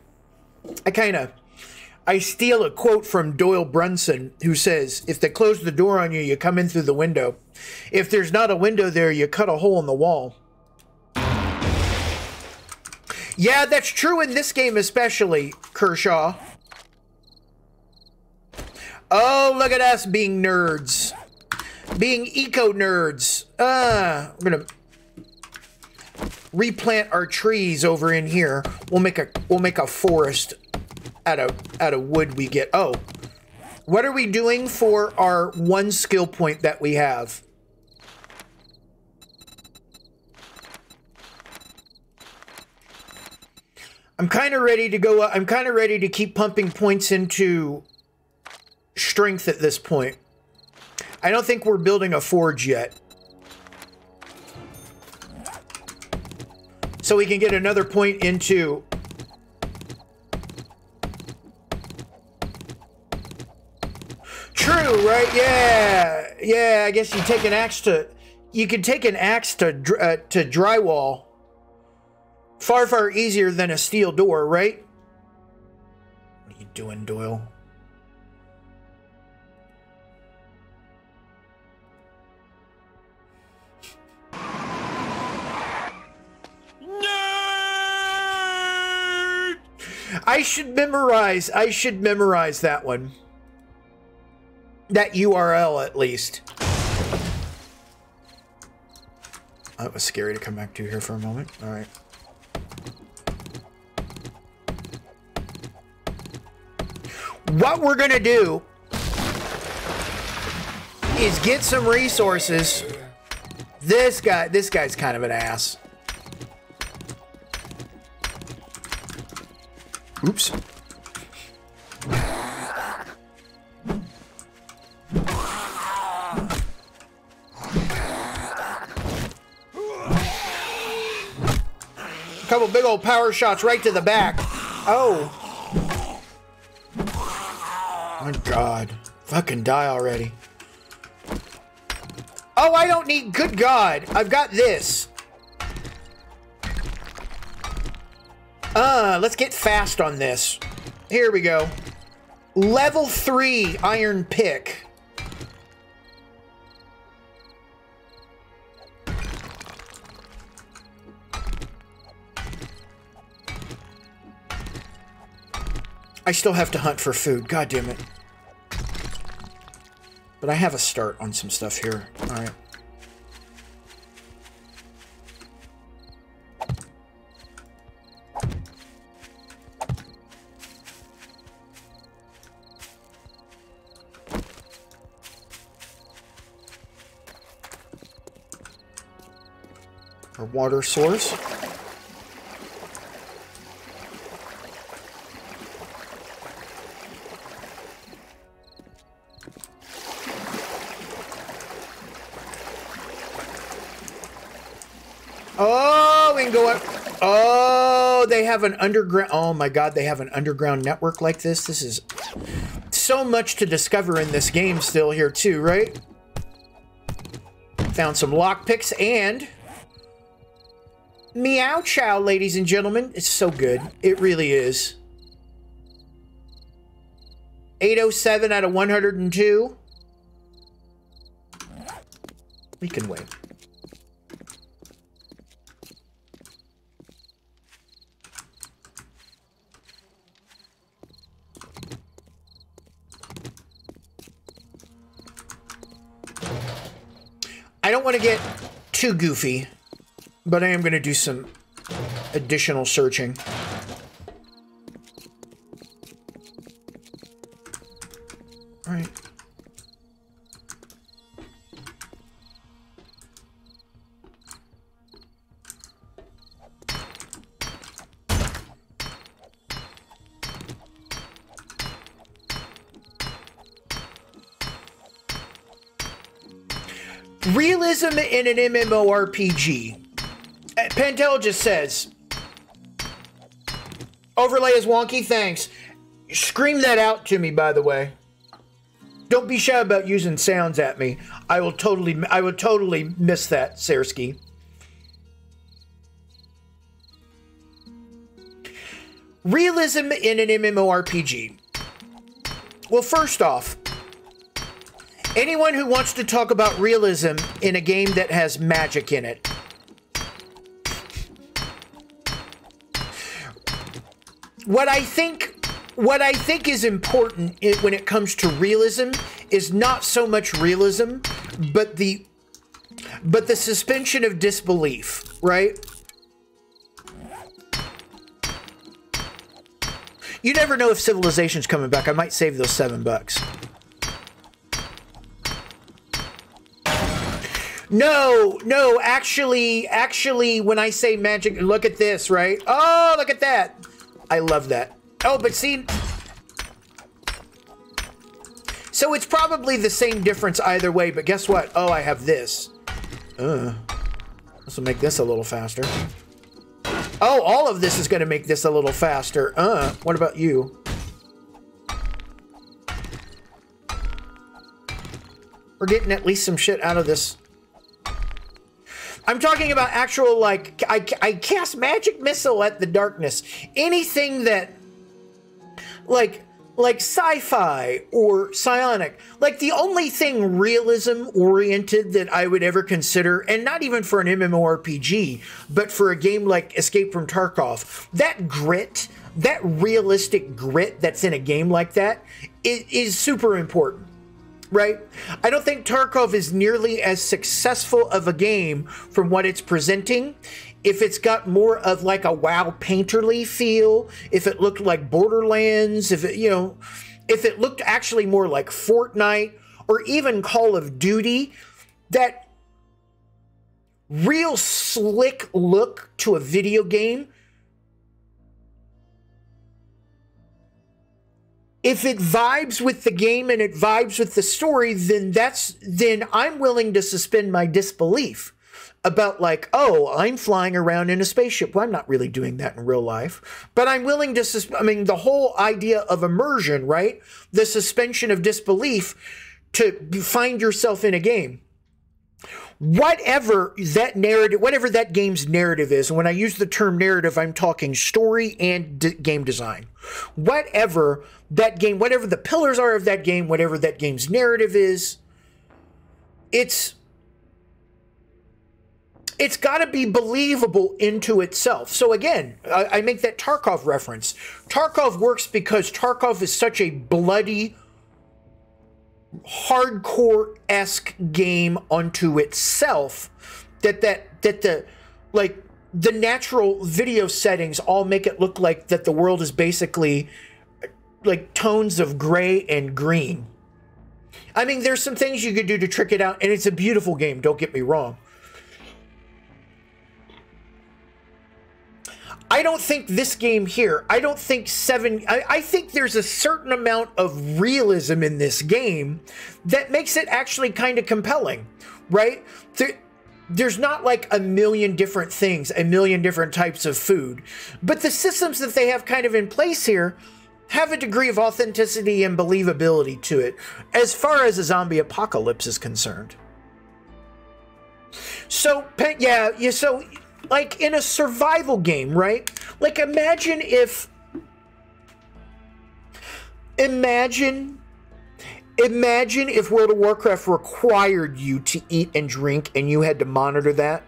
I kind of, I steal a quote from Doyle Brunson, who says, "If they close the door on you, you come in through the window. If there's not a window there, you cut a hole in the wall." Yeah, that's true in this game, especially Kershaw. Oh, look at us being nerds. Being eco nerds. Ah, we're gonna replant our trees over in here. We'll make a we'll make a forest out of out of wood we get. Oh. What are we doing for our one skill point that we have? I'm kind of ready to go. I'm kind of ready to keep pumping points into strength at this point. I don't think we're building a forge yet. So we can get another point into... True, right? Yeah. Yeah, I guess you take an axe to... You can take an axe to, uh, to drywall. Far, far easier than a steel door, right? What are you doing, Doyle? I should memorize. I should memorize that one. That URL at least. That was scary to come back to here for a moment. All right. What we're gonna do is get some resources. This guy, this guy's kind of an ass. Oops. A couple big old power shots right to the back. Oh. My god. Fucking die already. Oh, I don't need... Good god. I've got this. Uh, let's get fast on this. Here we go. Level 3 iron pick. I still have to hunt for food. God damn it. But I have a start on some stuff here. All right. Our water source. Oh, we can go up. Oh, they have an underground. Oh my God, they have an underground network like this. This is so much to discover in this game still here too, right? Found some lockpicks and Meow Chow, ladies and gentlemen. It's so good. It really is. 807 out of 102. We can wait. I don't want to get too goofy, but I am going to do some additional searching. All right. Realism in an MMORPG. Uh, Pantel just says, overlay is wonky, thanks. Scream that out to me, by the way. Don't be shy about using sounds at me. I will totally, I will totally miss that, Sersky. Realism in an MMORPG. Well, first off, anyone who wants to talk about realism in a game that has magic in it, what I think what I think is important when it comes to realism is not so much realism, but the but the suspension of disbelief, right? You never know if civilization's coming back. I might save those seven bucks. No, no, actually, actually, when I say magic, look at this, right? Oh, look at that. I love that. Oh, but see. So it's probably the same difference either way, but guess what? Oh, I have this. Uh, this will make this a little faster. Oh, all of this is going to make this a little faster. Uh, what about you? We're getting at least some shit out of this. I'm talking about actual, like, I, I cast magic missile at the darkness. Anything that, like, like sci-fi or psionic. Like the only thing realism oriented that I would ever consider, and not even for an MMORPG, but for a game like Escape from Tarkov, that grit, that realistic grit that's in a game like that is, is super important right? I don't think Tarkov is nearly as successful of a game from what it's presenting. If it's got more of like a WoW painterly feel, if it looked like Borderlands, if it, you know, if it looked actually more like Fortnite or even Call of Duty, that real slick look to a video game if it vibes with the game and it vibes with the story, then that's then I'm willing to suspend my disbelief about like, oh, I'm flying around in a spaceship. Well, I'm not really doing that in real life, but I'm willing to. Sus- I mean, the whole idea of immersion, right? The suspension of disbelief to find yourself in a game. Whatever that narrative, whatever that game's narrative is, and when I use the term narrative, I'm talking story and d- game design. Whatever that game, whatever the pillars are of that game, whatever that game's narrative is, it's it's got to be believable into itself. So again, I, I make that Tarkov reference. Tarkov works because Tarkov is such a bloody, hardcore esque game unto itself that that that the like the natural video settings all make it look like that the world is basically like tones of gray and green. I mean, there's some things you could do to trick it out, and it's a beautiful game. Don't get me wrong. I don't think this game here, I don't think seven, I, I think there's a certain amount of realism in this game that makes it actually kind of compelling, right? There, there's not like a million different things, a million different types of food, but the systems that they have kind of in place here have a degree of authenticity and believability to it as far as a zombie apocalypse is concerned. So, yeah, yeah, so like in a survival game, right? Like imagine if imagine imagine if World of Warcraft required you to eat and drink and you had to monitor that.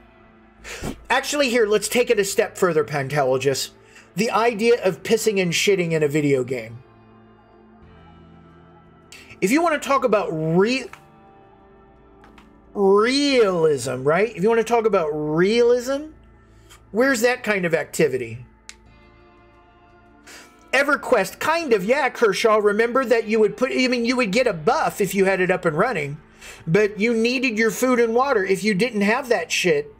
Actually, here, let's take it a step further, Pantologus. The idea of pissing and shitting in a video game. If you want to talk about re- realism, right? If you want to talk about realism, where's that kind of activity? EverQuest, kind of, yeah, Kershaw. Remember that you would put, I mean, you would get a buff if you had it up and running, but you needed your food and water. If you didn't have that shit,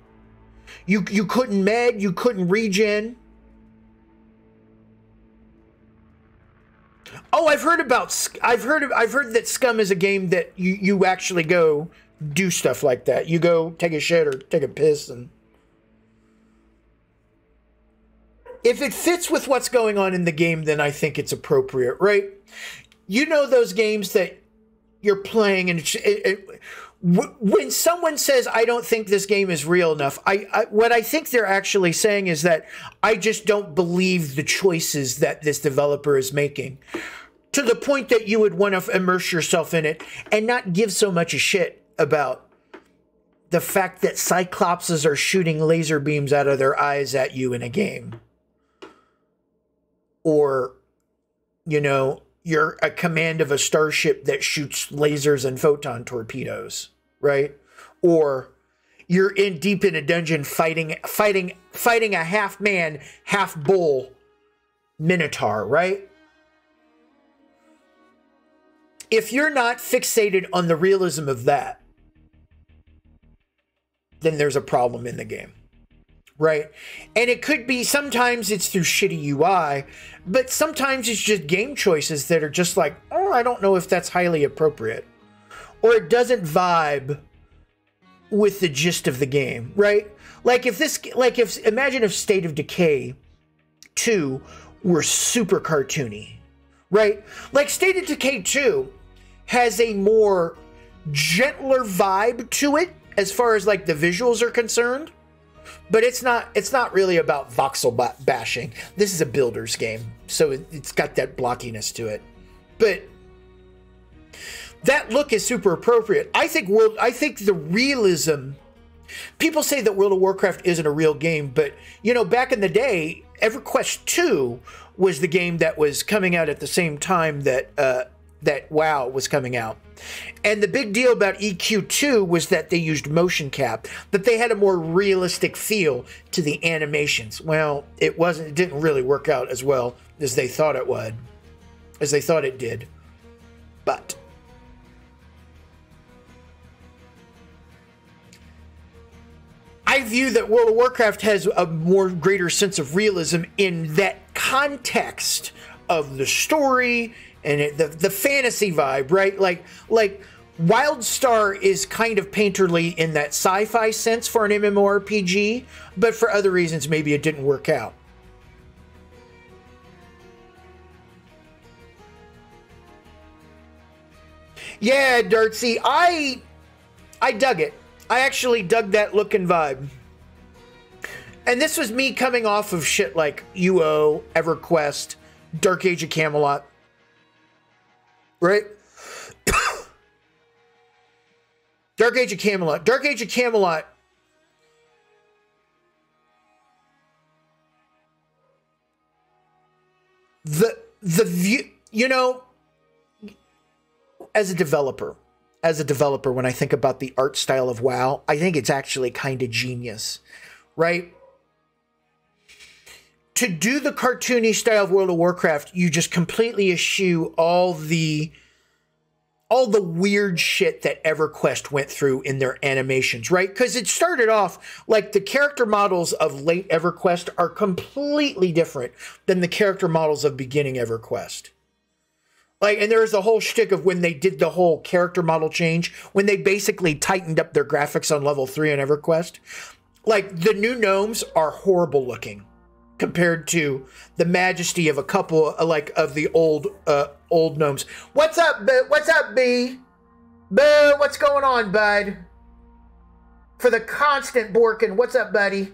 you you couldn't med, you couldn't regen. Oh, I've heard about. I've heard. I've heard that Scum is a game that you you actually go do stuff like that. You go take a shit or take a piss and. If it fits with what's going on in the game, then I think it's appropriate, right? You know those games that you're playing, and it, it, when someone says, "I don't think this game is real enough," I, I what I think they're actually saying is that I just don't believe the choices that this developer is making to the point that you would want to immerse yourself in it and not give so much a shit about the fact that cyclopses are shooting laser beams out of their eyes at you in a game. Or, you know, you're a command of a starship that shoots lasers and photon torpedoes, right? Or you're in deep in a dungeon fighting fighting fighting a half man, half bull minotaur, right? if you're not fixated on the realism of that, then there's a problem in the game. Right? And it could be sometimes it's through shitty UI, but sometimes it's just game choices that are just like, oh, I don't know if that's highly appropriate. Or it doesn't vibe with the gist of the game, right? Like if this, like if, imagine if State of Decay 2 were super cartoony, right? Like State of Decay 2 has a more gentler vibe to it as far as like the visuals are concerned but it's not it's not really about voxel bashing. This is a builder's game so it's got that blockiness to it. But that look is super appropriate. I think world i think the realism people say that world of warcraft isn't a real game but you know back in the day everquest 2 was the game that was coming out at the same time that uh, that WoW was coming out. And the big deal about EQ2 was that they used motion cap, that they had a more realistic feel to the animations. Well, it wasn't it didn't really work out as well as they thought it would. As they thought it did. But I view that World of Warcraft has a more greater sense of realism in that context of the story and it, the the fantasy vibe, right? Like like WildStar is kind of painterly in that sci-fi sense for an MMORPG, but for other reasons maybe it didn't work out. Yeah, Dirtsy, I I dug it. I actually dug that look and vibe. And this was me coming off of shit like UO, EverQuest, Dark Age of Camelot right? Dark Age of Camelot. Dark Age of Camelot. The the view, you know, as a developer, as a developer, when I think about the art style of WoW, I think it's actually kind of genius, right? To do the cartoony style of World of Warcraft, you just completely eschew all the all the weird shit that EverQuest went through in their animations, right? Because it started off like the character models of late EverQuest are completely different than the character models of beginning EverQuest. Like, and there's a whole shtick of when they did the whole character model change, when they basically tightened up their graphics on level three in EverQuest. Like, the new gnomes are horrible looking compared to the majesty of a couple, like, of the old, uh, old gnomes. What's up, B? What's up, B? Boo, what's going on, bud? For the constant Borkin, what's up, buddy?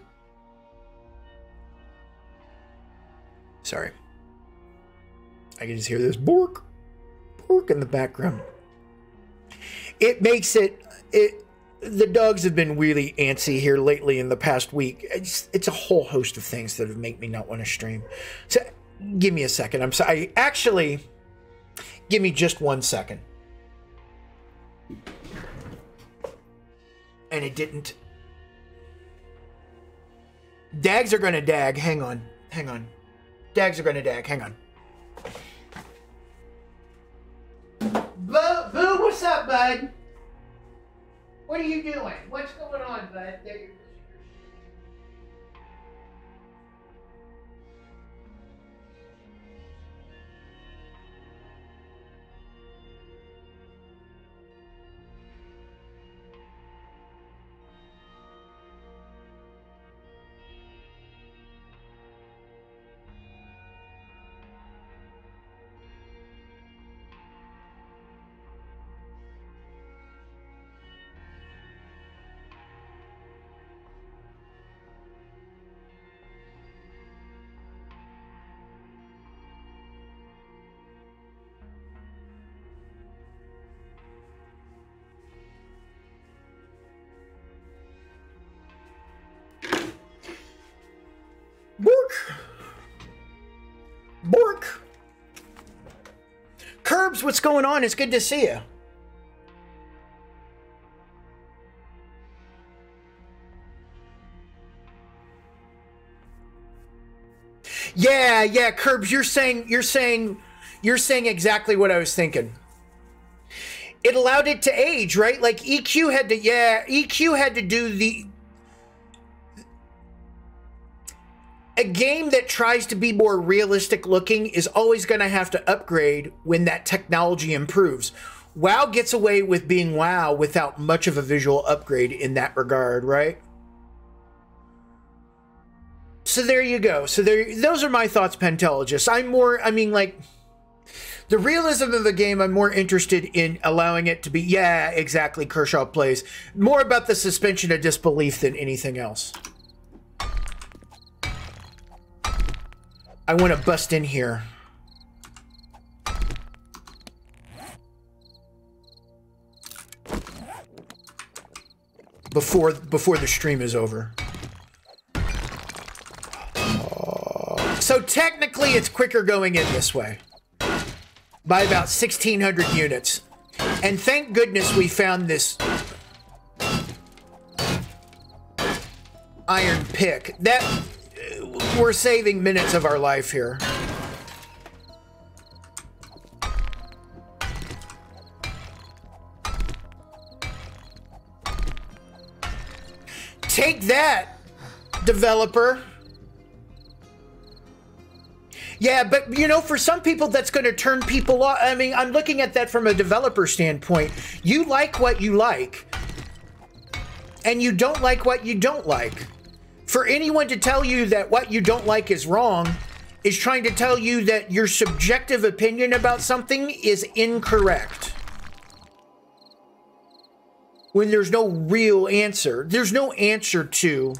Sorry. I can just hear this bork, bork in the background. It makes it it the dogs have been really antsy here lately in the past week. It's, it's a whole host of things that have made me not want to stream. So give me a second. I'm sorry. Actually, give me just one second. And it didn't. Dags are going to dag. Hang on. Hang on. Dags are going to dag. Hang on. Boo, Boo, what's up, bud? What are you doing? What's going on, bud? What's going on? It's good to see you. Yeah, yeah, Curbs, you're saying you're saying you're saying exactly what I was thinking. It allowed it to age, right? Like EQ had to yeah, EQ had to do the a game that tries to be more realistic looking is always going to have to upgrade when that technology improves. WoW gets away with being WoW without much of a visual upgrade in that regard, right? So there you go. So there those are my thoughts, Pentelogist. I'm more I mean like the realism of the game, I'm more interested in allowing it to be, yeah, exactly, Kershaw plays. More about the suspension of disbelief than anything else. I want to bust in here. Before before the stream is over. So technically it's quicker going in this way. By about 1600 units. And thank goodness we found this iron pick. That we're saving minutes of our life here. Take that, developer. Yeah, but you know, for some people, that's going to turn people off. I mean, I'm looking at that from a developer standpoint. You like what you like, and you don't like what you don't like. For anyone to tell you that what you don't like is wrong is trying to tell you that your subjective opinion about something is incorrect. When there's no real answer, there's no answer to.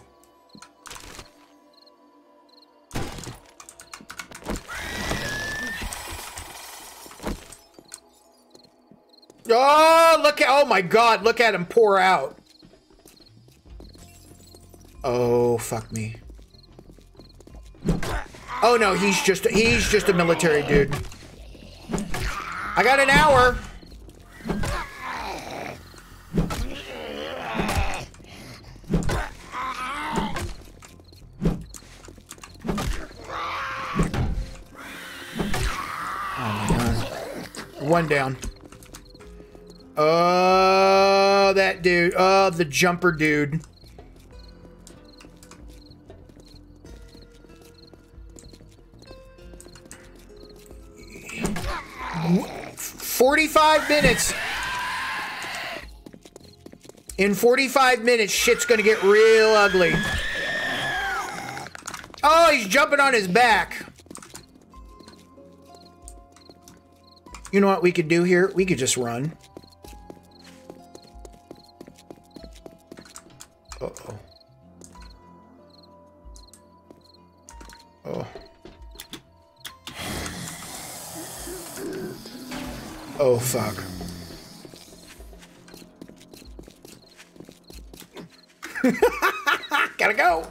Oh, look at, oh my god, look at him pour out. Oh, fuck me. Oh no, he's just he's just a military dude. I got an hour. Oh. One down. Oh, that dude. Oh, the jumper dude. Forty-five minutes. In 45 minutes, shit's gonna get real ugly. Oh, he's jumping on his back. You know what we could do here? We could just run. Uh-oh. Oh. Oh, fuck. Gotta go.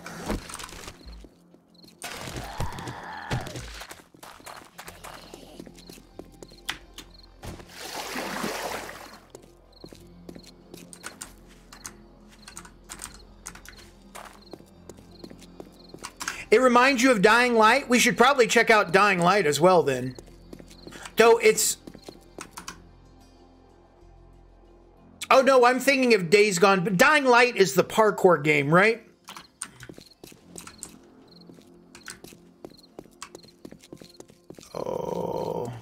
It reminds you of Dying Light? We should probably check out Dying Light as well then. Though it's... Oh no, I'm thinking of Days Gone, but Dying Light is the parkour game, right? Oh.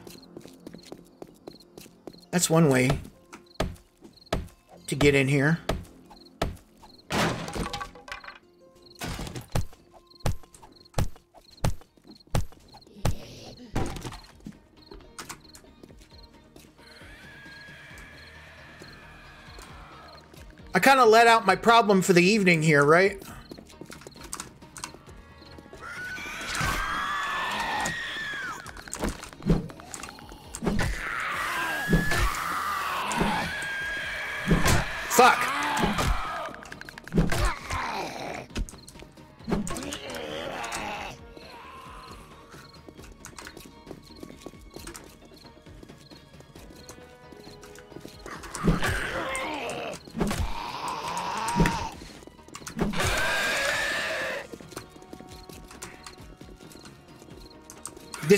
That's one way to get in here. I kind of let out my problem for the evening here, right?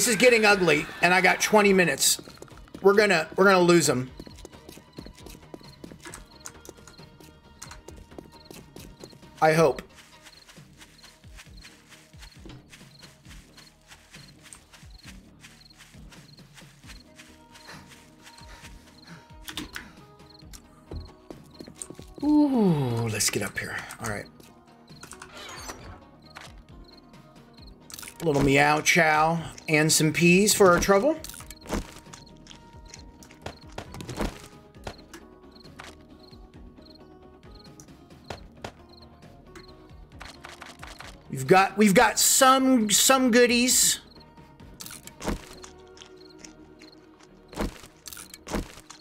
This is getting ugly, and I got 20 minutes. We're gonna we're gonna lose them. I hope. Little meow chow and some peas for our trouble. We've got we've got some some goodies.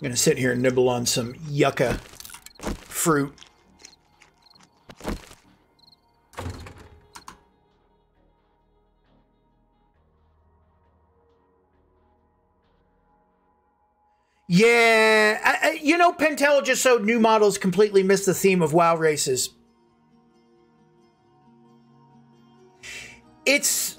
I'm gonna sit here and nibble on some yucca fruit. Yeah, I, I, you know, Pentel just so new models completely miss the theme of WoW races. It's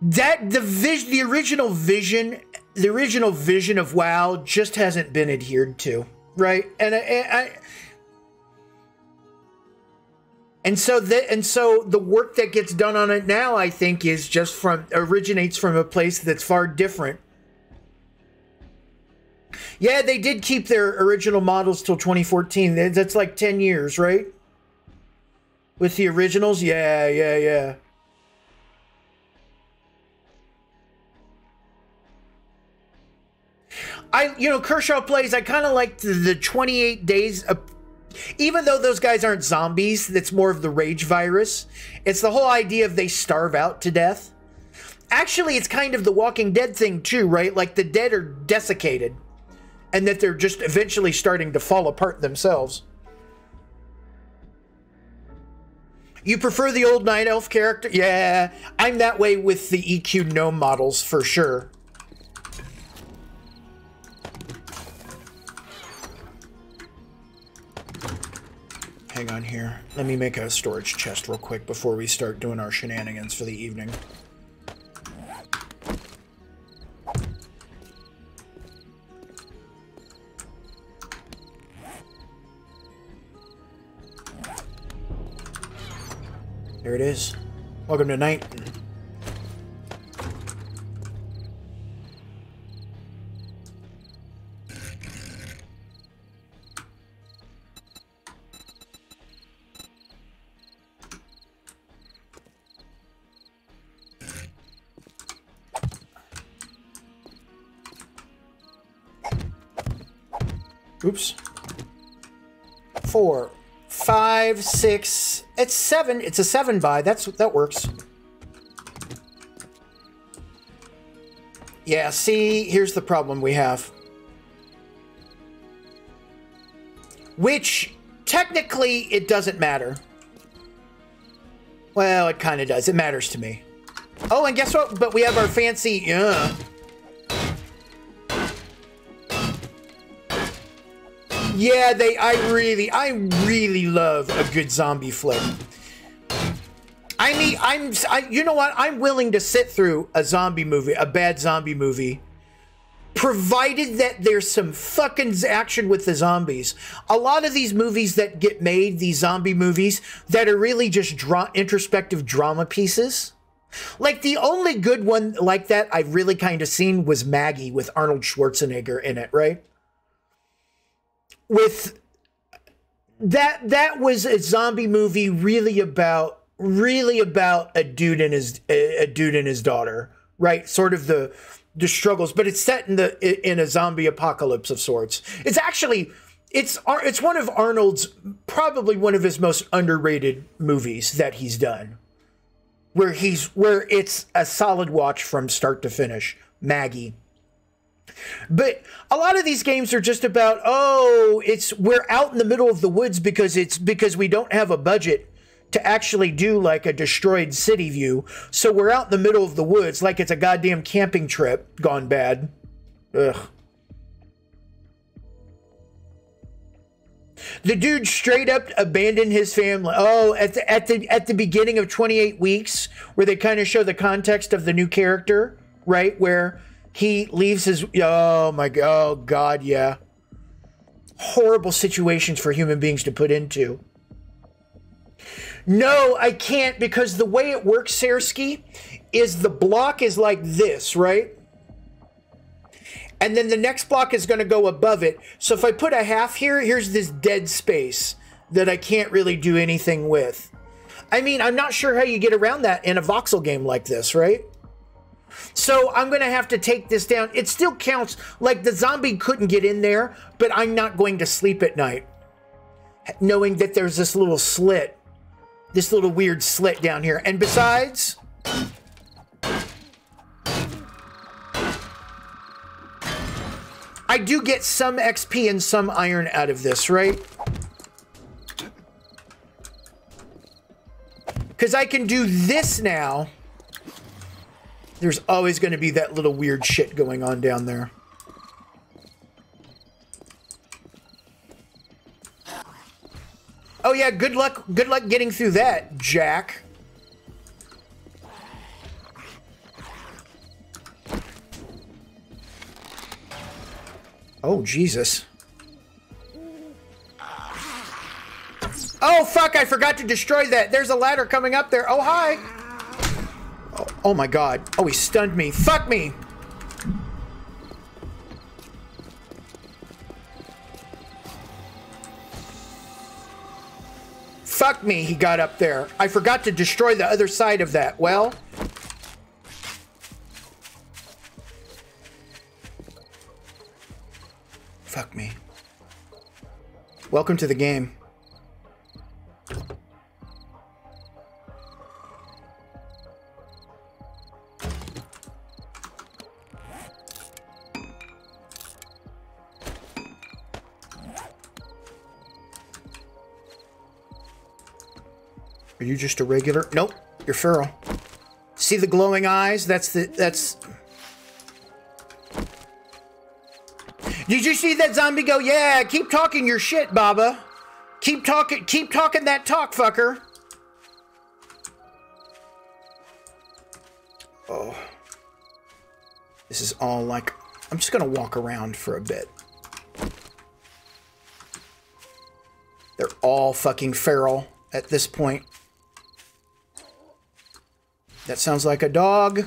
that the vision, the original vision, the original vision of WoW just hasn't been adhered to, right? And I, I and so the and so the work that gets done on it now, I think, is just from originates from a place that's far different. Yeah, they did keep their original models till 2014. That's like 10 years, right? With the originals? Yeah, yeah, yeah. I, you know, Kershaw plays, I kind of like the, the 28 days of, even though those guys aren't zombies, that's more of the rage virus. It's the whole idea of they starve out to death. Actually, it's kind of the Walking Dead thing too, right? Like the dead are desiccated and that they're just eventually starting to fall apart themselves. You prefer the old Night Elf character? Yeah, I'm that way with the EQ gnome models for sure. Hang on here. Let me make a storage chest real quick before we start doing our shenanigans for the evening. There it is. Welcome to night. Oops. Four, five, six. It's seven. It's a seven by. That's that works. Yeah. See, here's the problem we have. Which technically it doesn't matter. Well, it kind of does. It matters to me. Oh, and guess what? But we have our fancy. Yeah. Yeah, they. I really, I really love a good zombie flick. I mean, I'm. I, you know what? I'm willing to sit through a zombie movie, a bad zombie movie, provided that there's some fucking action with the zombies. A lot of these movies that get made, these zombie movies, that are really just dra- introspective drama pieces. Like the only good one like that I've really kind of seen was Maggie with Arnold Schwarzenegger in it, right? With that that was a zombie movie really about really about a dude and his a dude and his daughter right? Sort of the the struggles but it's set in the in a zombie apocalypse of sorts. It's actually it's it's one of arnold's probably one of his most underrated movies that he's done. Where he's where it's a solid watch from start to finish. Maggie but a lot of these games are just about, oh, it's we're out in the middle of the woods because it's because we don't have a budget to actually do like a destroyed city view. So we're out in the middle of the woods like it's a goddamn camping trip gone bad. Ugh. The dude straight up abandoned his family. Oh, at the at the at the beginning of 28 weeks, where they kind of show the context of the new character, right? Where he leaves his oh my god oh god yeah. Horrible situations for human beings to put into. No i can't because the way it works Sersky, is the block is like this right? And then the next block is going to go above it. So if i put a half here here's this dead space that i can't really do anything with. I mean i'm not sure how you get around that in a voxel game like this right so I'm going to have to take this down. It still counts like the zombie couldn't get in there, but I'm not going to sleep at night knowing that there's this little slit, this little weird slit down here. And besides, I do get some XP and some iron out of this, right? Because I can do this now there's always going to be that little weird shit going on down there. Oh yeah, good luck good luck getting through that, Jack. Oh, Jesus. Oh, fuck, I forgot to destroy that. There's a ladder coming up there. Oh, hi. Oh, oh my god. Oh, he stunned me. Fuck me! Fuck me, he got up there. I forgot to destroy the other side of that. Well... Fuck me. Welcome to the game. Are you just a regular? Nope, you're feral. See the glowing eyes? That's the that's Did you see that zombie go, yeah, keep talking your shit, Baba. Keep talking keep talking that talk, fucker. Oh. This is all like I'm just gonna walk around for a bit. They're all fucking feral at this point. That sounds like a dog.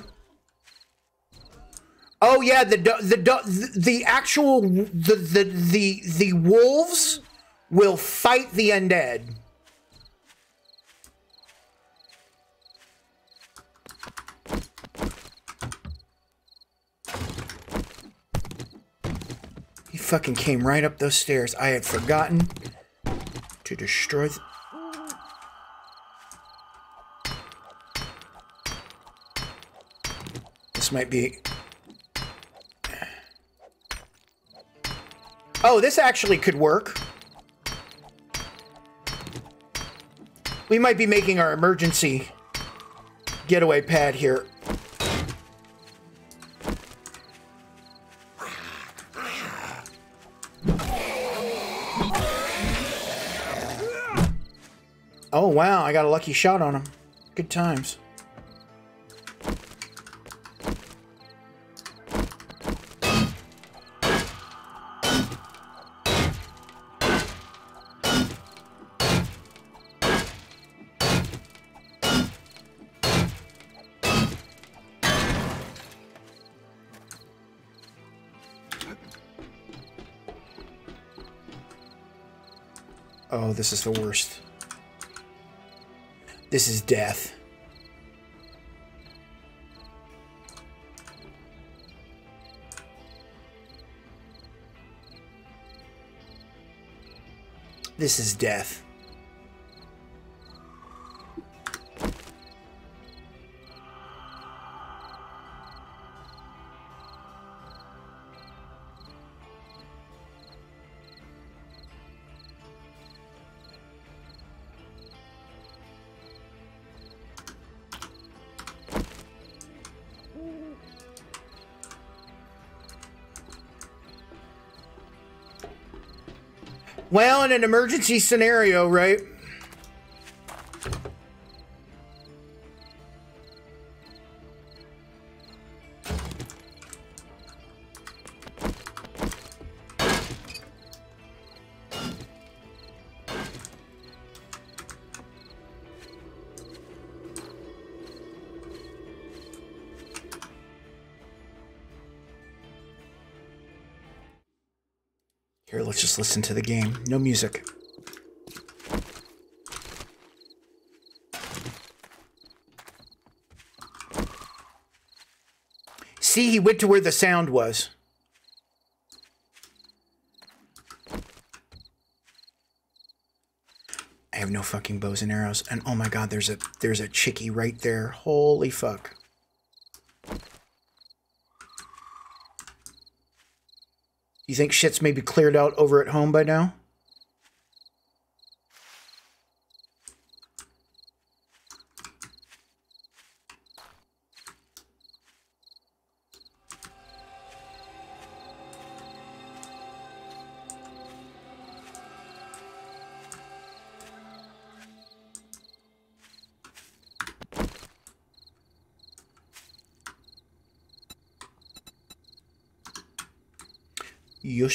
Oh yeah, the the the the actual the the the the wolves will fight the undead. He fucking came right up those stairs. I had forgotten to destroy. Might be. Oh, this actually could work. We might be making our emergency getaway pad here. Oh, wow, I got a lucky shot on him. Good times. This is the worst. This is death. This is death. An emergency scenario, right? Listen to the game. No music. See, he went to where the sound was. I have no fucking bows and arrows. And oh my god, there's a there's a chickie right there. Holy fuck. You think shit's maybe cleared out over at home by now?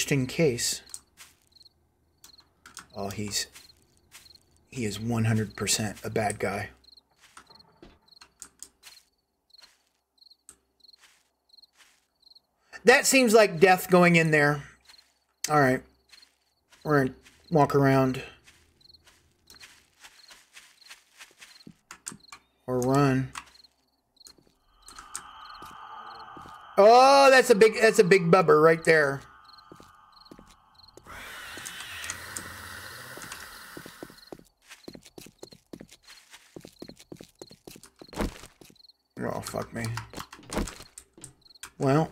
Just in case. Oh, he's. He is 100% a bad guy. That seems like death going in there. All right. We're going to walk around. Or run. Oh, that's a big that's a big bubber right there. Oh, fuck me. Well.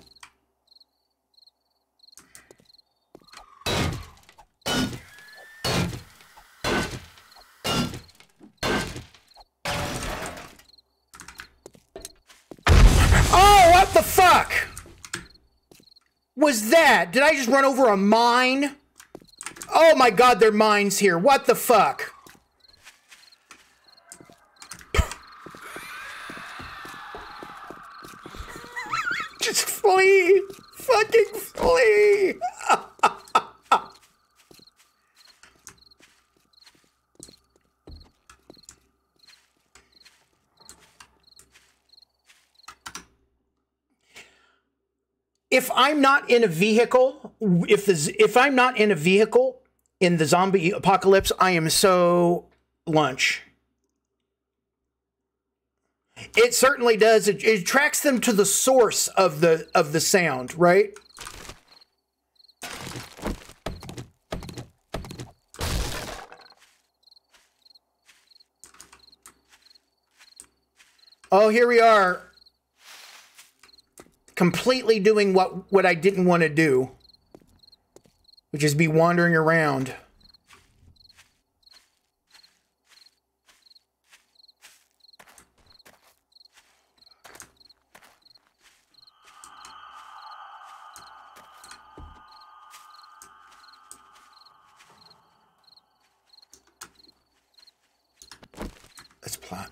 Oh, what the fuck? Was that? Did I just run over a mine? Oh my god, there are mines here. What the fuck? Just flee! Fucking flee! if I'm not in a vehicle, if the if I'm not in a vehicle in the zombie apocalypse, I am so lunch. It certainly does. It, it tracks them to the source of the of the sound, right? Oh, here we are. Completely doing what what I didn't want to do, which is be wandering around. Let's plot.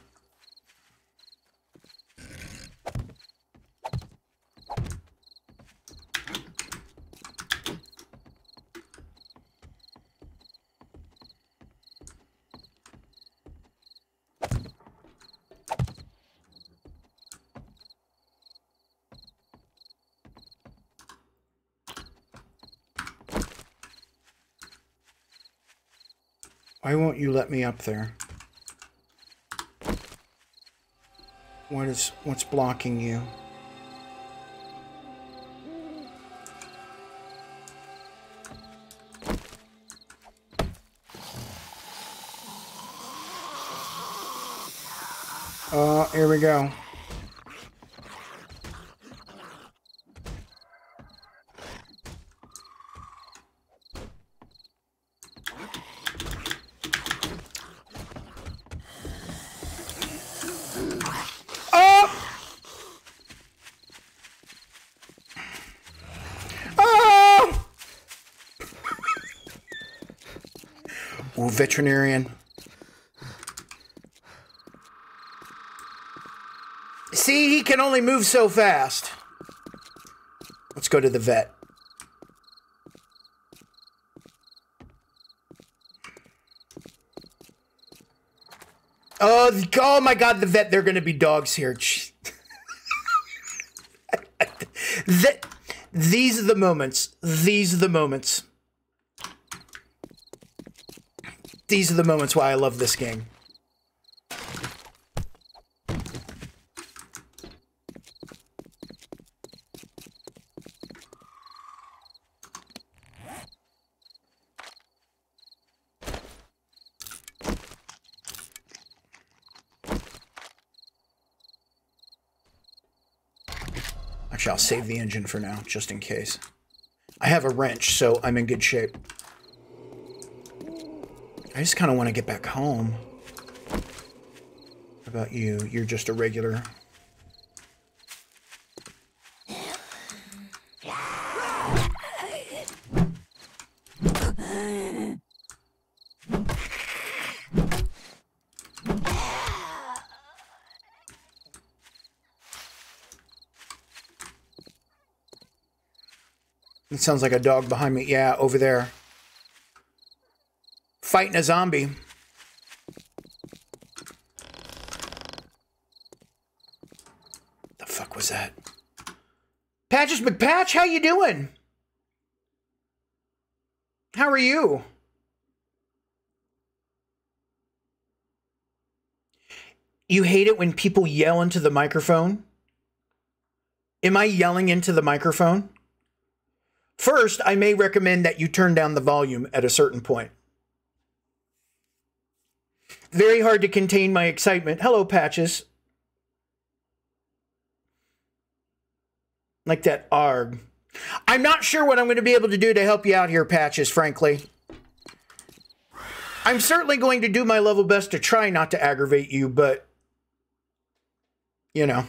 Why won't you me up there? What is what's blocking you? Uh, here we go. Veterinarian. See, he can only move so fast. Let's go to the vet. Oh, oh my God! The vet. They're going to be dogs here. These are the moments. These are the moments. These are the moments why I love this game. Actually, I'll save the engine for now, just in case. I have a wrench, so I'm in good shape. I just kind of want to get back home. How about you? You're just a regular. It sounds like a dog behind me. Yeah, over there. Fighting a zombie. The fuck was that? Patches McPatch, how you doing? How are you? You hate it when people yell into the microphone? Am I yelling into the microphone? First, I may recommend that you turn down the volume at a certain point. Very hard to contain my excitement. Hello, Patches. Like that arg. I'm not sure what I'm going to be able to do to help you out here, Patches, frankly. I'm certainly going to do my level best to try not to aggravate you, but. You know.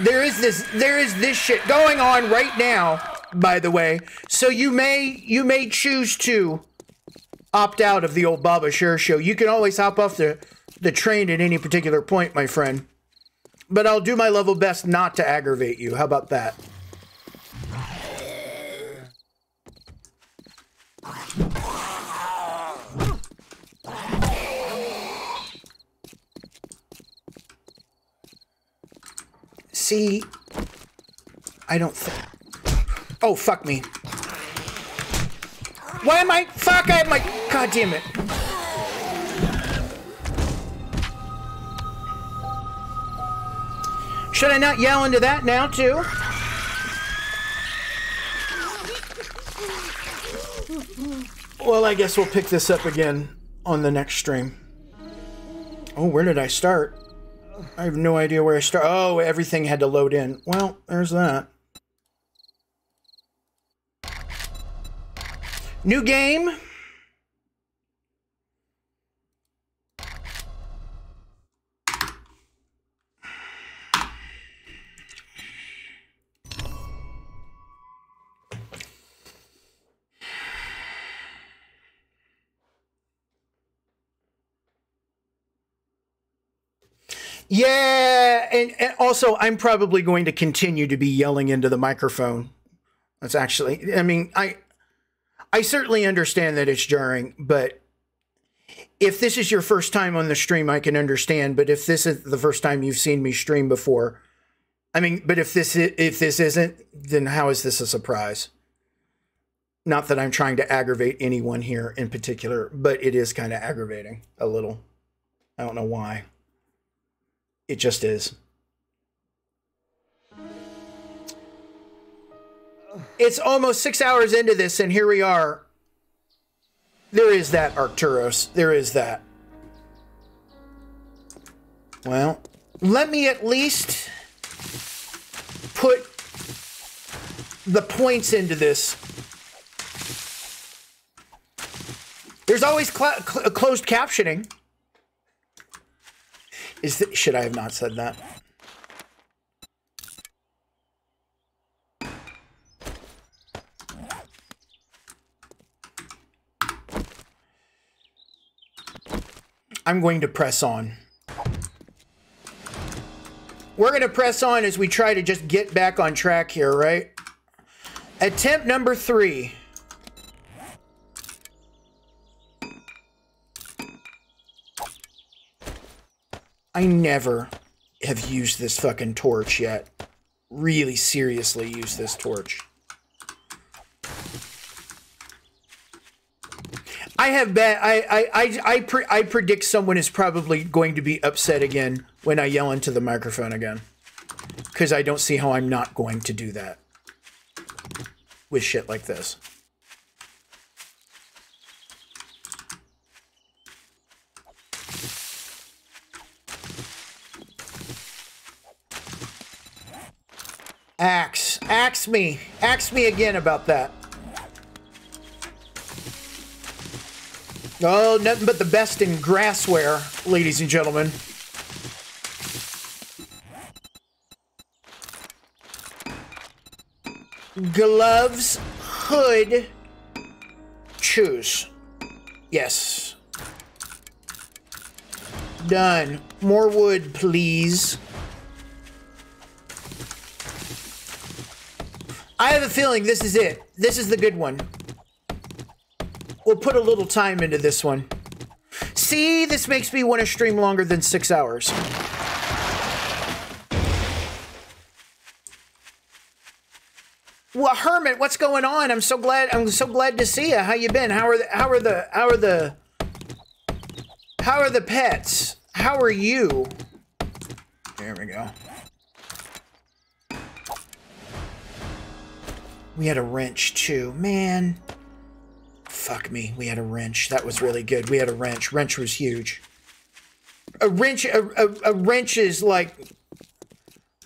There is this there is this shit going on right now, by the way. So you may you may choose to opt out of the old Baba Share Show. You can always hop off the the train at any particular point, my friend. But I'll do my level best not to aggravate you. How about that? See, I don't think. Oh, fuck me. Why am I? Fuck, I have my. God damn it. Should I not yell into that now, too? Well, I guess we'll pick this up again on the next stream. Oh, where did I start? I have no idea where I start. Oh, everything had to load in. Well, there's that. New game. Yeah, and, and also I'm probably going to continue to be yelling into the microphone. That's actually, I mean, I I certainly understand that it's jarring, but if this is your first time on the stream, I can understand. But if this is the first time you've seen me stream before, I mean, but if this if this isn't, then how is this a surprise? Not that I'm trying to aggravate anyone here in particular, but it is kind of aggravating a little. I don't know why. It just is. It's almost six hours into this, and here we are. There is that, Arcturus. There is that. Well, let me at least put the points into this. There's always cl- cl- closed captioning. Is th- should I have not said that? I'm going to press on. We're going to press on as we try to just get back on track here, right? Attempt number three. I never have used this fucking torch yet. Really seriously used this torch. I have bet I I I I, pre- I predict someone is probably going to be upset again when I yell into the microphone again. Cuz I don't see how I'm not going to do that with shit like this. Axe. Axe me. Axe me again about that. Oh, nothing but the best in grassware, ladies and gentlemen. Gloves, hood, choose. Yes. Done. More wood, please. I have a feeling this is it. This is the good one. We'll put a little time into this one. See, this makes me want to stream longer than six hours. Well, Hermit, what's going on? I'm so glad. I'm so glad to see you. How you been? How are the? How are the? How are the? How are the pets? How are you? There we go. We had a wrench too, man. Fuck me. We had a wrench. That was really good. We had a wrench. Wrench was huge. A wrench. A, a, a wrench is like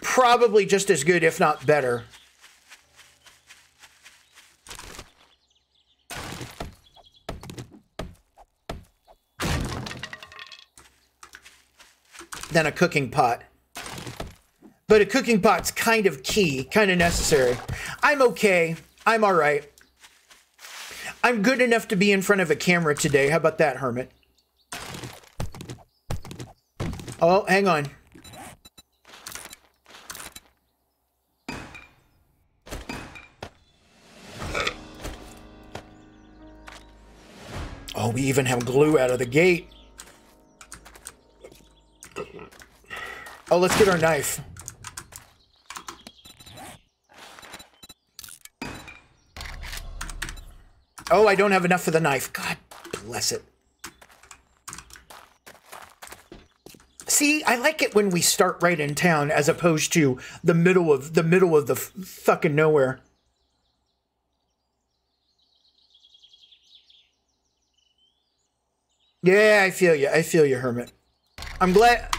probably just as good, if not better. Than a cooking pot. But a cooking pot's kind of key, kind of necessary. I'm okay. I'm all right. I'm good enough to be in front of a camera today. How about that, Hermit? Oh, hang on. Oh, we even have glue out of the gate. Oh, let's get our knife. Oh, I don't have enough for the knife. God bless it. See, I like it when we start right in town as opposed to the middle of the middle of the fucking nowhere. Yeah, I feel you. I feel you, Hermit. I'm glad.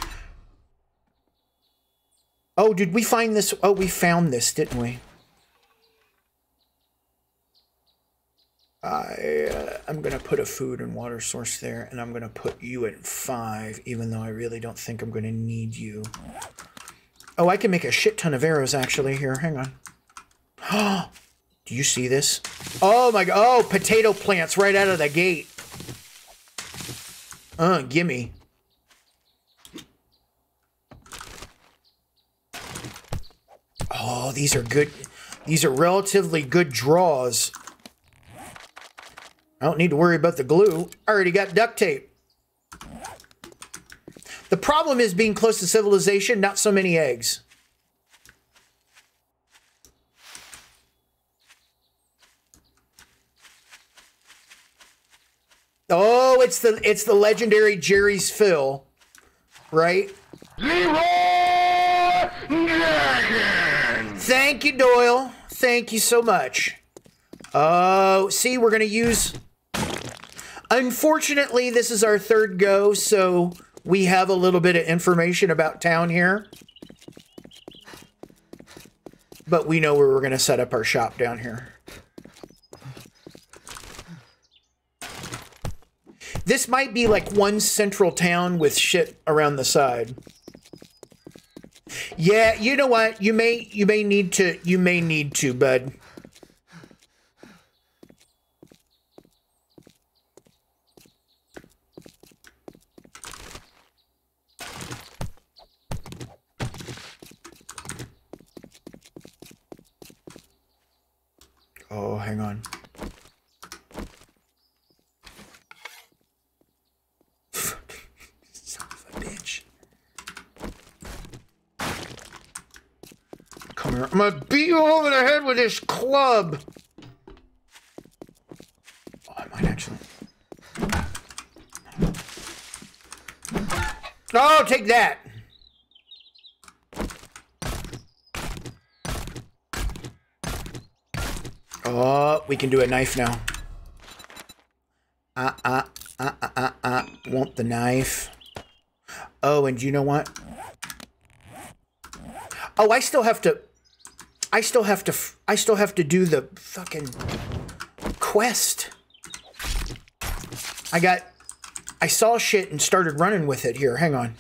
Oh, did we find this? Oh, we found this, didn't we? I, uh, I'm going to put a food and water source there, and I'm going to put you at five, even though I really don't think I'm going to need you. Oh, I can make a shit ton of arrows, actually. Here, hang on. Do you see this? Oh, my God. Oh, potato plants right out of the gate. Uh, gimme. Oh, these are good. These are relatively good draws. I don't need to worry about the glue. I already got duct tape. The problem is being close to civilization, not so many eggs. Oh, it's the it's the legendary Jerry's Phil, right? Thank you, Doyle. Thank you so much. Oh, see, we're gonna use. Unfortunately, this is our third go, so we have a little bit of information about town here. But we know where we're gonna set up our shop down here. This might be like one central town with shit around the side. Yeah, you know what? You may you may need to you may need to, bud. Oh, hang on. Son of a bitch. Come here. I'm gonna beat you over the head with this club. Oh, I might actually. Oh, take that. Oh, we can do a knife now. Uh, uh, uh, uh, uh, uh. Want the knife. Oh, and you know what? Oh, I still have to... I still have to... I still have to do the fucking quest. I got... I saw shit and started running with it. Here, hang on.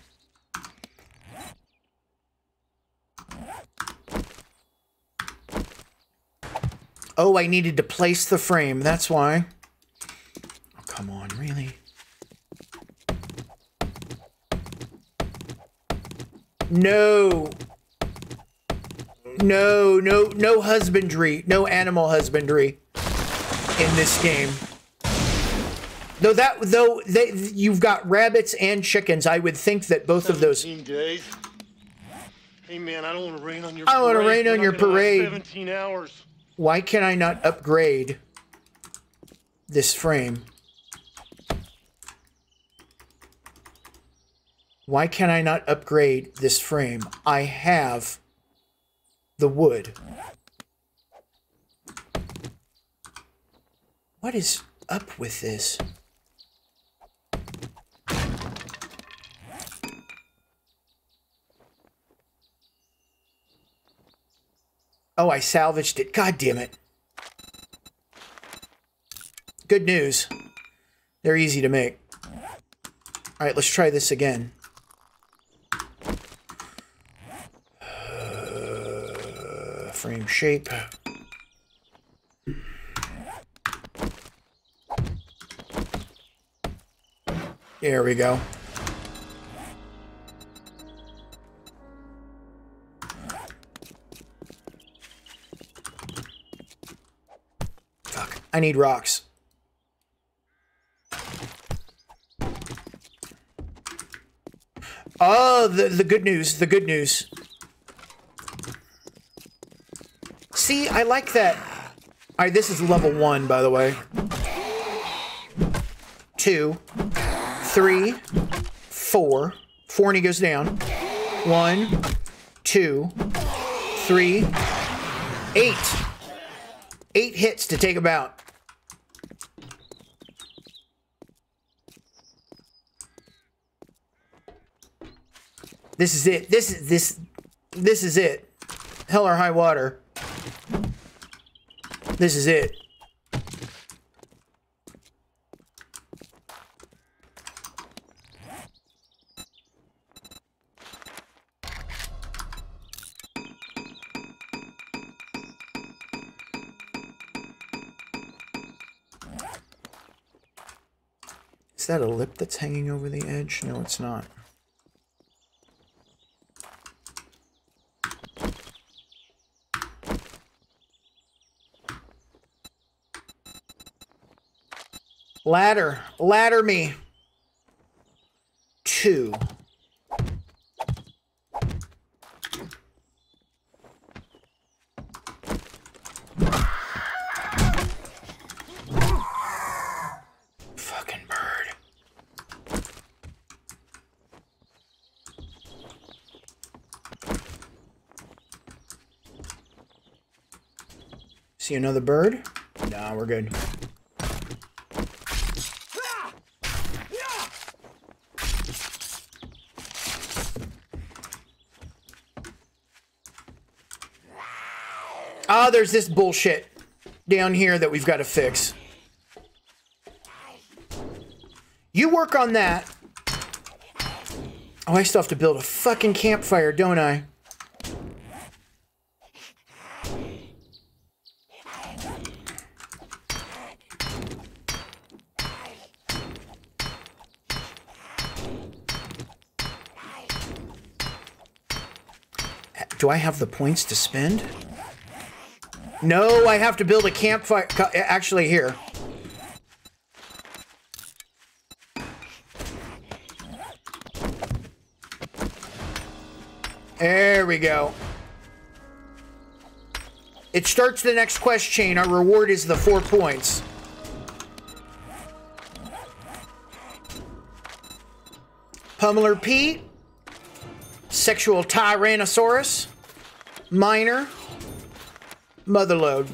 Oh, I needed to place the frame. That's why. Oh, come on, really? No. No, no, no husbandry. No animal husbandry in this game. Though that, though they, you've got rabbits and chickens, I would think that both of those. 17 days. Hey man, I don't want to rain on your. I parade. rain We're on your parade. 17 hours. Why can I not upgrade this frame? Why can I not upgrade this frame? I have the wood. What is up with this? Oh, I salvaged it. God damn it. Good news. They're easy to make. All right, let's try this again. Uh, frame shape. There we go. I need rocks. Oh, the, the good news. The good news. See, I like that. All right, this is level one, by the way. two, three, four. Four and he goes down. One, two, three, eight. Eight hits to take him out. This is it. This is this this is it. Hell or high water. This is it. Is that a lip that's hanging over the edge? No, it's not. Ladder. Ladder me. Two. See another bird? Nah, we're good. Ah, there's this bullshit down here that we've got to fix. You work on that. Oh, I still have to build a fucking campfire, don't I? Do I have the points to spend? No, I have to build a campfire. Actually, here. There we go. It starts the next quest chain. Our reward is the four points. Pummeler Pete. Sexual Tyrannosaurus. Miner. Mother Lode.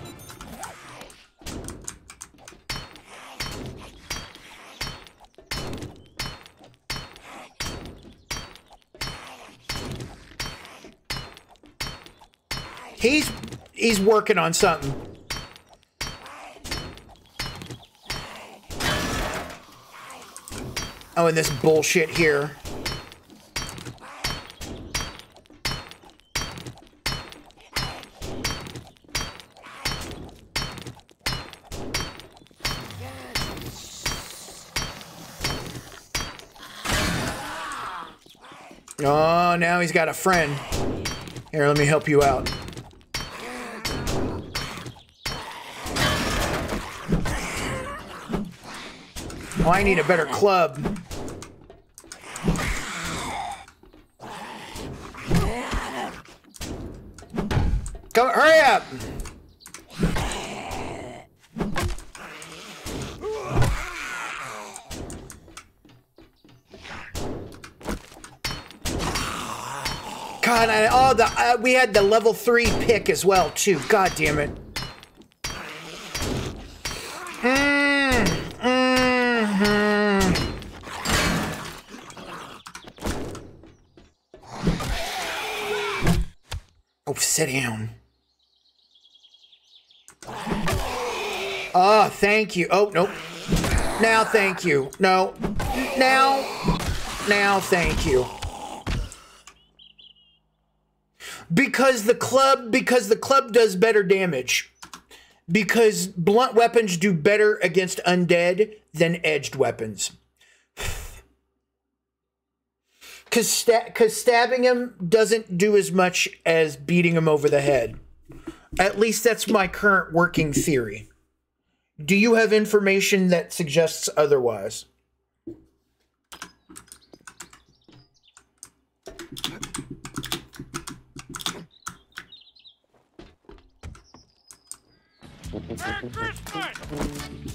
He's he's working on something. Oh, and this bullshit here. Oh, now he's got a friend. Here, let me help you out. Oh, I need a better club. Go, hurry up! God, I, oh, the uh, we had the level three pick as well too. God damn it. Mm, mhm. Oh, sit down. Oh, thank you. Oh, nope. Now, thank you. No. Now. Now, thank you. Because the club, because the club does better damage. Because blunt weapons do better against undead than edged weapons. Because sta- cause stabbing him doesn't do as much as beating him over the head. At least that's my current working theory. Do you have information that suggests otherwise?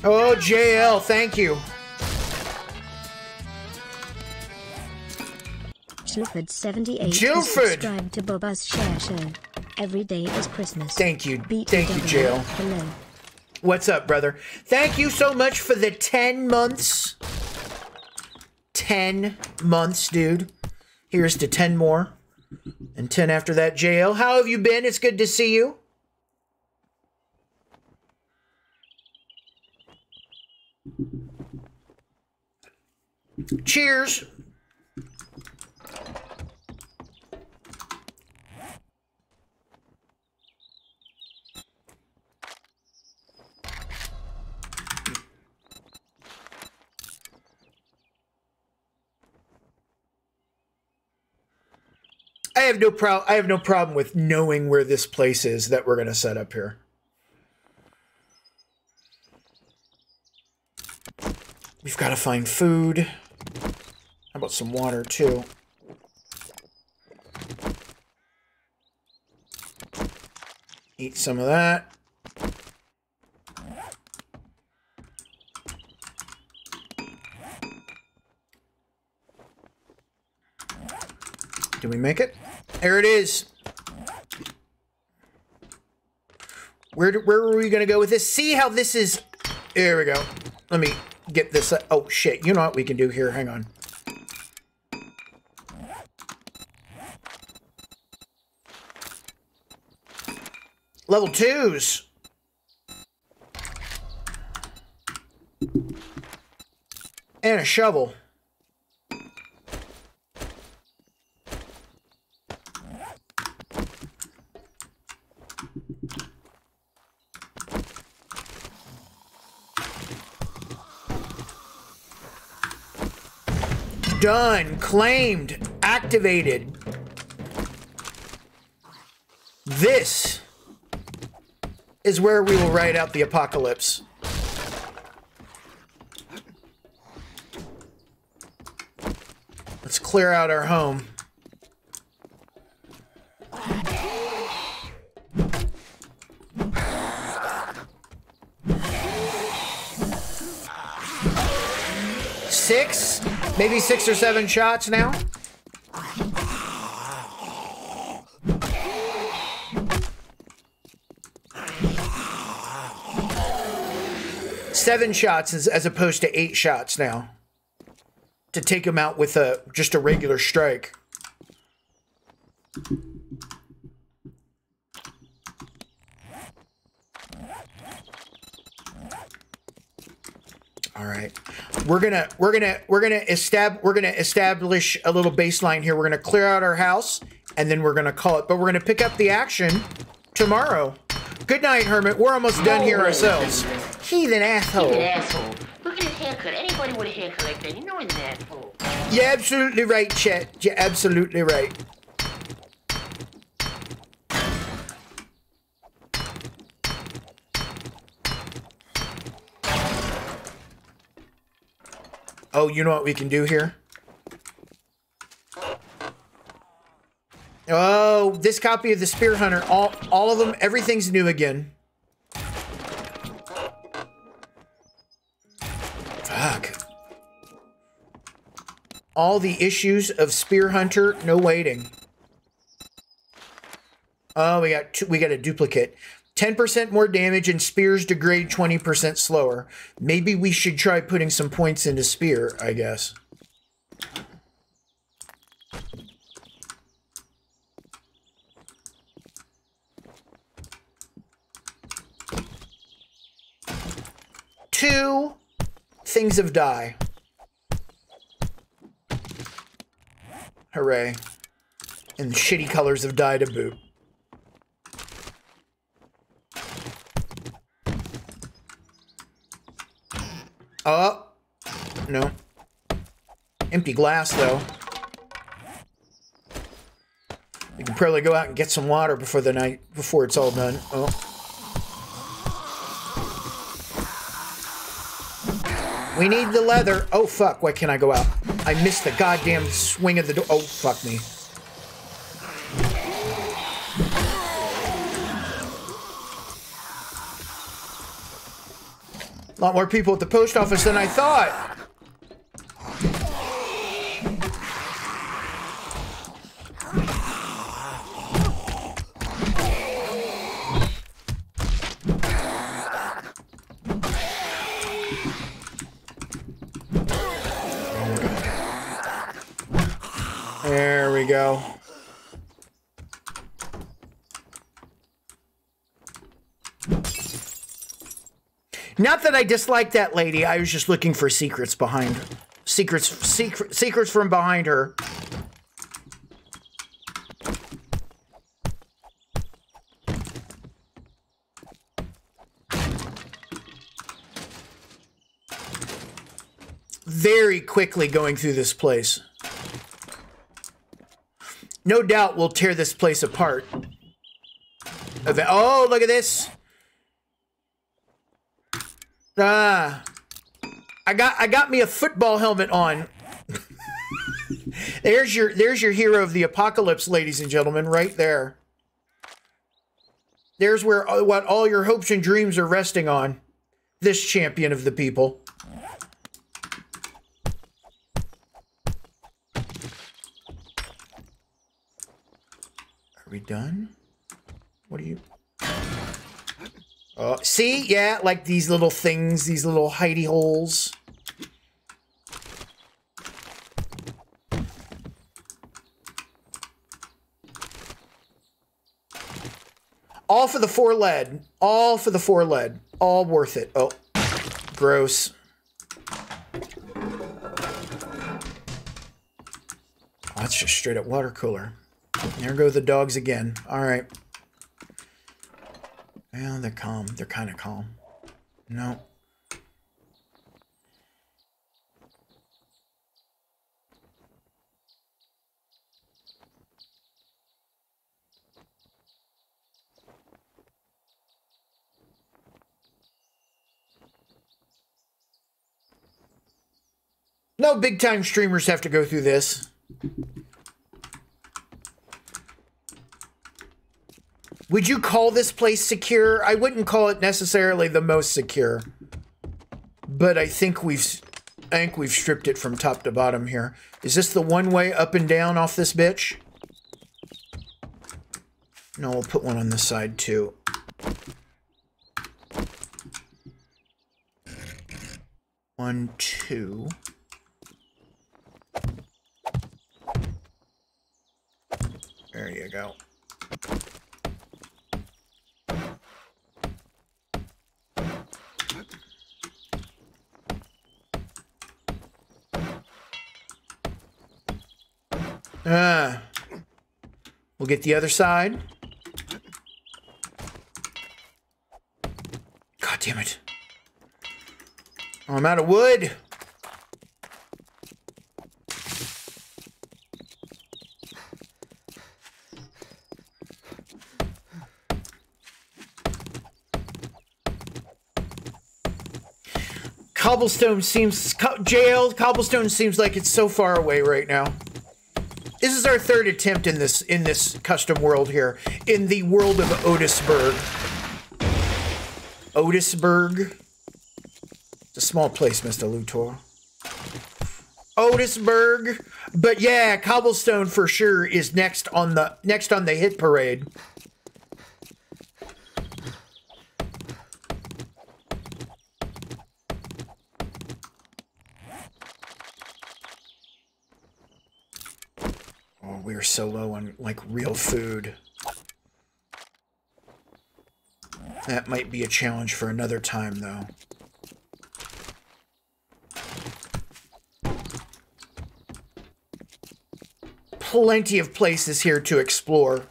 Oh, JL, thank you. Jilford78 Jilford. subscribed to Baba's Share Show. Every day is Christmas. Thank you. beat. thank you, JL. Hello. What's up, brother? Thank you so much for the 10 months. 10 months, dude. Here's to 10 more. And 10 after that, JL. How have you been? It's good to see you. Cheers. I have no pro I have no problem with knowing where this place is that we're gonna set up here. We've got to find food. How about some water too? Eat some of that. Did we make it? There it is. Where, where are we going to go with this? See how this is... There we go. Let me get this... Uh, oh, shit. You know what we can do here? Hang on. Level twos. And a shovel. Done. Claimed. Activated. This is where we will ride out the apocalypse. Let's clear out our home. Six? Maybe six or seven shots now? Seven shots as, as opposed to eight shots now. To take him out with a just a regular strike. All right. We're gonna we're gonna we're gonna estab we're gonna establish a little baseline here. We're gonna clear out our house and then we're gonna call it. But we're gonna pick up the action tomorrow. Good night, Hermit. We're almost done here ourselves. Heathen asshole. He's an asshole. Look at his haircut. Anybody with a haircut like that, you know he's an asshole. You're absolutely right, Chet. You're absolutely right. Oh, you know what we can do here? Oh, this copy of the Spear Hunter, all all of them, everything's new again. All the issues of Spear Hunter, no waiting. Oh, we got two, we got a duplicate. 10% more damage and spears degrade 20% slower. Maybe we should try putting some points into spear, I guess. Two things of die. Hooray. And shitty colors of dye to boot. Oh. No. Empty glass, though. We can probably go out and get some water before the night, before it's all done. Oh. We need the leather. Oh, fuck. Why can't I go out? I missed the goddamn swing of the door. Oh, fuck me. A lot more people at the post office than I thought. There go. Not that I dislike that lady. I was just looking for secrets behind secrets secret, secrets from behind her. Very quickly going through this place. No doubt we'll tear this place apart. Oh, look at this. Ah. I got I got me a football helmet on. there's your there's your hero of the apocalypse, ladies and gentlemen, right there. There's where uh, what all your hopes and dreams are resting on. This champion of the people. We done? What are you? Oh, see, yeah, like these little things, these little hidey holes. All for the four lead. All for the four lead. All worth it. Oh, gross. Oh, that's just straight up water cooler. There go the dogs again. All right. Well, they're calm. They're kind of calm. No. No big time streamers have to go through this. Would you call this place secure? I wouldn't call it necessarily the most secure. But I think we've I think we've stripped it from top to bottom here. Is this the one way up and down off this bitch? No, we'll put one on this side too. One, two. There you go. Ah. We'll get the other side. God damn it. Oh, I'm out of wood. Cobblestone seems co-. Cobblestone seems like it's so far away right now. This is our third attempt in this in this custom world here in the world of Otisburg. Otisburg. It's a small place, Mr. Luthor. Otisburg, but yeah, Cobblestone for sure is next on the next on the hit parade. So low on like real food. That might be a challenge for another time, though. Plenty of places here to explore.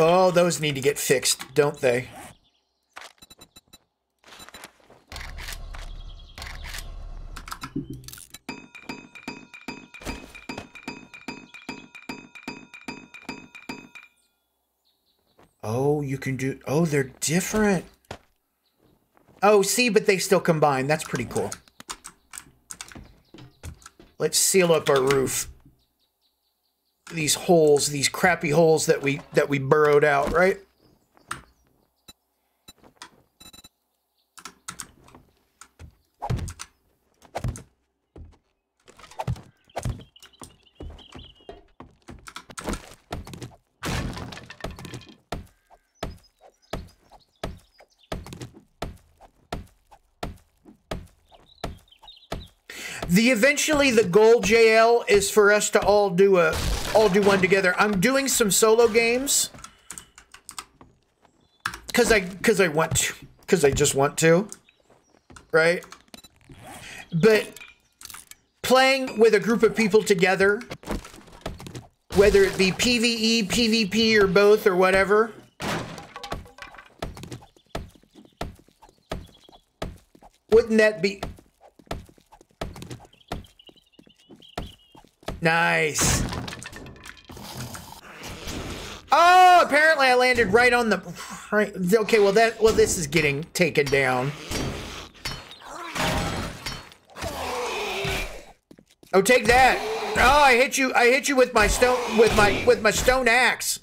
Oh, those need to get fixed, don't they? Oh, you can do... Oh, they're different. Oh, see, but they still combine. That's pretty cool. Let's seal up our roof these holes, these crappy holes that we that we burrowed out, right? The eventually the goal JL is for us to all do a all do one together. I'm doing some solo games cuz I cuz I want to cuz I just want to. Right? But playing with a group of people together whether it be PvE, PvP or both or whatever wouldn't that be Nice. Oh, apparently I landed right on the right. Okay, well that well this is getting taken down. Oh, take that. Oh, I hit you. I hit you with my stone with my with my stone axe.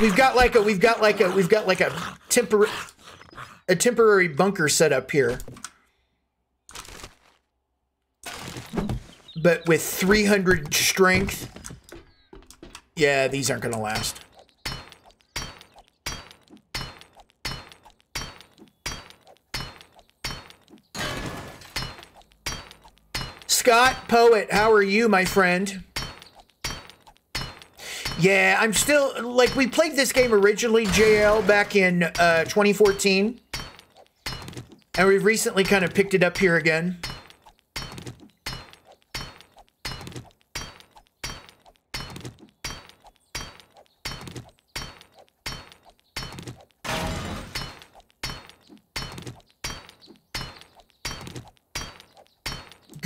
We've got like a we've got like a we've got like a temporary a temporary bunker set up here. But with 300 strength, yeah, these aren't going to last. Scott Poet, how are you, my friend? Yeah, I'm still like we played this game originally, JL, back in uh, 2014, and we've recently kind of picked it up here again.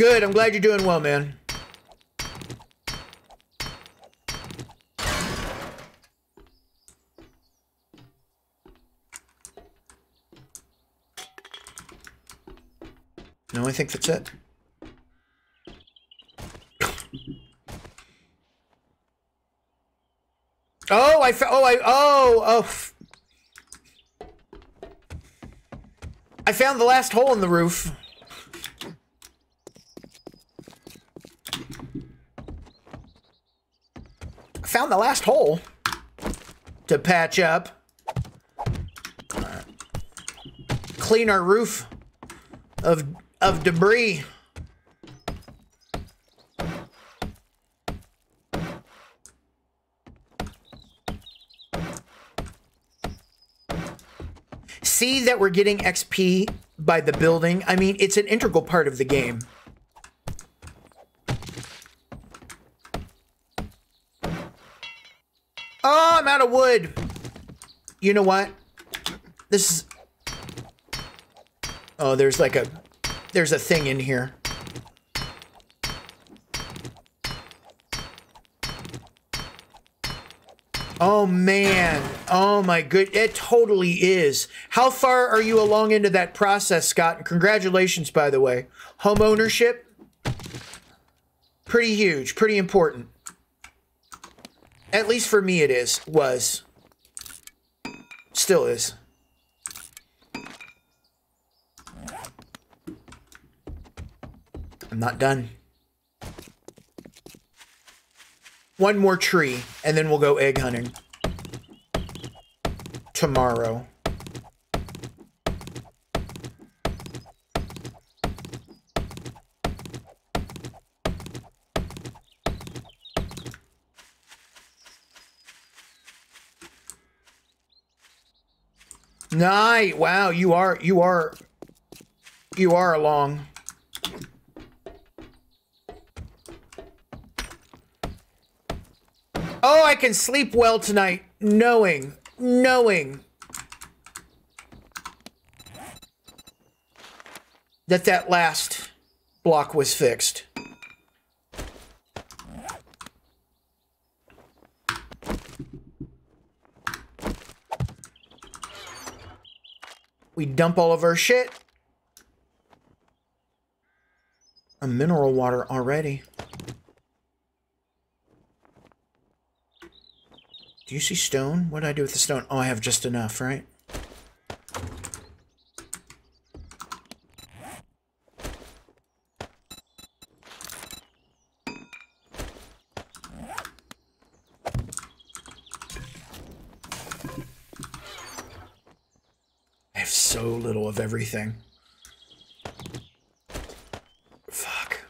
Good. I'm glad you're doing well, man. No, I think that's it. Oh, I oh I oh oh. I found the last hole in the roof. Found the last hole to patch up. Clean our roof of of debris. See that we're getting XP by the building. I mean, it's an integral part of the game. Oh, I'm out of wood. You know what? This is... Oh, there's like a... There's a thing in here. Oh, man. Oh, my good. It totally is. How far are you along into that process, Scott? And congratulations, by the way. Home ownership? Pretty huge. Pretty important. At least for me it is. Was. Still is. I'm not done. One more tree, and then we'll go egg hunting. Tomorrow. Night. Wow, you are you are you are along. Oh, I can sleep well tonight knowing knowing that that last block was fixed. We dump all of our shit. A mineral water already. Do you see stone? What did I do with the stone? Oh, I have just enough, right? have so little of everything. Fuck.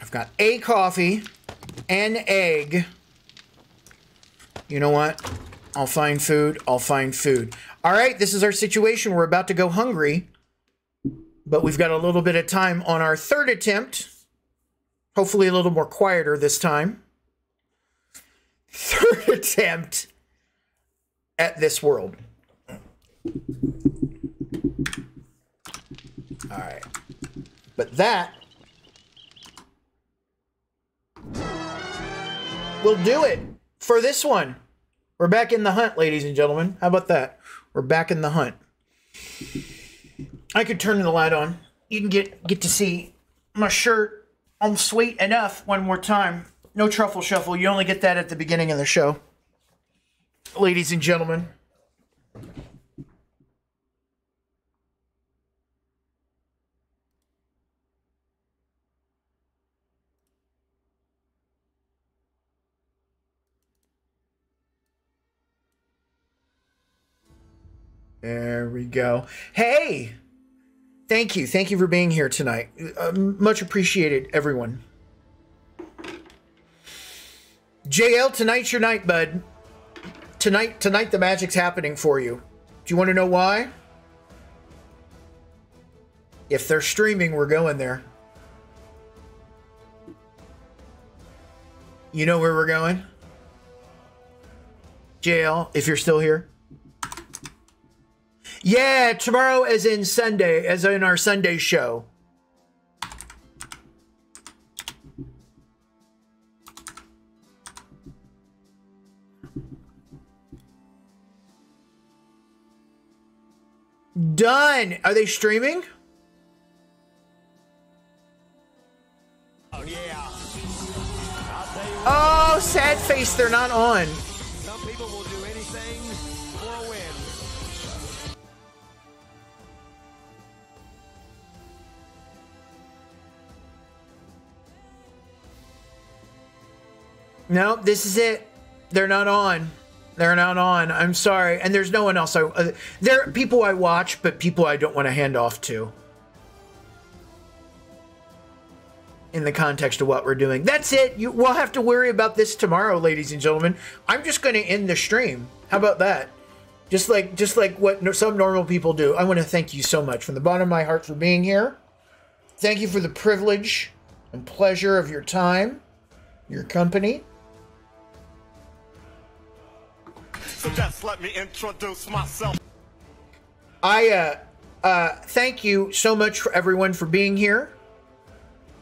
I've got a coffee, an egg. You know what? I'll find food. I'll find food. All right, this is our situation. We're about to go hungry, but we've got a little bit of time on our third attempt. Hopefully, a little more quieter this time. Third attempt at this world. All right. But that will do it for this one. We're back in the hunt, ladies and gentlemen. How about that? We're back in the hunt. I could turn the light on. You can get get to see my shirt. I'm sweet enough one more time. No truffle shuffle. You only get that at the beginning of the show. Ladies and gentlemen. There we go. Hey! Thank you. Thank you for being here tonight. Uh, much appreciated, everyone. JL, tonight's your night, bud. Tonight, tonight the magic's happening for you. Do you want to know why? If they're streaming, we're going there. You know where we're going? JL, if you're still here. Yeah, tomorrow as in Sunday, as in our Sunday show. Done. Are they streaming? Oh, yeah. Oh, sad face, they're not on. No, this is it. They're not on. They're not on. I'm sorry. And there's no one else. I uh, there are people I watch, but people I don't want to hand off to. In the context of what we're doing. That's it. You we'll have to worry about this tomorrow, ladies and gentlemen. I'm just going to end the stream. How about that? Just like just like what no- some normal people do. I want to thank you so much from the bottom of my heart for being here. Thank you for the privilege and pleasure of your time, your company. So just let me introduce myself. I uh uh thank you so much for everyone for being here.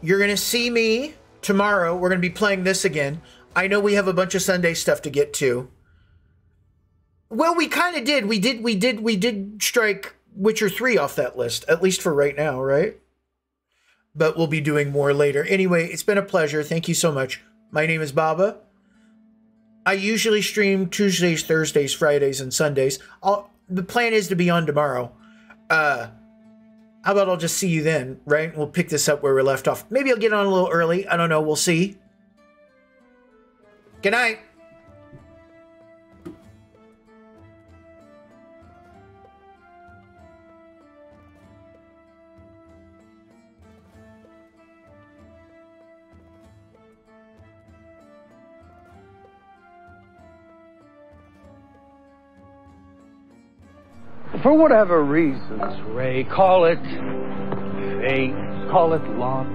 You're gonna see me tomorrow. We're gonna be playing this again. I know we have a bunch of Sunday stuff to get to. Well, we kind of did. We did. We did. We did strike Witcher three off that list, at least for right now, right? But we'll be doing more later. Anyway, it's been a pleasure. Thank you so much. My name is Baba. I usually stream Tuesdays, Thursdays, Fridays, and Sundays. I'll, the plan is to be on tomorrow. Uh, how about I'll just see you then, right? We'll pick this up where we left off. Maybe I'll get on a little early. I don't know. We'll see. Good night. For whatever reasons, Ray, call it fate, call it luck,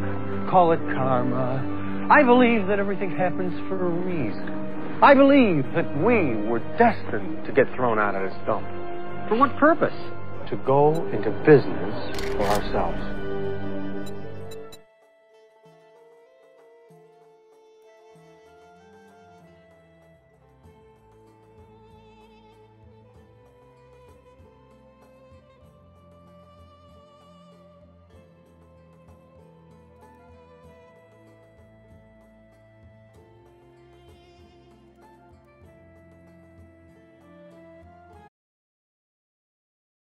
call it karma. I believe that everything happens for a reason. I believe that we were destined to get thrown out of this dump. For what purpose? To go into business for ourselves.